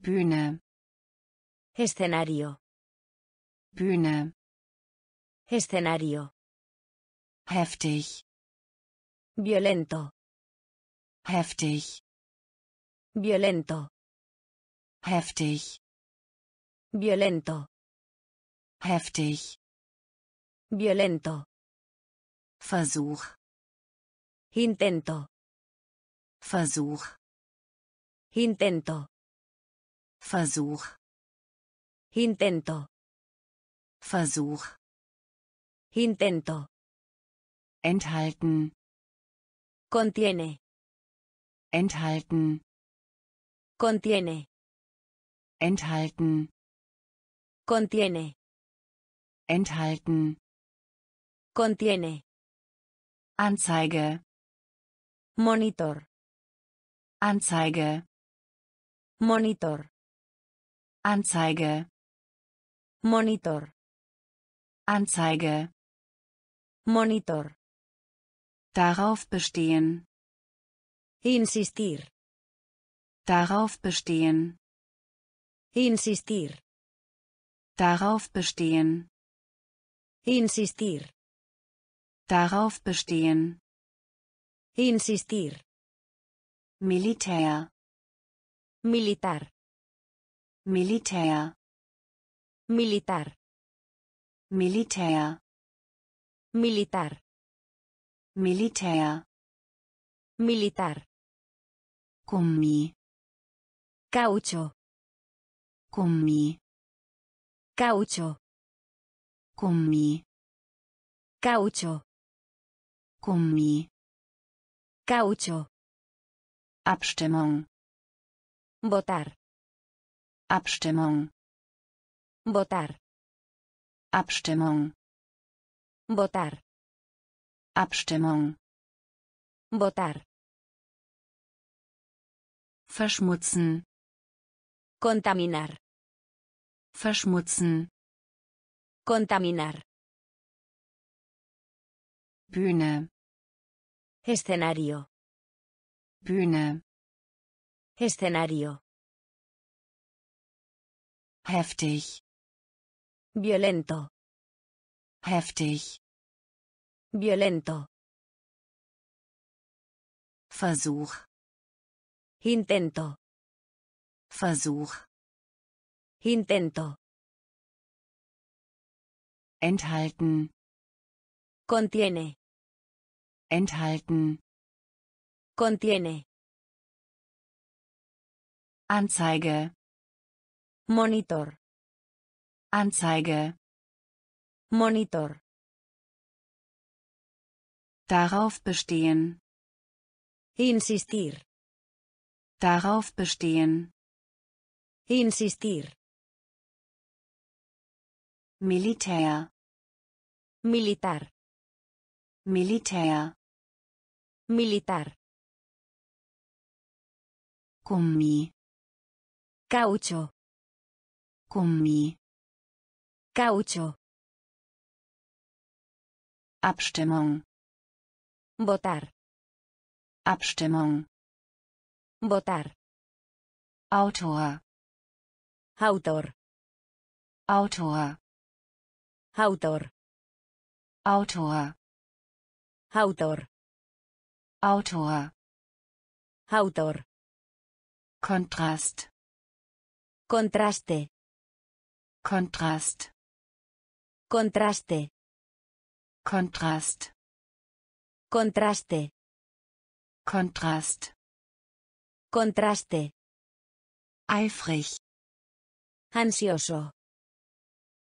Bühne, Escenario. Bühne, Escenario. heftig, Violento. heftig, Violento. heftig, Violento. heftig, Violento. Versuch, Intento. Versuch, Intento. Versuch, Intento. Versuch, Intento. enthalten, Contiene. enthalten, Contiene. enthalten, Contiene. enthalten, Contiene. Anzeige, Monitor. Anzeige, Monitor. Anzeige, Monitor. Anzeige, Monitor. darauf bestehen, Insistir. darauf bestehen, Insistir. darauf bestehen, Insistir. Darauf bestehen, Insistir. Militär, Militar. Militär, Militar. Militär, Militar. Militär, Militar. Gummi, Caucho. Gummi, Caucho. Gummi, Caucho. Gummi, Caucho. Abstimmung, Votar. Abstimmung, Votar. Abstimmung, Votar. Abstimmung, Votar. verschmutzen, Contaminar. verschmutzen, Contaminar. Bühne, Escenario. Bühne, Escenario. heftig, Violento. heftig, Violento. Versuch, Intento. Versuch, Intento. enthalten, Contiene. Enthalten, Contiene. Anzeige, Monitor. Anzeige, Monitor. darauf bestehen, Insistir. darauf bestehen, Insistir. Militär, Militar. Militär, Militar. Gummi, Caucho. Gummi, Caucho. Abstimmung, Votar. Abstimmung, Votar. Autor, Autor. Autor, Autor. Autor, Autor. Autor, Autor. Kontrast, Contraste. Kontrast, Contraste. Kontrast, Contraste. Kontrast, Contraste. eifrig, Ansioso.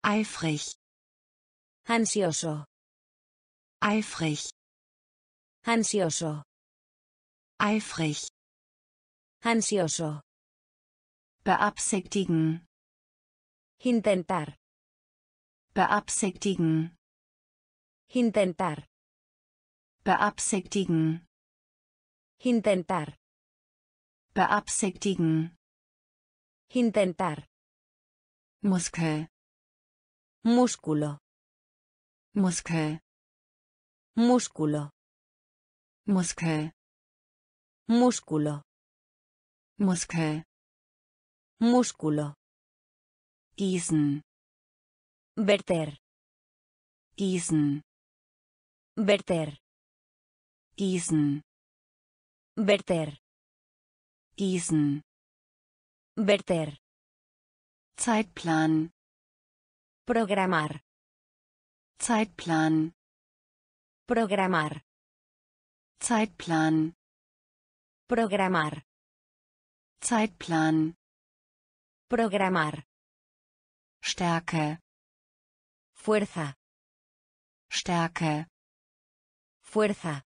eifrig, Ansioso. eifrig, Ansioso. eifrig, Ansioso. beabsichtigen, Intentar. beabsichtigen, Intentar. beabsichtigen, Intentar. beabsichtigen, Intentar. Muskel, Músculo. Muskel, Músculo. Muskel, Músculo. Muskel, Músculo. gießen, Verter. gießen, Verter. gießen, Verter. gießen, Verter. Zeitplan, Programar. Zeitplan, Programar. Zeitplan, Programar. Zeitplan, Programar. Stärke, Fuerza. Stärke, Fuerza.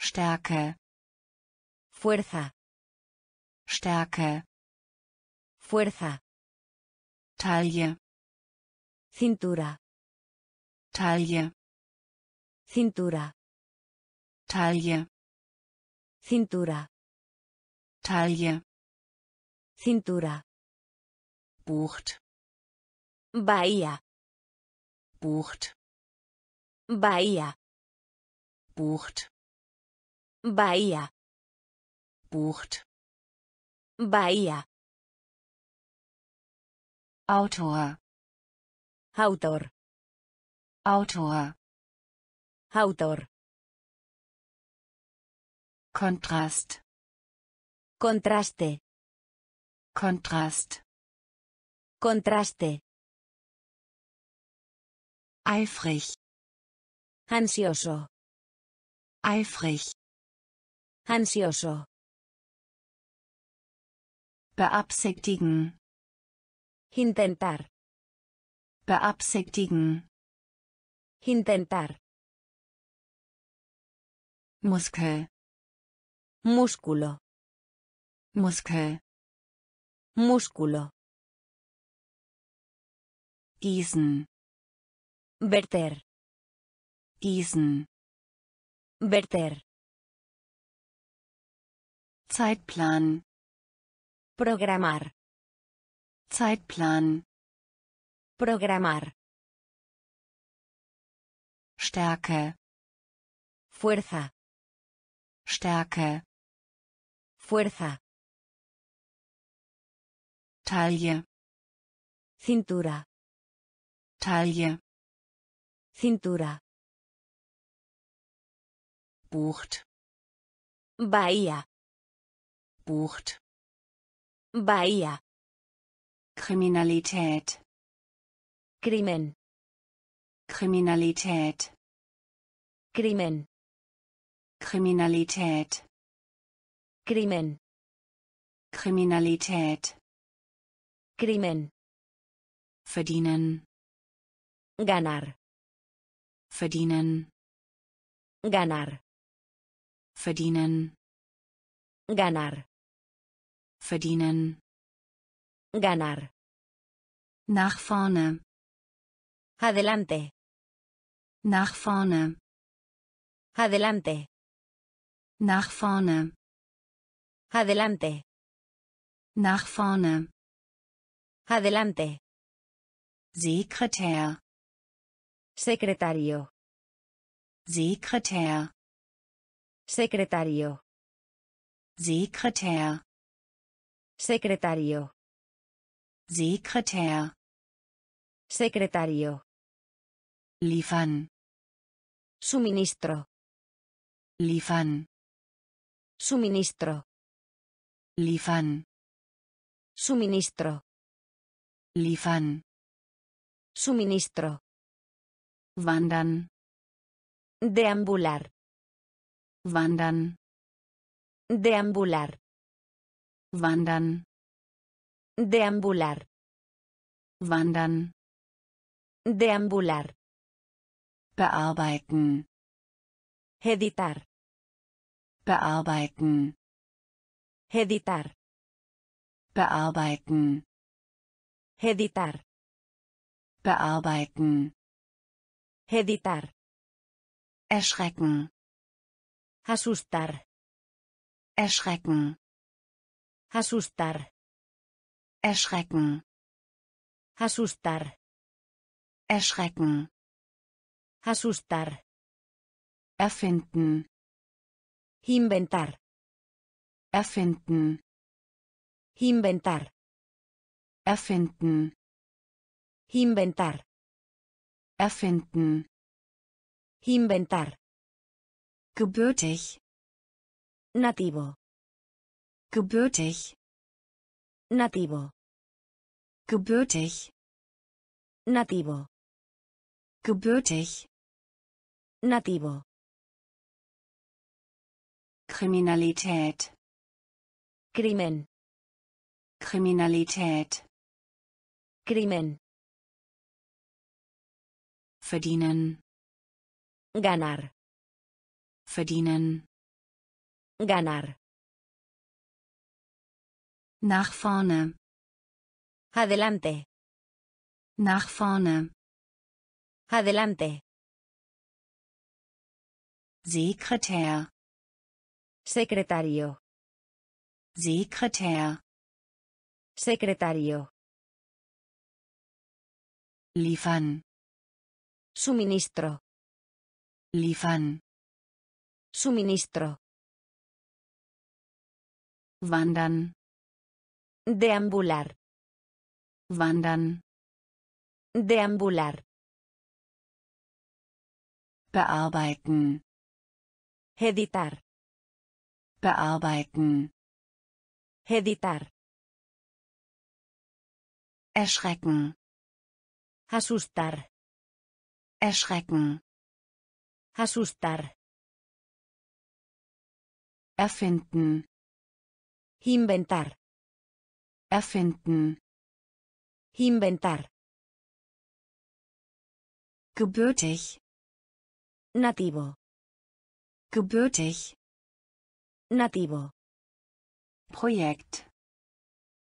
Stärke, Fuerza. Stärke, Fuerza. Taille, Cintura. Taille, Cintura. Taille, Cintura. Taille, Cintura. bucht, Bahía. bucht, Bahía. bucht, Bahía. bucht, Bahía. Autor, Autor. Autor, Autor. Kontrast, Contraste. Kontrast, Contraste. eifrig, Ansioso. eifrig, Ansioso. beabsichtigen, Intentar. beabsichtigen, Intentar. Muskel, Músculo. Muskel, Músculo. gießen, Verter. gießen, Verter. Zeitplan, Programar. Zeitplan, Programar. Stärke, Fuerza. Stärke, Fuerza. Taille, Cintura. Taille, Cintura. Bucht, Bahía. Bucht, Bahía. Kriminalität, Crimen. Kriminalität, Crimen. Kriminalität, Crimen. Kriminalität, Crimen. verdienen, Ganar. verdienen, Ganar. verdienen, Ganar. verdienen, Ganar. nach vorne, Adelante. nach vorne, Adelante. nach vorne, Adelante. nach vorne, Adelante. Sekretär, Secretario. Sekretär, Secretario. Sekretär, Secretario. Sekretär, Secretario. liefern, Suministro. liefern, Suministro. Liefern, Suministro. liefern, Suministro. wandern, Deambular. wandern, Deambular. wandern, Deambular. wandern, Deambular. bearbeiten, Editar. bearbeiten, Editar. bearbeiten, Editar. bearbeiten, Editar. erschrecken, Asustar. erschrecken, Asustar. erschrecken, Asustar. erschrecken, Asustar. erfinden, Inventar. Erfinden, Inventar. erfinden, Inventar. erfinden, Inventar. gebürtig, Nativo. gebürtig, Nativo. gebürtig, Nativo. gebürtig, Nativo. Kriminalität, Crimen. Kriminalität, Crimen. verdienen, Ganar. verdienen, Ganar. nach vorne, Adelante. nach vorne, Adelante. Sekretär, Secretario. Sekretär, Secretario. liefern, Suministro. liefern, Suministro. wandern, Deambular. wandern, Deambular. bearbeiten, Editar. bearbeiten, Editar. erschrecken, Asustar. erschrecken, Asustar. erfinden, Inventar. erfinden, Inventar. gebürtig, Nativo. gebürtig, Nativo. Projekt,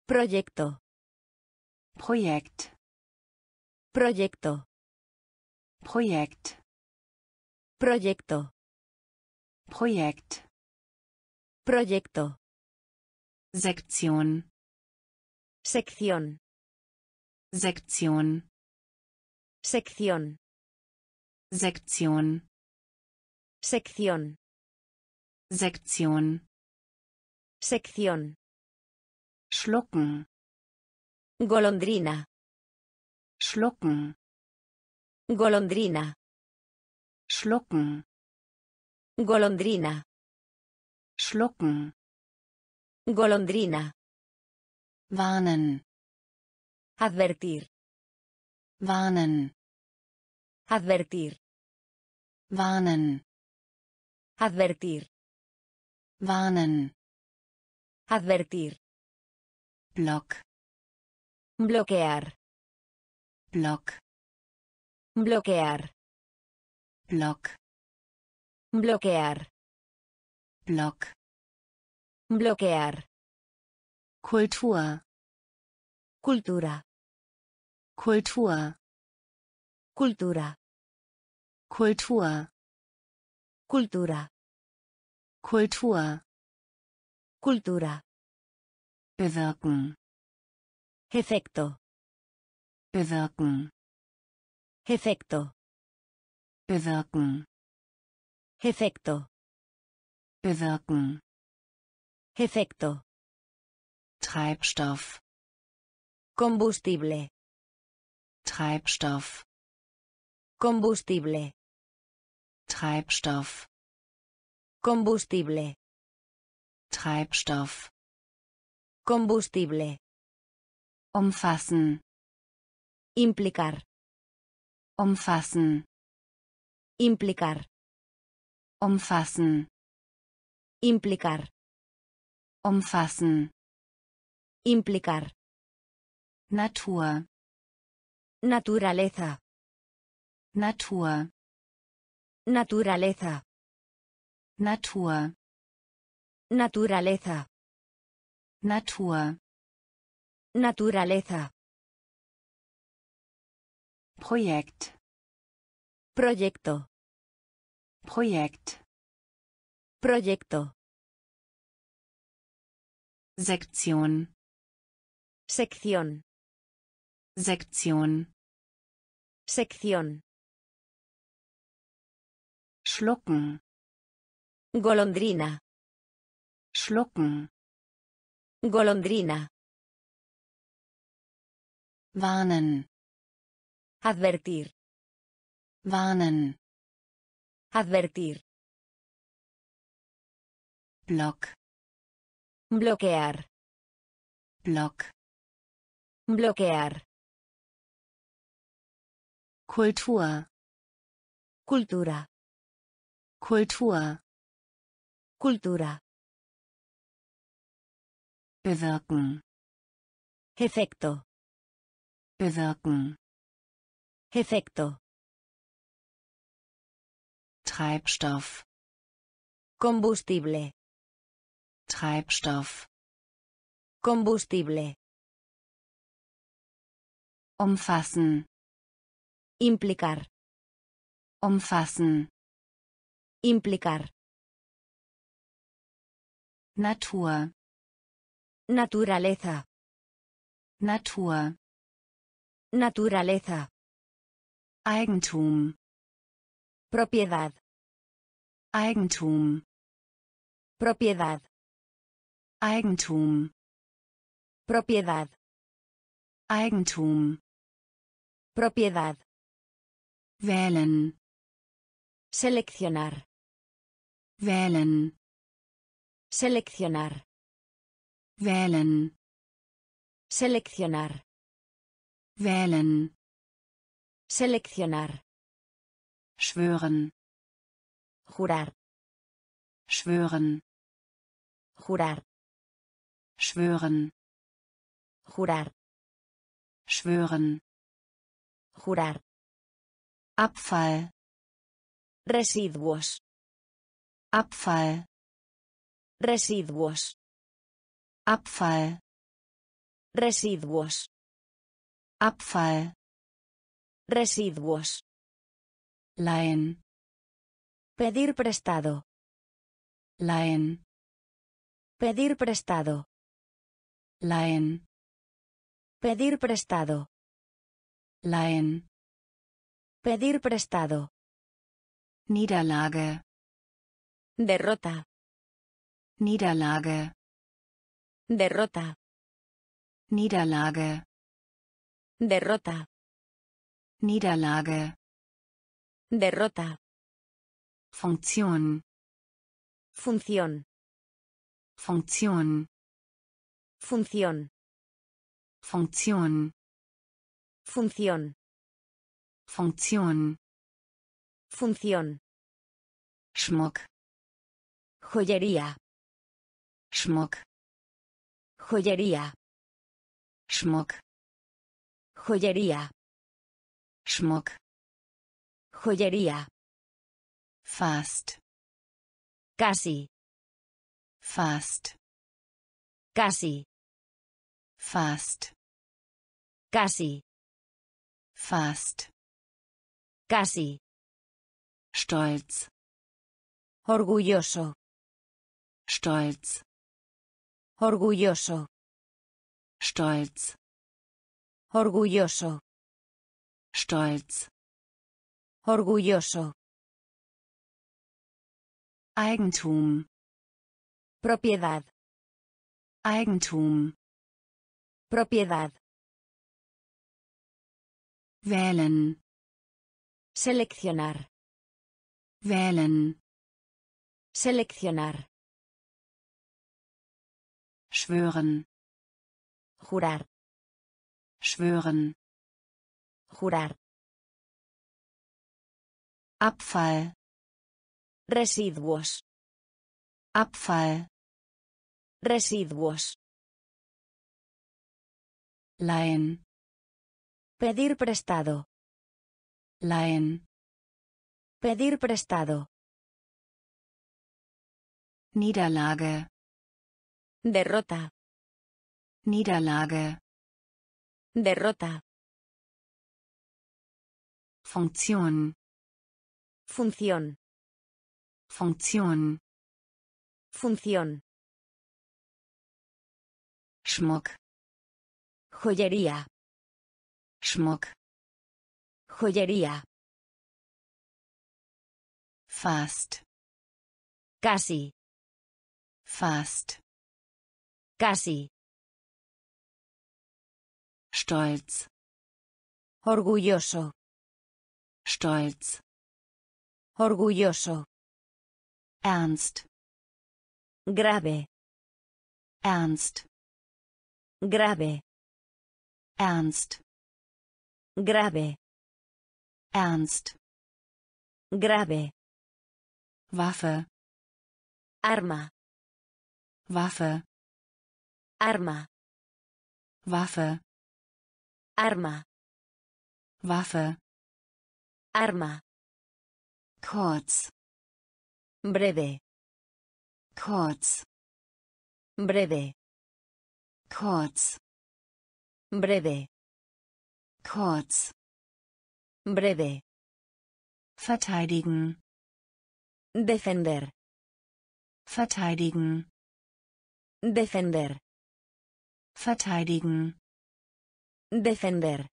Proyecto. Projekt, Proyecto. Projekt, Proyecto. Projekt, Proyecto. Sektion, Sección. Sektion, Sección. Sektion, Sección. Sektion, Sección. schlucken, Golondrina. schlucken, Golondrina. schlucken, Golondrina. schlucken, Golondrina. warnen, Advertir. warnen, Advertir. warnen, Advertir. warnen, Advertir. Block, Bloquear. Block, Bloquear. Block, Bloquear. Block, Bloquear. Kultur, Cultura. Kultur, Cultura. Kultur, Cultura. Kultur, Cultura. bewirken, Efecto. bewirken, Efecto. bewirken, Efecto. bewirken, Efecto. Treibstoff, Combustible. Treibstoff, Combustible. Treibstoff, Combustible. Treibstoff, Combustible. umfassen, Implicar. umfassen, Implicar. umfassen, Implicar. umfassen, Implicar. Natur, Naturaleza. Natur, Naturaleza. Natur, Naturaleza. Natur, Naturaleza. Projekt, Proyecto. Projekt, Proyecto. Sektion, Sección. Sektion, Sección. schlucken, Golondrina. Schlucken, Golondrina. warnen, Advertir. warnen, Advertir. Block, Bloquear. Block, Bloquear. Kultur, Cultura. Kultur, Cultura. Bewirken, Efecto. bewirken, Efecto. Treibstoff, Combustible. Treibstoff, Combustible. umfassen, Implicar. umfassen, Implicar. Natur, Naturaleza. Natur, Naturaleza. Eigentum, Propiedad. Eigentum, Propiedad. Eigentum, Propiedad. Eigentum, Propiedad. wählen, Seleccionar. wählen, Seleccionar. Wählen, Seleccionar. wählen, Seleccionar. schwören, Jurar. schwören, Jurar. schwören, Jurar. schwören, Jurar. Abfall, Residuos. Abfall, Residuos. Abfall, Residuos. Abfall, Residuos. leihen, Pedir prestado. leihen, Pedir prestado. leihen, Pedir prestado. leihen, Pedir prestado. Niederlage, Derrota. Niederlage, Derrota. Niederlage, Derrota. Niederlage, Derrota. Funktion, Función. Funktion, Función. Funktion, Función. Funktion, Función. Schmuck, Joyería. Schmuck, Joyería. Schmuck, Joyería. Schmuck, Joyería. fast, Casi. fast, Casi. fast, Casi. fast, Casi. stolz, Orgulloso. stolz, Orgulloso. stolz, Orgulloso. stolz, Orgulloso. Eigentum, Propiedad. Eigentum, Propiedad. wählen, Seleccionar. wählen, Seleccionar. Schwören, Jurar. schwören, Jurar. Abfall, Residuos. Abfall, Residuos. leihen, Pedir prestado. leihen, Pedir prestado. Niederlage, Derrota. Niederlage, Derrota. Funktion, Función. Funktion, Función. Schmuck, Joyería. Schmuck, Joyería. fast, Casi. fast, Casi. stolz, Orgulloso. stolz, Orgulloso. ernst, Grave. ernst, Grave. ernst, Grave. ernst, Grave. Waffe, Arma. Waffe, Arma. Waffe, Arma. Waffe, Arma. kurz, Breve. kurz, Breve. kurz, Breve. kurz, Breve. verteidigen, Defender. verteidigen, Defender. Verteidigen, Defender.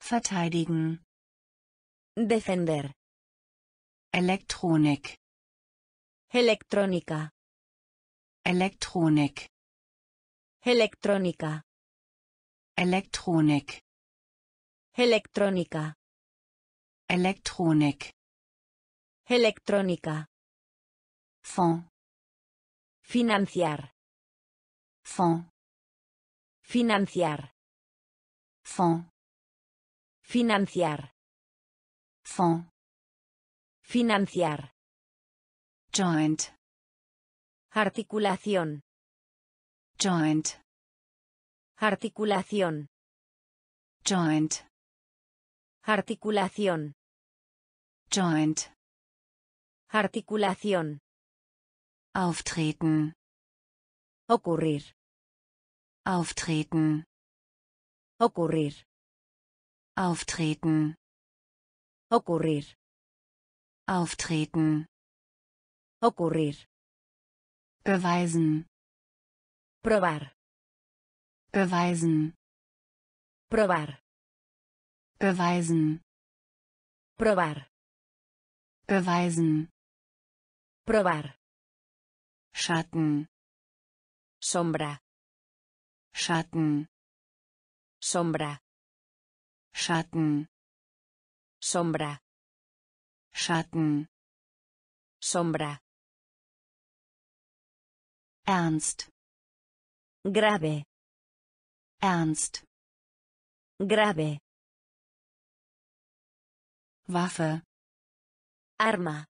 verteidigen, Defender. Elektronik, Electrónica. Elektronik, Electrónica. Elektronik, Electrónica. Elektronik, Electrónica. Fonds, Financiar. Fonds, Financiar. Fonds, Financiar. Fonds, Financiar. Joint, Articulación. Joint, Articulación. Joint, Articulación. Joint, Articulación. auftreten, Ocurrir. Auftreten, Ocurrir. auftreten, Ocurrir. auftreten, Ocurrir. beweisen, Probar. beweisen, Probar. beweisen, Probar. beweisen, Probar. Schatten, Sombra. Schatten, Sombra. Schatten, sombra, Schatten, sombra, ernst, grave, ernst, grave, Waffe, arma,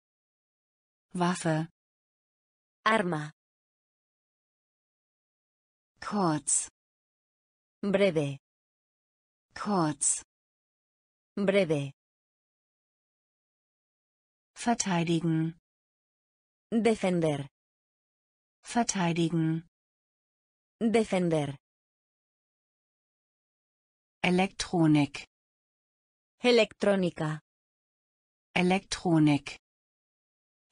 Waffe, arma, kurz, breve, kurz, breve, verteidigen, defender, verteidigen, defender, Elektronik, electrónica, Elektronik,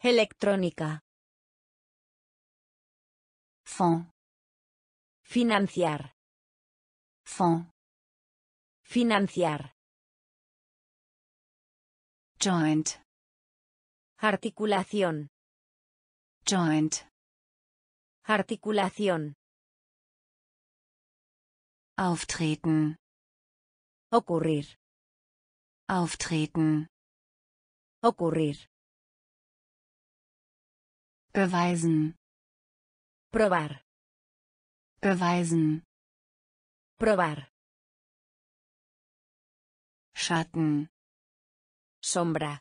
electrónica, Fonds, financiar, Fonds, financiar, Joint, articulación, Joint, articulación, auftreten, ocurrir, auftreten, ocurrir, beweisen, probar, beweisen, probar, Schatten, sombra,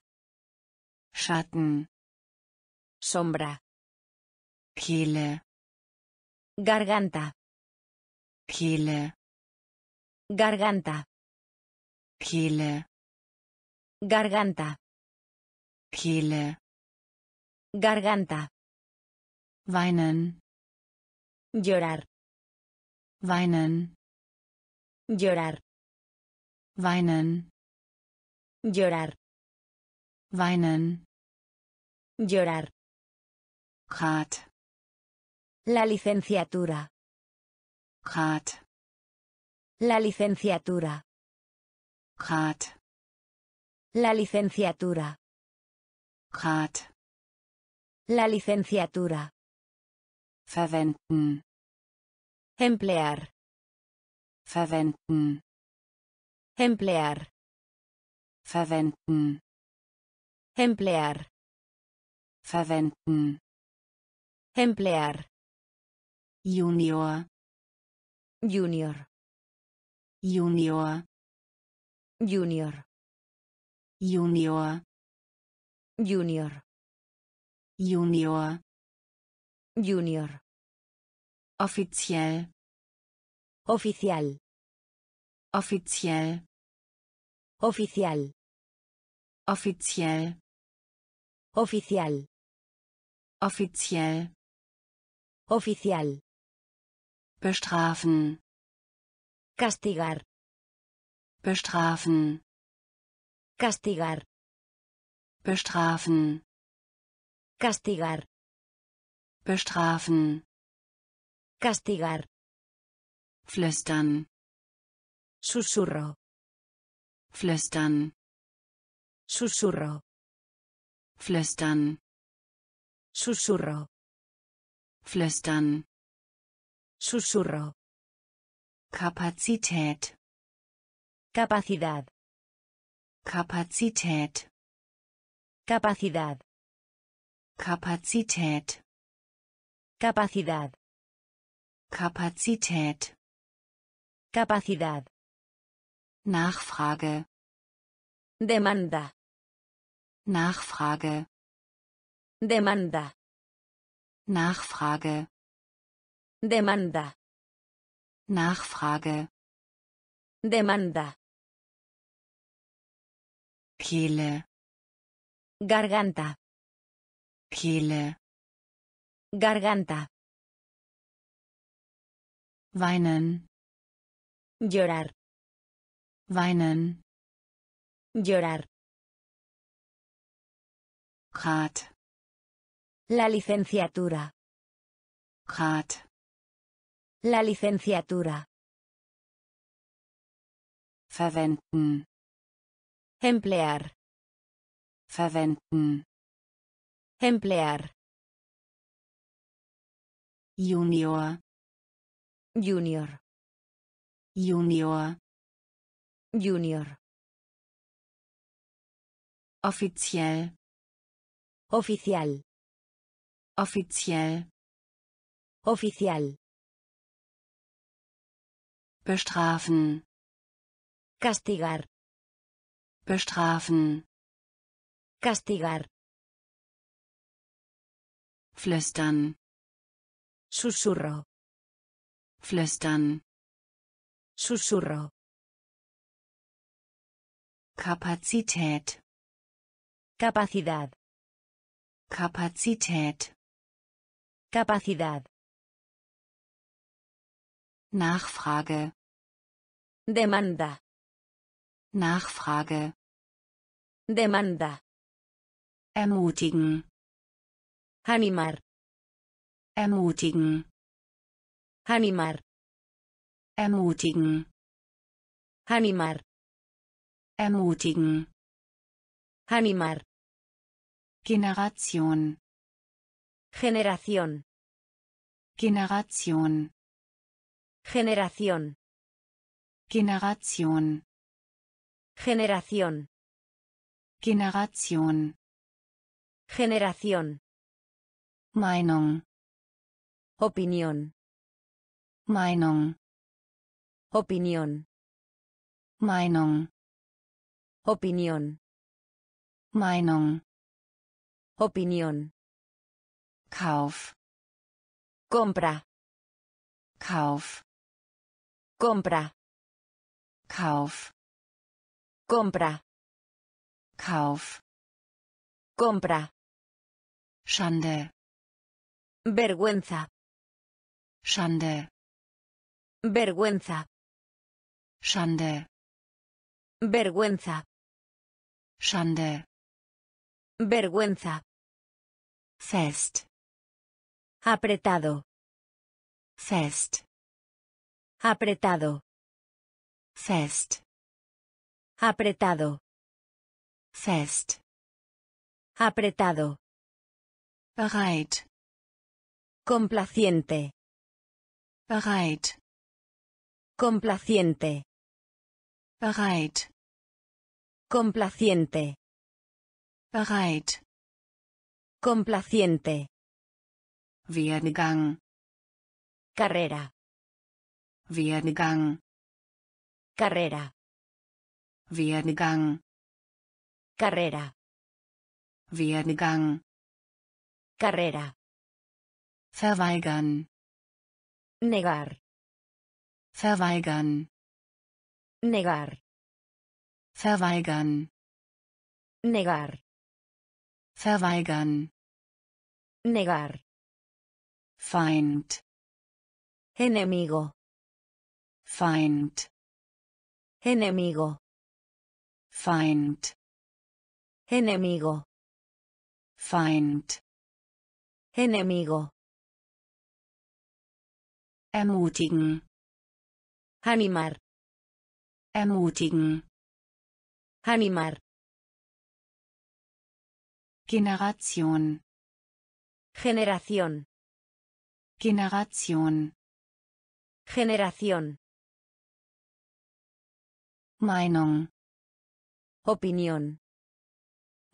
Schatten, sombra, Kehle, garganta, Kehle, garganta, Kehle, garganta, Kehle, garganta, weinen, llorar, weinen, llorar, weinen, llorar, weinen, llorar, Grad, la licenciatura, Grad, la licenciatura, Grad, la licenciatura, Grad, la licenciatura, verwenden, emplear, verwenden, emplear, verwenden, emplear, verwenden, emplear, Junior, junior, Junior, junior, Junior, junior, Junior, junior, offiziell, oficial, offiziell, oficial, offiziell, oficial, offiziell, oficial, bestrafen, castigar, bestrafen, castigar, bestrafen, castigar, bestrafen, castigar, flüstern, susurro, flüstern, susurro, flüstern, susurro, flüstern, susurro, Kapazität, capacidad, Kapazität, capacidad, Kapazität, capacidad, Kapazität, capacidad, Nachfrage, demanda, Nachfrage, demanda, Nachfrage, demanda, Nachfrage, demanda, Kehle, garganta, Kehle, garganta, weinen, llorar, weinen, llorar, Grad, la licenciatura, Grad, la licenciatura, verwenden, emplear, verwenden, emplear, Junior, junior, Junior, junior, Offiziell. Oficial. Offiziell. Oficial. Bestrafen. Castigar. Bestrafen. Castigar. Flüstern. Susurro. Flüstern. Susurro. Kapazität. Capacidad. Kapazität. Capacidad. Nachfrage. Demanda. Nachfrage. Demanda. Ermutigen. Animar. Ermutigen. Animar. Ermutigen. Animar. Ermutigen. Animar. Generation. Generación. Generation. Generación. Generation. Generación. Generation. Generación. Meinung. Opinión. Meinung. Opinión. Meinung. Opinión. Meinung. Opinión. Kauf. Compra. Kauf. Compra. Kauf. Compra. Kauf. Compra. Schande. Vergüenza. Schande. Vergüenza. Schande. Vergüenza. Schande. Vergüenza. Fest. Apretado. Fest. Apretado. Fest. Apretado. Fest. Apretado. Bereit. Complaciente. Bereit. Complaciente. Bereit. Complaciente. Bereit. Complaciente. Werdegang. Carrera. Werdegang. Carrera. Werdegang. Carrera. Werdegang. Carrera. Verweigern. Negar. Verweigern. Negar. Verweigern. Negar. Verweigern. Negar. Feind. Enemigo. Feind. Enemigo. Feind. Enemigo. Feind. Enemigo. Ermutigen. Animar. Ermutigen. Animar. Generation. Generación. Generation. Generación. Meinung. Opinión.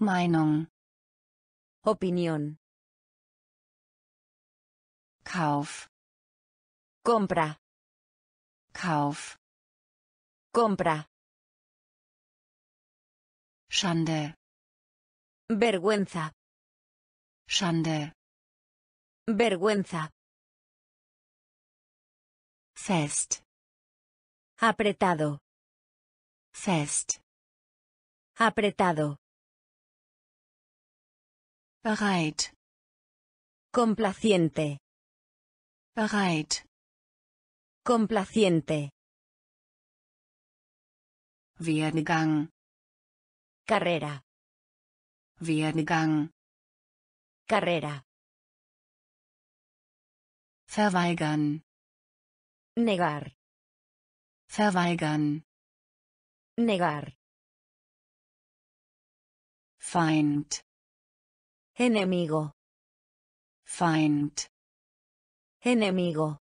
Meinung. Opinión. Kauf. Compra. Kauf. Compra. Schande. Vergüenza. Schande. Vergüenza. Fest. Apretado. Fest. Apretado. Bereit. Complaciente. Bereit. Complaciente. Werdegang. Carrera. Werdegang. Carrera. Verweigern. Negar. Verweigern. Negar. Feind. Enemigo. Feind. Enemigo.